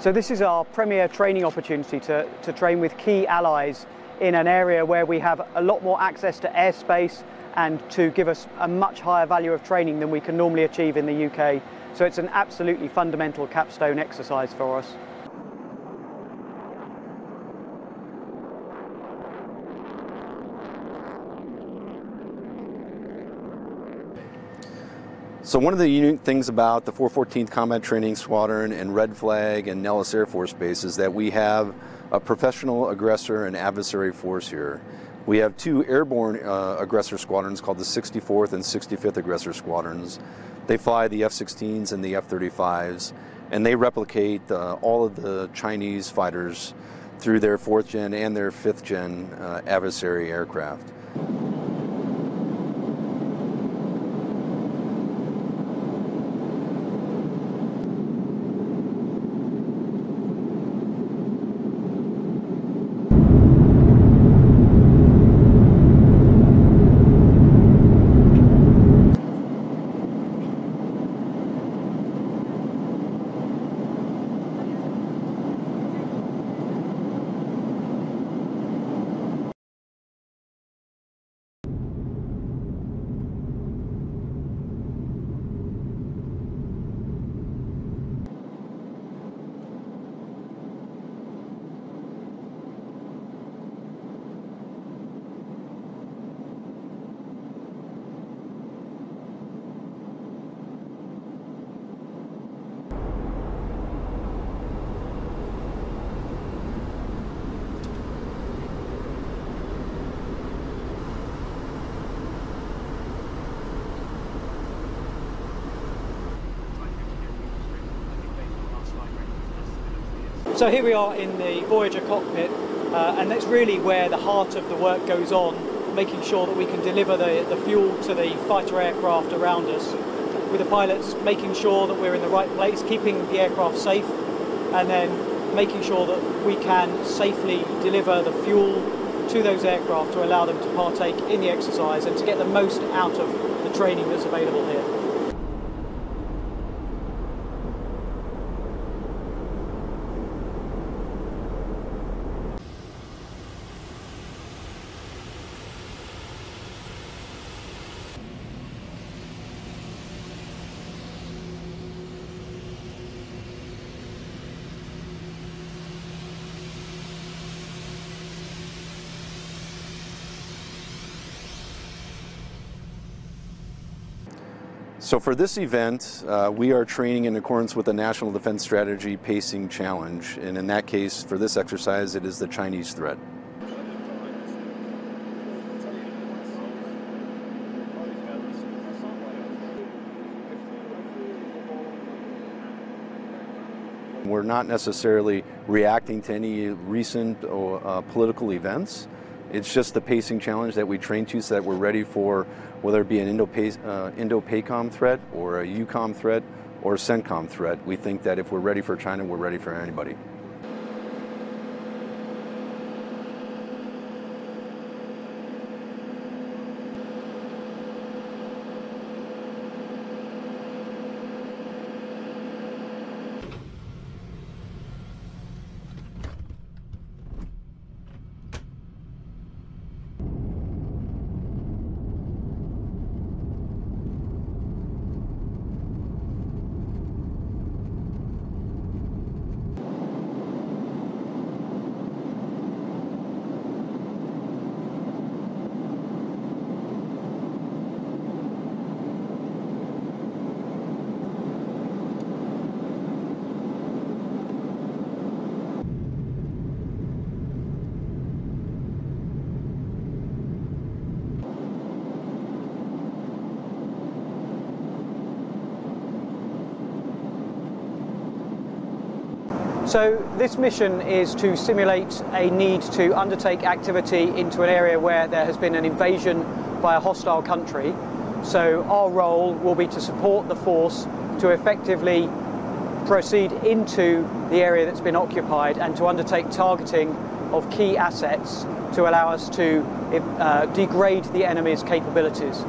So this is our premier training opportunity to, to train with key allies in an area where we have a lot more access to airspace and to give us a much higher value of training than we can normally achieve in the UK. So it's an absolutely fundamental capstone exercise for us. So one of the unique things about the 414th Combat Training Squadron and Red Flag and Nellis Air Force Base is that we have a professional aggressor and adversary force here. We have two airborne uh, aggressor squadrons called the 64th and 65th Aggressor Squadrons. They fly the F-16s and the F-35s, and they replicate uh, all of the Chinese fighters through their fourth gen and their fifth gen uh, adversary aircraft. So here we are in the Voyager cockpit, uh, and that's really where the heart of the work goes on, making sure that we can deliver the, the fuel to the fighter aircraft around us, with the pilots making sure that we're in the right place, keeping the aircraft safe, and then making sure that we can safely deliver the fuel to those aircraft to allow them to partake in the exercise and to get the most out of the training that's available here. So for this event, uh, we are training in accordance with the National Defense Strategy Pacing Challenge. And in that case, for this exercise, it is the Chinese threat. We're not necessarily reacting to any recent uh, political events. It's just the pacing challenge that we train to so that we're ready for whether it be an uh, Indo-PACOM threat or a EUCOM threat or a CENTCOM threat. We think that if we're ready for China, we're ready for anybody. So this mission is to simulate a need to undertake activity into an area where there has been an invasion by a hostile country. So our role will be to support the force to effectively proceed into the area that's been occupied and to undertake targeting of key assets to allow us to uh, degrade the enemy's capabilities.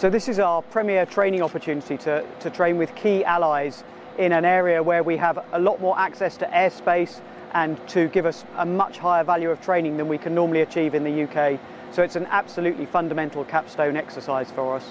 So this is our premier training opportunity to, to train with key allies in an area where we have a lot more access to airspace and to give us a much higher value of training than we can normally achieve in the UK. So it's an absolutely fundamental capstone exercise for us.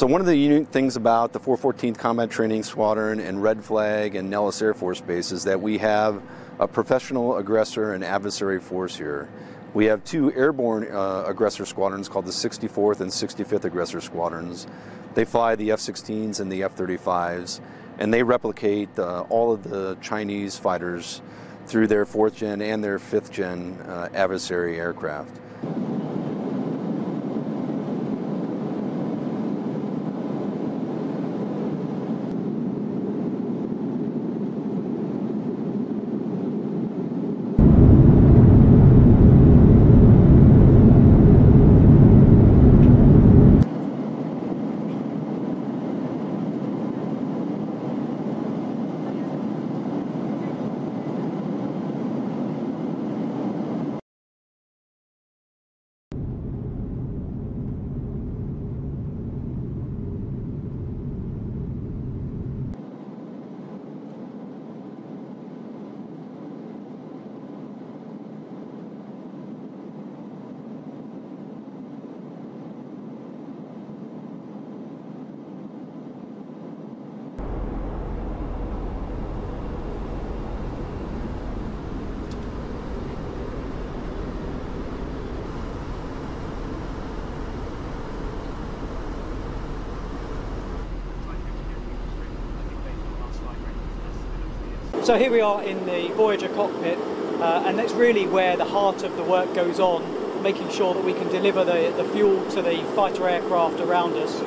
So one of the unique things about the 414th Combat Training Squadron and Red Flag and Nellis Air Force Base is that we have a professional aggressor and adversary force here. We have two airborne uh, aggressor squadrons called the 64th and 65th Aggressor Squadrons. They fly the F-16s and the F-35s, and they replicate uh, all of the Chinese fighters through their fourth gen and their fifth gen uh, adversary aircraft. So here we are in the Voyager cockpit, uh, and that's really where the heart of the work goes on, making sure that we can deliver the, the fuel to the fighter aircraft around us,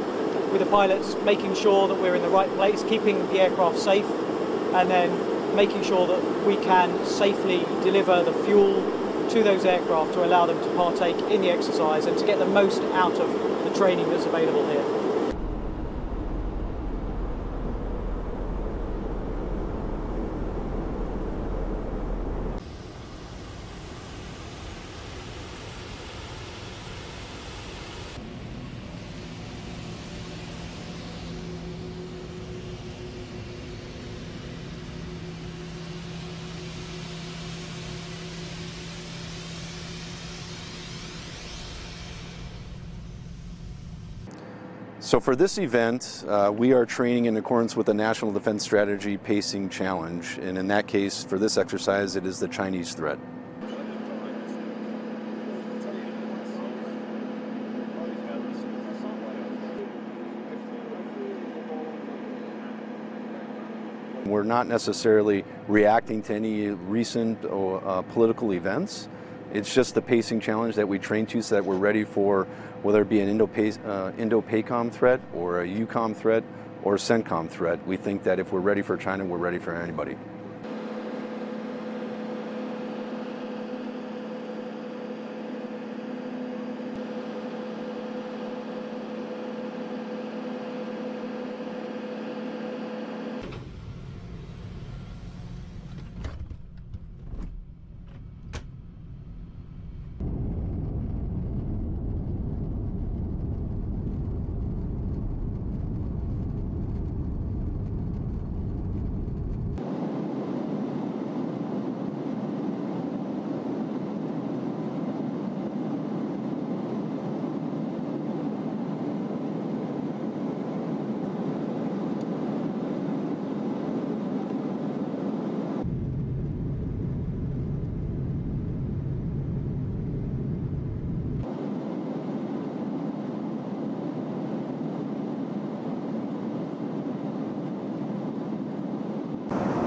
with the pilots making sure that we're in the right place, keeping the aircraft safe, and then making sure that we can safely deliver the fuel to those aircraft to allow them to partake in the exercise and to get the most out of the training that's available here. So for this event, uh, we are training in accordance with the National Defense Strategy Pacing Challenge. And in that case, for this exercise, it is the Chinese threat. We're not necessarily reacting to any recent uh, political events. It's just the pacing challenge that we train to so that we're ready for whether it be an Indo-PACOM uh, threat or a EUCOM threat or a CENTCOM threat. We think that if we're ready for China, we're ready for anybody.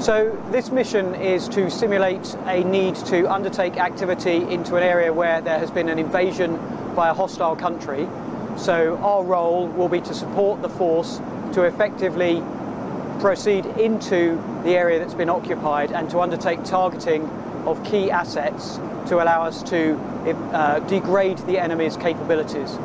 So this mission is to simulate a need to undertake activity into an area where there has been an invasion by a hostile country. So our role will be to support the force to effectively proceed into the area that's been occupied and to undertake targeting of key assets to allow us to uh, degrade the enemy's capabilities.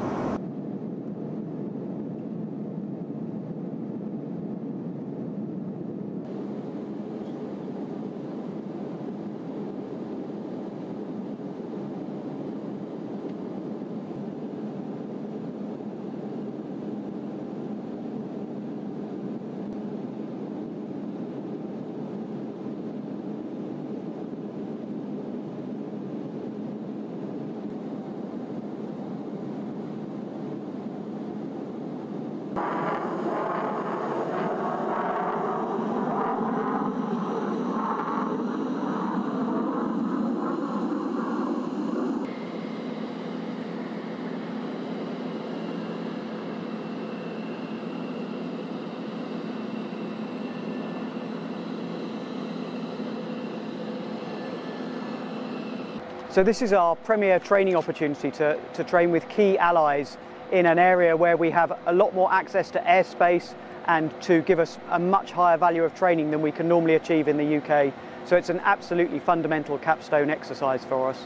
So this is our premier training opportunity to, to train with key allies in an area where we have a lot more access to airspace and to give us a much higher value of training than we can normally achieve in the UK. So it's an absolutely fundamental capstone exercise for us.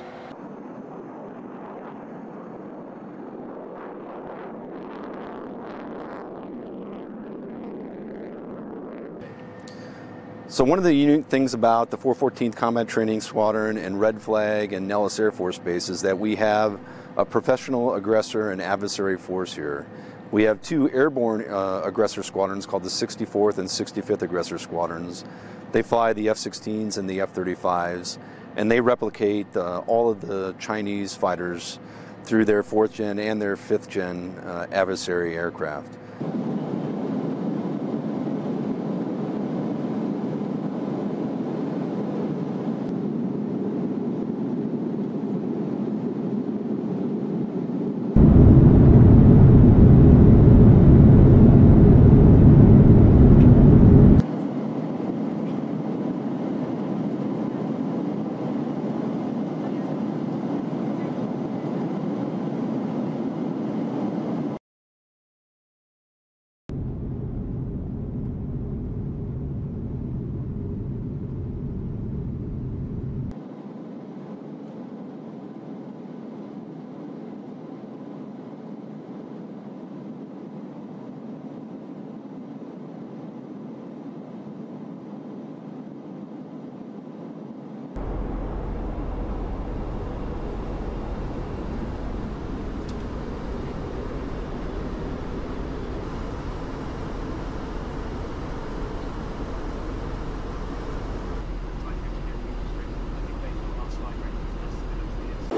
So one of the unique things about the 414th Combat Training Squadron and Red Flag and Nellis Air Force Base is that we have a professional aggressor and adversary force here. We have two airborne uh, aggressor squadrons called the 64th and 65th Aggressor Squadrons. They fly the F-16s and the F-35s, and they replicate uh, all of the Chinese fighters through their fourth gen and their fifth gen uh, adversary aircraft.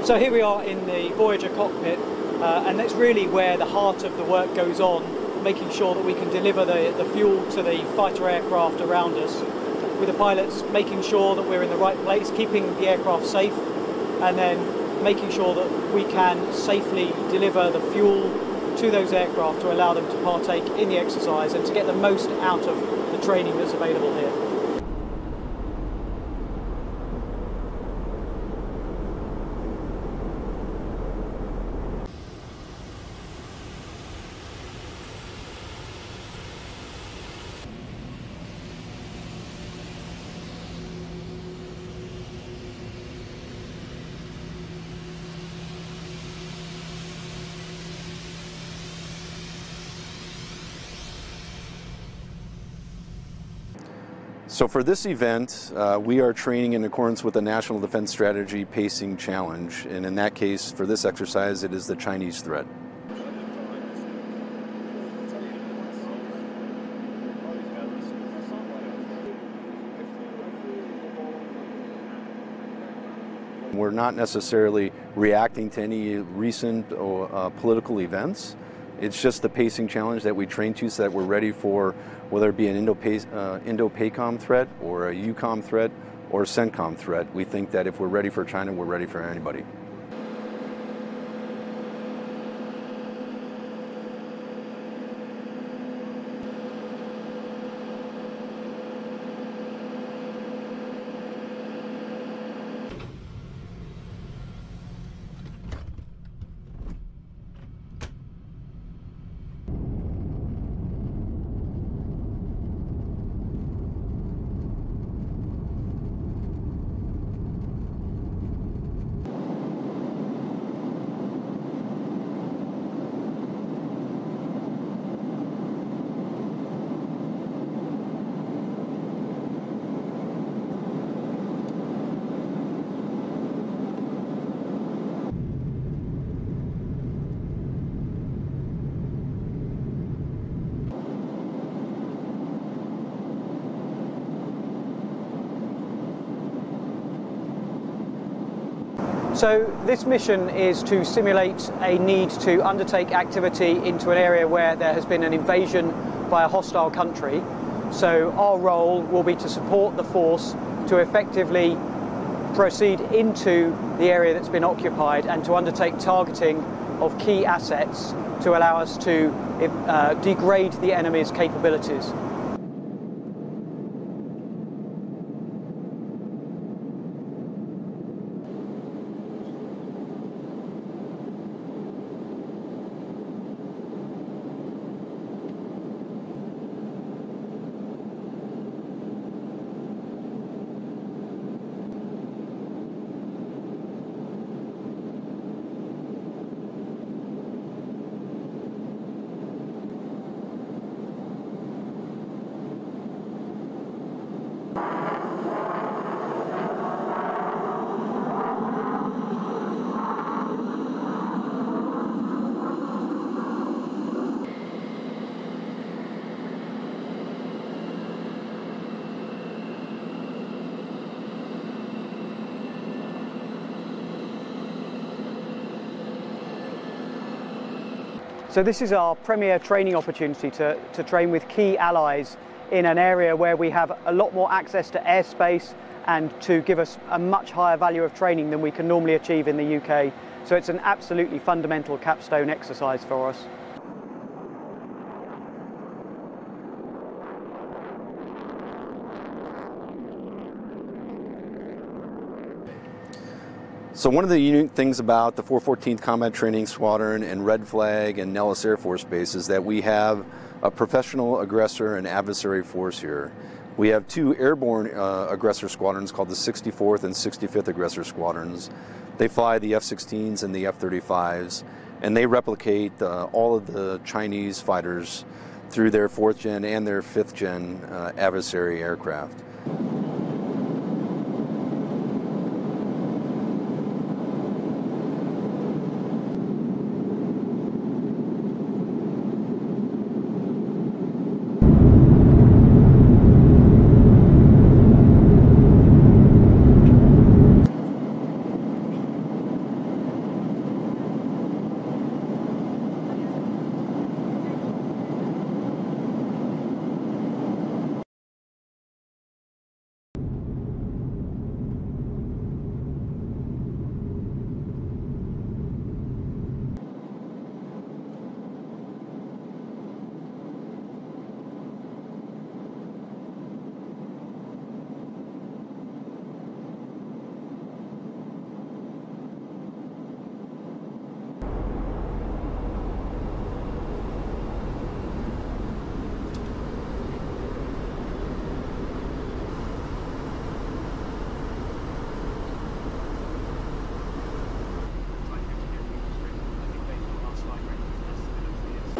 So here we are in the Voyager cockpit, uh, and that's really where the heart of the work goes on, making sure that we can deliver the, the fuel to the fighter aircraft around us, with the pilots making sure that we're in the right place, keeping the aircraft safe, and then making sure that we can safely deliver the fuel to those aircraft to allow them to partake in the exercise and to get the most out of the training that's available here. So for this event, uh, we are training in accordance with the National Defense Strategy Pacing Challenge. And in that case, for this exercise, it is the Chinese threat. We're not necessarily reacting to any recent uh, political events. It's just the pacing challenge that we train to so that we're ready for whether it be an Indo-PACOM uh, threat or a EUCOM threat or a CENTCOM threat. We think that if we're ready for China, we're ready for anybody. So this mission is to simulate a need to undertake activity into an area where there has been an invasion by a hostile country. So our role will be to support the force to effectively proceed into the area that's been occupied and to undertake targeting of key assets to allow us to uh, degrade the enemy's capabilities. So this is our premier training opportunity to, to train with key allies in an area where we have a lot more access to airspace and to give us a much higher value of training than we can normally achieve in the UK. So it's an absolutely fundamental capstone exercise for us. So one of the unique things about the 414th Combat Training Squadron and Red Flag and Nellis Air Force Base is that we have a professional aggressor and adversary force here. We have two airborne uh, aggressor squadrons called the 64th and 65th Aggressor Squadrons. They fly the F-16s and the F-35s, and they replicate uh, all of the Chinese fighters through their fourth gen and their fifth gen uh, adversary aircraft.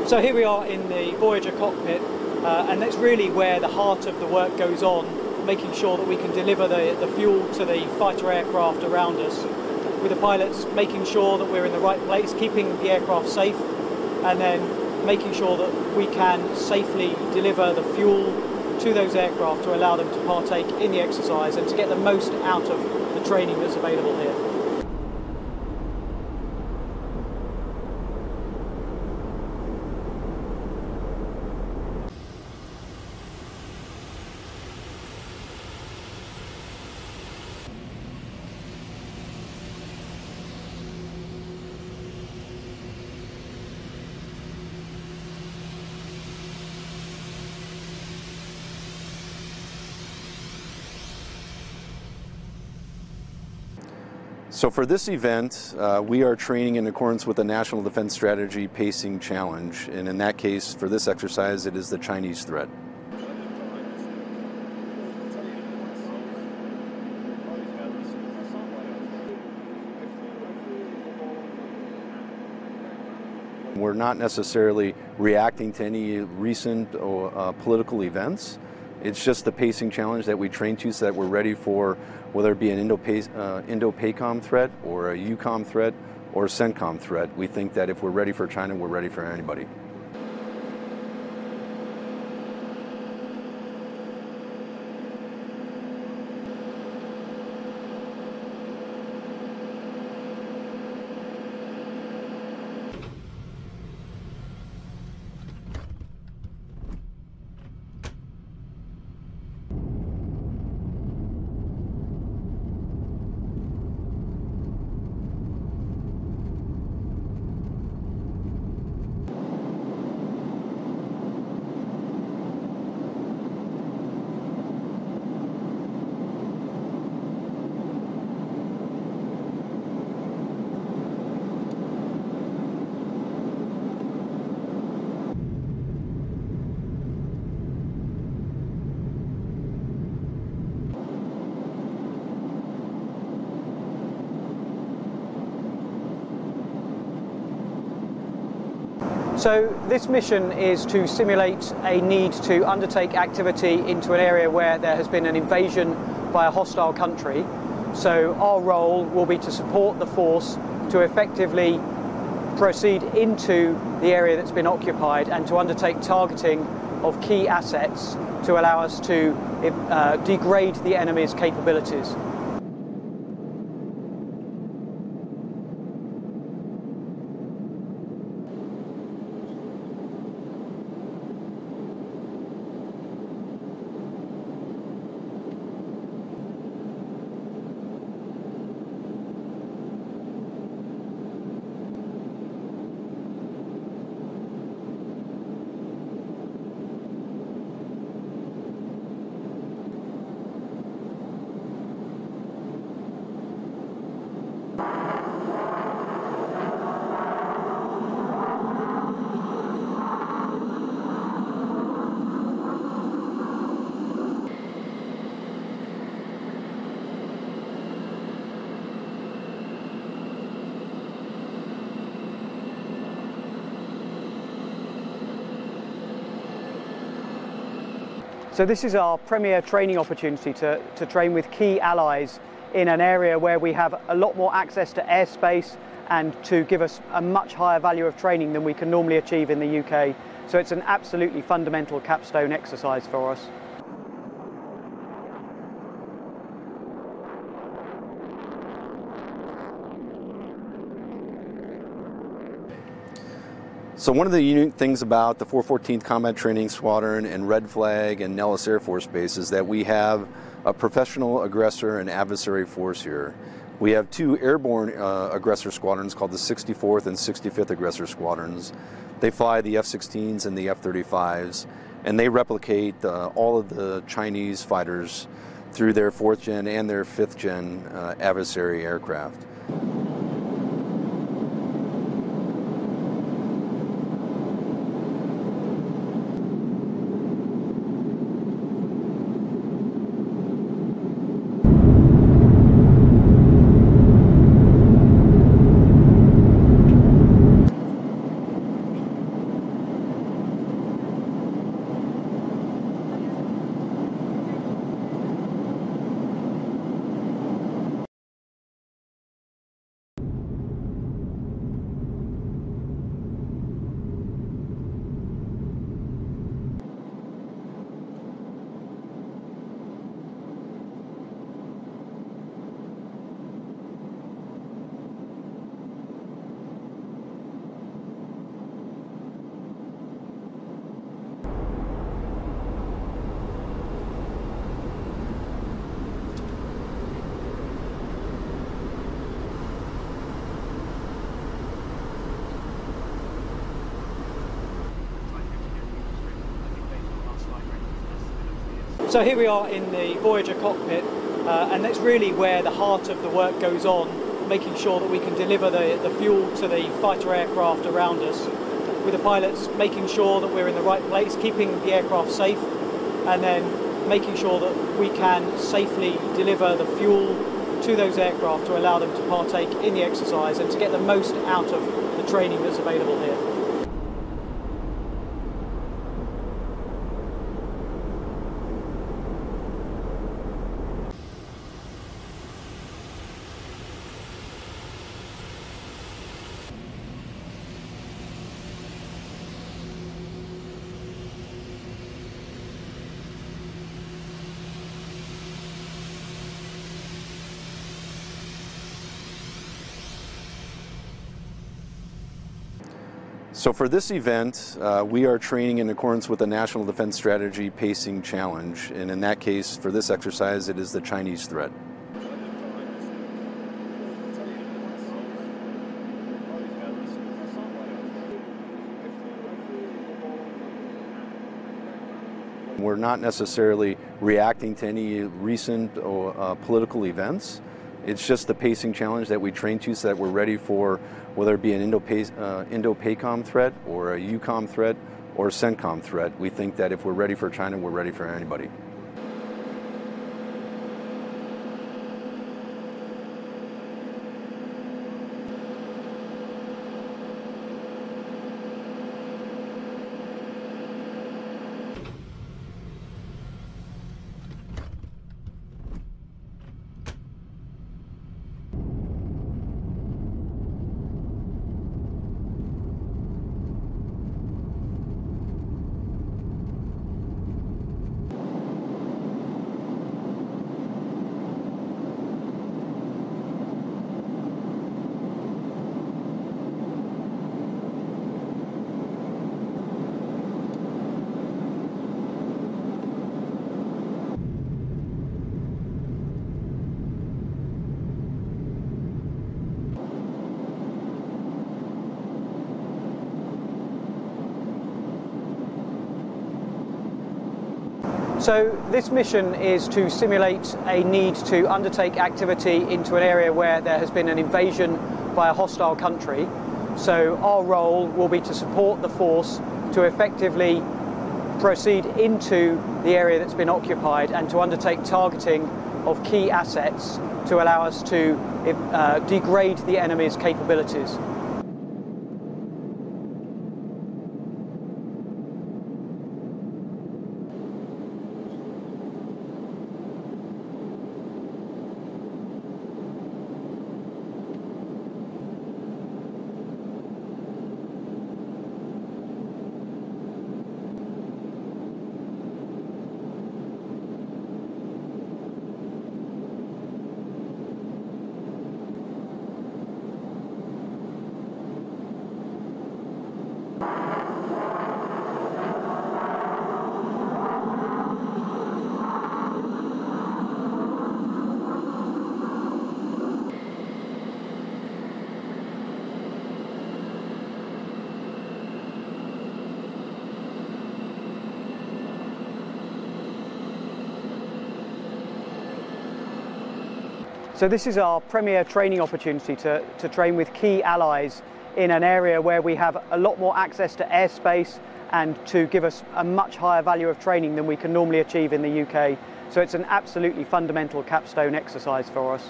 So here we are in the Voyager cockpit, uh, and that's really where the heart of the work goes on, making sure that we can deliver the, the fuel to the fighter aircraft around us, with the pilots making sure that we're in the right place, keeping the aircraft safe, and then making sure that we can safely deliver the fuel to those aircraft to allow them to partake in the exercise and to get the most out of the training that's available here. So for this event, uh, we are training in accordance with the National Defense Strategy Pacing Challenge. And in that case, for this exercise, it is the Chinese threat. We're not necessarily reacting to any recent uh, political events. It's just the pacing challenge that we train to so that we're ready for whether it be an uh, Indo-PACOM threat or a EUCOM threat or a CENTCOM threat. We think that if we're ready for China, we're ready for anybody. So this mission is to simulate a need to undertake activity into an area where there has been an invasion by a hostile country. So our role will be to support the force to effectively proceed into the area that's been occupied and to undertake targeting of key assets to allow us to uh, degrade the enemy's capabilities. So this is our premier training opportunity to, to train with key allies in an area where we have a lot more access to airspace and to give us a much higher value of training than we can normally achieve in the UK. So it's an absolutely fundamental capstone exercise for us. So one of the unique things about the 414th Combat Training Squadron and Red Flag and Nellis Air Force Base is that we have a professional aggressor and adversary force here. We have two airborne uh, aggressor squadrons called the 64th and 65th Aggressor Squadrons. They fly the F-16s and the F-35s, and they replicate uh, all of the Chinese fighters through their fourth gen and their fifth gen uh, adversary aircraft. So here we are in the Voyager cockpit, uh, and that's really where the heart of the work goes on, making sure that we can deliver the, the fuel to the fighter aircraft around us, with the pilots making sure that we're in the right place, keeping the aircraft safe, and then making sure that we can safely deliver the fuel to those aircraft to allow them to partake in the exercise and to get the most out of the training that's available here. So for this event, uh, we are training in accordance with the National Defense Strategy Pacing Challenge. And in that case, for this exercise, it is the Chinese threat. We're not necessarily reacting to any recent uh, political events. It's just the pacing challenge that we train to so that we're ready for whether it be an uh, Indo-PACOM threat or a EUCOM threat or a CENTCOM threat. We think that if we're ready for China, we're ready for anybody. So this mission is to simulate a need to undertake activity into an area where there has been an invasion by a hostile country. So our role will be to support the force to effectively proceed into the area that's been occupied and to undertake targeting of key assets to allow us to uh, degrade the enemy's capabilities. So this is our premier training opportunity to, to train with key allies in an area where we have a lot more access to airspace and to give us a much higher value of training than we can normally achieve in the UK. So it's an absolutely fundamental capstone exercise for us.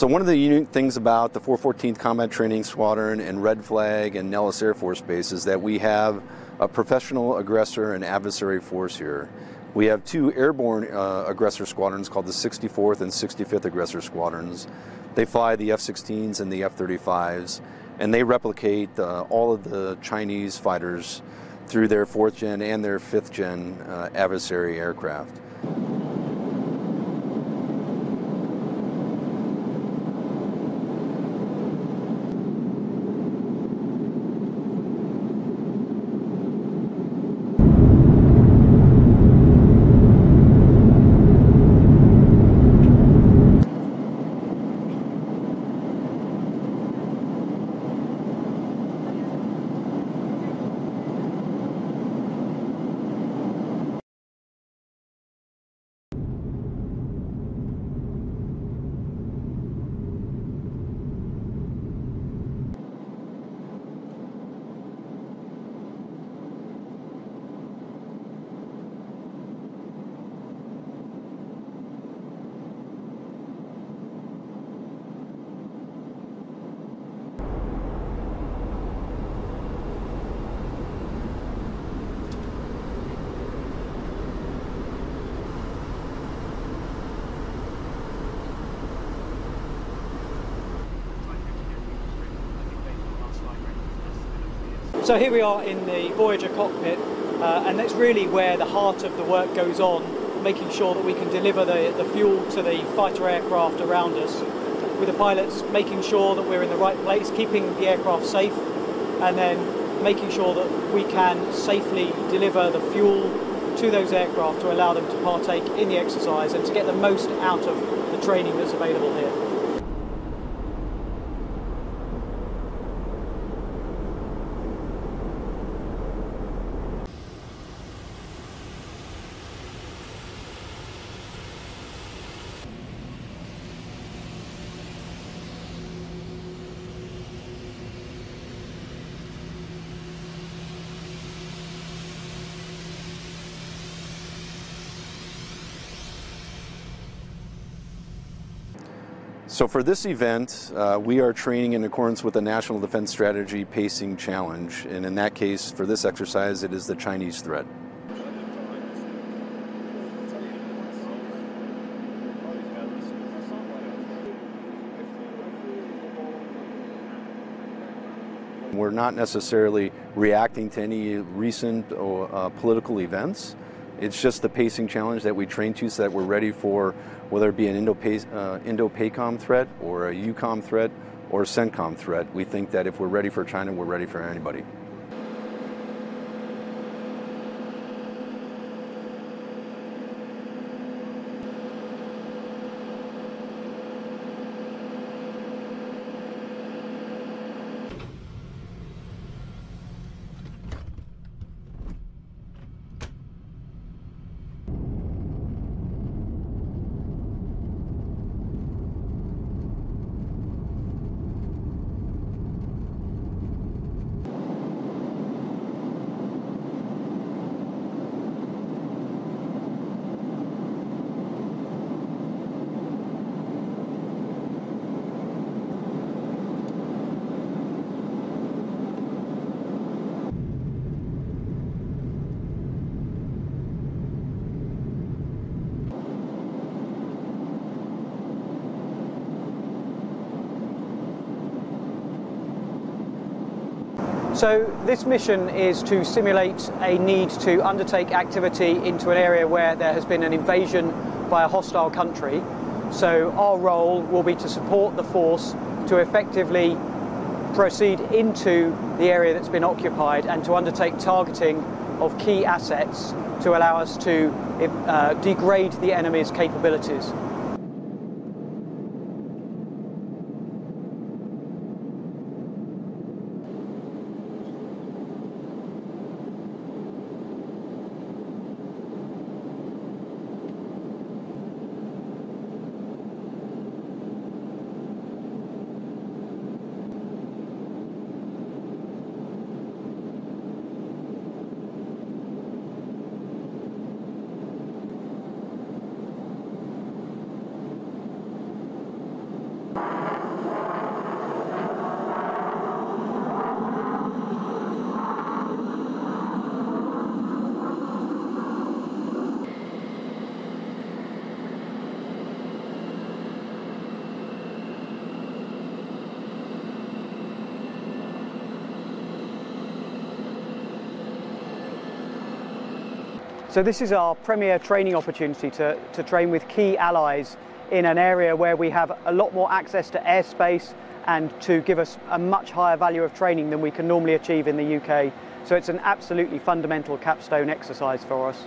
So one of the unique things about the 414th Combat Training Squadron and Red Flag and Nellis Air Force Base is that we have a professional aggressor and adversary force here. We have two airborne uh, aggressor squadrons called the 64th and 65th Aggressor Squadrons. They fly the F-16s and the F-35s, and they replicate uh, all of the Chinese fighters through their fourth gen and their fifth gen uh, adversary aircraft. So here we are in the Voyager cockpit, uh, and that's really where the heart of the work goes on, making sure that we can deliver the, the fuel to the fighter aircraft around us, with the pilots making sure that we're in the right place, keeping the aircraft safe, and then making sure that we can safely deliver the fuel to those aircraft to allow them to partake in the exercise and to get the most out of the training that's available here. So for this event, uh, we are training in accordance with the National Defense Strategy Pacing Challenge. And in that case, for this exercise, it is the Chinese threat. We're not necessarily reacting to any recent uh, political events. It's just the pacing challenge that we train to so that we're ready for whether it be an Indo-PACOM uh, threat or a EUCOM threat or a CENTCOM threat. We think that if we're ready for China, we're ready for anybody. So this mission is to simulate a need to undertake activity into an area where there has been an invasion by a hostile country. So our role will be to support the force to effectively proceed into the area that's been occupied and to undertake targeting of key assets to allow us to uh, degrade the enemy's capabilities. So this is our premier training opportunity to, to train with key allies in an area where we have a lot more access to airspace and to give us a much higher value of training than we can normally achieve in the UK. So it's an absolutely fundamental capstone exercise for us.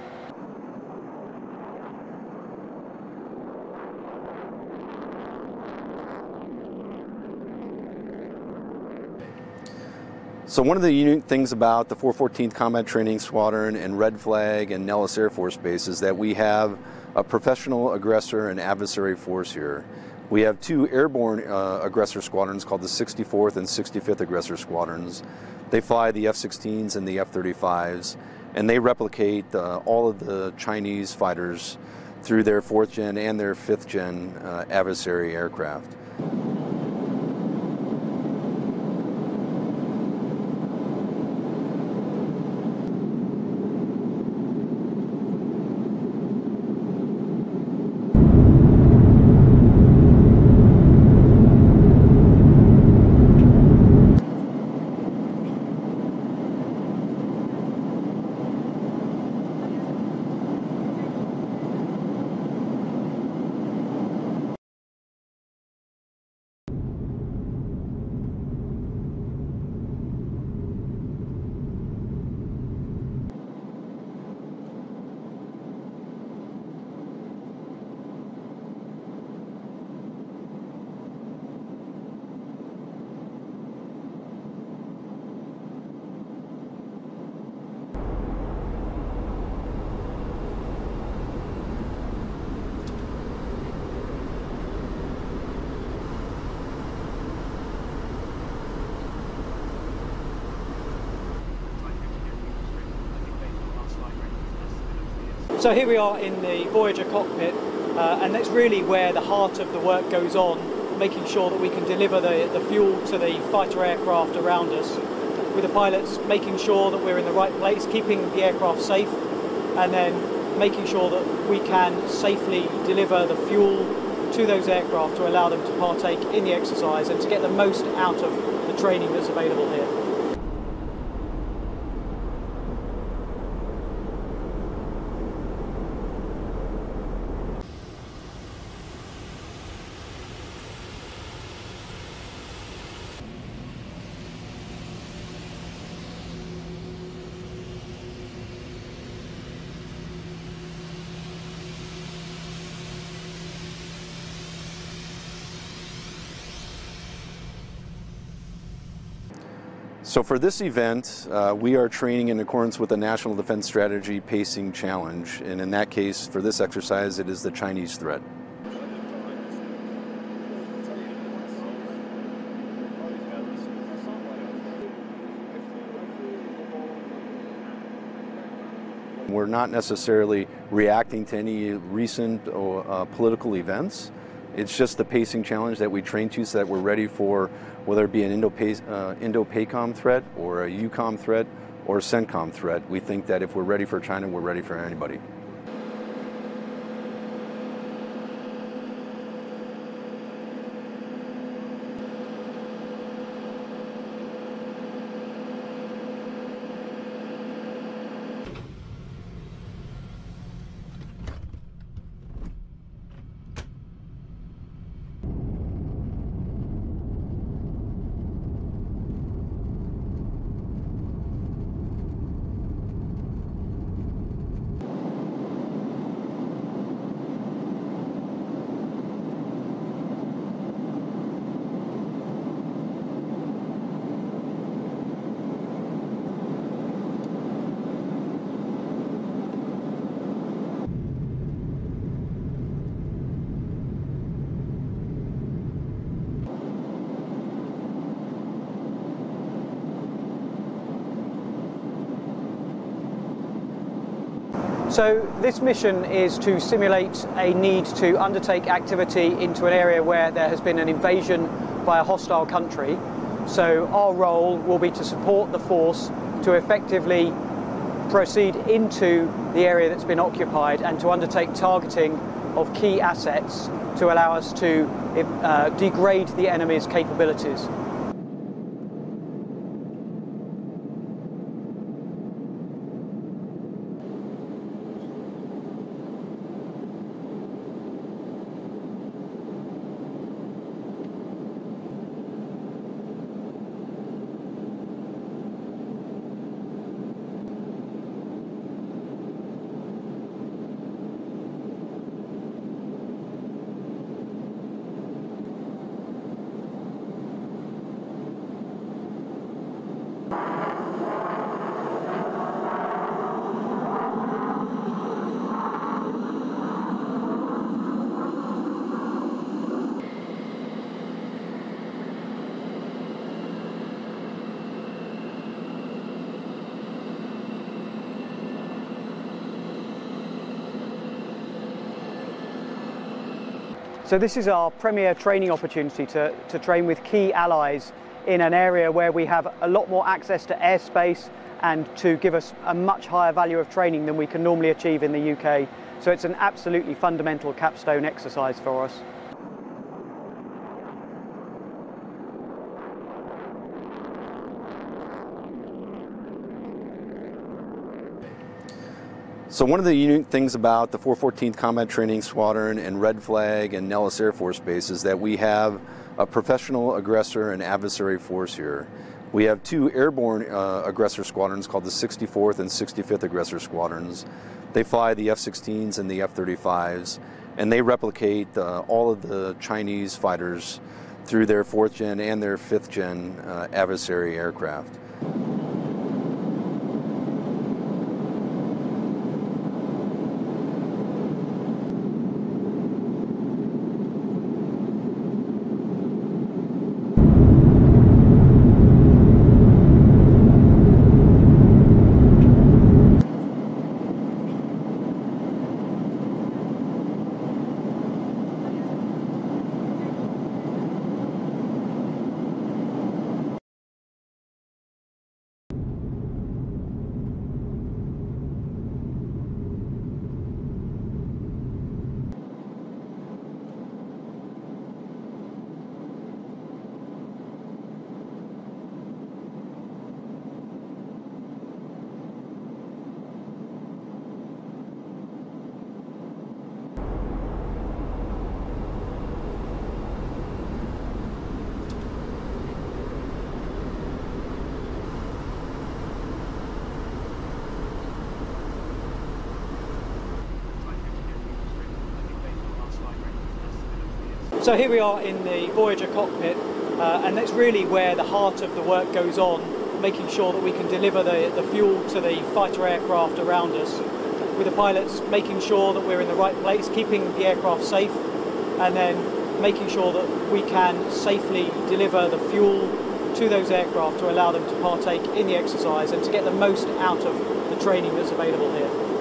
So one of the unique things about the 414th Combat Training Squadron and Red Flag and Nellis Air Force Base is that we have a professional aggressor and adversary force here. We have two airborne uh, aggressor squadrons called the 64th and 65th Aggressor Squadrons. They fly the F-16s and the F-35s, and they replicate uh, all of the Chinese fighters through their fourth gen and their fifth gen uh, adversary aircraft. So here we are in the Voyager cockpit, uh, and that's really where the heart of the work goes on, making sure that we can deliver the, the fuel to the fighter aircraft around us, with the pilots making sure that we're in the right place, keeping the aircraft safe, and then making sure that we can safely deliver the fuel to those aircraft to allow them to partake in the exercise and to get the most out of the training that's available here. So for this event, uh, we are training in accordance with the National Defense Strategy Pacing Challenge. And in that case, for this exercise, it is the Chinese threat. We're not necessarily reacting to any recent uh, political events. It's just the pacing challenge that we train to so that we're ready for whether it be an Indo-PACOM uh, threat or a EUCOM threat or a CENTCOM threat. We think that if we're ready for China, we're ready for anybody. So this mission is to simulate a need to undertake activity into an area where there has been an invasion by a hostile country. So our role will be to support the force to effectively proceed into the area that's been occupied and to undertake targeting of key assets to allow us to uh, degrade the enemy's capabilities. So this is our premier training opportunity to, to train with key allies in an area where we have a lot more access to airspace and to give us a much higher value of training than we can normally achieve in the UK. So it's an absolutely fundamental capstone exercise for us. So one of the unique things about the 414th Combat Training Squadron and Red Flag and Nellis Air Force Base is that we have a professional aggressor and adversary force here. We have two airborne uh, aggressor squadrons called the 64th and 65th Aggressor Squadrons. They fly the F-16s and the F-35s, and they replicate uh, all of the Chinese fighters through their fourth gen and their fifth gen uh, adversary aircraft. So here we are in the Voyager cockpit, uh, and that's really where the heart of the work goes on, making sure that we can deliver the, the fuel to the fighter aircraft around us, with the pilots making sure that we're in the right place, keeping the aircraft safe, and then making sure that we can safely deliver the fuel to those aircraft to allow them to partake in the exercise and to get the most out of the training that's available here.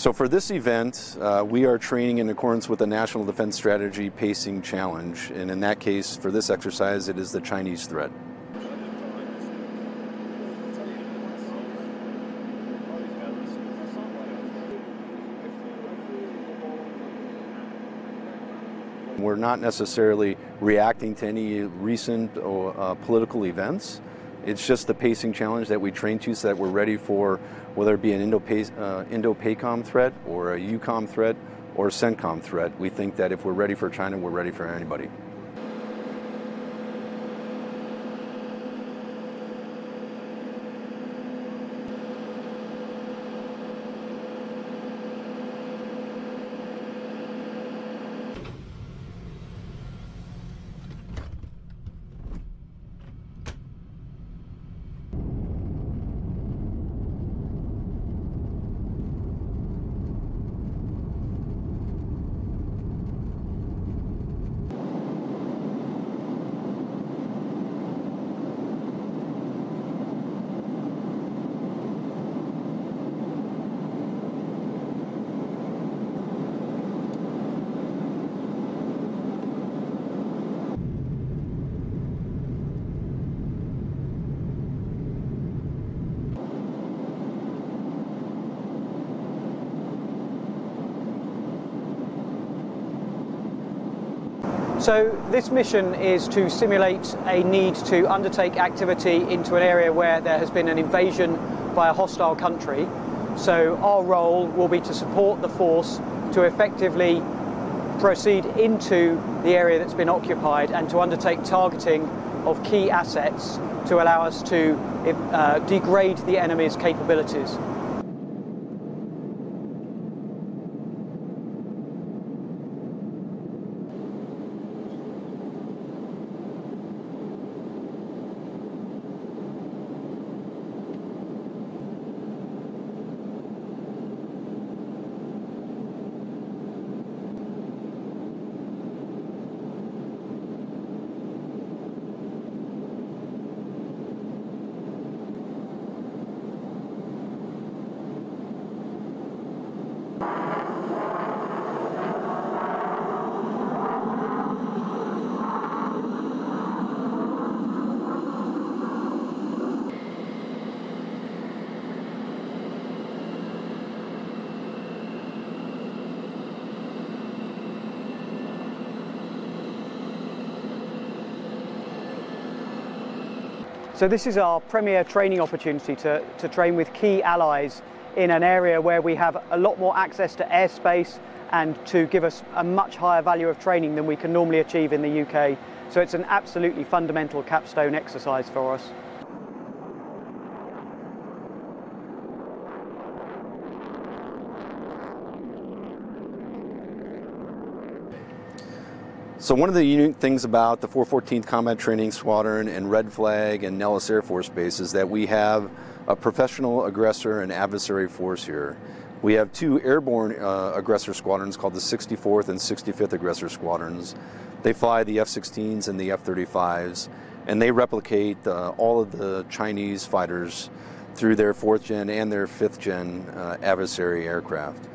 So for this event, uh, we are training in accordance with the National Defense Strategy Pacing Challenge. And in that case, for this exercise, it is the Chinese threat. We're not necessarily reacting to any recent uh, political events. It's just the pacing challenge that we train to so that we're ready for whether it be an uh, Indo-PACOM threat or a EUCOM threat or a CENTCOM threat. We think that if we're ready for China, we're ready for anybody. So this mission is to simulate a need to undertake activity into an area where there has been an invasion by a hostile country. So our role will be to support the force to effectively proceed into the area that's been occupied and to undertake targeting of key assets to allow us to uh, degrade the enemy's capabilities. So this is our premier training opportunity to, to train with key allies in an area where we have a lot more access to airspace and to give us a much higher value of training than we can normally achieve in the UK. So it's an absolutely fundamental capstone exercise for us. So one of the unique things about the 414th Combat Training Squadron and Red Flag and Nellis Air Force Base is that we have a professional aggressor and adversary force here. We have two airborne uh, aggressor squadrons called the 64th and 65th Aggressor Squadrons. They fly the F-16s and the F-35s, and they replicate uh, all of the Chinese fighters through their fourth gen and their fifth gen uh, adversary aircraft.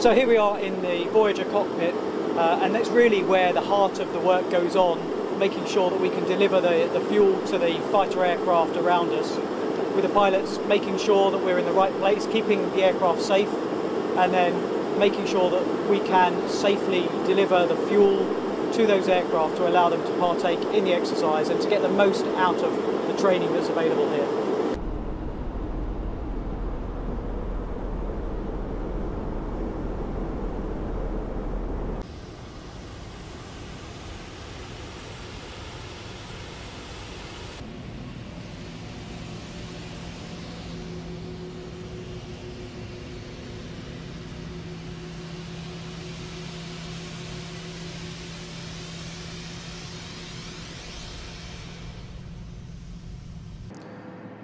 So here we are in the Voyager cockpit, uh, and that's really where the heart of the work goes on, making sure that we can deliver the, the fuel to the fighter aircraft around us. With the pilots making sure that we're in the right place, keeping the aircraft safe, and then making sure that we can safely deliver the fuel to those aircraft to allow them to partake in the exercise and to get the most out of the training that's available here.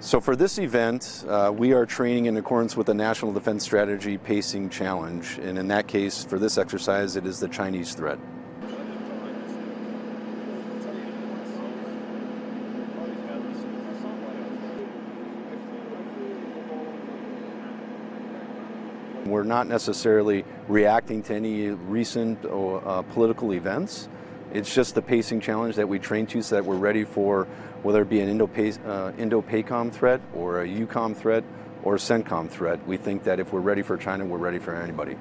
So for this event, uh, we are training in accordance with the National Defense Strategy Pacing Challenge. And in that case, for this exercise, it is the Chinese threat. We're not necessarily reacting to any recent uh, political events. It's just the pacing challenge that we train to so that we're ready for whether it be an uh, Indo-PACOM threat or a EUCOM threat or a CENTCOM threat. We think that if we're ready for China, we're ready for anybody.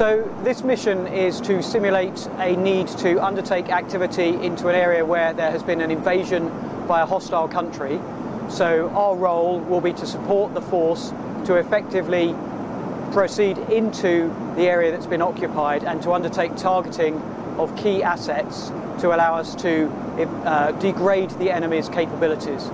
So this mission is to simulate a need to undertake activity into an area where there has been an invasion by a hostile country. So our role will be to support the force to effectively proceed into the area that's been occupied and to undertake targeting of key assets to allow us to uh, degrade the enemy's capabilities.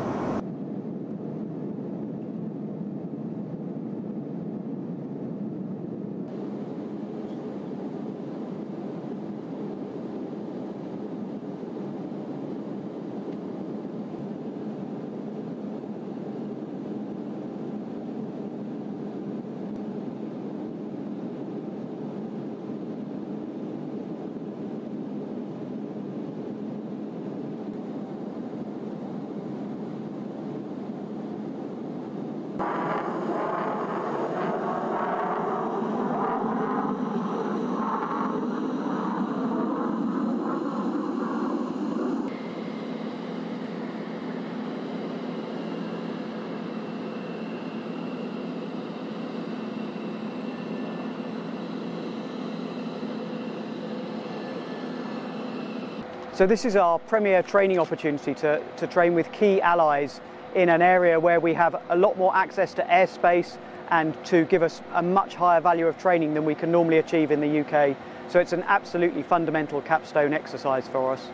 So this is our premier training opportunity to, to train with key allies in an area where we have a lot more access to airspace and to give us a much higher value of training than we can normally achieve in the UK. So it's an absolutely fundamental capstone exercise for us.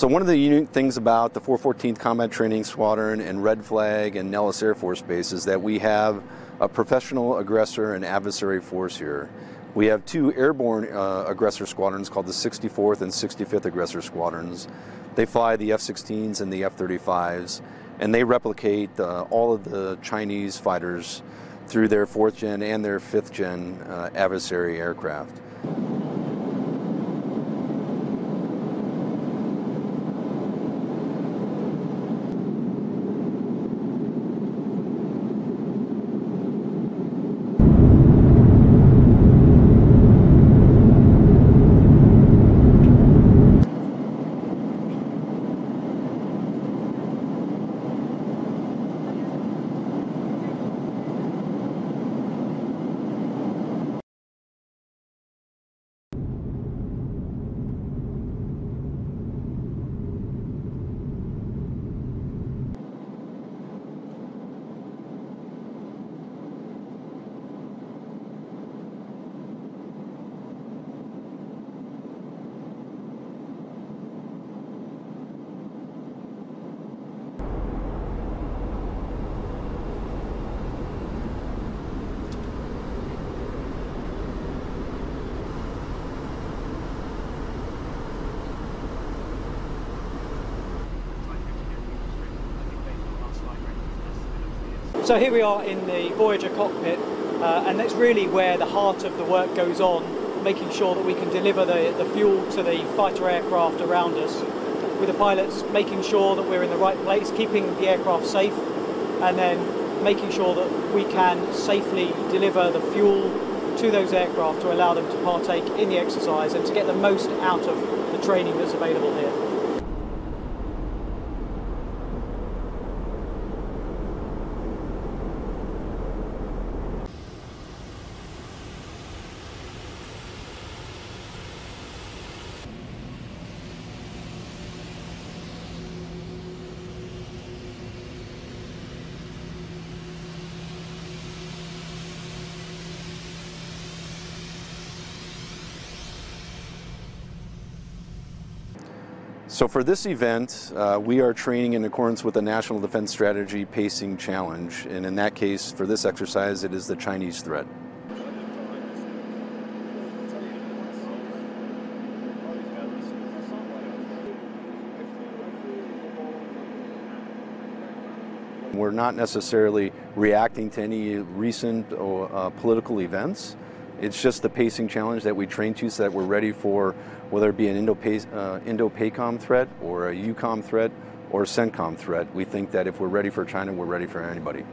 So one of the unique things about the 414th Combat Training Squadron and Red Flag and Nellis Air Force Base is that we have a professional aggressor and adversary force here. We have two airborne uh, aggressor squadrons called the 64th and 65th Aggressor Squadrons. They fly the F-16s and the F-35s, and they replicate uh, all of the Chinese fighters through their fourth gen and their fifth gen uh, adversary aircraft. So here we are in the Voyager cockpit, uh, and that's really where the heart of the work goes on, making sure that we can deliver the, the fuel to the fighter aircraft around us, with the pilots making sure that we're in the right place, keeping the aircraft safe, and then making sure that we can safely deliver the fuel to those aircraft to allow them to partake in the exercise and to get the most out of the training that's available here. So for this event, uh, we are training in accordance with the National Defense Strategy Pacing Challenge. And in that case, for this exercise, it is the Chinese threat. We're not necessarily reacting to any recent uh, political events. It's just the pacing challenge that we train to so that we're ready for whether it be an Indo-PACOM uh, threat or a EUCOM threat or a CENTCOM threat. We think that if we're ready for China, we're ready for anybody.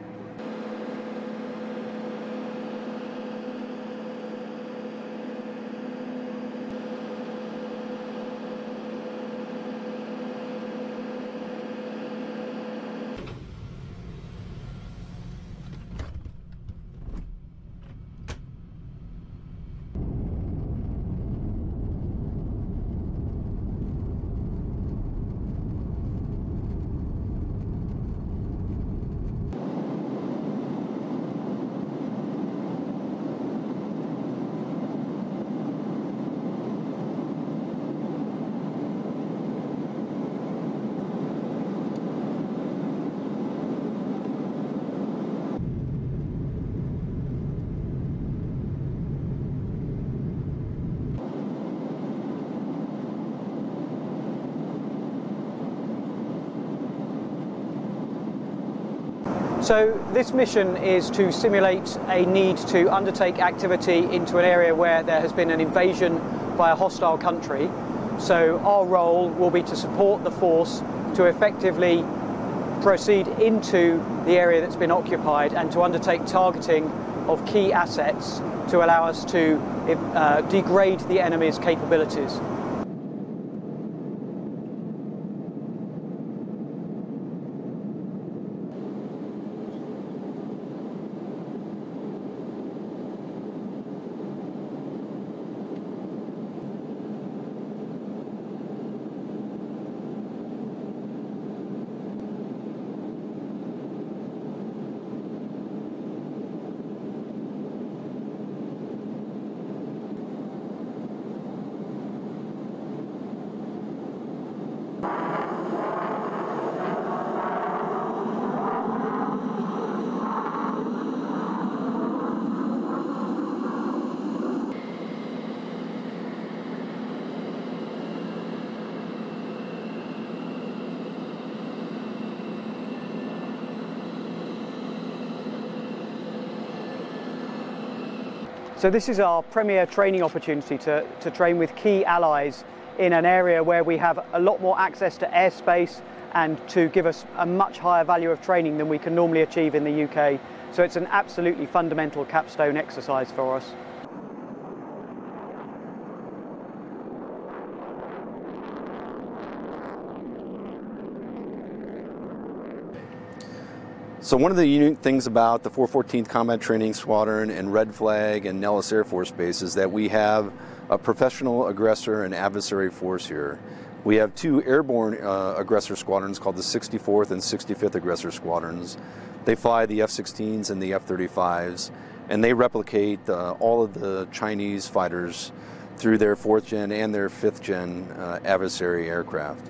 So this mission is to simulate a need to undertake activity into an area where there has been an invasion by a hostile country. So our role will be to support the force to effectively proceed into the area that's been occupied and to undertake targeting of key assets to allow us to uh, degrade the enemy's capabilities. So this is our premier training opportunity to, to train with key allies in an area where we have a lot more access to airspace and to give us a much higher value of training than we can normally achieve in the UK. So it's an absolutely fundamental capstone exercise for us. So one of the unique things about the 414th Combat Training Squadron and Red Flag and Nellis Air Force Base is that we have a professional aggressor and adversary force here. We have two airborne uh, aggressor squadrons called the 64th and 65th Aggressor Squadrons. They fly the F-16s and the F-35s, and they replicate uh, all of the Chinese fighters through their fourth gen and their fifth gen uh, adversary aircraft.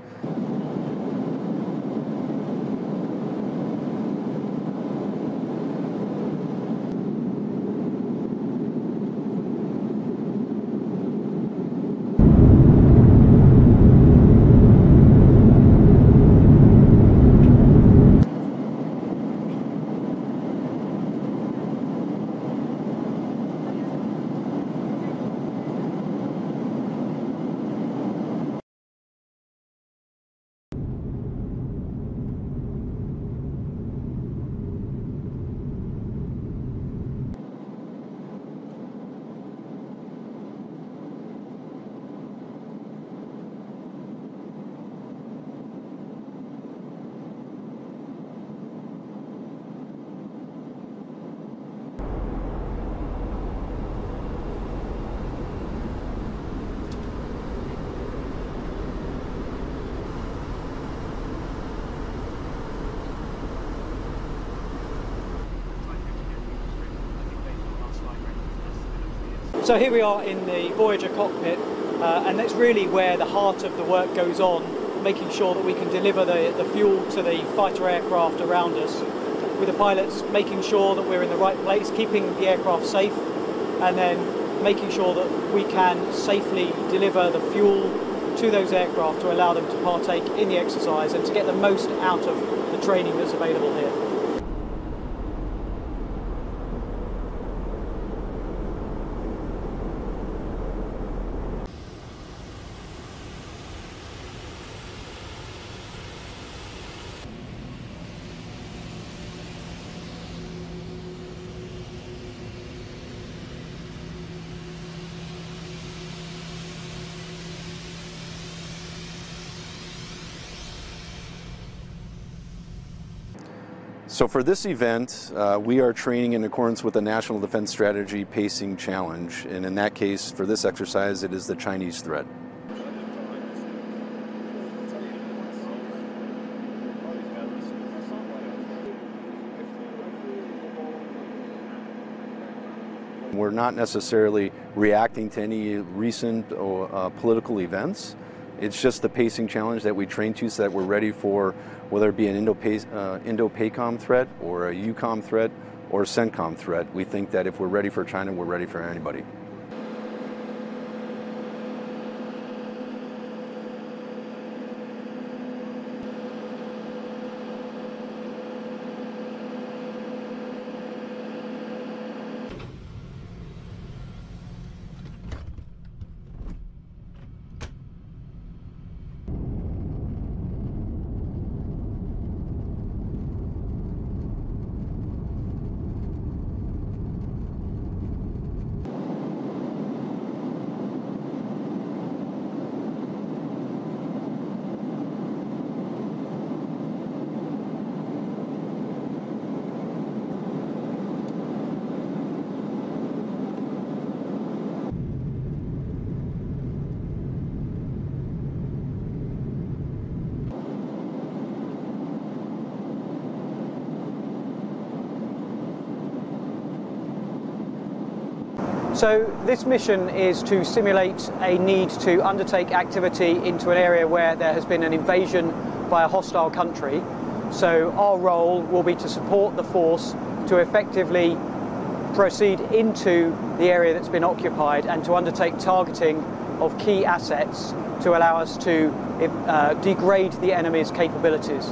So here we are in the Voyager cockpit, uh, and that's really where the heart of the work goes on, making sure that we can deliver the, the fuel to the fighter aircraft around us, with the pilots making sure that we're in the right place, keeping the aircraft safe, and then making sure that we can safely deliver the fuel to those aircraft to allow them to partake in the exercise and to get the most out of the training that's available here. So for this event, uh, we are training in accordance with the National Defense Strategy Pacing Challenge. And in that case, for this exercise, it is the Chinese threat. We're not necessarily reacting to any recent uh, political events. It's just the pacing challenge that we train to so that we're ready for whether it be an Indo-PACOM uh, threat or a EUCOM threat or a CENTCOM threat. We think that if we're ready for China, we're ready for anybody. So this mission is to simulate a need to undertake activity into an area where there has been an invasion by a hostile country. So our role will be to support the force to effectively proceed into the area that's been occupied and to undertake targeting of key assets to allow us to uh, degrade the enemy's capabilities.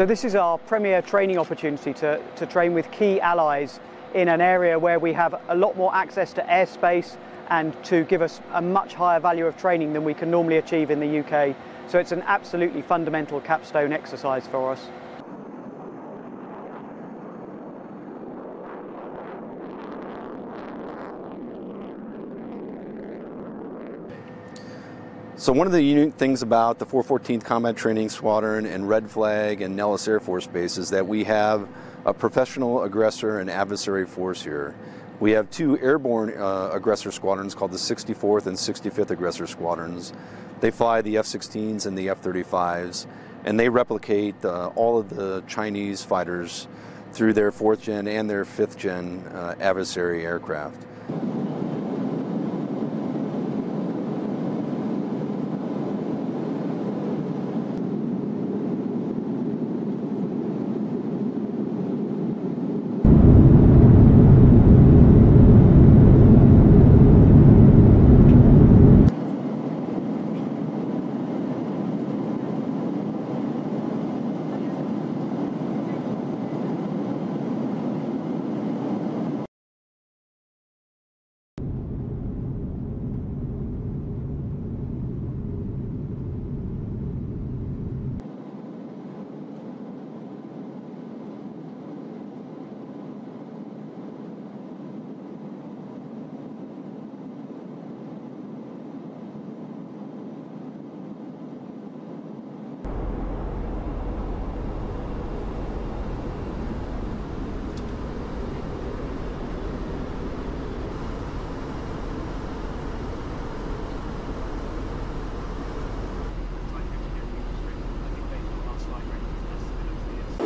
So this is our premier training opportunity to, to train with key allies in an area where we have a lot more access to airspace and to give us a much higher value of training than we can normally achieve in the UK. So it's an absolutely fundamental capstone exercise for us. So one of the unique things about the 414th Combat Training Squadron and Red Flag and Nellis Air Force Base is that we have a professional aggressor and adversary force here. We have two airborne uh, aggressor squadrons called the 64th and 65th Aggressor Squadrons. They fly the F-16s and the F-35s, and they replicate uh, all of the Chinese fighters through their fourth gen and their fifth gen uh, adversary aircraft.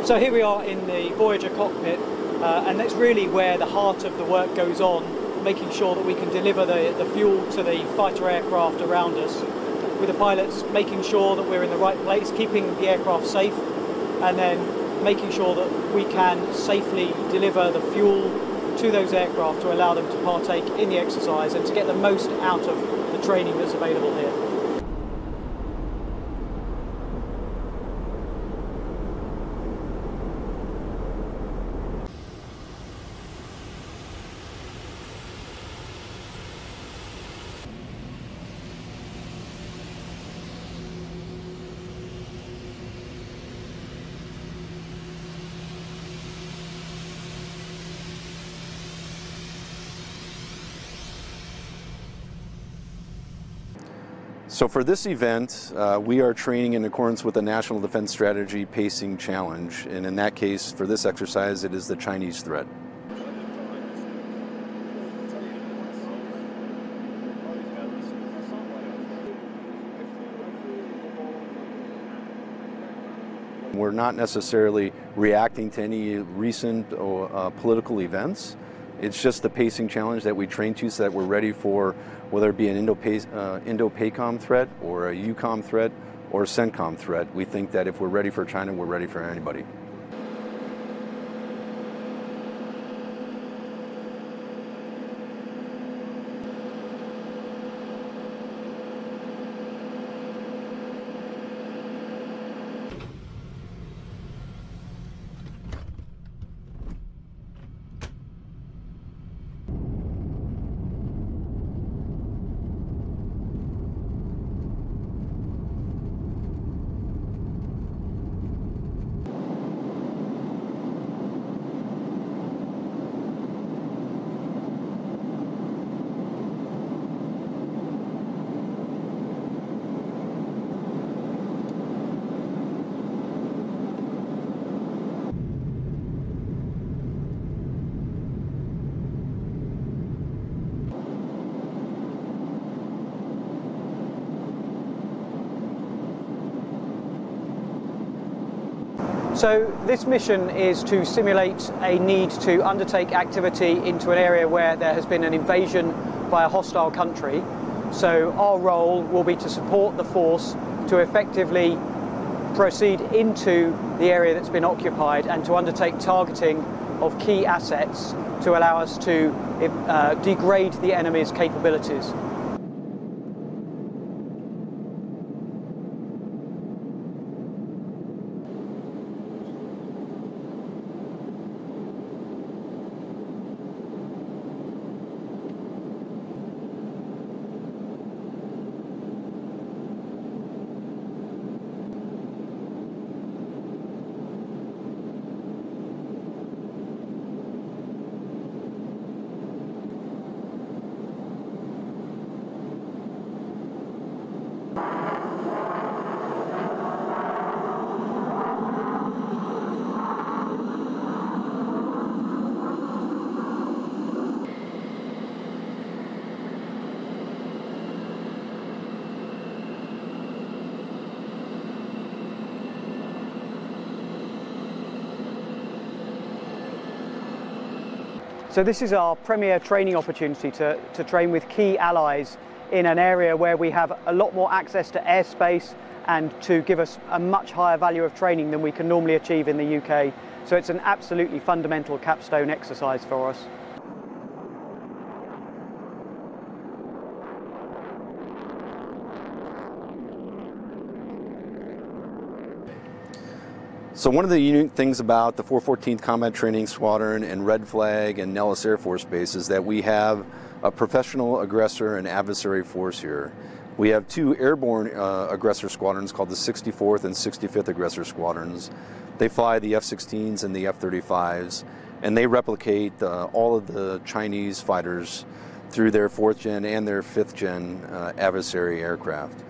So here we are in the Voyager cockpit, uh, and that's really where the heart of the work goes on, making sure that we can deliver the, the fuel to the fighter aircraft around us, with the pilots making sure that we're in the right place, keeping the aircraft safe, and then making sure that we can safely deliver the fuel to those aircraft to allow them to partake in the exercise and to get the most out of the training that's available here. So for this event, uh, we are training in accordance with the National Defense Strategy Pacing Challenge. And in that case, for this exercise, it is the Chinese threat. We're not necessarily reacting to any recent uh, political events. It's just the pacing challenge that we train to so that we're ready for whether it be an uh, Indo-PACOM threat or a EUCOM threat or a CENTCOM threat. We think that if we're ready for China, we're ready for anybody. So this mission is to simulate a need to undertake activity into an area where there has been an invasion by a hostile country. So our role will be to support the force to effectively proceed into the area that's been occupied and to undertake targeting of key assets to allow us to uh, degrade the enemy's capabilities. So this is our premier training opportunity to, to train with key allies in an area where we have a lot more access to airspace and to give us a much higher value of training than we can normally achieve in the UK. So it's an absolutely fundamental capstone exercise for us. So one of the unique things about the 414th Combat Training Squadron and Red Flag and Nellis Air Force Base is that we have a professional aggressor and adversary force here. We have two airborne uh, aggressor squadrons called the 64th and 65th Aggressor Squadrons. They fly the F-16s and the F-35s, and they replicate uh, all of the Chinese fighters through their fourth gen and their fifth gen uh, adversary aircraft.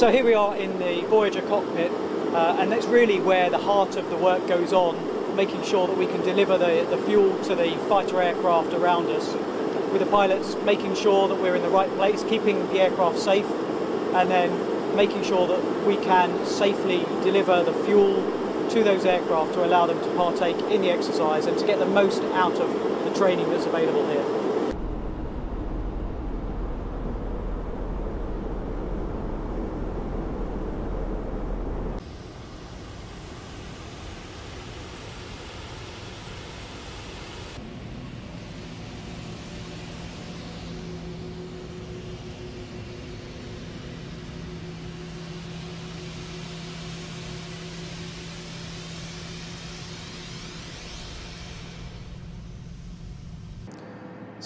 So here we are in the Voyager cockpit, uh, and that's really where the heart of the work goes on, making sure that we can deliver the, the fuel to the fighter aircraft around us, with the pilots making sure that we're in the right place, keeping the aircraft safe, and then making sure that we can safely deliver the fuel to those aircraft to allow them to partake in the exercise and to get the most out of the training that's available here.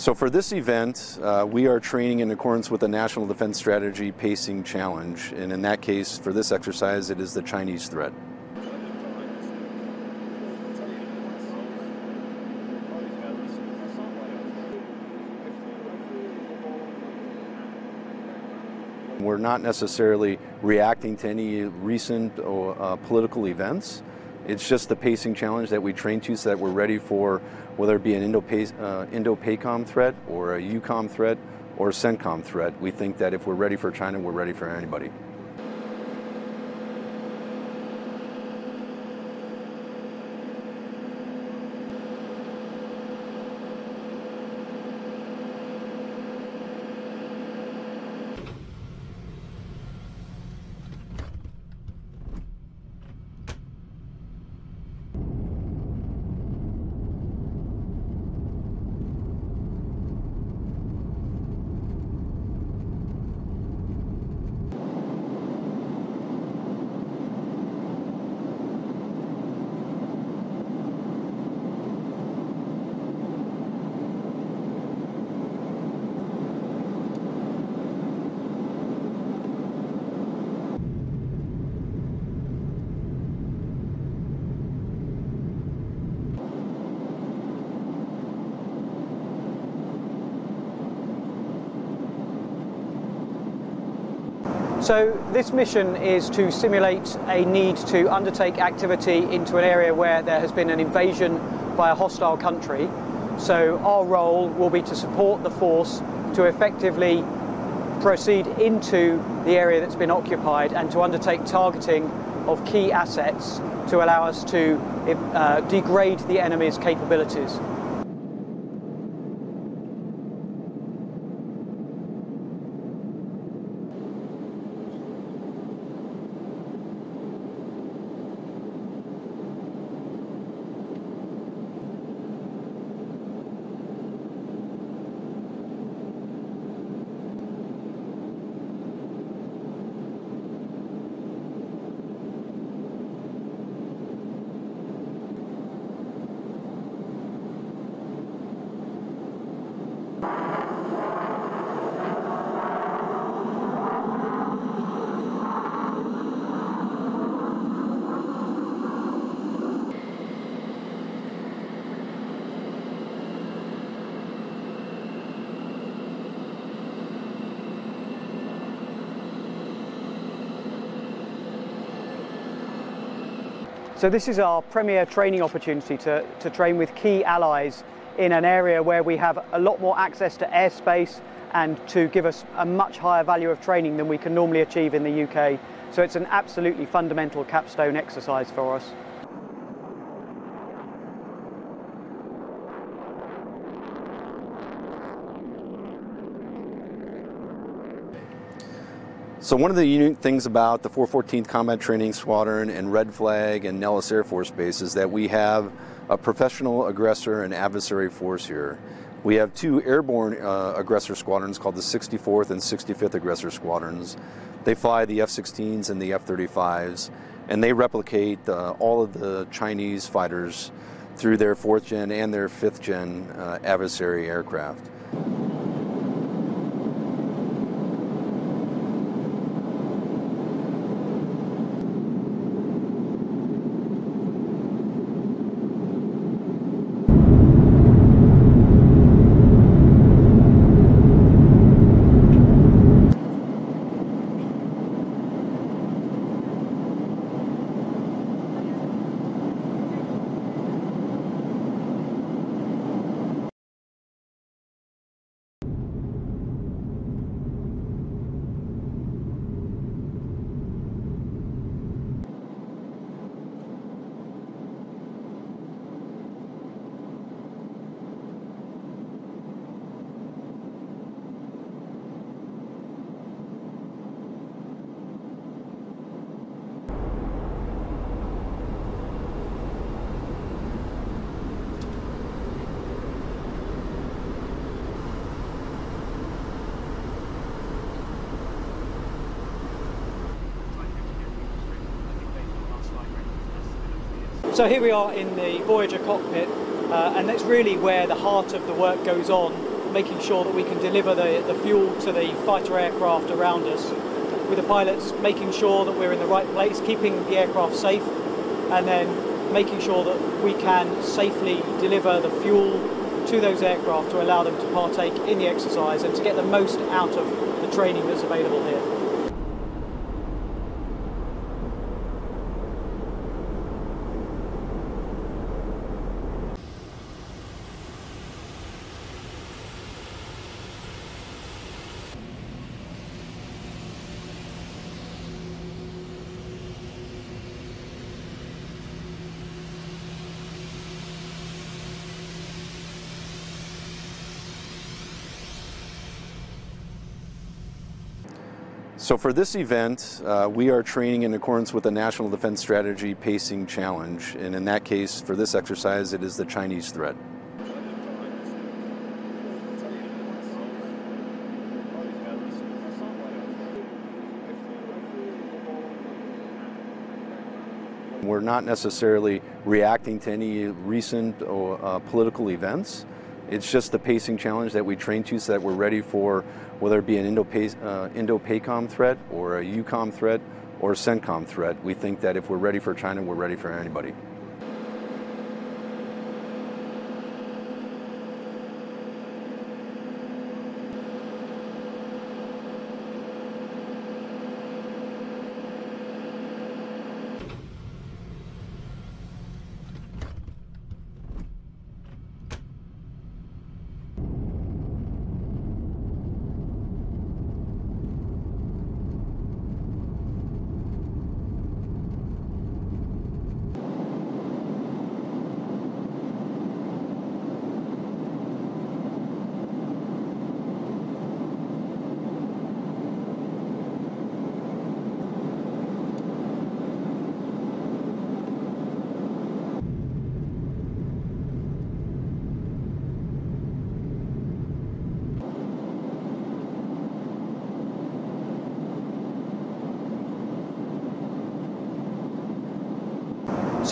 So for this event, uh, we are training in accordance with the National Defense Strategy Pacing Challenge. And in that case, for this exercise, it is the Chinese threat. We're not necessarily reacting to any recent uh, political events. It's just the pacing challenge that we train to so that we're ready for whether it be an Indo-PACOM uh, threat or a EUCOM threat or a CENTCOM threat. We think that if we're ready for China, we're ready for anybody. So this mission is to simulate a need to undertake activity into an area where there has been an invasion by a hostile country. So our role will be to support the force to effectively proceed into the area that's been occupied and to undertake targeting of key assets to allow us to uh, degrade the enemy's capabilities. So this is our premier training opportunity to, to train with key allies in an area where we have a lot more access to airspace and to give us a much higher value of training than we can normally achieve in the UK. So it's an absolutely fundamental capstone exercise for us. So one of the unique things about the 414th Combat Training Squadron and Red Flag and Nellis Air Force Base is that we have a professional aggressor and adversary force here. We have two airborne uh, aggressor squadrons called the 64th and 65th Aggressor Squadrons. They fly the F-16s and the F-35s, and they replicate uh, all of the Chinese fighters through their fourth gen and their fifth gen uh, adversary aircraft. So here we are in the Voyager cockpit, uh, and that's really where the heart of the work goes on, making sure that we can deliver the, the fuel to the fighter aircraft around us, with the pilots making sure that we're in the right place, keeping the aircraft safe, and then making sure that we can safely deliver the fuel to those aircraft to allow them to partake in the exercise and to get the most out of the training that's available here. So for this event, uh, we are training in accordance with the National Defense Strategy Pacing Challenge. And in that case, for this exercise, it is the Chinese threat. We're not necessarily reacting to any recent uh, political events. It's just the pacing challenge that we train to so that we're ready for whether it be an uh, Indo-PACOM threat or a EUCOM threat or a CENTCOM threat. We think that if we're ready for China, we're ready for anybody.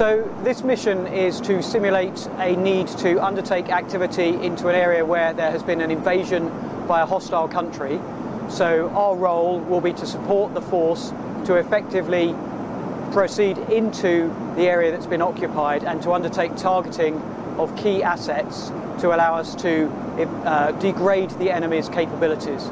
So this mission is to simulate a need to undertake activity into an area where there has been an invasion by a hostile country. So our role will be to support the force to effectively proceed into the area that's been occupied and to undertake targeting of key assets to allow us to uh, degrade the enemy's capabilities.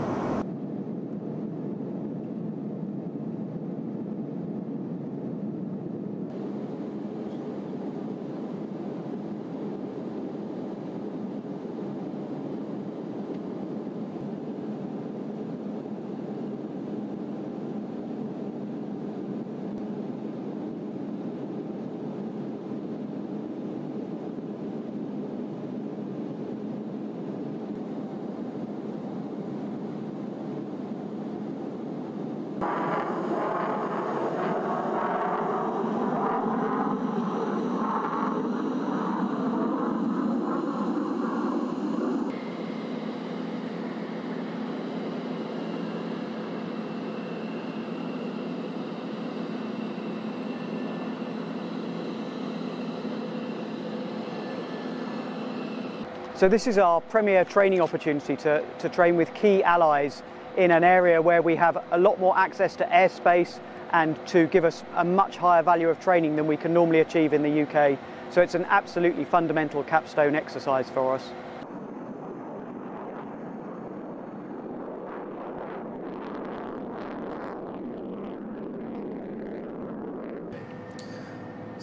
So this is our premier training opportunity to, to train with key allies in an area where we have a lot more access to airspace and to give us a much higher value of training than we can normally achieve in the UK. So it's an absolutely fundamental capstone exercise for us.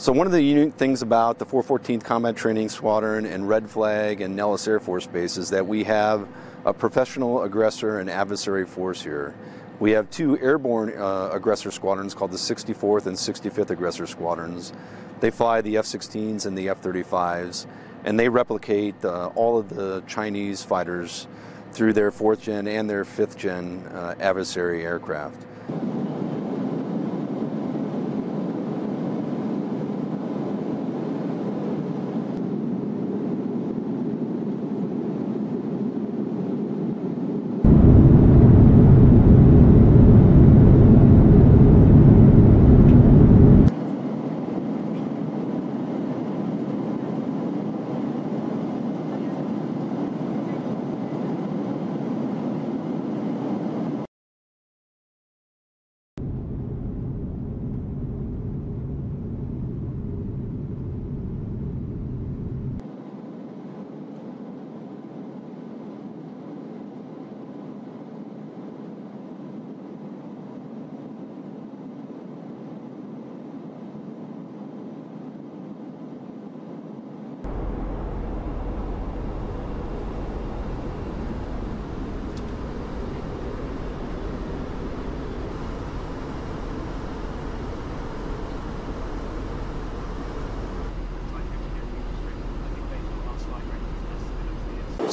So one of the unique things about the 414th Combat Training Squadron and Red Flag and Nellis Air Force Base is that we have a professional aggressor and adversary force here. We have two airborne uh, aggressor squadrons called the 64th and 65th Aggressor Squadrons. They fly the F-16s and the F-35s, and they replicate uh, all of the Chinese fighters through their fourth gen and their fifth gen uh, adversary aircraft.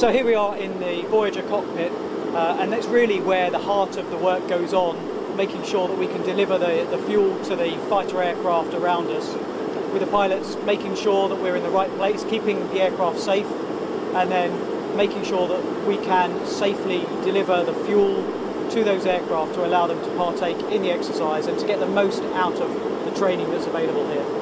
So here we are in the Voyager cockpit, uh, and that's really where the heart of the work goes on, making sure that we can deliver the, the fuel to the fighter aircraft around us, with the pilots making sure that we're in the right place, keeping the aircraft safe, and then making sure that we can safely deliver the fuel to those aircraft to allow them to partake in the exercise and to get the most out of the training that's available here.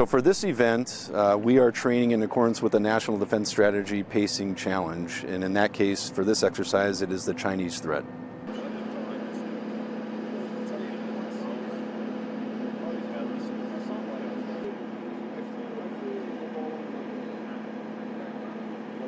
So for this event, uh, we are training in accordance with the National Defense Strategy Pacing Challenge. And in that case, for this exercise, it is the Chinese threat.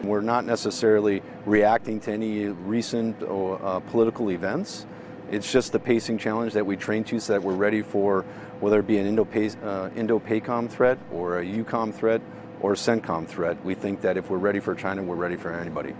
We're not necessarily reacting to any recent uh, political events. It's just the pacing challenge that we train to so that we're ready for whether it be an uh, Indo-PACOM threat or a EUCOM threat or a CENTCOM threat. We think that if we're ready for China, we're ready for anybody.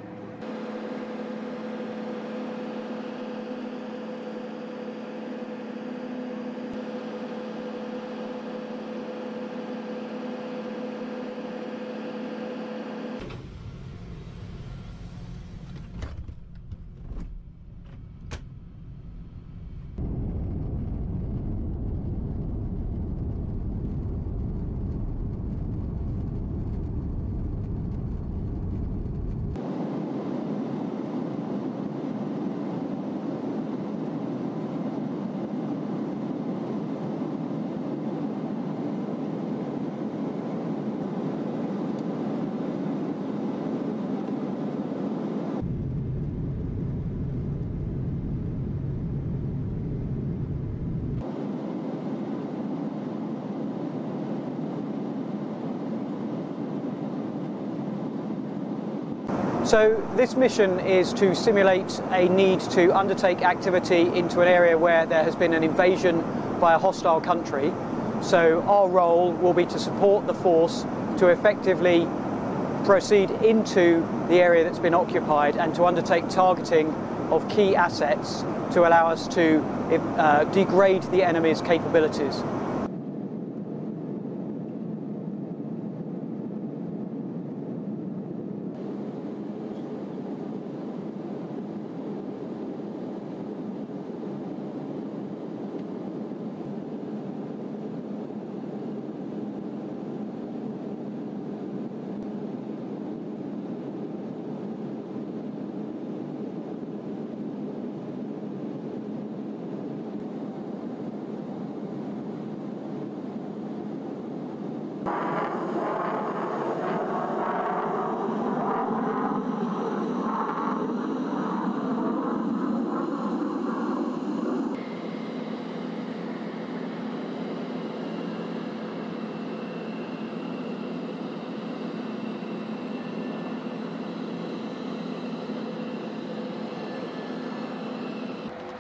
So this mission is to simulate a need to undertake activity into an area where there has been an invasion by a hostile country. So our role will be to support the force to effectively proceed into the area that's been occupied and to undertake targeting of key assets to allow us to uh, degrade the enemy's capabilities.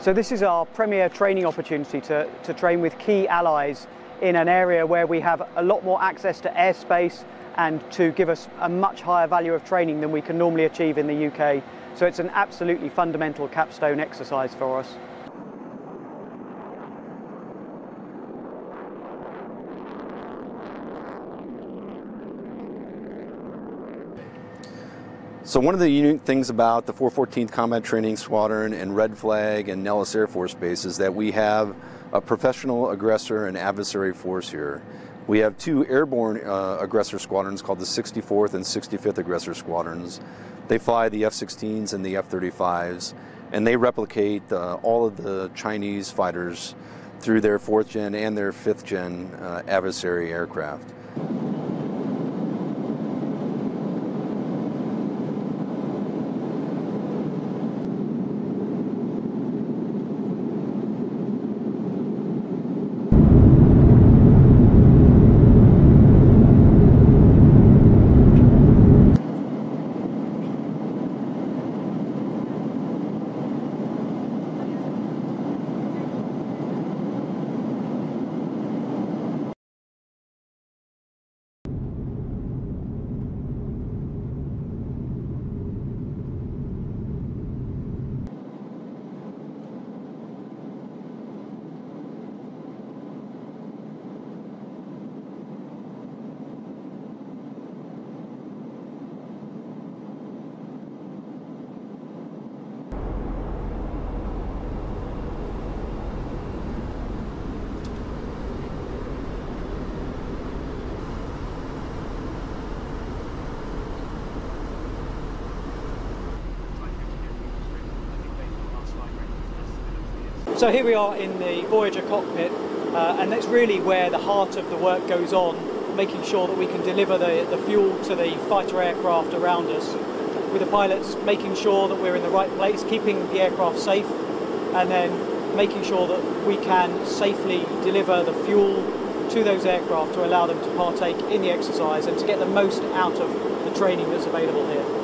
So this is our premier training opportunity to, to train with key allies in an area where we have a lot more access to airspace and to give us a much higher value of training than we can normally achieve in the UK. So it's an absolutely fundamental capstone exercise for us. So one of the unique things about the 414th Combat Training Squadron and Red Flag and Nellis Air Force Base is that we have a professional aggressor and adversary force here. We have two airborne uh, aggressor squadrons called the 64th and 65th Aggressor Squadrons. They fly the F-16s and the F-35s, and they replicate uh, all of the Chinese fighters through their fourth gen and their fifth gen uh, adversary aircraft. So here we are in the Voyager cockpit, uh, and that's really where the heart of the work goes on, making sure that we can deliver the, the fuel to the fighter aircraft around us, with the pilots making sure that we're in the right place, keeping the aircraft safe, and then making sure that we can safely deliver the fuel to those aircraft to allow them to partake in the exercise and to get the most out of the training that's available here.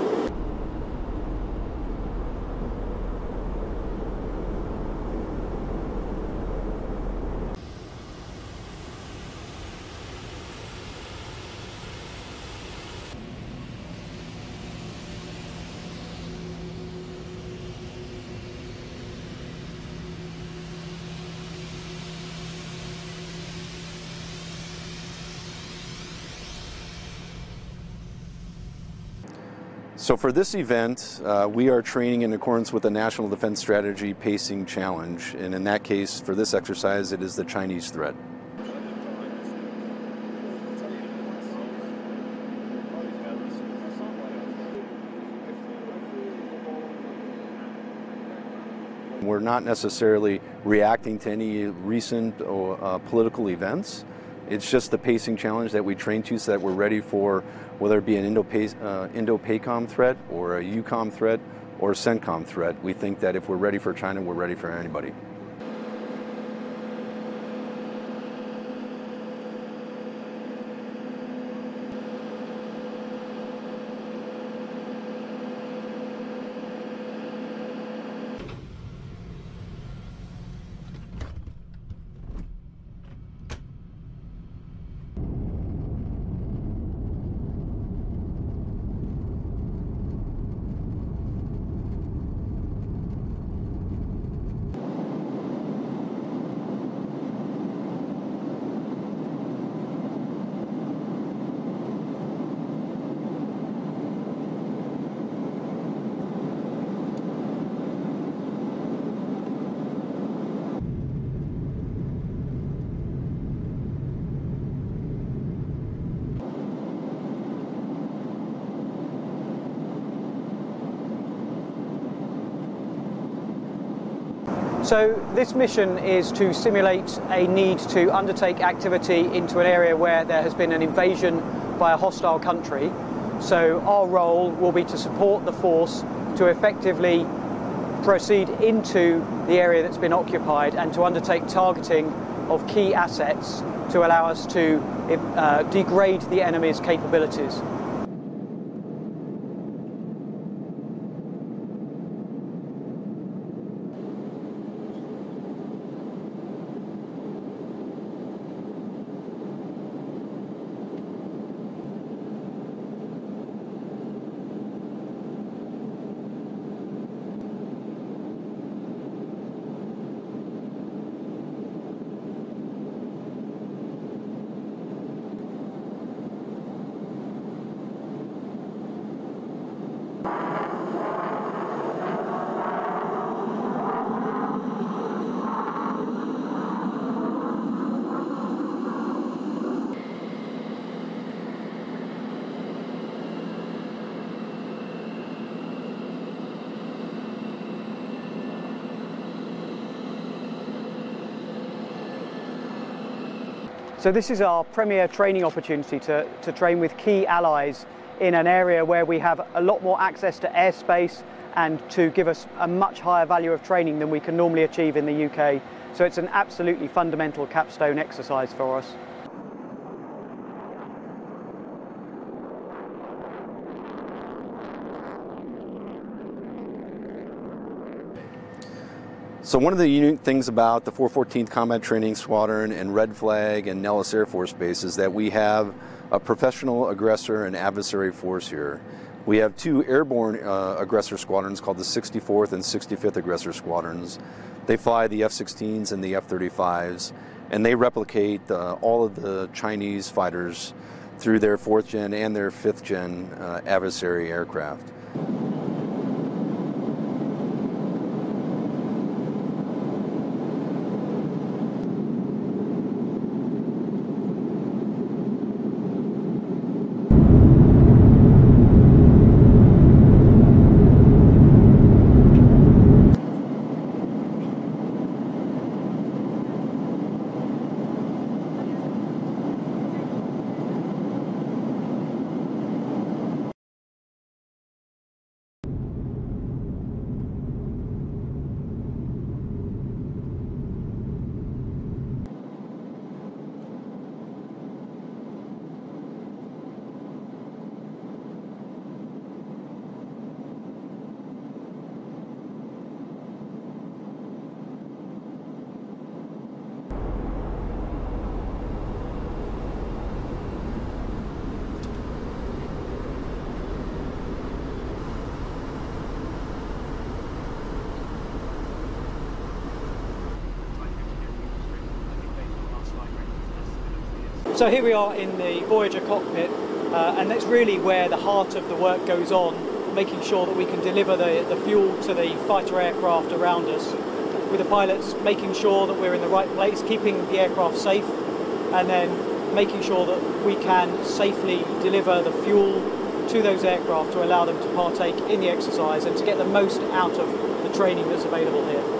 So for this event, uh, we are training in accordance with the National Defense Strategy Pacing Challenge. And in that case, for this exercise, it is the Chinese threat. We're not necessarily reacting to any recent uh, political events. It's just the pacing challenge that we train to so that we're ready for whether it be an Indo-PACOM uh, threat or a EUCOM threat or a CENTCOM threat. We think that if we're ready for China, we're ready for anybody. So this mission is to simulate a need to undertake activity into an area where there has been an invasion by a hostile country. So our role will be to support the force to effectively proceed into the area that's been occupied and to undertake targeting of key assets to allow us to uh, degrade the enemy's capabilities. So this is our premier training opportunity to, to train with key allies in an area where we have a lot more access to airspace and to give us a much higher value of training than we can normally achieve in the UK. So it's an absolutely fundamental capstone exercise for us. So one of the unique things about the 414th Combat Training Squadron and Red Flag and Nellis Air Force Base is that we have a professional aggressor and adversary force here. We have two airborne uh, aggressor squadrons called the 64th and 65th Aggressor Squadrons. They fly the F-16s and the F-35s, and they replicate uh, all of the Chinese fighters through their fourth gen and their fifth gen uh, adversary aircraft. So here we are in the Voyager cockpit, uh, and that's really where the heart of the work goes on, making sure that we can deliver the, the fuel to the fighter aircraft around us, with the pilots making sure that we're in the right place, keeping the aircraft safe, and then making sure that we can safely deliver the fuel to those aircraft to allow them to partake in the exercise and to get the most out of the training that's available here.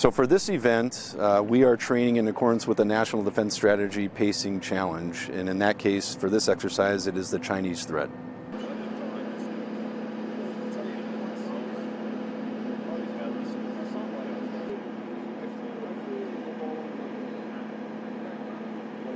So for this event, uh, we are training in accordance with the National Defense Strategy Pacing Challenge. And in that case, for this exercise, it is the Chinese threat.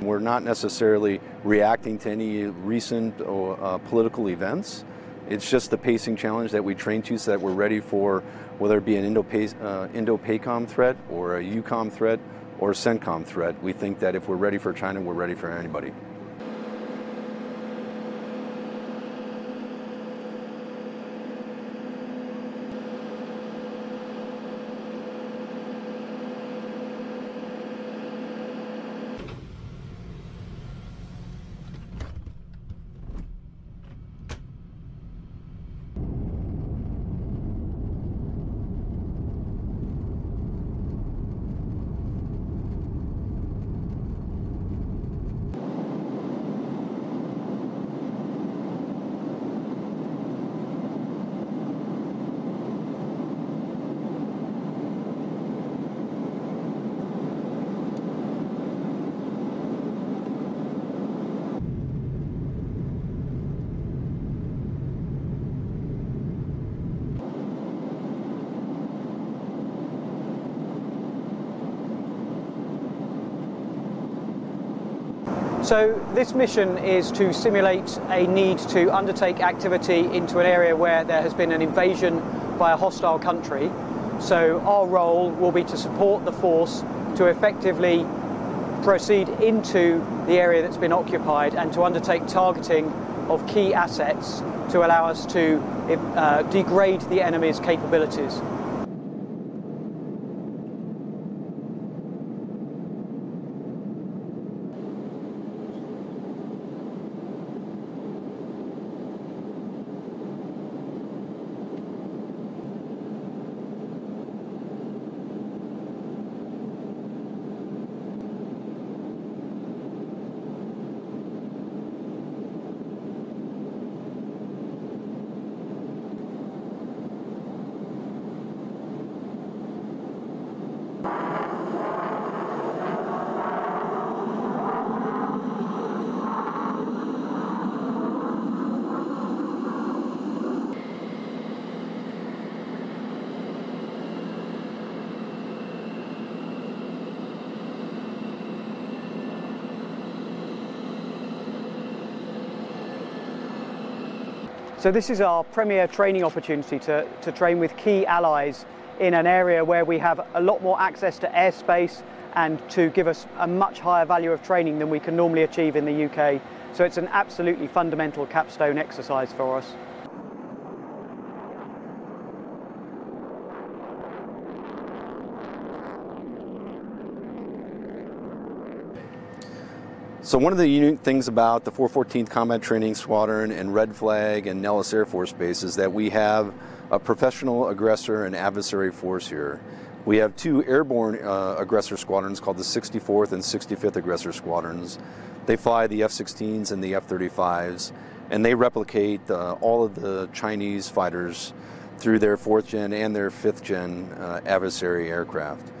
We're not necessarily reacting to any recent uh, political events. It's just the pacing challenge that we train to so that we're ready for whether it be an uh, Indo-PACOM threat or a EUCOM threat or a CENTCOM threat. We think that if we're ready for China, we're ready for anybody. So this mission is to simulate a need to undertake activity into an area where there has been an invasion by a hostile country. So our role will be to support the force to effectively proceed into the area that's been occupied and to undertake targeting of key assets to allow us to uh, degrade the enemy's capabilities. So this is our premier training opportunity to, to train with key allies in an area where we have a lot more access to airspace and to give us a much higher value of training than we can normally achieve in the UK. So it's an absolutely fundamental capstone exercise for us. So one of the unique things about the 414th Combat Training Squadron and Red Flag and Nellis Air Force Base is that we have a professional aggressor and adversary force here. We have two airborne uh, aggressor squadrons called the 64th and 65th Aggressor Squadrons. They fly the F-16s and the F-35s, and they replicate uh, all of the Chinese fighters through their fourth gen and their fifth gen uh, adversary aircraft.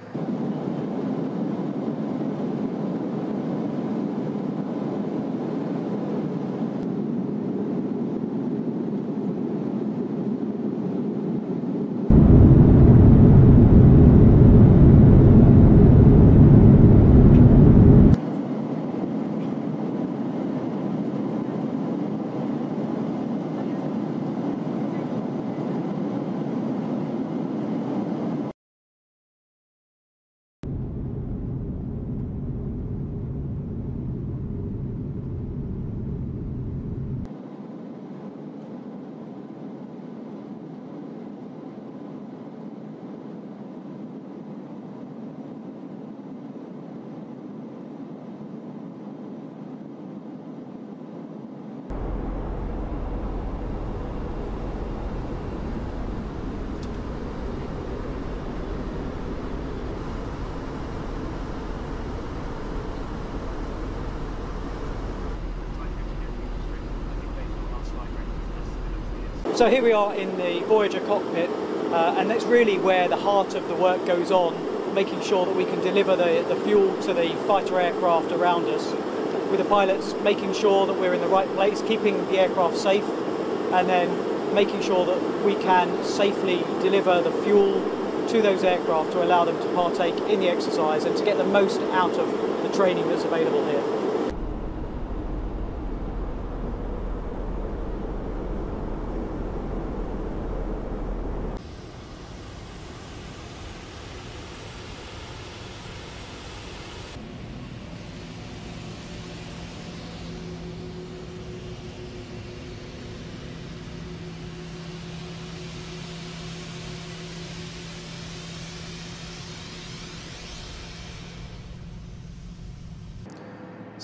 So here we are in the Voyager cockpit, uh, and that's really where the heart of the work goes on, making sure that we can deliver the, the fuel to the fighter aircraft around us, with the pilots making sure that we're in the right place, keeping the aircraft safe, and then making sure that we can safely deliver the fuel to those aircraft to allow them to partake in the exercise and to get the most out of the training that's available here.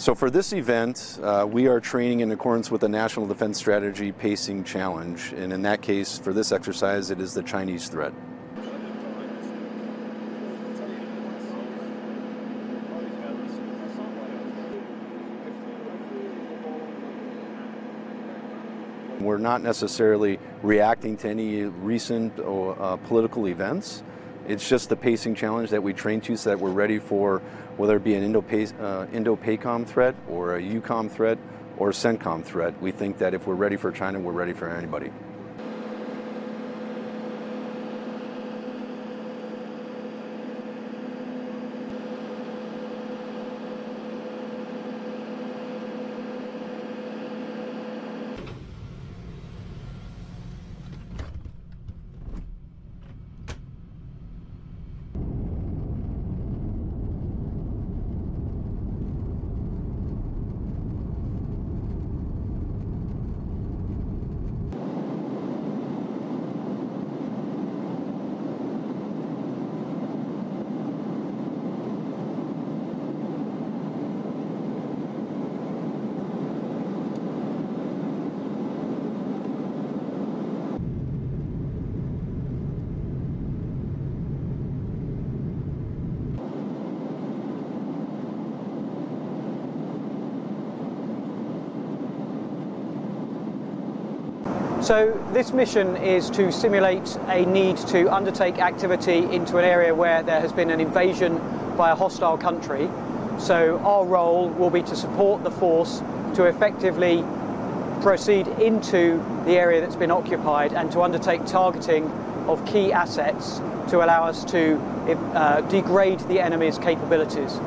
So for this event, uh, we are training in accordance with the National Defense Strategy Pacing Challenge. And in that case, for this exercise, it is the Chinese threat. We're not necessarily reacting to any recent uh, political events. It's just the pacing challenge that we train to so that we're ready for whether it be an uh, Indo-PACOM threat or a EUCOM threat or a CENTCOM threat. We think that if we're ready for China, we're ready for anybody. So this mission is to simulate a need to undertake activity into an area where there has been an invasion by a hostile country. So our role will be to support the force to effectively proceed into the area that's been occupied and to undertake targeting of key assets to allow us to uh, degrade the enemy's capabilities.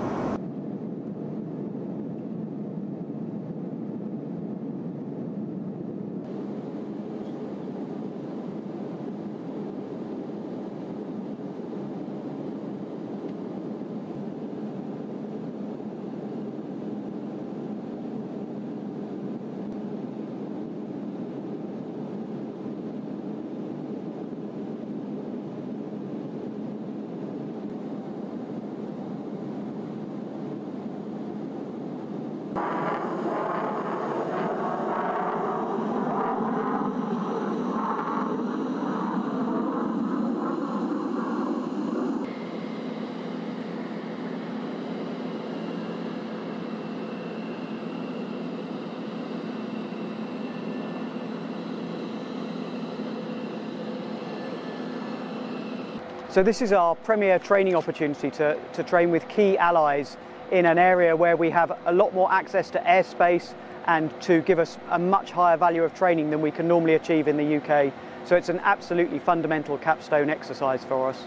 So this is our premier training opportunity to, to train with key allies in an area where we have a lot more access to airspace and to give us a much higher value of training than we can normally achieve in the UK. So it's an absolutely fundamental capstone exercise for us.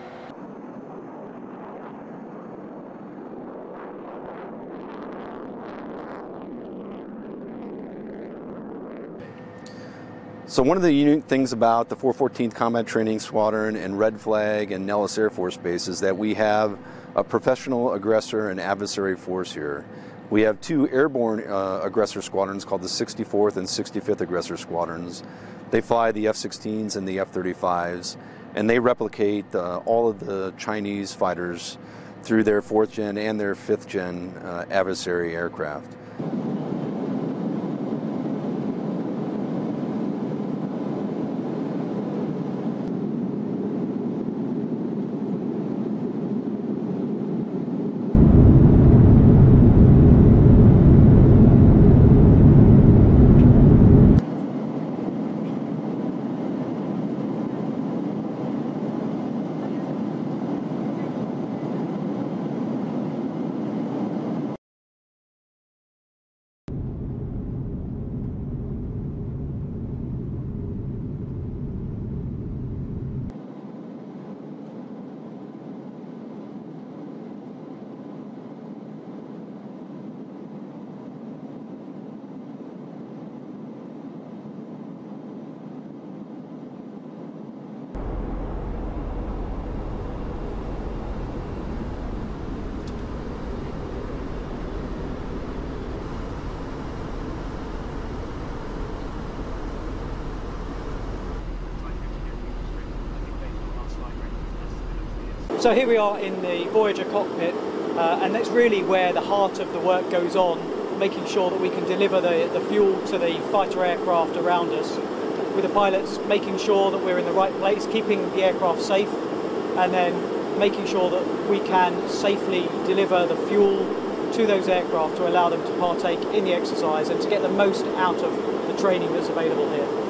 So one of the unique things about the 414th Combat Training Squadron and Red Flag and Nellis Air Force Base is that we have a professional aggressor and adversary force here. We have two airborne uh, aggressor squadrons called the 64th and 65th Aggressor Squadrons. They fly the F-16s and the F-35s, and they replicate uh, all of the Chinese fighters through their fourth gen and their fifth gen uh, adversary aircraft. So here we are in the Voyager cockpit, uh, and that's really where the heart of the work goes on, making sure that we can deliver the, the fuel to the fighter aircraft around us, with the pilots making sure that we're in the right place, keeping the aircraft safe, and then making sure that we can safely deliver the fuel to those aircraft to allow them to partake in the exercise and to get the most out of the training that's available here.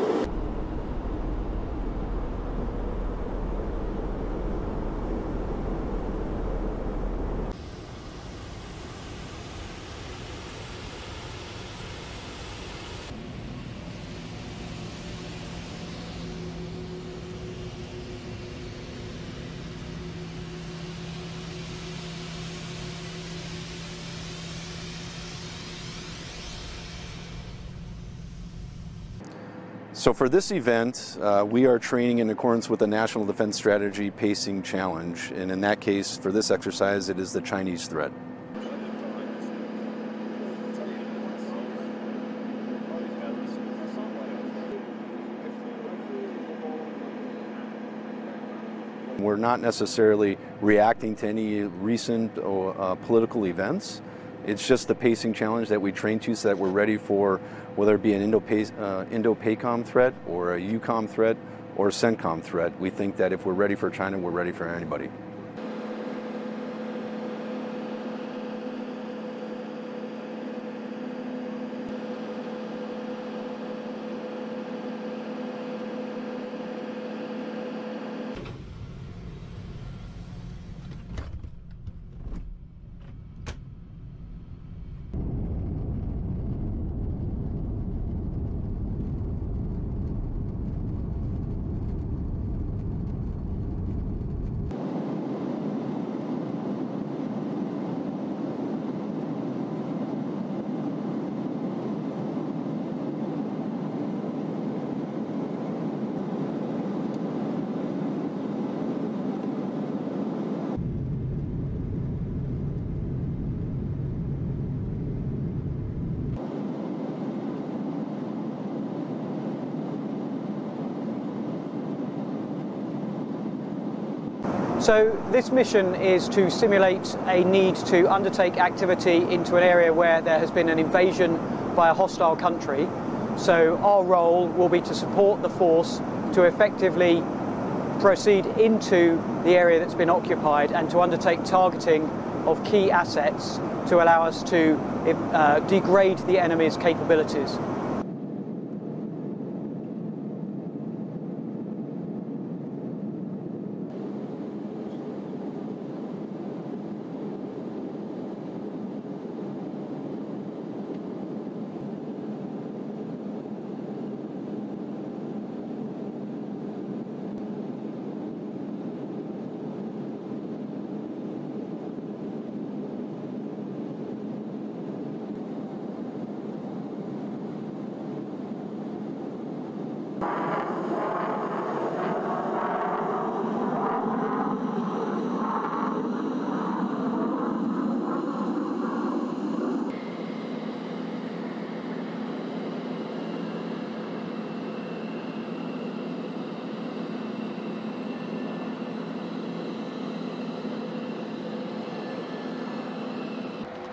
So for this event, uh, we are training in accordance with the National Defense Strategy Pacing Challenge. And in that case, for this exercise, it is the Chinese threat. We're not necessarily reacting to any recent uh, political events. It's just the pacing challenge that we train to so that we're ready for whether it be an uh, Indo-PACOM threat or a EUCOM threat or a CENTCOM threat. We think that if we're ready for China, we're ready for anybody. So this mission is to simulate a need to undertake activity into an area where there has been an invasion by a hostile country. So our role will be to support the force to effectively proceed into the area that's been occupied and to undertake targeting of key assets to allow us to uh, degrade the enemy's capabilities.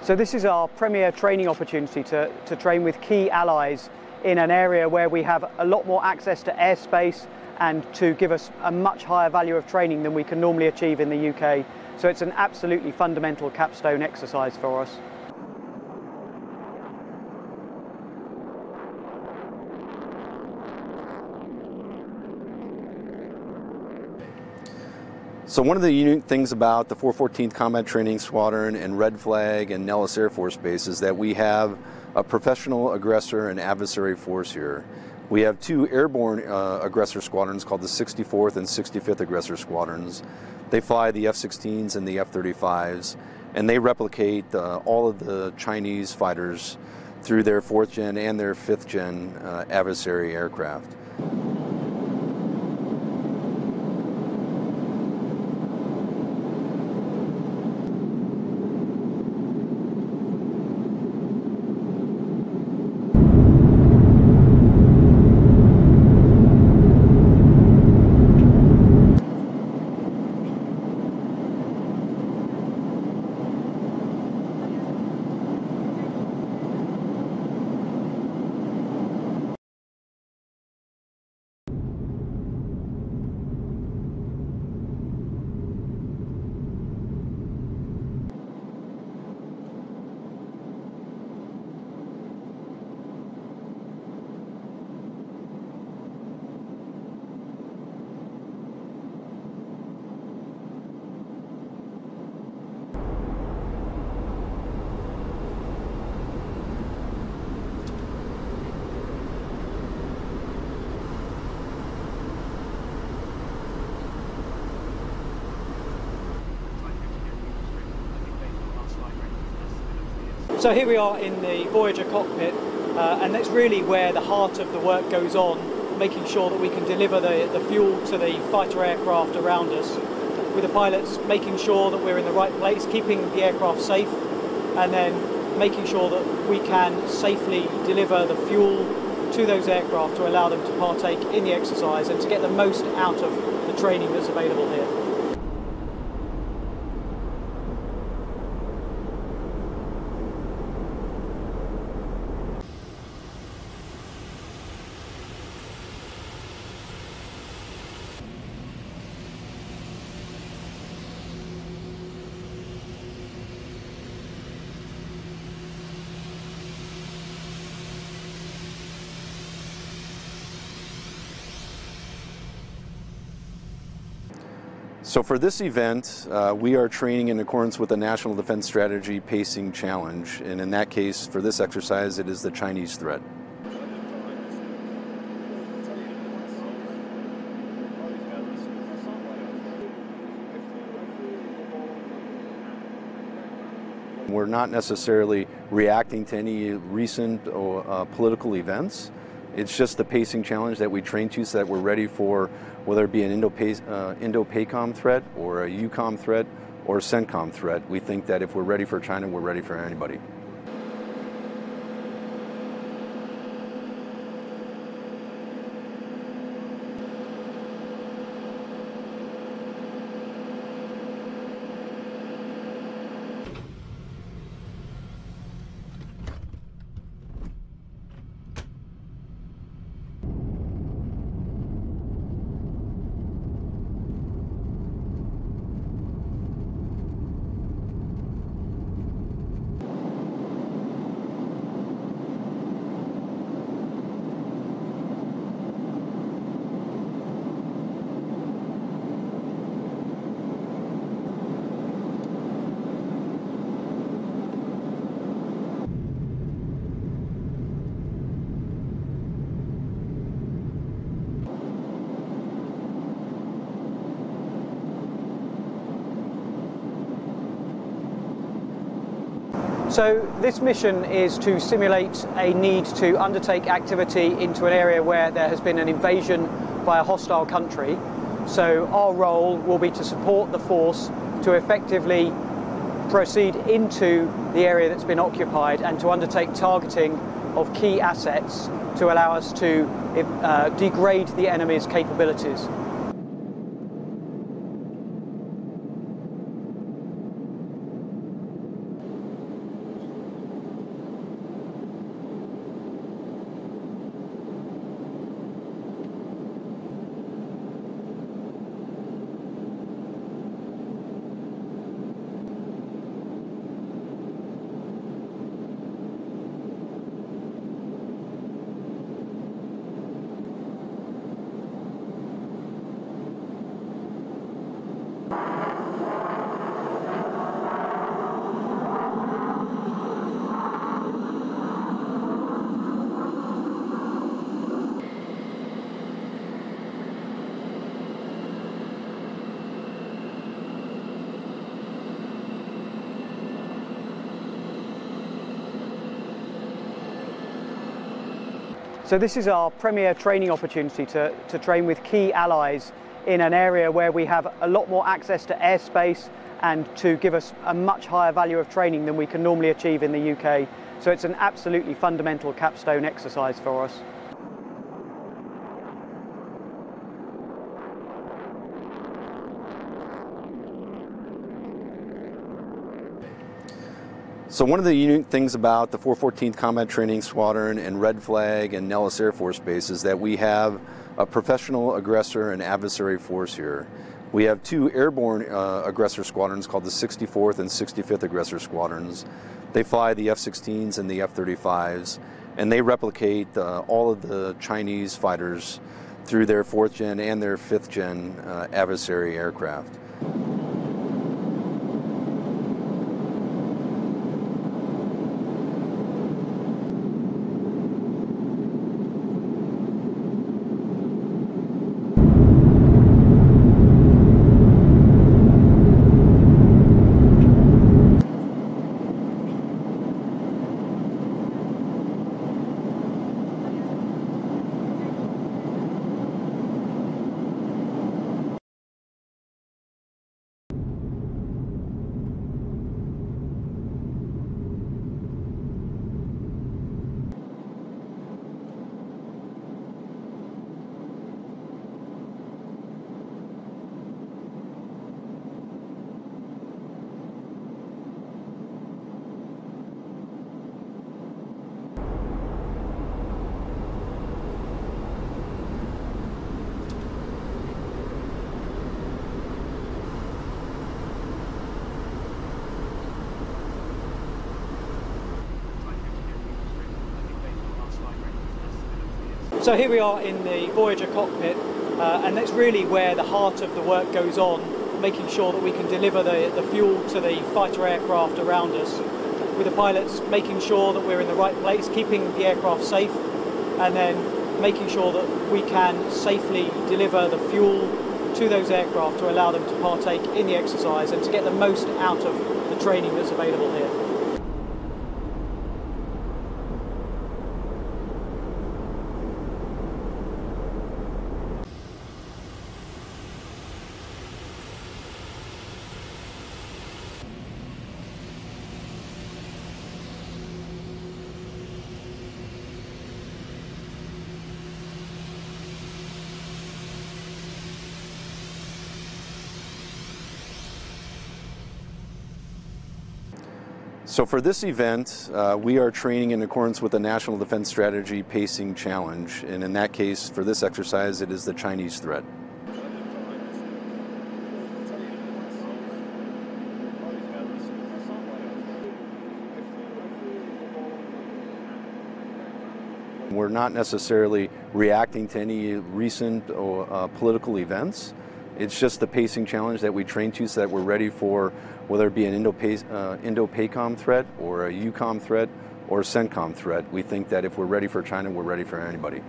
So this is our premier training opportunity to, to train with key allies in an area where we have a lot more access to airspace and to give us a much higher value of training than we can normally achieve in the UK. So it's an absolutely fundamental capstone exercise for us. So one of the unique things about the 414th Combat Training Squadron and Red Flag and Nellis Air Force Base is that we have a professional aggressor and adversary force here. We have two airborne uh, aggressor squadrons called the 64th and 65th Aggressor Squadrons. They fly the F-16s and the F-35s, and they replicate uh, all of the Chinese fighters through their fourth gen and their fifth gen uh, adversary aircraft. So here we are in the Voyager cockpit, uh, and that's really where the heart of the work goes on, making sure that we can deliver the, the fuel to the fighter aircraft around us, with the pilots making sure that we're in the right place, keeping the aircraft safe, and then making sure that we can safely deliver the fuel to those aircraft to allow them to partake in the exercise and to get the most out of the training that's available here. So for this event, uh, we are training in accordance with the National Defense Strategy Pacing Challenge. And in that case, for this exercise, it is the Chinese threat. We're not necessarily reacting to any recent uh, political events. It's just the pacing challenge that we train to so that we're ready for whether it be an Indo-PACOM uh, threat or a EUCOM threat or a CENTCOM threat. We think that if we're ready for China, we're ready for anybody. So this mission is to simulate a need to undertake activity into an area where there has been an invasion by a hostile country. So our role will be to support the force to effectively proceed into the area that's been occupied and to undertake targeting of key assets to allow us to uh, degrade the enemy's capabilities. So this is our premier training opportunity to, to train with key allies in an area where we have a lot more access to airspace and to give us a much higher value of training than we can normally achieve in the UK. So it's an absolutely fundamental capstone exercise for us. So one of the unique things about the 414th Combat Training Squadron and Red Flag and Nellis Air Force Base is that we have a professional aggressor and adversary force here. We have two airborne uh, aggressor squadrons called the 64th and 65th Aggressor Squadrons. They fly the F-16s and the F-35s, and they replicate uh, all of the Chinese fighters through their fourth gen and their fifth gen uh, adversary aircraft. So here we are in the Voyager cockpit, uh, and that's really where the heart of the work goes on, making sure that we can deliver the, the fuel to the fighter aircraft around us, with the pilots making sure that we're in the right place, keeping the aircraft safe, and then making sure that we can safely deliver the fuel to those aircraft to allow them to partake in the exercise and to get the most out of the training that's available here. So for this event, uh, we are training in accordance with the National Defense Strategy Pacing Challenge. And in that case, for this exercise, it is the Chinese threat. We're not necessarily reacting to any recent uh, political events. It's just the pacing challenge that we train to so that we're ready for whether it be an uh, Indo-PACOM threat or a EUCOM threat or a CENTCOM threat. We think that if we're ready for China, we're ready for anybody.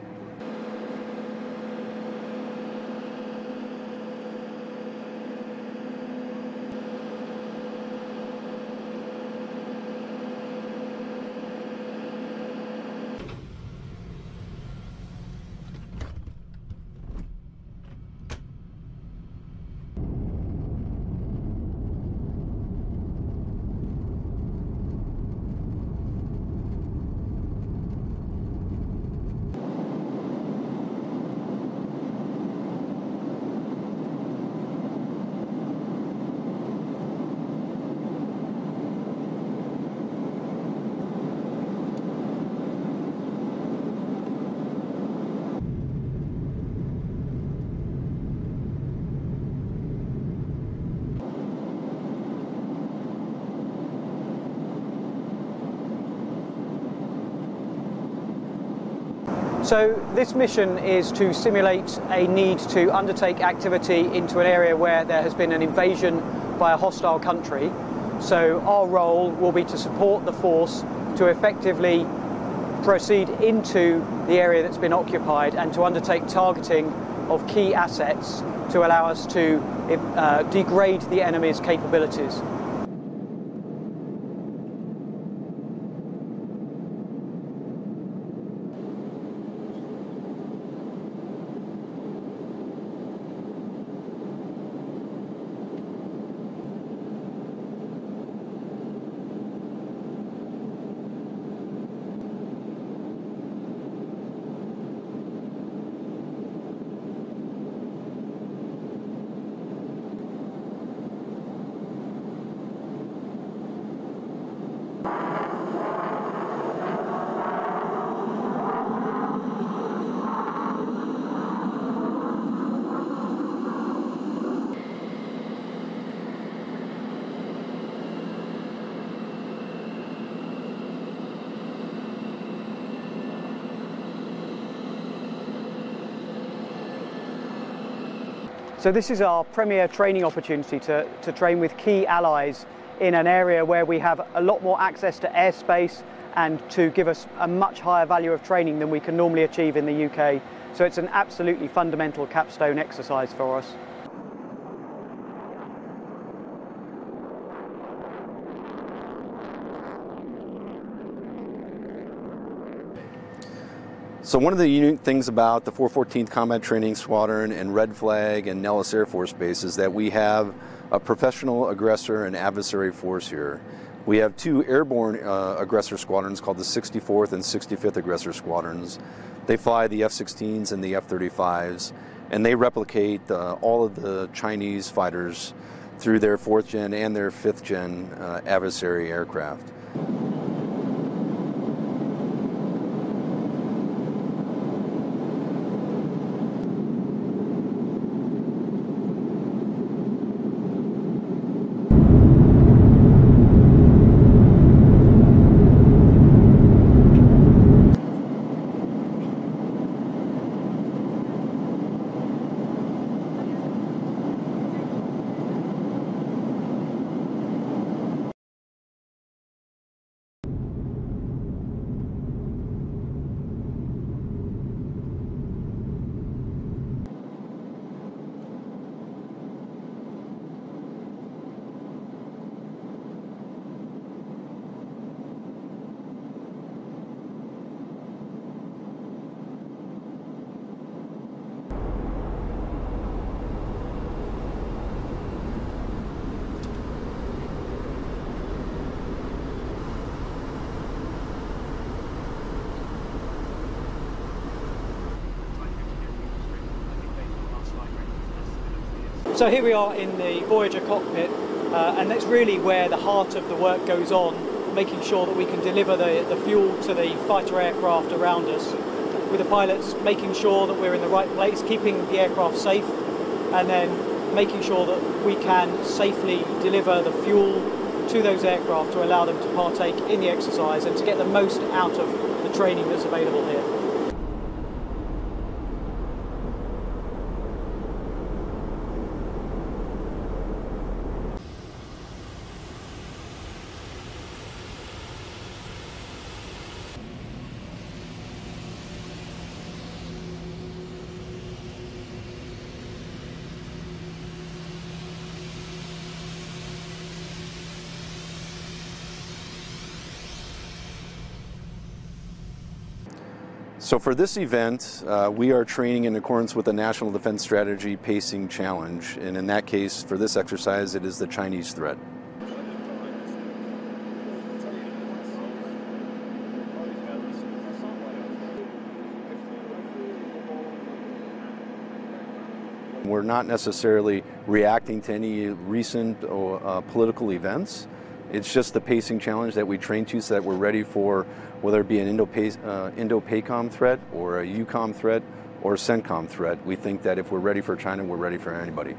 So this mission is to simulate a need to undertake activity into an area where there has been an invasion by a hostile country. So our role will be to support the force to effectively proceed into the area that's been occupied and to undertake targeting of key assets to allow us to uh, degrade the enemy's capabilities. So this is our premier training opportunity to, to train with key allies in an area where we have a lot more access to airspace and to give us a much higher value of training than we can normally achieve in the UK. So it's an absolutely fundamental capstone exercise for us. So one of the unique things about the 414th Combat Training Squadron and Red Flag and Nellis Air Force Base is that we have a professional aggressor and adversary force here. We have two airborne uh, aggressor squadrons called the 64th and 65th Aggressor Squadrons. They fly the F-16s and the F-35s, and they replicate uh, all of the Chinese fighters through their fourth gen and their fifth gen uh, adversary aircraft. So here we are in the Voyager cockpit, uh, and that's really where the heart of the work goes on, making sure that we can deliver the, the fuel to the fighter aircraft around us. With the pilots making sure that we're in the right place, keeping the aircraft safe, and then making sure that we can safely deliver the fuel to those aircraft to allow them to partake in the exercise and to get the most out of the training that's available here. So for this event, uh, we are training in accordance with the National Defense Strategy Pacing Challenge. And in that case, for this exercise, it is the Chinese threat. We're not necessarily reacting to any recent uh, political events. It's just the pacing challenge that we train to so that we're ready for whether it be an uh, Indo-PACOM threat or a EUCOM threat or a CENTCOM threat. We think that if we're ready for China, we're ready for anybody.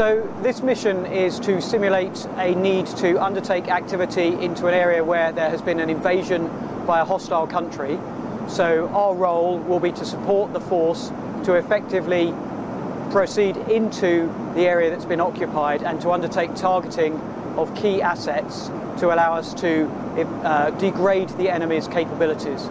So this mission is to simulate a need to undertake activity into an area where there has been an invasion by a hostile country. So our role will be to support the force to effectively proceed into the area that's been occupied and to undertake targeting of key assets to allow us to uh, degrade the enemy's capabilities.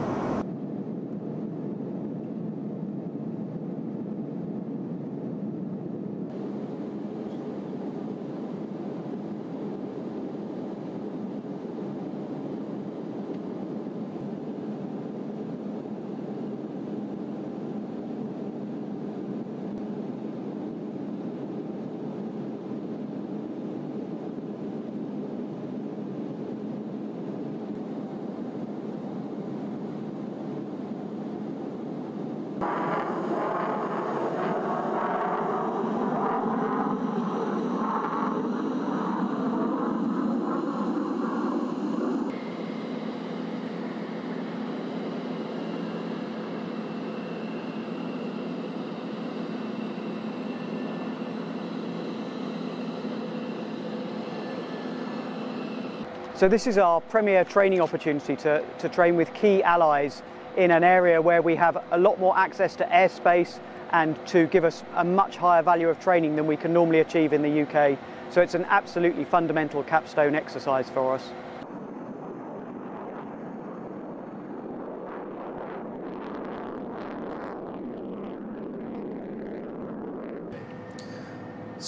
So this is our premier training opportunity to, to train with key allies in an area where we have a lot more access to airspace and to give us a much higher value of training than we can normally achieve in the UK. So it's an absolutely fundamental capstone exercise for us.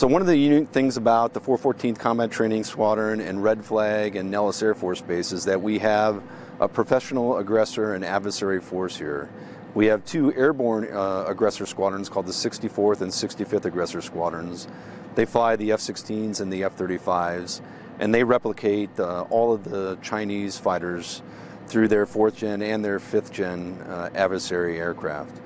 So one of the unique things about the 414th Combat Training Squadron and Red Flag and Nellis Air Force Base is that we have a professional aggressor and adversary force here. We have two airborne uh, aggressor squadrons called the 64th and 65th Aggressor Squadrons. They fly the F-16s and the F-35s, and they replicate uh, all of the Chinese fighters through their fourth gen and their fifth gen uh, adversary aircraft.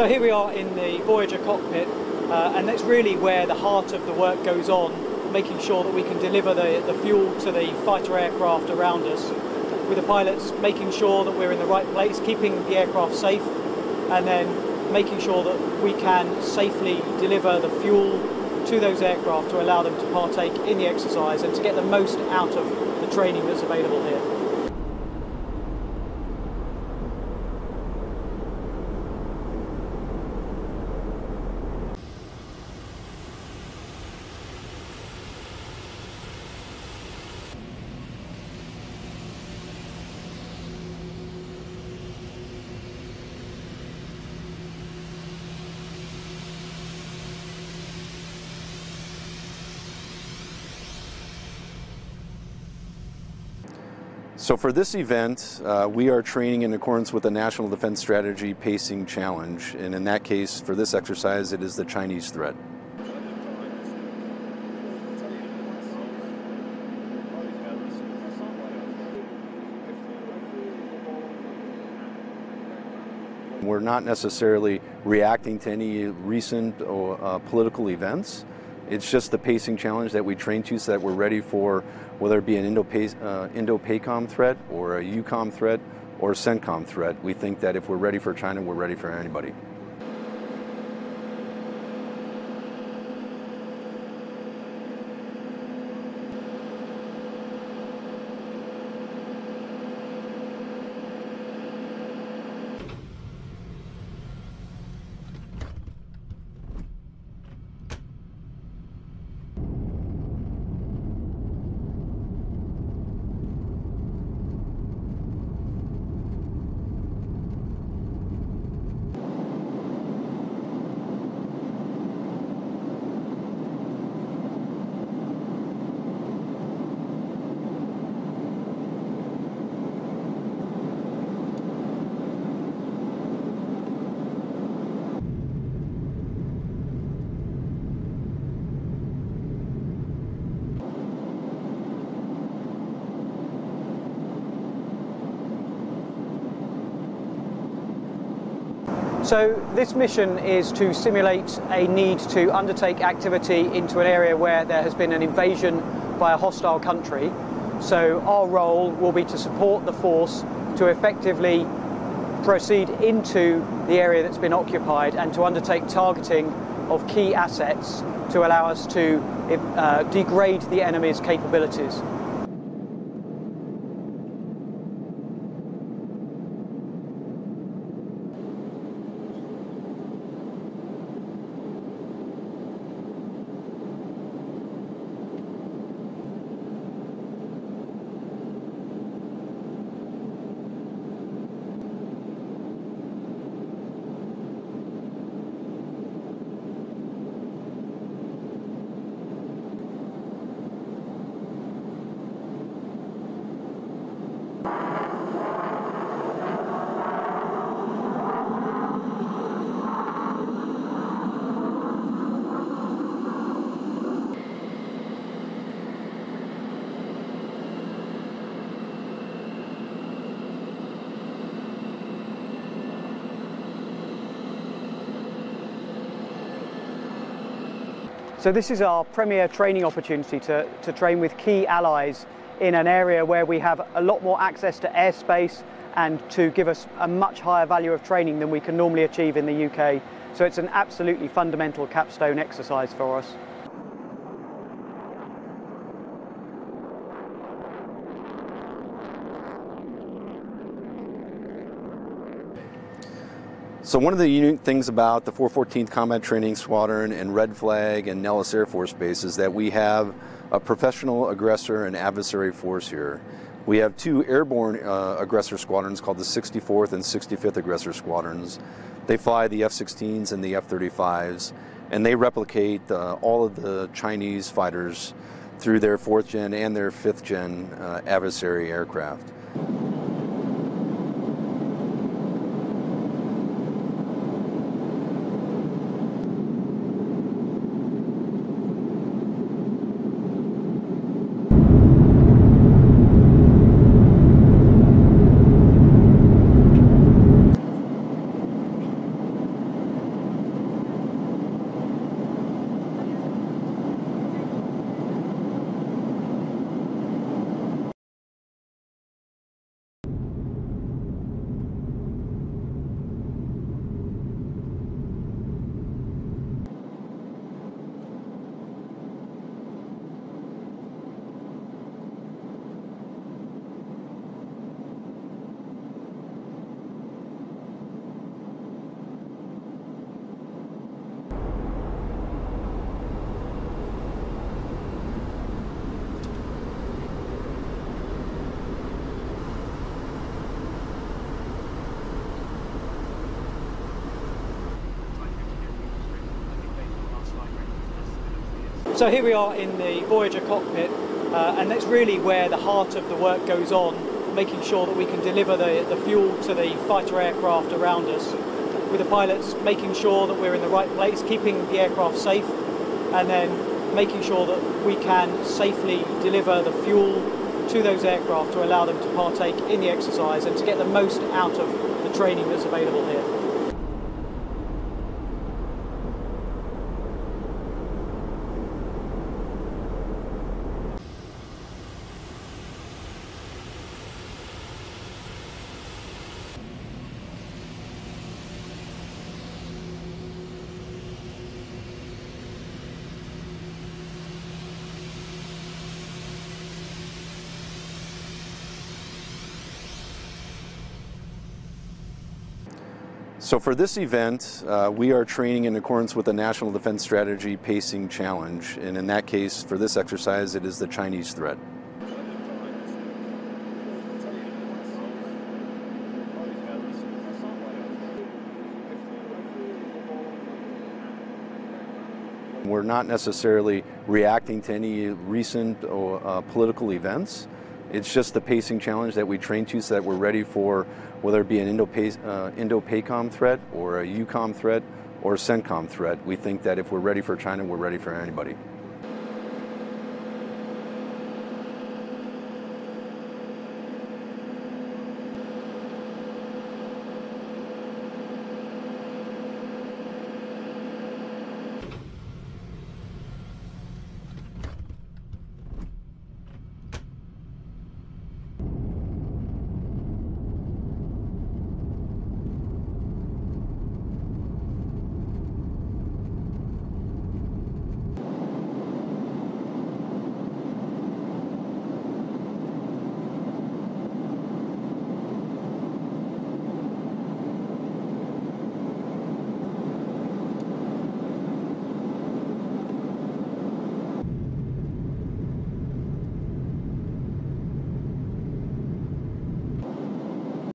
So here we are in the Voyager cockpit, uh, and that's really where the heart of the work goes on, making sure that we can deliver the, the fuel to the fighter aircraft around us, with the pilots making sure that we're in the right place, keeping the aircraft safe, and then making sure that we can safely deliver the fuel to those aircraft to allow them to partake in the exercise and to get the most out of the training that's available here. So for this event, uh, we are training in accordance with the National Defense Strategy Pacing Challenge. And in that case, for this exercise, it is the Chinese threat. We're not necessarily reacting to any recent uh, political events. It's just the pacing challenge that we train to so that we're ready for whether it be an uh, Indo-PACOM threat or a EUCOM threat or a CENTCOM threat. We think that if we're ready for China, we're ready for anybody. So this mission is to simulate a need to undertake activity into an area where there has been an invasion by a hostile country. So our role will be to support the force to effectively proceed into the area that's been occupied and to undertake targeting of key assets to allow us to uh, degrade the enemy's capabilities. So this is our premier training opportunity to, to train with key allies in an area where we have a lot more access to airspace and to give us a much higher value of training than we can normally achieve in the UK. So it's an absolutely fundamental capstone exercise for us. So one of the unique things about the 414th Combat Training Squadron and Red Flag and Nellis Air Force Base is that we have a professional aggressor and adversary force here. We have two airborne uh, aggressor squadrons called the 64th and 65th Aggressor Squadrons. They fly the F-16s and the F-35s, and they replicate uh, all of the Chinese fighters through their fourth gen and their fifth gen uh, adversary aircraft. So here we are in the Voyager cockpit, uh, and that's really where the heart of the work goes on, making sure that we can deliver the, the fuel to the fighter aircraft around us, with the pilots making sure that we're in the right place, keeping the aircraft safe, and then making sure that we can safely deliver the fuel to those aircraft to allow them to partake in the exercise and to get the most out of the training that's available here. So for this event, uh, we are training in accordance with the National Defense Strategy Pacing Challenge. And in that case, for this exercise, it is the Chinese threat. We're not necessarily reacting to any recent uh, political events. It's just the pacing challenge that we train to so that we're ready for whether it be an Indo-PACOM uh, threat or a EUCOM threat or a CENTCOM threat. We think that if we're ready for China, we're ready for anybody.